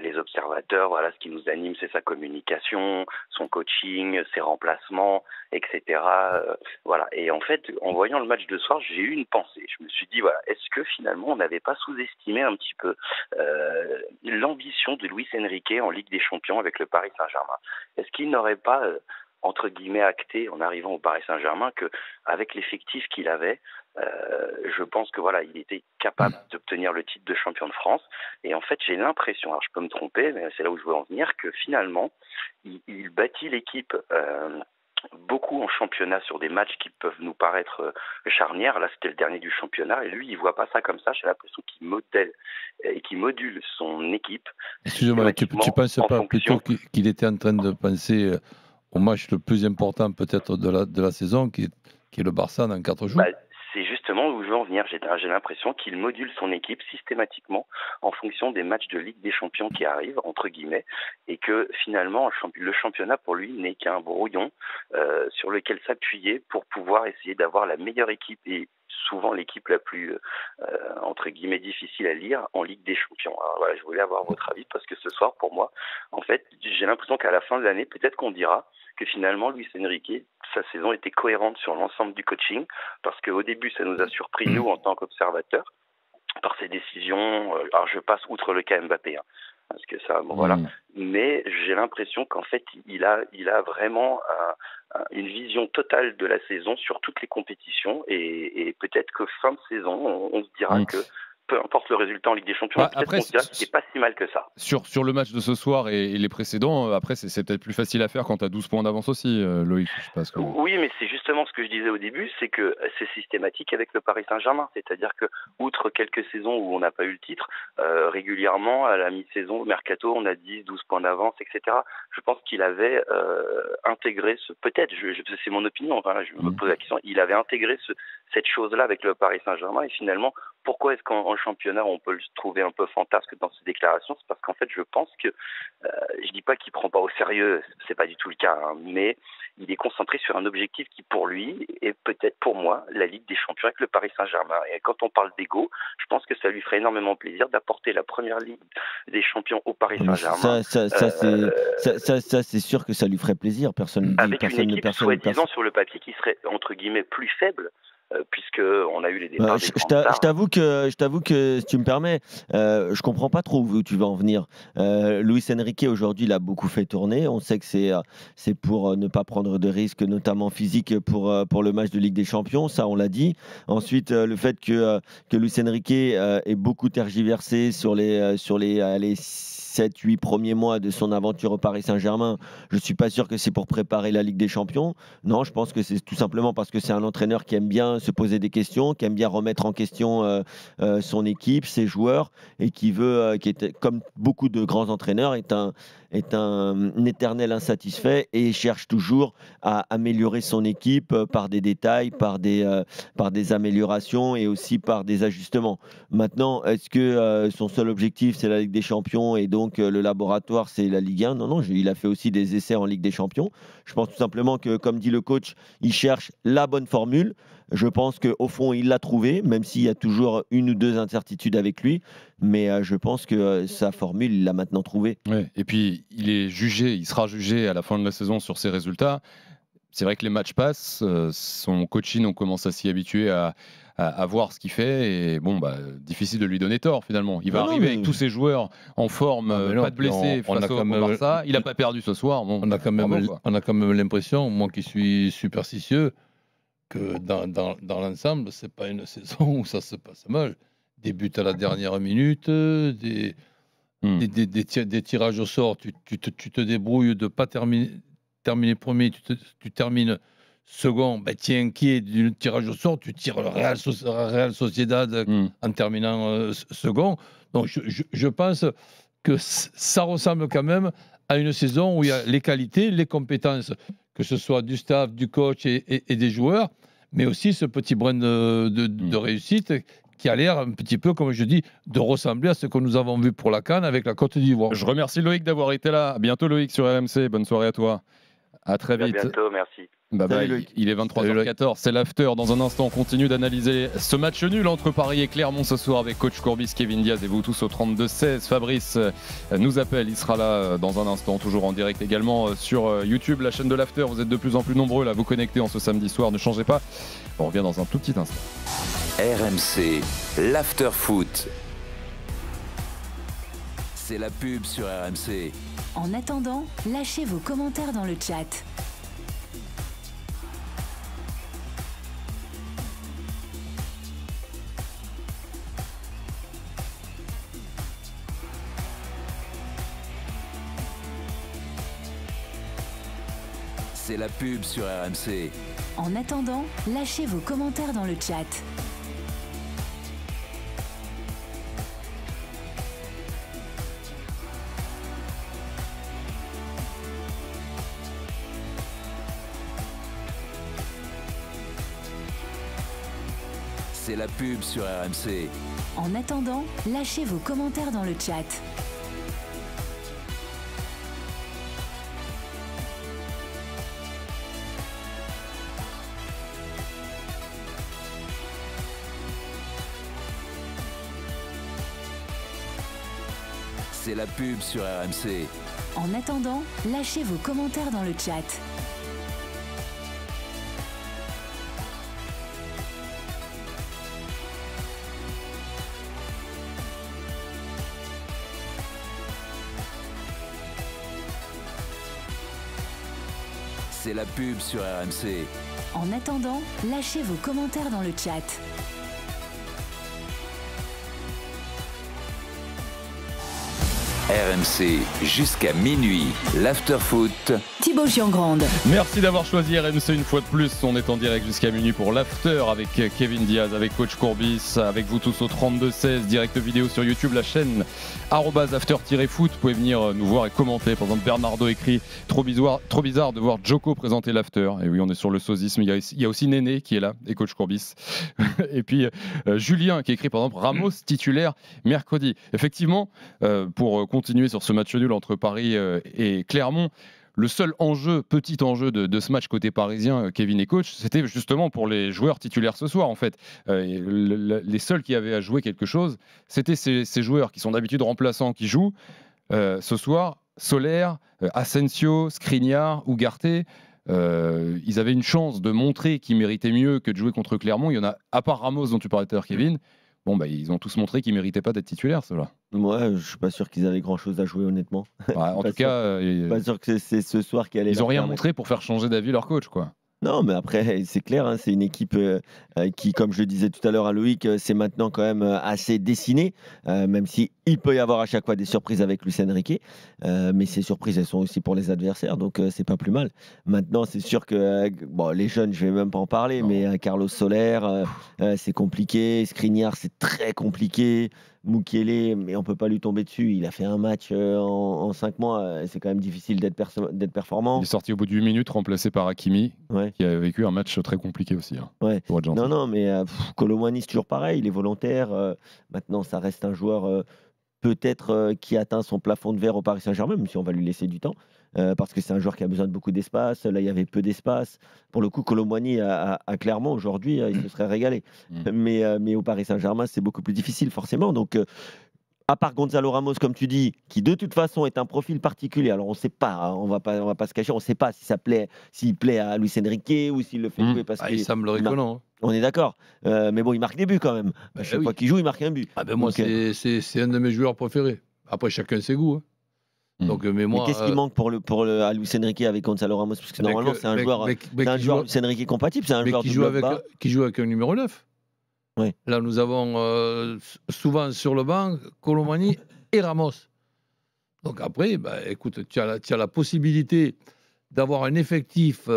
les observateurs, voilà, ce qui nous anime, c'est sa communication, son coaching, ses remplacements, etc. Euh, voilà. Et en fait, en voyant le match de soir, j'ai eu une pensée. Je me suis dit, voilà, est-ce que finalement on n'avait pas sous-estimé un petit peu euh, l'ambition de Luis Enrique en Ligue des Champions avec le Paris Saint-Germain? Est-ce qu'il n'aurait pas entre guillemets acté en arrivant au Paris Saint-Germain que avec l'effectif qu'il avait, euh, je pense que voilà, il était capable d'obtenir le titre de champion de France. Et en fait, j'ai l'impression, alors je peux me tromper, mais c'est là où je veux en venir, que finalement, il, bâtit l'équipe. Euh, beaucoup en championnat sur des matchs qui peuvent nous paraître euh, charnières. Là, c'était le dernier du championnat. Et lui, il voit pas ça comme ça. J'ai l'impression qu'il modèle et qu'il module son équipe. Excusez-moi, tu, tu penses pas plutôt qu'il était en train de penser au match le plus important peut-être de la, de la saison, qui est, qui est le Barça dans quatre jours? Bah, où je veux en venir. J'ai l'impression qu'il module son équipe systématiquement en fonction des matchs de Ligue des Champions qui arrivent, entre guillemets, et que finalement le championnat pour lui n'est qu'un brouillon euh, sur lequel s'appuyer pour pouvoir essayer d'avoir la meilleure équipe et souvent l'équipe la plus euh, entre guillemets difficile à lire en Ligue des Champions. Alors voilà, je voulais avoir votre avis parce que ce soir, pour moi, en fait, j'ai l'impression qu'à la fin de l'année, peut-être qu'on dira que finalement, Luis Enrique, sa saison était cohérente sur l'ensemble du coaching parce qu'au début, ça nous a surpris nous en tant qu'observateurs par ses décisions. Euh, alors je passe outre le cas Mbappé. Hein, parce que ça, bon, voilà. Mais j'ai l'impression qu'en fait, il a, il a vraiment une vision totale de la saison sur toutes les compétitions et, peut-être que fin de saison, on, se dira que peu importe le résultat en Ligue des Champions, bah, après, c'est pas si mal que ça. Sur, sur le match de ce soir et, les précédents, euh, après, c'est peut-être plus facile à faire quand tu as 12 points d'avance aussi, euh, Loïc. Oui, mais c'est justement ce que je disais au début, c'est que c'est systématique avec le Paris Saint-Germain. C'est-à-dire que, outre quelques saisons où on n'a pas eu le titre, euh, régulièrement, à la mi-saison, au mercato, on a 10, 12 points d'avance, etc. Je pense qu'il avait intégré ce. Peut-être, c'est mon opinion, je me mmh. pose la question, il avait intégré ce, cette chose-là avec le Paris Saint-Germain et finalement, pourquoi est-ce qu'en championnat on peut le trouver un peu fantasque dans ses déclarations? C'est parce qu'en fait je pense que euh, je dis pas qu'il prend pas au sérieux, c'est pas du tout le cas, hein, mais il est concentré sur un objectif qui pour lui est peut-être pour moi la Ligue des Champions avec le Paris Saint-Germain. Et quand on parle d'ego, je pense que ça lui ferait énormément plaisir d'apporter la première Ligue des Champions au Paris Saint-Germain. Ça, ça, ça c'est sûr que ça lui ferait plaisir. Personne avec personne, une équipe soi-disant sur le papier qui serait entre guillemets plus faible euh, puisque on a eu les départs. je t'avoue que, je t'avoue que, si tu me permets, euh, je comprends pas trop où tu vas en venir. Euh, Luis Enrique aujourd'hui l'a beaucoup fait tourner. On sait que c'est euh, c'est pour ne pas prendre de risques, notamment physiques, pour pour le match de Ligue des Champions. Ça, on l'a dit. Ensuite, le fait que que Luis Enrique ait beaucoup tergiversé sur les sur les, les 7-8 premiers mois de son aventure au Paris Saint-Germain, je ne suis pas sûr que c'est pour préparer la Ligue des Champions. Non, je pense que c'est tout simplement parce que c'est un entraîneur qui aime bien se poser des questions, qui aime bien remettre en question euh, euh, son équipe, ses joueurs, et qui veut, euh, qui est, comme beaucoup de grands entraîneurs, est un, est un, éternel insatisfait et cherche toujours à améliorer son équipe par des détails, par des, par des améliorations et aussi par des ajustements. Maintenant, est-ce que son seul objectif c'est la Ligue des Champions et donc le laboratoire c'est la Ligue 1 Non, non, il a fait aussi des essais en Ligue des Champions. Je pense tout simplement que, comme dit le coach, il cherche la bonne formule. Je pense qu'au fond, il l'a trouvé, même s'il y a toujours une ou deux incertitudes avec lui. Mais euh, je pense que euh, sa formule, il l'a maintenant trouvée. Et puis, il est jugé, il sera jugé à la fin de la saison sur ses résultats. C'est vrai que les matchs passent, euh, son coaching, on commence à s'y habituer à, à, voir ce qu'il fait. Et bon, bah, difficile de lui donner tort finalement. Il va arriver avec tous ses joueurs en forme, ah, pas de blessés on, face au Barça. Il n'a pas perdu ce soir. on a quand même, on a quand même l'impression, moi qui suis superstitieux, que dans, dans, dans l'ensemble, c'est pas une *laughs* saison où ça se passe mal. Des buts à la dernière minute, des, hmm. des, des, tirages au sort, tu, tu, te, tu te, débrouilles de pas terminer, terminer premier, tu, tu termines second, ben, tu es inquiet du tirage au sort, tu tires le Real, Real Sociedad hmm. en terminant euh, second. Donc je, je, je, pense que ça ressemble quand même à une saison où il y a les qualités, les compétences que ce soit du staff, du coach et, des joueurs, mais aussi ce petit brin de, mm. réussite qui a l'air un petit peu, comme je dis, de ressembler à ce que nous avons vu pour la Cannes avec la Côte d'Ivoire. Je remercie Loïc d'avoir été là. À bientôt Loïc sur RMC. Bonne soirée à toi. À très vite. À bientôt, merci. Bah il est 23h14, c'est l'after. Dans un instant, on continue d'analyser ce match nul entre Paris et Clermont ce soir avec coach Courbis, Kevin Diaz et vous tous au 32-16. Fabrice euh, nous appelle, il sera là euh, dans un instant, toujours en direct également euh, sur YouTube, la chaîne de l'after. Vous êtes de plus en plus nombreux là, vous connectez en ce samedi soir, ne changez pas. On revient dans un tout petit instant. RMC, l'after foot. C'est la pub sur RMC. En attendant, lâchez vos commentaires dans le chat. c'est la pub sur RMC. En attendant, lâchez vos commentaires dans le chat. C'est la pub sur RMC. En attendant, lâchez vos commentaires dans le chat. c'est la pub sur RMC. En attendant, lâchez vos commentaires dans le chat. C'est la pub sur RMC. En attendant, lâchez vos commentaires dans le chat. RMC jusqu'à minuit. L'afterfoot. Thibaut Giangrande. Merci d'avoir choisi RMC une fois de plus. On est en direct jusqu'à minuit pour l'after avec Kevin Diaz, avec Coach Courbis, avec vous tous au 32-16, direct vidéo sur YouTube, la chaîne after-foot. Vous pouvez venir nous voir et commenter. Par exemple, Bernardo écrit trop bizarre, trop bizarre de voir Joko présenter l'after. Et oui, on est sur le sosisme. Il y a, aussi Néné qui est là et Coach Courbis. *laughs* et puis euh, Julien qui écrit par exemple Ramos titulaire mercredi. Effectivement, euh, pour continuer sur ce match nul entre Paris euh, et Clermont. Le seul enjeu, petit enjeu de, ce match côté parisien, euh, Kevin et coach, c'était justement pour les joueurs titulaires ce soir en fait. Euh, les seuls qui avaient à jouer quelque chose, c'était ces, joueurs qui sont d'habitude remplaçants qui jouent. ce soir, Solaire, Asensio, Skriniar, Ugarte, ils avaient une chance de montrer qu'ils méritaient mieux que de jouer contre Clermont. Il y en a, à part Ramos dont tu parlais tout à l'heure, Kevin, Bon, bah, ils ont tous montré qu'ils ne méritaient pas d'être titulaires, ceux-là. Moi, je suis pas sûr qu'ils avaient grand-chose à jouer, honnêtement. en *laughs* tout cas, euh, pas sûr que c'est ce soir qui allait. Ils n'ont rien montré pour faire changer d'avis leur coach, quoi. Non, mais après, c'est clair, hein, c'est une équipe euh, euh, qui, comme je le disais tout à l'heure à Loïc, euh, c'est maintenant quand même assez dessiné, même si il peut y avoir à chaque fois des surprises avec Lucien Riquet. mais ces surprises, elles sont aussi pour les adversaires, donc c'est pas plus mal. Maintenant, c'est sûr que bon, les jeunes, je vais même pas en parler, mais Carlos Soler, c'est compliqué. Skriniar, c'est très compliqué. Mukele, mais on peut pas lui tomber dessus. Il a fait un match euh, en, cinq mois. Euh, c'est quand même difficile d'être performant. Il est sorti au bout de 8 minutes, remplacé par Hakimi, qui a vécu un match très compliqué aussi. Hein, ouais. non, non, mais euh, c'est toujours pareil. Il est volontaire. Euh, maintenant, ça reste un joueur peut-être qui atteint son plafond de verre au Paris Saint-Germain, même si on va lui laisser du temps. Euh, parce que c'est un joueur qui a besoin de beaucoup d'espace. Là, il y avait peu d'espace. Pour le coup, Colomboigny a, clairement aujourd'hui, euh, il se serait régalé. Mm. *laughs* Mais, euh, mais au Paris Saint-Germain, c'est beaucoup plus difficile, forcément. Donc, à part Gonzalo Ramos, comme tu dis, qui de toute façon est un profil particulier. Alors on ne sait pas, hein, on va pas, on va pas se cacher, on ne sait pas si ça plaît, s'il plaît à Luis Enrique ou s'il le fait mm. jouer parce ah, qu'il semble étonnant. Hein. On est d'accord, mais bon, il marque des buts quand même. Bah, chaque fois qu'il joue, il marque un but. Ah ben moi, c'est un de mes joueurs préférés. Après, chacun ses goûts. Hein. Donc, euh, mais, qu'est-ce qui euh, manque pour le pour le à Luis Enrique avec Gonzalo Ramos? Parce que normalement c'est un joueur c'est un joueur Luis Enrique compatible, c'est un joueur qui joue avec qui joue avec un numéro 9. Là nous avons euh, souvent sur le banc Colomani et Ramos. Donc après, bah, écoute, tu as, la, tu as la possibilité d'avoir un effectif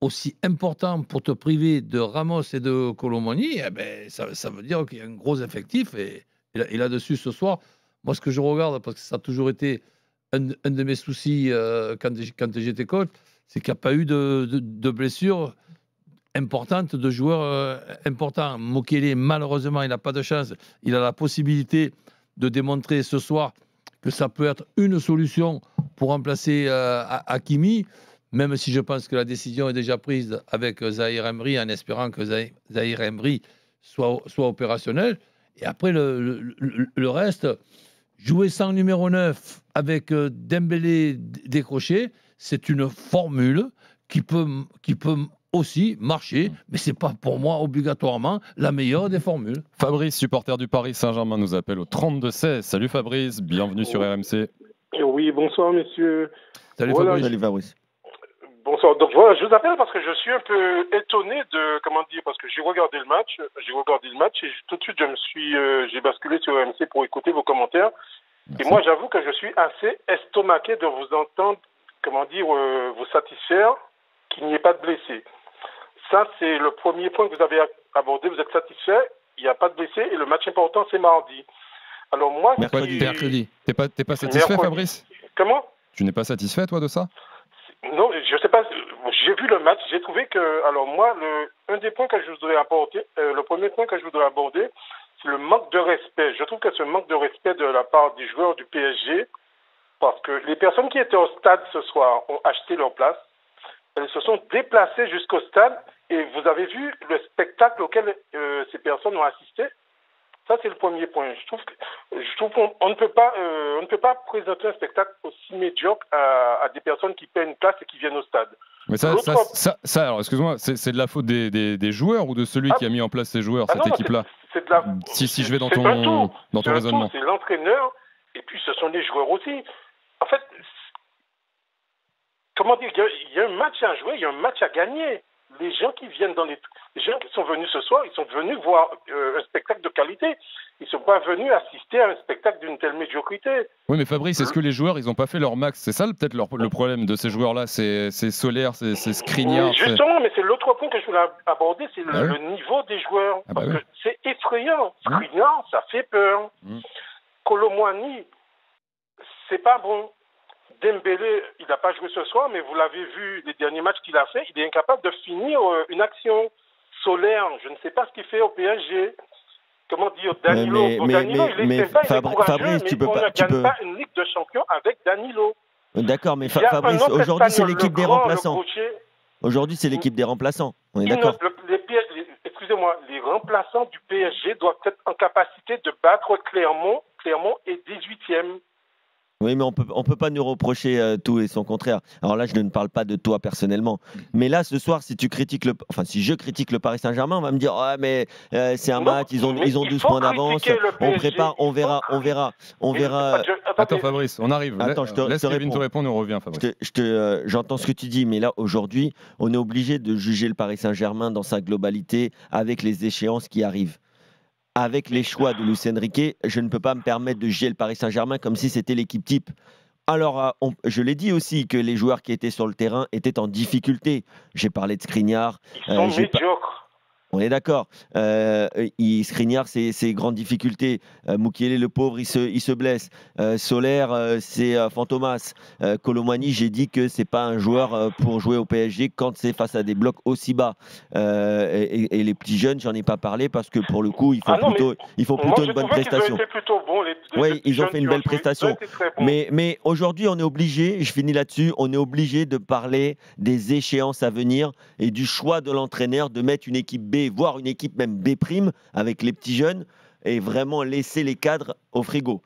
aussi important pour te priver de Ramos et de Colomani, eh ben, ça, ça, veut dire qu'il y a un gros effectif. Et, et là-dessus, ce soir, moi, ce que je regarde, parce que ça a toujours été un, de mes soucis euh, quand, j'étais coach, c'est qu'il n'y a pas eu de, de, blessures importantes de joueurs euh, importants. Mokele, malheureusement, il n'a pas de chance. Il a la possibilité de démontrer ce soir que ça peut être une solution pour remplacer euh, Hakimi, même si je pense que la décision est déjà prise avec Zahir Emery, en espérant que Zahir Emery soit, opérationnel. Et après, le reste, jouer sans numéro 9 avec euh, Dembélé décroché, c'est une formule qui peut, qui peut aussi marcher, mais c'est pas pour moi obligatoirement la meilleure des formules. Fabrice, supporter du Paris Saint-Germain, nous appelle au 32-16. Salut Fabrice, bienvenue sur RMC. Oui, bonsoir monsieur. Salut Fabrice. Bonsoir. Donc voilà, je vous appelle parce que je suis un peu étonné de comment dire parce que j'ai regardé le match, j'ai regardé le match et tout de suite je me suis euh, j'ai basculé sur MC pour écouter vos commentaires. Et moi j'avoue que je suis assez estomaqué de vous entendre comment dire euh, vous satisfaire qu'il n'y ait pas de blessés. Ça c'est le premier point que vous avez abordé. Vous êtes satisfait, il n'y a pas de blessés et le match important c'est mardi. Alors moi mercredi. Mercredi. T'es pas t'es pas satisfait Fabrice? Comment? Tu n'es pas satisfait toi de ça? Non, je sais pas. J'ai vu le match. J'ai trouvé que, alors moi, le, un des points que je voudrais apporter, euh, le premier point que je voudrais aborder, c'est le manque de respect. Je trouve que ce manque de respect de la part des joueurs du PSG, parce que les personnes qui étaient au stade ce soir ont acheté leur place. Elles se sont déplacées jusqu'au stade et vous avez vu le spectacle auquel euh, ces personnes ont assisté. Ça, c'est le premier point. Je trouve, je trouve qu'on ne peut pas, euh, on ne peut pas présenter un spectacle aussi médiocre à, des personnes qui paient une place et qui viennent au stade. Mais ça, ça, ça, alors, excuse-moi, c'est de la faute des, des, joueurs ou de celui qui a ah. mis en place ces joueurs, ah cette équipe-là Si, si je vais dans ton, dans ton raisonnement. C'est l'entraîneur et puis ce sont les joueurs aussi. En fait, comment dire, il y, a un match à jouer, il y a un match à gagner les gens qui viennent dans les, gens qui sont venus ce soir, ils sont venus voir euh, un spectacle de qualité. Ils ne sont pas venus assister à un spectacle d'une telle médiocrité. Oui, mais Fabrice, est-ce que les joueurs, ils n'ont pas fait leur max? C'est ça peut-être le problème de ces joueurs-là C'est Solaire, c'est Skriniar Justement, mais c'est l'autre point que je voulais aborder, c'est le, ah niveau des joueurs. Ah bah c'est effrayant. Hein Skriniar, ça fait peur. Mmh. Colomwani, c'est pas bon. Dembélé, il n'a pas joué ce soir, mais vous l'avez vu les derniers matchs qu'il a fait, il est incapable de finir euh, une action. Solaire, je ne sais pas ce qu'il fait au PSG. Comment dire, Danilo, mais, mais, Danilo mais, il est sympa, Fabri il est Fabrice, tu peux pas, ne gagne pas une Ligue de Champions avec Danilo. D'accord, mais Fabrice, aujourd'hui c'est l'équipe des remplaçants. Aujourd'hui c'est l'équipe des remplaçants, on est d'accord Excusez-moi, les remplaçants du PSG doivent être en capacité de battre Clermont. Clermont est 18e. Oui, mais on peut, on peut pas nous reprocher euh, tout et son contraire. Alors là, je ne parle pas de toi personnellement. Mais là, ce soir, si tu critiques le, enfin, si je critique le Paris Saint-Germain, on va me dire, ouais, mais euh, c'est un match, ils ont, ils ont 12 points d'avance. On prépare, on verra, on verra, on verra. Attends, Fabrice, on arrive. Attends, je te, Laisse te Kevin te répondre et on revient, Fabrice. Je te- euh, J'entends ce que tu dis, mais là, aujourd'hui, on est obligé de juger le Paris Saint-Germain dans sa globalité avec les échéances qui arrivent. Avec les choix de Luis Enrique, je ne peux pas me permettre de juger le Paris Saint-Germain comme si c'était l'équipe type. Alors, euh, on- je l'ai dit aussi que les joueurs qui étaient sur le terrain étaient en difficulté. J'ai parlé de Skriniar. Ils sont euh, médiocres. On est d'accord. Euh, il, Skriniar, c'est ses grandes difficultés. Euh, Mukiele, le pauvre, il se, il se blesse. Euh, Solaire, euh, c'est euh, Fantomas. Euh, Colomani, j'ai dit que c'est pas un joueur euh, pour jouer au PSG quand c'est face à des blocs aussi bas. Euh, et, les petits jeunes, j'en ai pas parlé parce que pour le coup, ils font Ah non, plutôt, ils font une bonne prestation. été plutôt bons. Les, les- Oui, les ils ont fait une belle ils prestation. Mais, mais aujourd'hui, on est obligé, je finis là-dessus, on est obligé de parler des échéances à venir et du choix de l'entraîneur de mettre une équipe B, voire une équipe même B' avec les petits jeunes et vraiment laisser les cadres au frigo.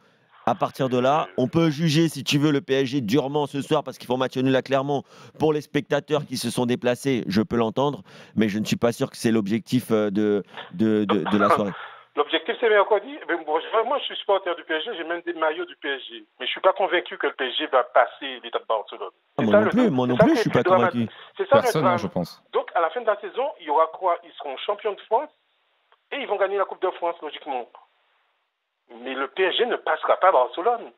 À partir de là, on peut juger, si tu veux, le PSG durement ce soir parce qu'ils font match nul à Clermont. Pour les spectateurs qui se sont déplacés, je peux l'entendre, mais je ne suis pas sûr que c'est l'objectif euh, de la soirée. L'objectif, c'est ben, bon, je- moi, je suis supporter du PSG, j'ai même des maillots du PSG. Mais je suis pas convaincu que le PSG va passer l'état de Barcelone. Ah, moi ça non le plus, moi non plus, je suis est pas convaincu. C'est ça le Personne, je pense. Donc, à la fin de la saison, il y aura quoi? Ils seront champions de France et ils vont gagner la Coupe de France, logiquement. Mais le PSG ne passera pas Barcelone.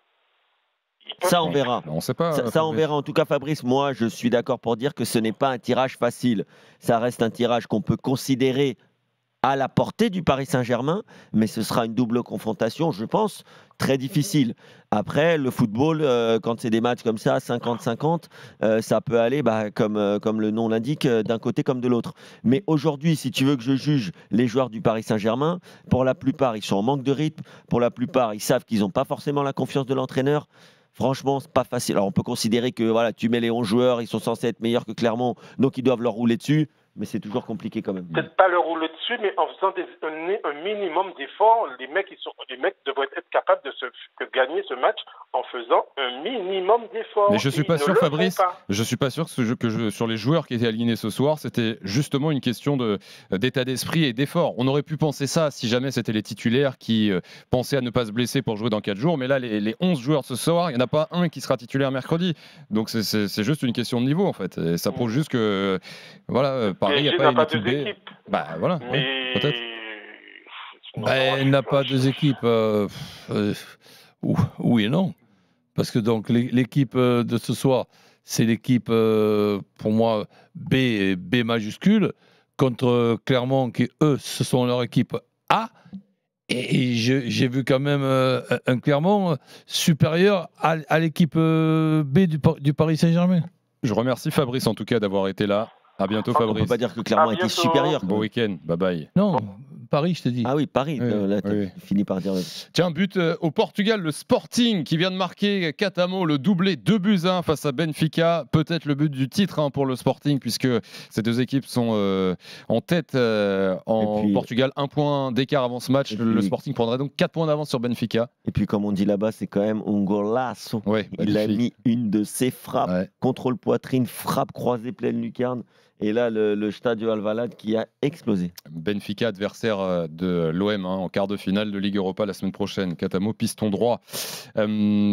Ça, on verra. On sait pas. Ça, ça, on verra. En tout cas, Fabrice, moi, je suis d'accord pour dire que ce n'est pas un tirage facile. Ça reste un tirage qu'on peut considérer à la portée du Paris Saint-Germain, mais ce sera une double confrontation, je pense, très difficile. Après, le football, euh, quand c'est des matchs comme ça, 50-50, euh, ça peut aller, bah, comme, euh, comme le nom l'indique, d'un côté comme de l'autre. Mais aujourd'hui, si tu veux que je juge les joueurs du Paris Saint-Germain, pour la plupart, ils sont en manque de rythme. Pour la plupart, ils savent qu'ils n'ont pas forcément la confiance de l'entraîneur. Franchement, c'est pas facile. Alors, on peut considérer que voilà, tu mets les 11 joueurs, ils sont censés être meilleurs que Clermont, donc ils doivent leur rouler dessus, mais c'est toujours compliqué quand même. Peut-être pas le rouler dessus, mais en faisant des- un, un minimum d'efforts, les mecs, ils sont, les mecs devraient être capables de, se, de gagner ce match en faisant un minimum d'efforts. Mais je suis pas sûr, Fabrice. pas. Je suis pas sûr que, ce jeu, que je- sur les joueurs qui étaient alignés ce soir, c'était justement une question de d'état d'esprit et d'effort. On aurait pu penser ça si jamais c'était les titulaires qui euh, pensaient à ne pas se blesser pour jouer dans 4 jours. Mais là, les, les 11 joueurs ce soir, il n'y en a pas un qui sera titulaire mercredi. Donc c'est- c'est c'est juste une question de niveau en fait. Et ça prouve juste que voilà, euh, Paris n'a pas pas équipe deux B. équipes. Bah voilà, oui, Mais peut-être. Ben, il n'a pas deux équipes. euh, euh, ou- oui et non. Parce que donc l'é- l'équipe euh, de ce soir, c'est l'équipe, euh, pour moi, B, et B majuscule, contre Clermont, qui eux, ce sont leur équipe A. Et, j'ai vu quand même un Clermont supérieur à, à l'équipe B du Paris Saint-Germain. Je remercie Fabrice en tout cas d'avoir été là. À bientôt, On Fabrice. peut pas dire que Clermont était supérieur. Bon week-end. Bye bye. Non, Paris, je te dis. Ah oui, Paris. Oui, là, oui. fini par dire. Tiens, but euh, au Portugal, le Sporting qui vient de marquer Catamo, le doublé 2 buts 1 face à Benfica. Peut-être le but du titre hein, pour le Sporting, puisque ces deux équipes sont euh, en tête euh, en puis- Portugal. Un point d'écart avant ce match. Le Sporting prendrait donc 4 points d'avance sur Benfica. Et puis, comme on dit là-bas, c'est quand même un golasso. Ouais, Il a mis une de ses frappes, Ouais. contrôle poitrine, frappe croisée pleine lucarne. Et là, le, le Stadio Alvalade qui a explosé. Benfica, adversaire euh, de l'OM hein, en quart de finale de Ligue Europa la semaine prochaine. Catamo, piston droit. Euh,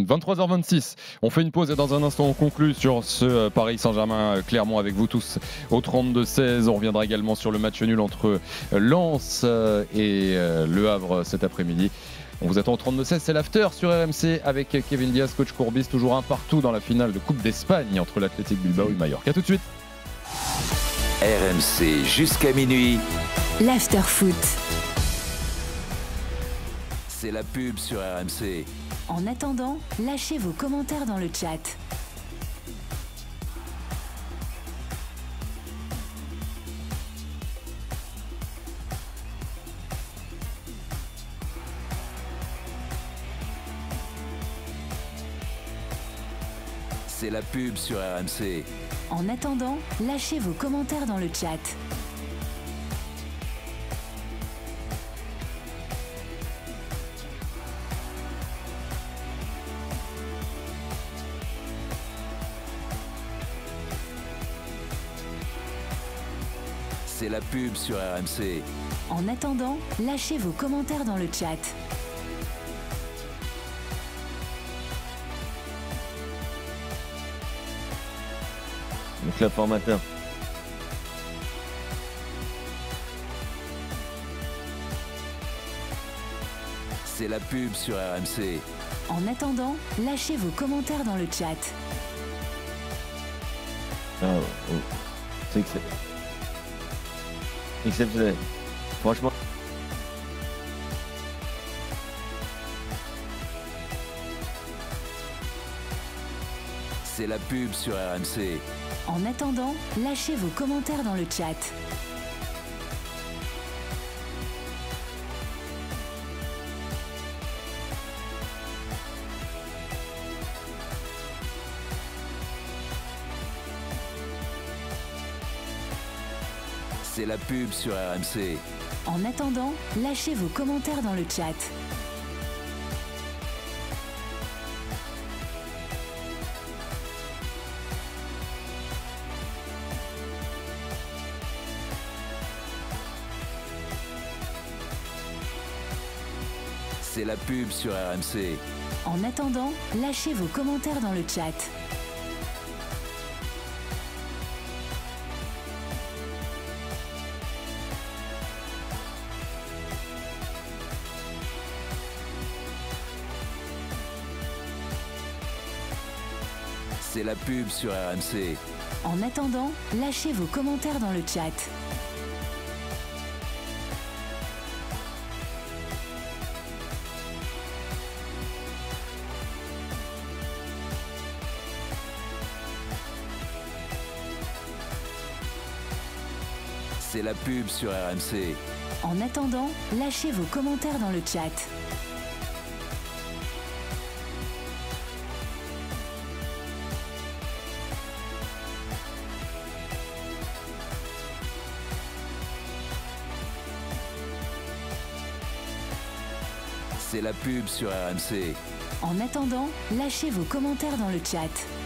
23h26. On fait une pause et dans un instant on conclut sur ce euh, Paris Saint-Germain euh, Clermont avec vous tous au 32-16. On reviendra également sur le match nul entre euh, Lens euh, et euh, Le Havre euh, cet après-midi. On vous attend au 32-16, c'est l'after sur RMC avec Kevin Diaz, coach Courbis, toujours un partout dans la finale de Coupe d'Espagne entre l'Athletic Bilbao et Mallorca. A tout de suite. RMC jusqu'à minuit, L'after-foot. c'est la pub sur RMC. En attendant, lâchez vos commentaires dans le chat. C'est la pub sur RMC. En attendant, lâchez vos commentaires dans le chat. C'est la pub sur RMC. En attendant, lâchez vos commentaires dans le chat. Le club formateur. C'est la pub sur RMC. En attendant, lâchez vos commentaires dans le chat. Ah, oh. C'est excellent. Exceptionnel. Franchement. C'est la pub sur RMC. En attendant, lâchez vos commentaires dans le chat. C'est la pub sur RMC. En attendant, lâchez vos commentaires dans le chat. C'est la pub sur RMC. En attendant, lâchez vos commentaires dans le chat. C'est la pub sur RMC. En attendant, lâchez vos commentaires dans le chat. C'est la pub sur RMC. En attendant, lâchez vos commentaires dans le chat. C'est la pub sur RMC. En attendant, lâchez vos commentaires dans le chat.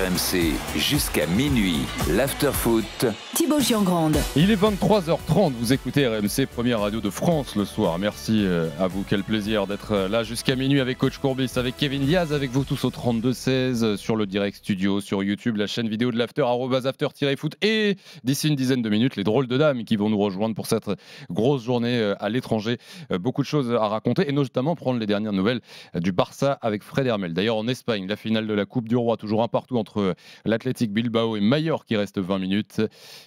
RMC jusqu'à minuit. L'afterfoot. Thibaut Giangrande. Il est 23h30, vous écoutez RMC, première radio de France le soir. Merci euh, à vous, quel plaisir d'être euh, là jusqu'à minuit avec Coach Courbis, avec Kevin Diaz, avec vous tous au 32-16 euh, sur le direct studio, sur YouTube, la chaîne vidéo de l'after, after-foot et d'ici une dizaine de minutes, les drôles de dames qui vont nous rejoindre pour cette grosse journée à l'étranger. Beaucoup de choses à raconter et notamment prendre les dernières nouvelles du Barça avec Fred Hermel. D'ailleurs en Espagne, la finale de la Coupe du Roi, toujours un partout entre l'Athletic Bilbao et Mayor qui reste 20 minutes.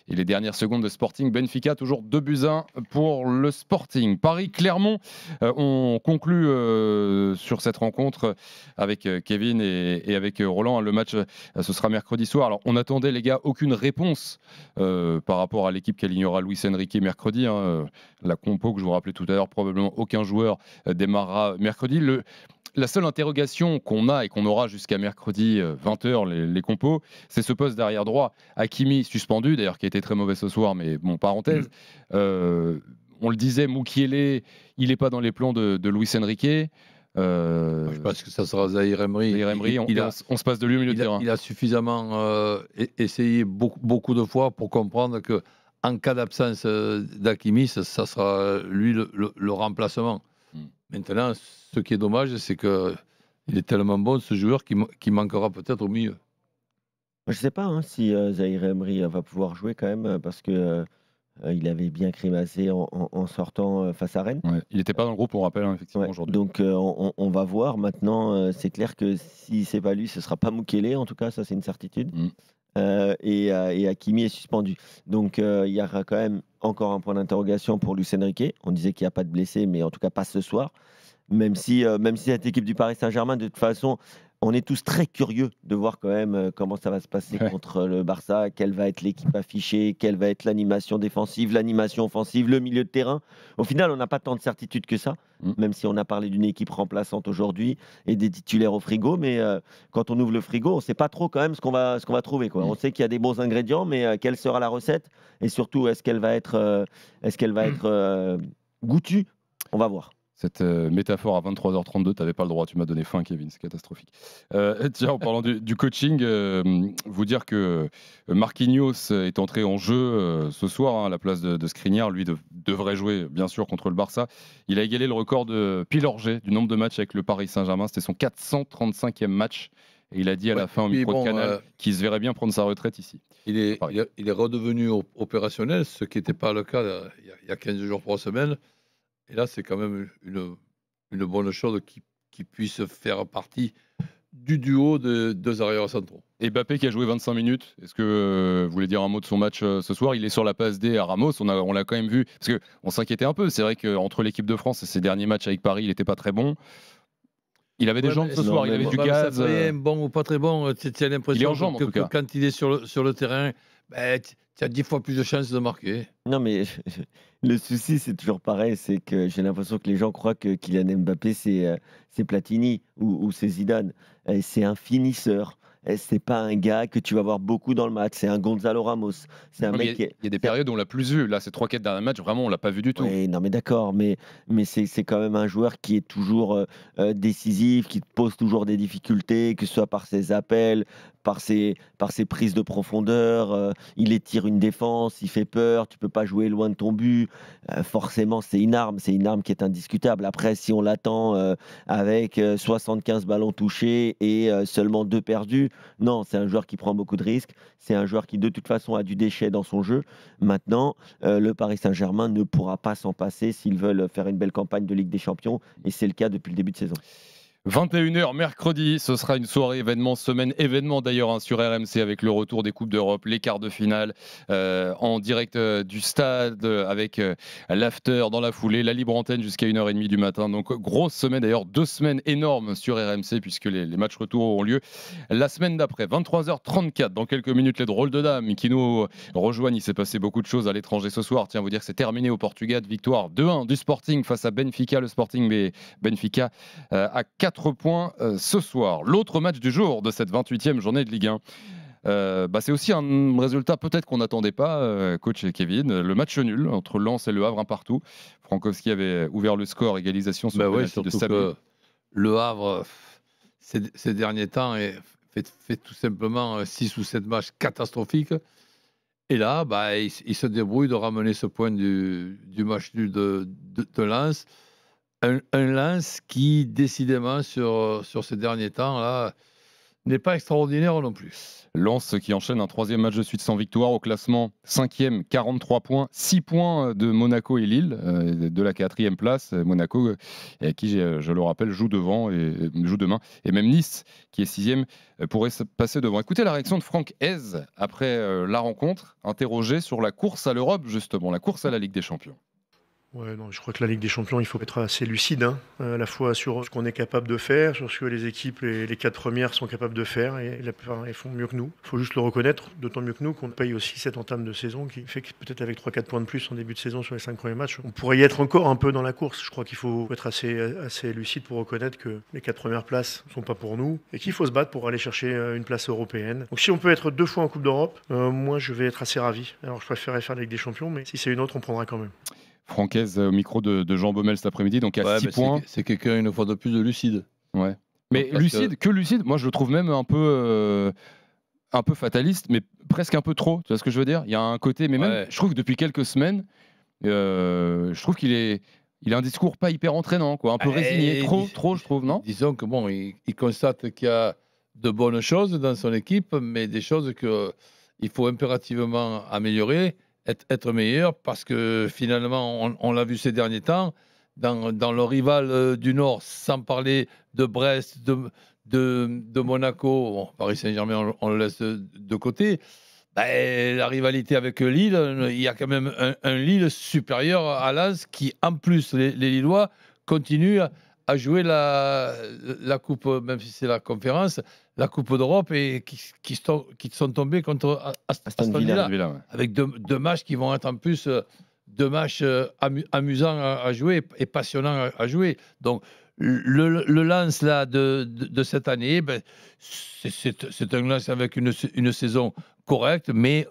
Et les dernières secondes de Sporting Benfica, toujours 2 buts 1 pour le Sporting. Paris-Clermont, euh, on conclut euh, sur cette rencontre avec euh, Kevin et, avec Roland. Le match, ce sera mercredi soir. Alors, on attendait, les gars, aucune réponse par rapport à l'équipe qu'alignera Luis Enrique mercredi. Hein. La compo que je vous rappelais tout à l'heure, probablement aucun joueur démarrera mercredi. La seule interrogation qu'on a et qu'on aura jusqu'à mercredi 20h, les, les compos, c'est ce poste d'arrière droit. Hakimi suspendu, d'ailleurs, qui a été très mauvais ce soir, mais bon, parenthèse. Euh, on le disait, Moukielé, il n'est pas dans les plans de, de Luis Enrique. Euh, je pense que ça sera Zahir Emery. Zahir Emery on, il a, on, se passe de lui au milieu il de terrain. il a suffisamment euh, essayé beaucoup, beaucoup, de fois pour comprendre que en cas d'absence d'Akimi, ça, ça, sera lui le, le, le remplacement. Maintenant, ce qui est dommage, c'est que il est tellement bon ce joueur qui, qui manquera peut-être au milieu. Je ne sais pas hein, si euh, Zahir Emery va pouvoir jouer quand même parce que euh, il avait bien crémassé en, en, en sortant euh, face à Rennes. Ouais, il n'était pas dans le groupe, on rappelle hein, effectivement Ouais, aujourd'hui. Donc euh, on, on va voir. Maintenant, euh, c'est clair que si c'est pas lui, ce sera pas Mukele. En tout cas, ça c'est une certitude. Mm. Euh, et, euh, et Hakimi est suspendu. Donc euh, il y aura quand même encore un point d'interrogation pour Luis Enrique. On disait qu'il n'y a pas de blessés, mais en tout cas pas ce soir. Même si, même si cette équipe du Paris Saint-Germain, de toute façon, on est tous très curieux de voir quand même euh, comment ça va se passer Ouais. contre le Barça, quelle va être l'équipe affichée, quelle va être l'animation défensive, l'animation offensive, le milieu de terrain? Au final, on n'a pas tant de certitude que ça, Mm. même si on a parlé d'une équipe remplaçante aujourd'hui et des titulaires au frigo. Mais euh, quand on ouvre le frigo, on ne sait pas trop quand même ce qu'on va, ce qu'on va trouver. Quoi. Mm. On sait qu'il y a des bons ingrédients, mais euh, quelle sera la recette? Et surtout, est-ce qu'elle va être, euh, est-ce qu'elle va être euh, goûtue? On va voir. Cette euh, métaphore à 23h32, tu n'avais pas le droit, tu m'as donné faim, Kevin, c'est catastrophique. Euh, *laughs* tiens, en parlant du, coaching, euh, vous dire que Marquinhos est entré en jeu ce soir hein, à la place de, de Skriniar. Lui devrait jouer, bien sûr, contre le Barça. Il a égalé le record de Pilorget du nombre de matchs avec le Paris Saint-Germain. C'était son 435e match. Et il a dit à la fin au micro de Canal qu'il se verrait bien prendre sa retraite ici. Il est, il, est redevenu opérationnel, ce qui n'était pas le cas il y a 15 jours, 3 semaines. Et là, c'est quand même une, une bonne chose qui, puisse faire partie du duo de deux arrières centraux. Et Bappé qui a joué 25 minutes, est-ce que euh, vous voulez dire un mot de son match euh, ce soir? Il est sur la passe D à Ramos, on, on l'a quand même vu, parce qu'on s'inquiétait un peu, c'est vrai qu'entre l'équipe de France et ses derniers matchs avec Paris, il n'était pas très bon. Il avait des jambes ce soir, il avait du gaz. Euh. bon ou pas très bon, tu as l'impression que, quand il est sur le, sur le terrain, ben, tu as dix fois plus de chances de marquer. Non, mais le souci, c'est toujours pareil. C'est que j'ai l'impression que les gens croient que Kylian Mbappé, c'est euh, Platini ou, ou c'est Zidane. C'est un finisseur. C'est pas un gars que tu vas voir beaucoup dans le match. C'est un Gonzalo Ramos. C'est un mec. Il y, a des périodes où on l'a plus vu. Là, ces trois quatre derniers matchs, vraiment, on l'a pas vu du tout. non, mais d'accord. Mais, mais c'est quand même un joueur qui est toujours euh, euh, décisif, qui te pose toujours des difficultés, que ce soit par ses appels, par ses, par ses prises de profondeur. Euh, il étire une défense, il fait peur. Tu peux pas jouer loin de ton but. forcément, c'est une arme. C'est une arme qui est indiscutable. Après, si on l'attend avec 75 ballons touchés et seulement deux perdus, non, c'est un joueur qui prend beaucoup de risques. C'est un joueur qui, de toute façon, a du déchet dans son jeu. Maintenant, euh, le Paris Saint-Germain ne pourra pas s'en passer s'ils veulent faire une belle campagne de Ligue des Champions. Et c'est le cas depuis le début de saison. 21h mercredi, ce sera une soirée événement, semaine événement d'ailleurs hein, sur RMC avec le retour des Coupes d'Europe, les quarts de finale euh, en direct euh, du stade avec euh, l'after dans la foulée, la libre antenne jusqu'à 1h30 du matin. Donc grosse semaine d'ailleurs, deux semaines énormes sur RMC puisque les, matchs retour auront lieu la semaine d'après, 23h34. Dans quelques minutes, les drôles de dames qui nous rejoignent. Il s'est passé beaucoup de choses à l'étranger ce soir. Tiens, vous dire que c'est terminé au Portugal, victoire 2-1 du Sporting face à Benfica. Le Sporting, mais Benfica à 4 points euh, ce soir. L'autre match du jour de cette 28e journée de Ligue 1. Euh, bah, c'est aussi un résultat peut-être qu'on n'attendait pas, euh, coach Kevin. Le match nul entre Lens et Le Havre, un partout. Frankowski avait ouvert le score, égalisation sur bah ouais, de Le Havre, ces, derniers temps, fait, fait, tout simplement 6 ou 7 matchs catastrophiques. Et là, bah, il, se débrouille de ramener ce point du, du match nul de, de, de Lens un, lance qui, décidément, sur, sur ces derniers temps, là, n'est pas extraordinaire non plus. Lens qui enchaîne un troisième match de suite sans victoire au classement 5e, 43 points, 6 points de Monaco et Lille, euh, de la quatrième place. Monaco, euh, qui, je le rappelle, joue devant et joue demain. Et même Nice, qui est sixième, euh, pourrait passer devant. Écoutez la réaction de Franck Hez après la rencontre, interrogé sur la course à l'Europe, justement, la course à la Ligue des Champions. Ouais, non, je crois que la Ligue des Champions, il faut être assez lucide, hein, à la fois sur ce qu'on est capable de faire, sur ce que les équipes, les, quatre premières sont capables de faire, et elles font mieux que nous. Il faut juste le reconnaître, d'autant mieux que nous, qu'on paye aussi cette entame de saison, qui fait que peut-être avec 3-4 points de plus en début de saison sur les 5 premiers matchs, on pourrait y être encore un peu dans la course. Je crois qu'il faut être assez, assez lucide pour reconnaître que les quatre premières places ne sont pas pour nous, et qu'il faut se battre pour aller chercher euh, une place européenne. Donc si on peut être deux fois en Coupe d'Europe, euh, moi je vais être assez ravi. Alors je préférerais faire la Ligue des Champions, mais si c'est une autre, on prendra quand même. Francaise au micro de, Jean Baumel cet après-midi, donc à 6 points. C'est quelqu'un une fois de plus de lucide. Ouais. Mais lucide, que... lucide, moi je le trouve même un peu, euh, un peu fataliste, mais presque un peu trop. Tu vois ce que je veux dire? Il y a un côté, mais même, je trouve que depuis quelques semaines, euh, je trouve qu'il est, il a un discours pas hyper entraînant, quoi, un peu résigné, trop, trop, je trouve, non? Disons que bon, il, constate qu'il y a de bonnes choses dans son équipe, mais des choses que il faut impérativement améliorer être, meilleur parce que finalement, on, l'a vu ces derniers temps, dans, dans, le rival euh, du Nord, sans parler de Brest, de, de, Monaco, Paris Saint-Germain, on, le laisse de côté. Ben, la rivalité avec Lille, il y a quand même un, Lille supérieur à Lens qui, en plus, les, Lillois continuent à jouer la, la Coupe, même si c'est la conférence, la Coupe d'Europe et qui, qui, sont, qui, sont, tombés contre Aston, Villa, avec deux, matchs qui vont être en plus euh, deux matchs euh, amusants à, jouer et passionnants à, jouer. Donc le, le, lance là de, de, cette année, ben, c'est un lance avec une, une saison correcte, mais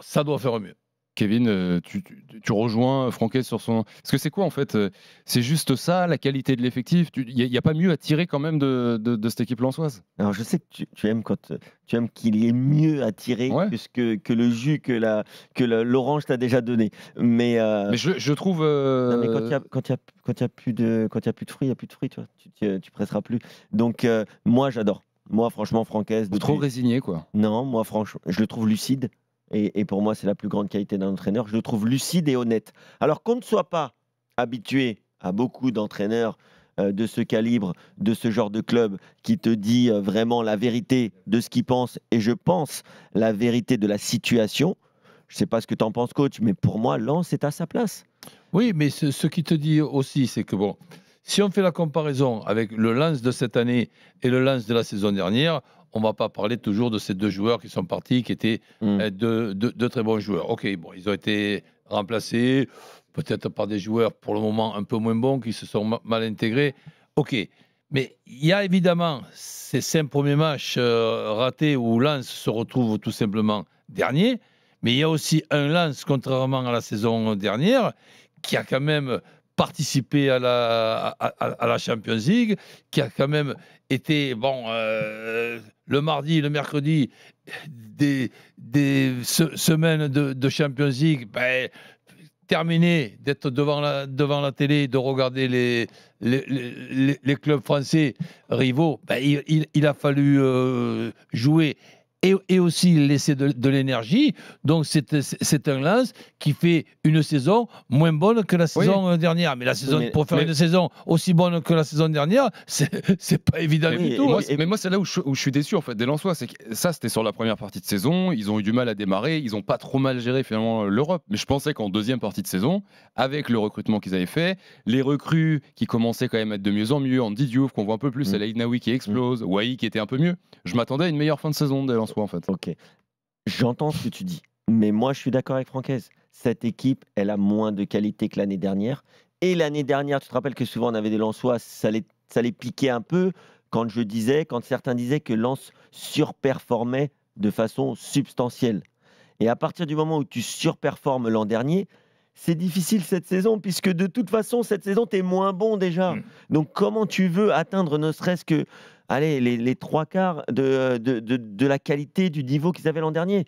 ça doit faire mieux. Kevin, euh, tu, rejoins Franquet sur son. Parce que c'est quoi en fait euh, C'est juste ça, la qualité de l'effectif? Il n'y a, pas mieux à tirer quand même de, cette équipe lançoise? Alors je sais que tu, aimes quand tu aimes qu'il y ait mieux à tirer que, que, le jus que la que l'orange t'a déjà donné. Mais, Mais je, trouve. Non, mais quand il y a quand y a plus de quand il y a plus de fruits, il y a plus de fruits, tu vois. Tu, tu presseras plus. Donc moi j'adore. Moi, franchement, Francaise. Trop résigné, quoi. Non, moi, franchement, je le trouve lucide. Et, pour moi, c'est la plus grande qualité d'un entraîneur. Je le trouve lucide et honnête. Alors qu'on ne soit pas habitué à beaucoup d'entraîneurs euh, de ce calibre, de ce genre de club, qui te dit euh, vraiment la vérité de ce qu'il pense, et je pense la vérité de la situation. Je ne sais pas ce que tu en penses, coach, mais pour moi, Lens est à sa place. Oui, mais ce, ce qui te dit aussi, c'est que bon, si on fait la comparaison avec le lance de cette année et le lance de la saison dernière, on ne va pas parler toujours de ces deux joueurs qui sont partis, qui étaient mm. euh, de, très bons joueurs. Ok, bon, ils ont été remplacés, peut-être par des joueurs pour le moment un peu moins bons, qui se sont mal intégrés. Ok, mais il y a évidemment ces cinq premiers matchs euh, ratés où Lens se retrouve tout simplement dernier, mais il y a aussi un Lens, contrairement à la saison dernière, qui a quand même participé à la, à, la Champions League, qui a quand même été, bon, euh, le mardi, le mercredi, des, des semaines de, de, Champions League, ben, terminé d'être devant la, devant la télé, de regarder les, les, les, clubs français rivaux, ben, il, il, a fallu euh, jouer et, aussi laisser de, l'énergie. Donc c'est un lance qui fait une saison moins bonne que la saison dernière. Mais la saison, pour faire une saison aussi bonne que la saison dernière, *laughs* c'est pas évident du tout. mais moi, c'est là où je, suis déçu en fait des Lensois. C'est que ça, c'était sur la première partie de saison. Ils ont eu du mal à démarrer. Ils n'ont pas trop mal géré finalement l'Europe. Mais je pensais qu'en deuxième partie de saison, avec le recrutement qu'ils avaient fait, les recrues qui commençaient quand même à être de mieux en mieux, en Diouf qu'on voit un peu plus, mm. Naoui qui explose, mm. qui était un peu mieux. Je m'attendais à une meilleure fin de saison des Lensois en fait. Ok. J'entends ce que tu dis. Mais moi, je suis d'accord avec Francaise. Cette équipe, elle a moins de qualité que l'année dernière. Et l'année dernière, tu te rappelles que souvent on avait des Lensois, ça les, ça les piquait un peu quand je disais, quand certains disaient que Lens surperformait de façon substantielle. Et à partir du moment où tu surperformes l'an dernier, c'est difficile cette saison, puisque de toute façon, cette saison, tu es moins bon déjà. Mm. Donc comment tu veux atteindre ne serait-ce que allez, les, trois quarts de, de, de, la qualité du niveau qu'ils avaient l'an dernier.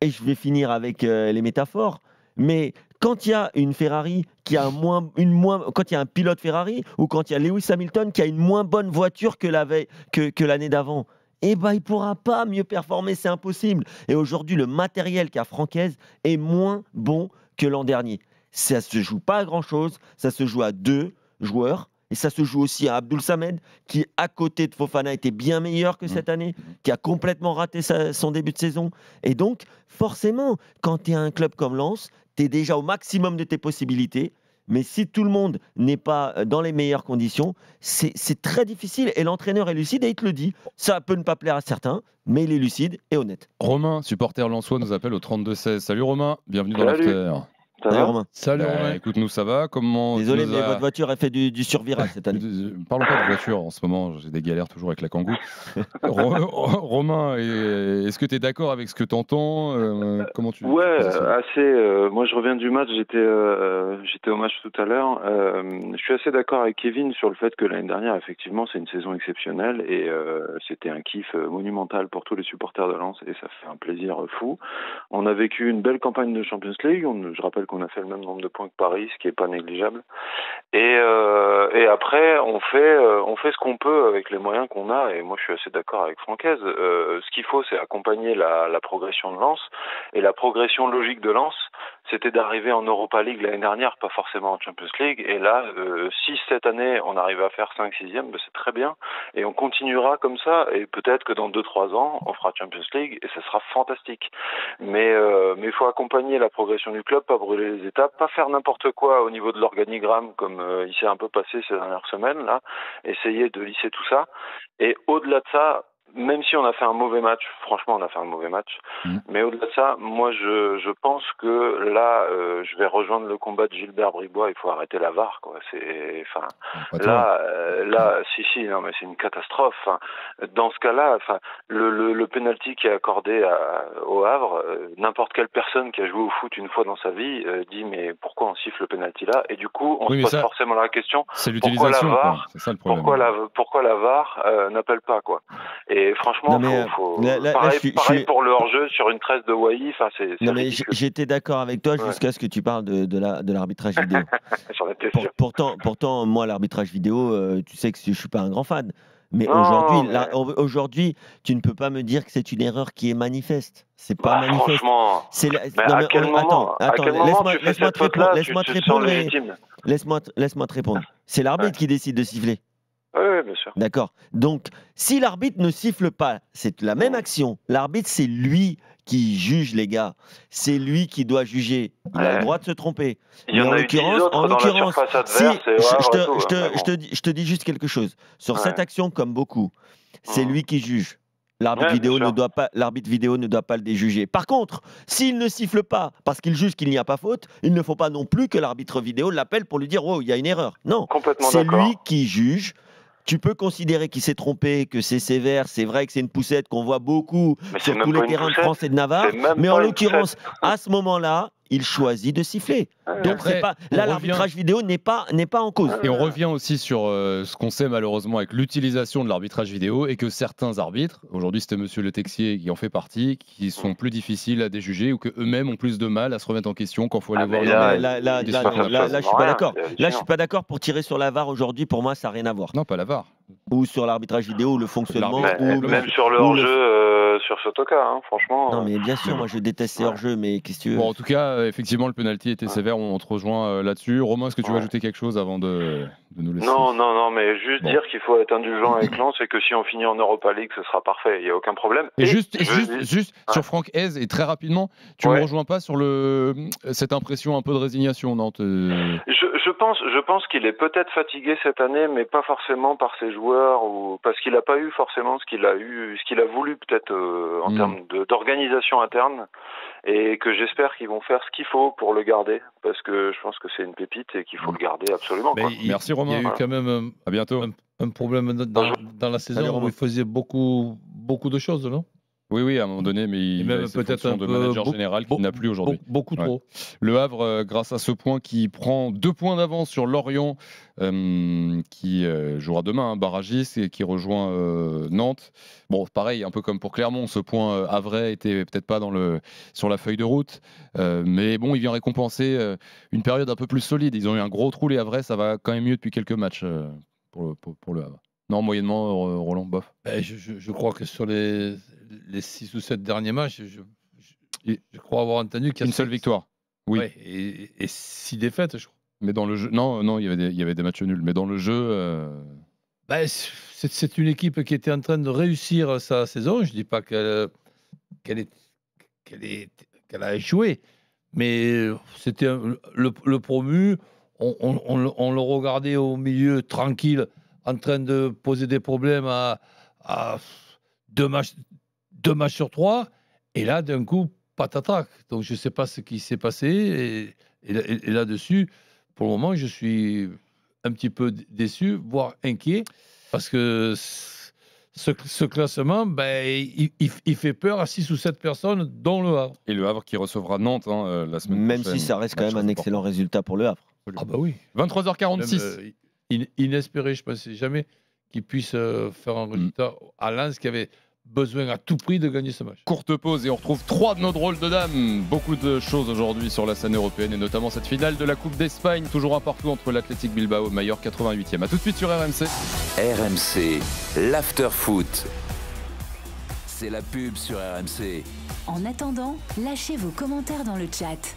Et je vais finir avec euh, les métaphores. Mais quand il y a une Ferrari qui a moins, une moins, quand il y a un pilote Ferrari ou quand il y a Lewis Hamilton qui a une moins bonne voiture que l'année que, que d'avant, eh ben, il pourra pas mieux performer, c'est impossible. Et aujourd'hui, le matériel qu'a Francaise est moins bon que l'an dernier. Ça se joue pas à grand chose, ça se joue à deux joueurs et ça se joue aussi à Abdul Samed, qui, à côté de Fofana, était bien meilleur que cette mmh. année, qui a complètement raté son début de saison. Et donc, forcément, quand tu es un club comme Lens, tu es déjà au maximum de tes possibilités. Mais si tout le monde n'est pas euh, dans les meilleures conditions, c'est très difficile. Et l'entraîneur est lucide et il te le dit. Ça peut ne pas plaire à certains, mais il est lucide et honnête. Romain, supporter lensois, nous appelle au 32-16. Salut Romain, bienvenue dans l'after. Salut Romain. Salut bah, Romain. Écoute, nous ça va Comment Désolé, mais votre voiture a fait du, du survirage cette année. *laughs* Parlons pas de voiture en ce moment, j'ai des galères toujours avec la Kangoo. Romain, est-ce que tu es d'accord avec ce que tu entends euh, Comment tu Ouais, assez. Euh, moi, je reviens du match, j'étais euh, j'étais au match tout à l'heure. je suis assez d'accord avec Kevin sur le fait que l'année dernière, effectivement, c'est une saison exceptionnelle et c'était un kiff monumental pour tous les supporters de Lens et ça fait un plaisir fou. On a vécu une belle campagne de Champions League. On, je rappelle qu'on a fait le même nombre de points que Paris, ce qui est pas négligeable. Et, euh, après, on fait, euh, on fait ce qu'on peut avec les moyens qu'on a. Et moi, je suis assez d'accord avec Francaise. Euh, ce qu'il faut, c'est accompagner la, progression de Lens. Et la progression logique de Lens, c'était d'arriver en Europa League l'année dernière, pas forcément en Champions League. Et là, si cette année on arrive à faire 5-6e, ben c'est très bien. Et on continuera comme ça. Et peut-être que dans 2-3 ans, on fera Champions League et ce sera fantastique. Mais euh, mais il faut accompagner la progression du club, pas brûler les étapes, pas faire n'importe quoi au niveau de l'organigramme comme euh, il s'est un peu passé ces dernières semaines là. Essayer de lisser tout ça. Et au-delà de ça, même si on a fait un mauvais match, franchement, on a fait un mauvais match. Mm. Mais au-delà de ça, moi, je, je pense que là, euh, je vais rejoindre le combat de Gilbert Bribois. Il faut arrêter la VAR, quoi. C'est, enfin, là, euh, là, si, si, non, mais c'est une catastrophe. Enfin, dans ce cas-là, enfin, le, le, le penalty qui est accordé à, au Havre, euh, n'importe quelle personne qui a joué au foot une fois dans sa vie euh, dit mais pourquoi on siffle le penalty là? Et du coup, on Oui, se pose ça, forcément la question C'est pourquoi la l'utilisation. VAR ça le pourquoi la, pourquoi la VAR euh, n'appelle pas quoi? Et franchement, mais, faut, faut- euh, là- là- là, pareil, suis- suis- pour le hors-jeu sur une tresse de Wai, j'étais d'accord avec toi jusqu'à ce que tu parles de, de la- de l'arbitrage vidéo. *laughs* Pour- pourtant, pourtant, moi, l'arbitrage vidéo, euh, tu sais que je suis pas un grand fan. Mais aujourd'hui, mais- là, au- aujourd'hui, tu ne peux pas me dire que c'est une erreur qui est manifeste. C'est pas Bah, manifeste. franchement, la- non, à quel on- moment- attends, laisse-moi te répondre. te laisse-moi te répondre. C'est l'arbitre qui décide de siffler. Oui, oui, bien sûr. D'accord. Donc, si l'arbitre ne siffle pas, c'est la même action. L'arbitre, c'est lui qui juge, les gars. C'est lui qui doit juger. Il a le droit de se tromper. Il y en a l'occurrence- en l'occurrence, si- je, te, dis, juste quelque chose. Sur Ouais. cette action, comme beaucoup, c'est lui qui juge. L'arbitre vidéo, ne doit pas, l'arbitre vidéo ne doit pas le déjuger. Par contre, s'il ne siffle pas parce qu'il juge qu'il n'y a pas faute, il ne faut pas non plus que l'arbitre vidéo l'appelle pour lui dire Oh, il y a une erreur. Non. C'est lui qui juge. Tu peux considérer qu'il s'est trompé, que c'est sévère. C'est vrai que c'est une poussette qu'on voit beaucoup Mais sur tous les terrains de France et de Navarre. Mais en l'occurrence, à ce moment-là, il choisit de siffler. Donc Après, pas on là revient- l'arbitrage vidéo n'est pas n'est pas en cause. Et on revient aussi sur euh, ce qu'on sait malheureusement avec l'utilisation de l'arbitrage vidéo et que certains arbitres, aujourd'hui c'était Monsieur Le Texier qui en fait partie, qui sont plus difficiles à déjuger ou que eux-mêmes ont plus de mal à se remettre en question quand il faut aller Ah, voir. là, Là, là, là, je suis pas d'accord. Là, je suis pas d'accord pour tirer sur la VAR aujourd'hui. Pour moi, ça n'a rien à voir. Non, pas la VAR. Ou sur l'arbitrage vidéo, ou le fonctionnement. Ou même sur le hors-jeu, euh, sur Sotoka, hein, franchement. Non, euh, mais bien sûr, moi je déteste ces hors-jeux, mais qu'est-ce que tu veux? Bon, en tout cas, euh, effectivement, le penalty était sévère. On te rejoint euh, là-dessus. Romain, est-ce que tu veux Ouais. ajouter quelque chose avant de, de nous laisser Non, non, non, mais juste Bon. dire qu'il faut être indulgent avec Lens et que si on finit en Europa League, ce sera parfait, il n'y a aucun problème. Et juste, juste, dis- juste Ouais. sur Franck Hez, et très rapidement, tu Ouais. me rejoins pas sur le, cette impression un peu de résignation, non te- Je, je pense, je pense qu'il est peut-être fatigué cette année, mais pas forcément par ses joueurs ou parce qu'il n'a pas eu forcément ce qu'il a eu, ce qu'il a voulu peut-être euh, en Mm. termes d'organisation interne, et que j'espère qu'ils vont faire ce qu'il faut pour le garder, parce que je pense que c'est une pépite et qu'il faut le garder absolument. Mais quoi. il- Merci, Il y Romain. a eu Voilà. quand même un, À bientôt. un- un problème dans, la saison Romain. où il faisait beaucoup, beaucoup de choses, non? Oui, oui, à un moment donné, mais il a peut-être un de peu- manager général beau- qui n'a plus aujourd'hui. Beaucoup Ouais. trop. Le Havre, euh, grâce à ce point qui prend deux points d'avance sur Lorient, euh, qui euh, jouera demain, un barragiste, et qui rejoint Nantes. Bon, pareil, un peu comme pour Clermont, ce point Havrais était peut-être pas dans le, sur la feuille de route, mais bon, il vient récompenser une période un peu plus solide. Ils ont eu un gros trou, les Havrais, ça va quand même mieux depuis quelques matchs pour, le- pour- pour le Havre. Non, moyennement, euh, Roland, bof. Ben, je, je- je crois que sur les, les six ou sept derniers matchs, je, crois avoir entendu qu'il y a Une seule six- victoire. Oui. Ouais, et, et six défaites, je crois. Mais dans le jeu, non, non, il y avait des, il y avait des matchs nuls. Mais dans le jeu, euh, Ben, c'est une équipe qui était en train de réussir sa saison. Je dis pas qu'elle qu'elle est- qu'elle est- qu'elle a échoué, mais c'était le, le promu. On, on- on le- on le regardait au milieu tranquille, en train de poser des problèmes à, à deux, matchs, deux matchs sur trois. Et là, d'un coup, patatrac. Donc, je ne sais pas ce qui s'est passé. Et, et là- et là-dessus, pour le moment, je suis un petit peu déçu, voire inquiet, parce que ce, ce classement, ben, il, il- il fait peur à 6 ou 7 personnes, dont le Havre. et le Havre qui recevra Nantes hein, euh, la semaine Même prochaine. si ça reste quand même un excellent résultat pour le Havre. Ah bah oui. Même, 23h46. euh, in- inespéré, je ne pensais jamais qu'il puisse euh, faire un résultat à Lens qui avait besoin à tout prix de gagner ce match. Courte pause et on retrouve trois de nos drôles de dames. Beaucoup de choses aujourd'hui sur la scène européenne et notamment cette finale de la Coupe d'Espagne, toujours un partout entre l'Athletic Bilbao et Mallorca 88e. A tout de suite sur RMC. RMC, l'after-foot. C'est la pub sur RMC. En attendant, lâchez vos commentaires dans le chat.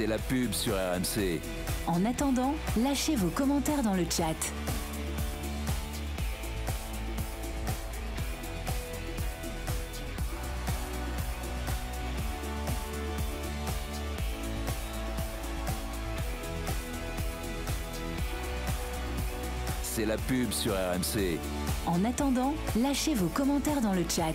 c'est la pub sur RMC. En attendant, lâchez vos commentaires dans le chat. C'est la pub sur RMC. En attendant, lâchez vos commentaires dans le chat.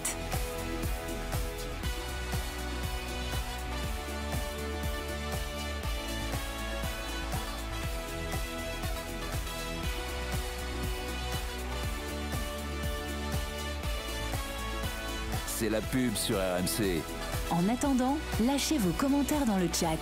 C'est la pub sur RMC. En attendant, lâchez vos commentaires dans le chat.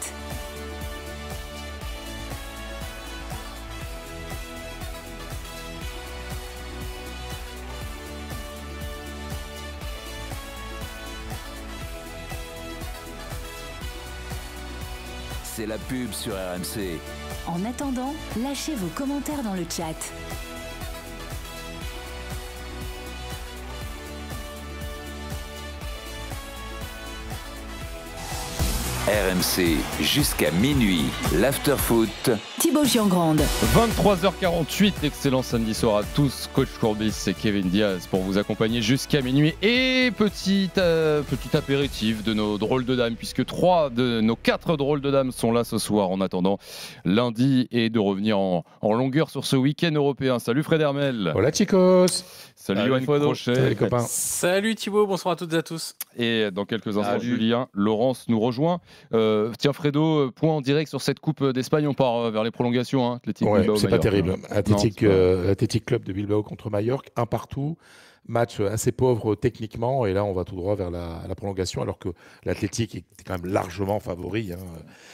C'est la pub sur RMC. En attendant, lâchez vos commentaires dans le chat. RMC jusqu'à minuit. L'afterfoot. Thibaut Giangrande. 23h48, excellent samedi soir à tous. Coach Courbis et Kevin Diaz pour vous accompagner jusqu'à minuit. Et petit, euh, petit apéritif de nos drôles de dames, puisque trois de nos quatre drôles de dames sont là ce soir en attendant lundi et de revenir en, en longueur sur ce week-end européen. Salut Fred Hermel. Hola chicos. Salut Yoann Crochet. Salut copains. Salut Thibaut, bonsoir à toutes et à tous. Et dans quelques instants, Julien, Laurence nous rejoint. Euh, tiens Fredo, point en direct sur cette Coupe d'Espagne, on part euh, vers les prolongations. Hein, ouais, c'est pas terrible. Euh, Athletic Club de Bilbao contre Mallorca, un partout match assez pauvre techniquement et là on va tout droit vers la, prolongation alors que l'Athletic est quand même largement favori. Hein.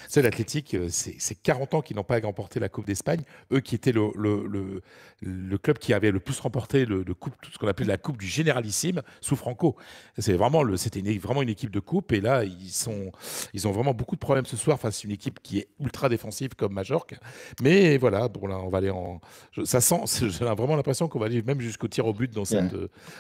C'est l'Athletic, c'est 40 ans qu'ils n'ont pas remporté la Coupe d'Espagne, eux qui étaient le, club qui avait le plus remporté le, coupe, tout ce qu'on appelait la Coupe du Généralissime sous Franco. C'était vraiment une équipe de coupe et là ils ont vraiment beaucoup de problèmes ce soir face à une équipe qui est ultra défensive comme Majorque. Mais voilà, bon là on va aller en ça sent *laughs* j'ai vraiment l'impression qu'on va aller même jusqu'au tir au but dans cette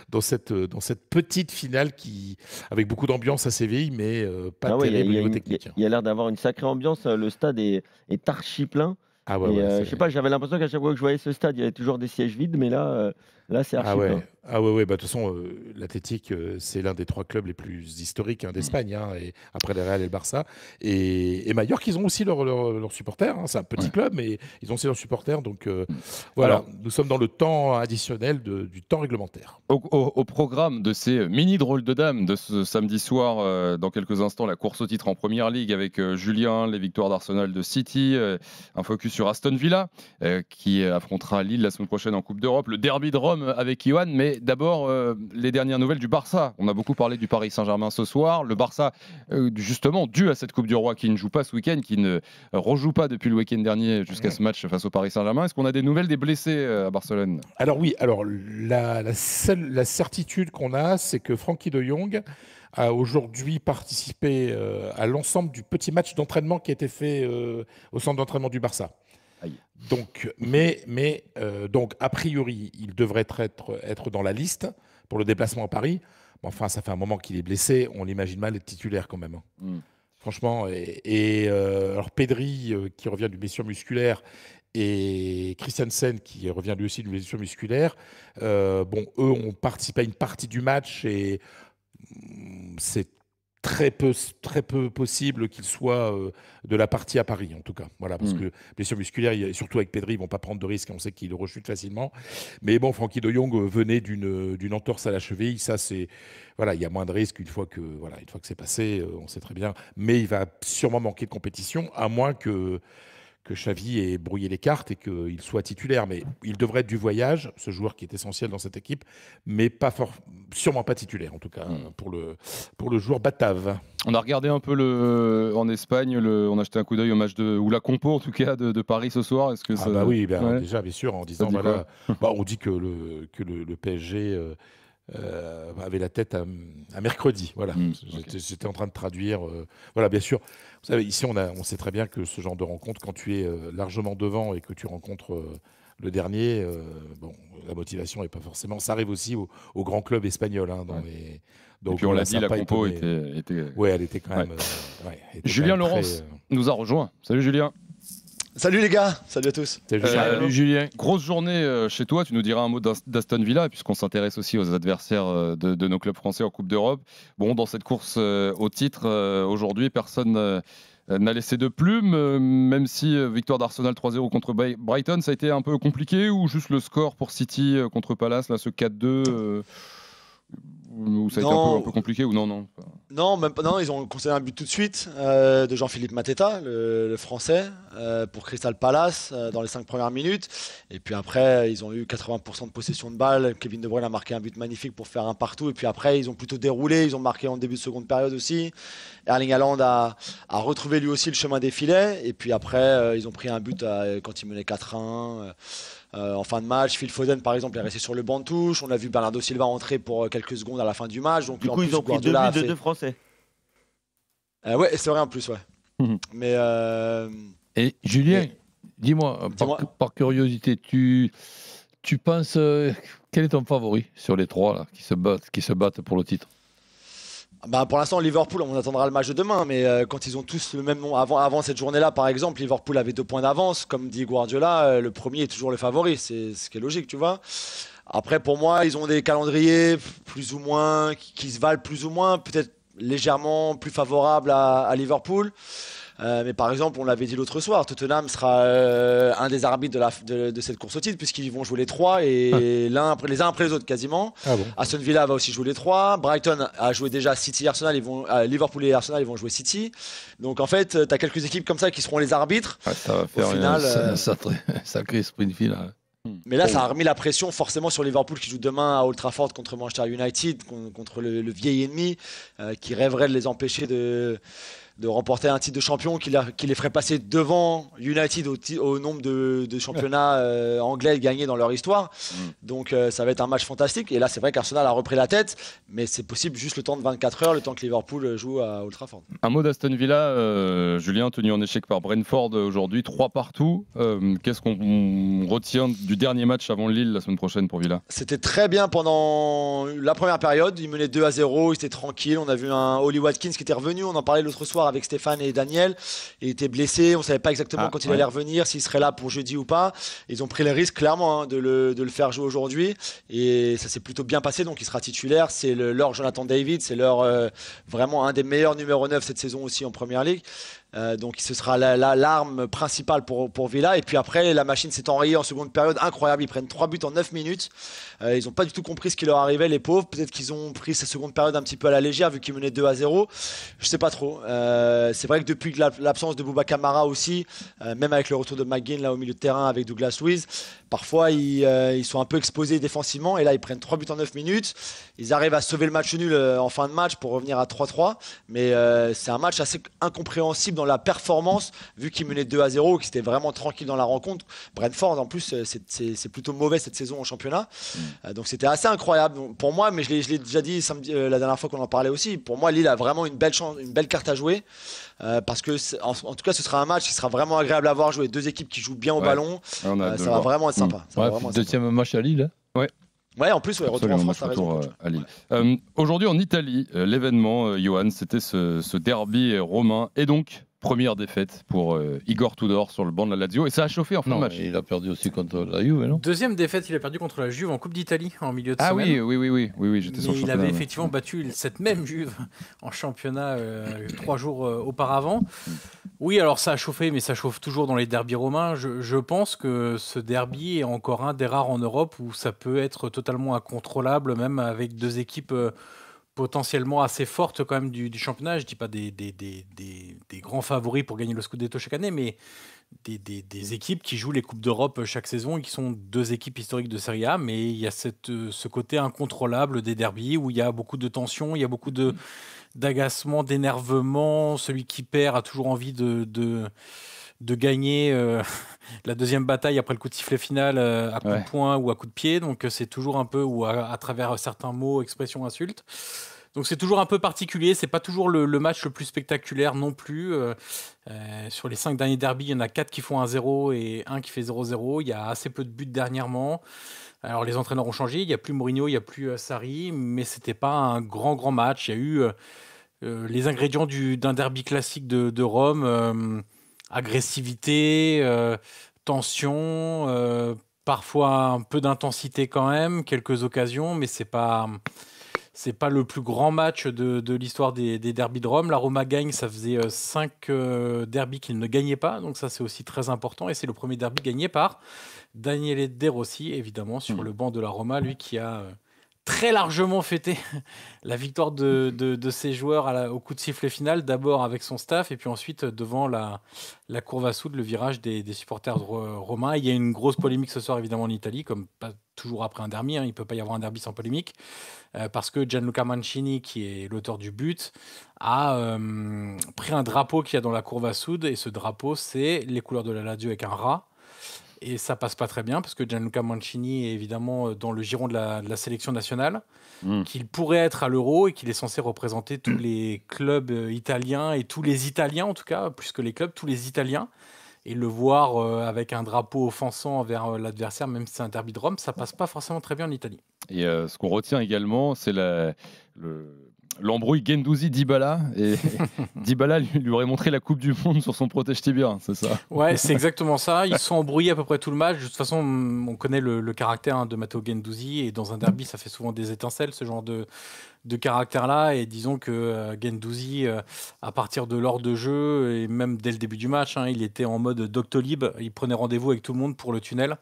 dans cette, dans cette petite finale qui, avec beaucoup d'ambiance à Séville, mais euh, pas ah ouais, terrible niveau technique. Il y a l'air d'avoir une sacrée ambiance. Le stade est, est archi plein. Ah ouais, euh, je sais pas, j'avais l'impression qu'à chaque fois que je voyais ce stade, il y avait toujours des sièges vides, mais là, euh, là c'est archi ah ouais. plein. Ah ouais, ouais, bah de toute façon, euh, l'Athletic, euh, c'est l'un des trois clubs les plus historiques hein, d'Espagne, hein, et après le Real et le Barça. Et, et Mallorca, ils ont aussi leurs leur, leur supporters. Hein, c'est un petit club, mais ils ont aussi leurs supporters. Donc euh, voilà, Alors- nous sommes dans le temps additionnel de- du temps réglementaire. Au, au- au programme de ces mini drôles de dames de ce samedi soir, euh, dans quelques instants, la course au titre en première ligue avec euh, Julien, les victoires d'Arsenal de City, euh, un focus sur Aston Villa euh, qui affrontera Lille la semaine prochaine en Coupe d'Europe, le derby de Rome avec Johan. Mais d'abord, euh, les dernières nouvelles du Barça. On a beaucoup parlé du Paris Saint-Germain ce soir. Le Barça, euh, justement, dû à cette Coupe du Roi qui ne joue pas ce week-end, qui ne rejoue pas depuis le week-end dernier jusqu'à ce match face au Paris Saint-Germain. Est-ce qu'on a des nouvelles des blessés euh, à Barcelone? Alors oui, alors la, seule certitude qu'on a, c'est que Frankie de Jong a aujourd'hui participé à l'ensemble du petit match d'entraînement qui a été fait au centre d'entraînement du Barça. Donc, mais, mais euh, donc a priori, il devrait être, être dans la liste pour le déplacement à Paris. Mais enfin, ça fait un moment qu'il est blessé. On l'imagine mal être titulaire quand même. hein. Mm. Franchement, et, et, euh, alors Pedri euh, qui revient d'une blessure musculaire et Christiansen qui revient lui aussi d'une blessure musculaire, bon, eux ont participé à une partie du match et mm, c'est très peu, très peu possible qu'ils soient euh, de la partie à Paris, en tout cas. Voilà, parce Mm. que blessure musculaire, a- surtout avec Pedri, ils vont pas prendre de risques. On sait qu'il rechute facilement. Mais bon, Francky de Jong euh, venait d'une d'une entorse à la cheville. Ça, c'est voilà, il y a moins de risques une fois que voilà, une fois que c'est passé. euh, on sait très bien. Mais il va sûrement manquer de compétition, à moins que que Xavi ait brouillé les cartes et qu'il soit titulaire. Mais il devrait être du voyage, ce joueur qui est essentiel dans cette équipe, mais pas fort, sûrement pas titulaire en tout cas Mm. pour le pour le joueur Batave. On a regardé un peu le, en Espagne, le, on a jeté un coup d'œil au match de, ou la compo en tout cas de, de Paris ce soir. Est-ce que Ah bah oui, ben, Ouais. déjà bien sûr en disant dit voilà, bah, on dit que le que le, le PSG euh, euh, avait la tête à, à mercredi. Voilà, J'étais- j'étais en train de traduire. euh, voilà, bien sûr. Vous savez, ici on a, on sait très bien que ce genre de rencontre, quand tu es euh, largement devant et que tu rencontres euh, le dernier, bon, la motivation est pas forcément. Ça arrive aussi aux au grands clubs espagnols. Hein, dans les, Et puis on l'a dit, la compo était, était- Ouais, elle était quand même. Ouais. ouais, elle était Julien quand même Laurence très, nous a rejoint. Salut Julien. Salut les gars, salut à tous. Salut, Julien. Grosse journée chez toi, tu nous diras un mot d'Aston Villa, puisqu'on s'intéresse aussi aux adversaires de, nos clubs français en Coupe d'Europe. Bon, dans cette course au titre, aujourd'hui, personne n'a laissé de plume, même si victoire d'Arsenal 3-0 contre Brighton, ça a été un peu compliqué, ou juste le score pour City contre Palace, là, ce 4-2 ou ça a été un peu, compliqué ou non non Non, même pas. Non, ils ont concédé un but tout de suite euh, de Jean-Philippe Mateta, le, français, euh, pour Crystal Palace euh, dans les 5 premières minutes. Et puis après, ils ont eu 80% de possession de balle. Kevin De Bruyne a marqué un but magnifique pour faire un partout. Et puis après, ils ont plutôt déroulé. Ils ont marqué en début de seconde période aussi. Erling Haaland a, a retrouvé lui aussi le chemin des filets. Et puis après, ils ont pris un but quand ils menaient 4-1. Euh, en fin de match. Phil Foden, par exemple, est resté sur le banc de touche. On a vu Bernardo Silva entrer pour euh, quelques secondes à la fin du match. Donc, du coup, ils ont pris deux buts de deux Français. Euh, ouais, c'est vrai en plus, ouais. Mhm. Mais. Et Julien, dis-moi, par, curiosité, tu, tu penses. quel est ton favori sur les trois là, qui, se battent, qui se battent pour le titre? Bah, pour l'instant, Liverpool, on attendra le match de demain, mais euh, quand ils ont tous le même nom, avant, cette journée-là, par exemple, Liverpool avait deux points d'avance. Comme dit Guardiola, euh, le premier est toujours le favori, c'est ce qui est logique, tu vois. Après, pour moi, ils ont des calendriers plus ou moins, qui, se valent plus ou moins, peut-être légèrement plus favorables à Liverpool. Euh, mais par exemple, on l'avait dit l'autre soir, Tottenham sera euh, un des arbitres de, la, de, cette course au titre, puisqu'ils vont jouer les trois, et ah. l'un après, les uns après les autres quasiment. Ah Aston Villa va aussi jouer les trois. Brighton a joué déjà City Arsenal, ils vont, euh, Liverpool et Arsenal ils vont jouer City. Donc en fait, tu as quelques équipes comme ça qui seront les arbitres. Ah, ça va faire au final, un sacré sprint final. Mais là, ça a remis la pression forcément sur Liverpool qui joue demain à Old Trafford contre Manchester United, contre le, le vieil ennemi, qui rêverait de les empêcher de, de remporter un titre de champion qui, les ferait passer devant United au, nombre de, championnats *laughs* euh, anglais gagnés dans leur histoire. Mm. Donc euh, ça va être un match fantastique. Et là, c'est vrai qu'Arsenal a repris la tête, mais c'est possible juste le temps de 24 heures, le temps que Liverpool joue à Old Trafford. Un mot d'Aston Villa, euh, Julien, tenu en échec par Brentford aujourd'hui, trois partout. Qu'est-ce qu'on retient du dernier match avant Lille la semaine prochaine pour Villa? C'était très bien pendant la première période. Ils menaient 2 à 0, ils étaient tranquilles. On a vu un Holly Watkins qui était revenu, on en parlait l'autre soir avec Stéphane et Daniel. Il était blessé, on savait pas exactement ah, quand il allait revenir, s'il serait là pour jeudi ou pas. Ils ont pris le risque clairement hein, de, le, de, le, faire jouer aujourd'hui et ça s'est plutôt bien passé, donc il sera titulaire. C'est leur Jonathan David, c'est leur euh, vraiment un des meilleurs numéro 9 cette saison aussi en Première Ligue. Euh, donc ce sera l'arme principale pour, pour Villa. Et puis après, la machine s'est enrayée en seconde période. Incroyable, ils prennent 3 buts en 9 minutes. Euh, ils n'ont pas du tout compris ce qui leur arrivait, les pauvres. Peut-être qu'ils ont pris cette seconde période un petit peu à la légère, vu qu'ils menaient 2 à 0. Je sais pas trop. Euh, c'est vrai que depuis l'absence de Bouba Kamara aussi, même avec le retour de McGinn là au milieu de terrain avec Douglas Luiz, parfois ils, ils, sont un peu exposés défensivement. Et là, ils prennent 3 buts en 9 minutes. Ils arrivent à sauver le match nul en fin de match pour revenir à 3-3. Mais c'est un match assez incompréhensible dans la performance, vu qu'il menait 2 à 0, qu'il était vraiment tranquille dans la rencontre. Brentford, en plus, c'est plutôt mauvais cette saison en championnat. Mm. Euh, donc c'était assez incroyable pour moi, mais je l'ai déjà dit samedi, euh, la dernière fois qu'on en parlait aussi. Pour moi, Lille a vraiment une belle, chance, une belle carte à jouer. Euh, parce que en, tout cas ce sera un match qui sera vraiment agréable à voir jouer deux équipes qui jouent bien au ballon ça va vraiment être sympa mm. deuxième match à Lille hein. ouais Ouais, en plus, ouais, retour en France, retour, à Lille. Aujourd'hui, en Italie, l'événement, Johan, c'était ce, ce, derby romain. Et donc, Première défaite pour euh, Igor Tudor sur le banc de la Lazio et ça a chauffé en fin de match. Il a perdu aussi contre la Juve, non Deuxième défaite, il a perdu contre la Juve en Coupe d'Italie en milieu de ah semaine. Ah oui, oui, oui, oui, oui, j'étais sur Il avait effectivement battu cette même Juve *laughs* en championnat euh, trois jours euh, auparavant. Oui, alors ça a chauffé, mais ça chauffe toujours dans les derbys romains. Je, je, pense que ce derby est encore un des rares en Europe où ça peut être totalement incontrôlable, même avec deux équipes potentiellement assez forte quand même du, championnat. Je dis pas des, des, des, des, grands favoris pour gagner le Scudetto chaque année, mais des, équipes qui jouent les Coupes d'Europe chaque saison et qui sont deux équipes historiques de Serie A. Mais il y a cette, ce côté incontrôlable des derbies où il y a beaucoup de tensions, il y a beaucoup de d'agacement, d'énervement. Celui qui perd a toujours envie de, de de gagner euh, *laughs* la deuxième bataille après le coup de sifflet final euh, à coup de poing ou à coup de pied. Donc euh, c'est toujours un peu, ou à, travers certains mots, expressions, insultes. Donc c'est toujours un peu particulier, c'est pas toujours le, match le plus spectaculaire non plus. sur les cinq derniers derbies, il y en a quatre qui font un 0 et un qui fait 0-0. Il y a assez peu de buts dernièrement. Alors les entraîneurs ont changé, il n'y a plus Mourinho, il n'y a plus Sarri, mais c'était pas un grand grand match. Il y a eu les ingrédients d'un derby classique de, de Rome agressivité, tension, parfois un peu d'intensité quand même, quelques occasions, mais c'est pas c'est pas le plus grand match de, l'histoire des, des derbies de Rome. La Roma gagne, ça faisait 5 derbies qu'il ne gagnait pas, donc ça c'est aussi très important. Et c'est le premier derby gagné par Daniele De Rossi, évidemment, sur mmh. le banc de la Roma, lui qui a très largement fêté *laughs* la victoire de, de, ses joueurs au coup de sifflet final, d'abord avec son staff et puis ensuite devant la, la courbe à soude, le virage des, supporters romains. Il y a une grosse polémique ce soir évidemment en Italie, comme pas toujours après un derby, hein. il ne peut pas y avoir un derby sans polémique, euh, parce que Gianluca Mancini, qui est l'auteur du but, a euh, pris un drapeau qu'il y a dans la courbe à soude, et ce drapeau c'est les couleurs de la Lazio avec un rat. Et ça passe pas très bien parce que Gianluca Mancini est évidemment dans le giron de la, sélection nationale, hmm. qu'il pourrait être à l'Euro et qu'il est censé représenter tous les clubs euh, italiens et tous les Italiens en tout cas, plus que les clubs, tous les Italiens. Et le voir euh, avec un drapeau offensant vers euh, l'adversaire, même si c'est un derby de Rome, ça passe pas forcément très bien en Italie. Et ce qu'on retient également, c'est le, l'embrouille Gendouzi Dybala et *laughs* Dybala lui, aurait montré la Coupe du Monde sur son protège tibia, c'est ça? Ouais, c'est *laughs* exactement ça. Ils sont embrouillés à peu près tout le match. De toute façon, on connaît le, caractère hein, de Matteo Gendouzi et dans un derby, ça fait souvent des étincelles, ce genre de, de caractère-là. Et disons que euh, Gendouzi, euh, à partir de l'heure de jeu, et même dès le début du match, hein, il était en mode Doctolib. Il prenait rendez-vous avec tout le monde pour le tunnel,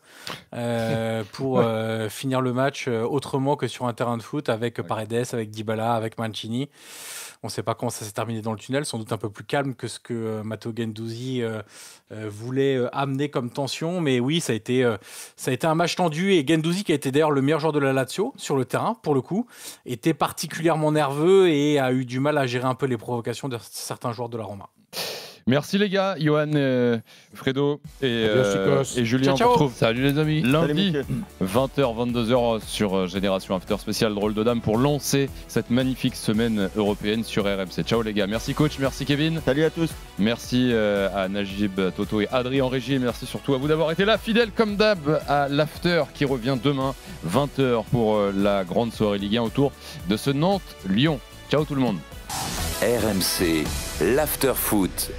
euh, *laughs* pour finir le match autrement que sur un terrain de foot avec Paredes, avec Dybala, avec Mancini. On ne sait pas comment ça s'est terminé dans le tunnel, sans doute un peu plus calme que ce que euh, Matteo Gendouzi euh, euh, voulait amener comme tension. Mais oui, ça a, été, un match tendu. Et Gendouzi, qui a été d'ailleurs le meilleur joueur de la Lazio sur le terrain, pour le coup, était particulièrement nerveux et a eu du mal à gérer un peu les provocations de certains joueurs de la Roma. Merci les gars, Johan, euh, Fredo et, euh, et Julien. Ciao, ciao. Salut les amis. Lundi, 20h, 22h sur euh, Génération After spécial Drôle de Dame pour lancer cette magnifique semaine européenne sur RMC. Ciao les gars. Merci coach, merci Kevin. Salut à tous. Merci à Najib, Toto et Adrien en régie. merci surtout à vous d'avoir été là, fidèles comme d'hab à l'After qui revient demain, 20h pour la grande soirée Ligue 1 autour de ce Nantes-Lyon. Ciao tout le monde. RMC, l'After Foot.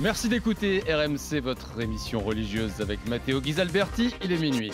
Merci d'écouter RMC, votre émission religieuse avec Matteo Ghisalberti. Il est minuit.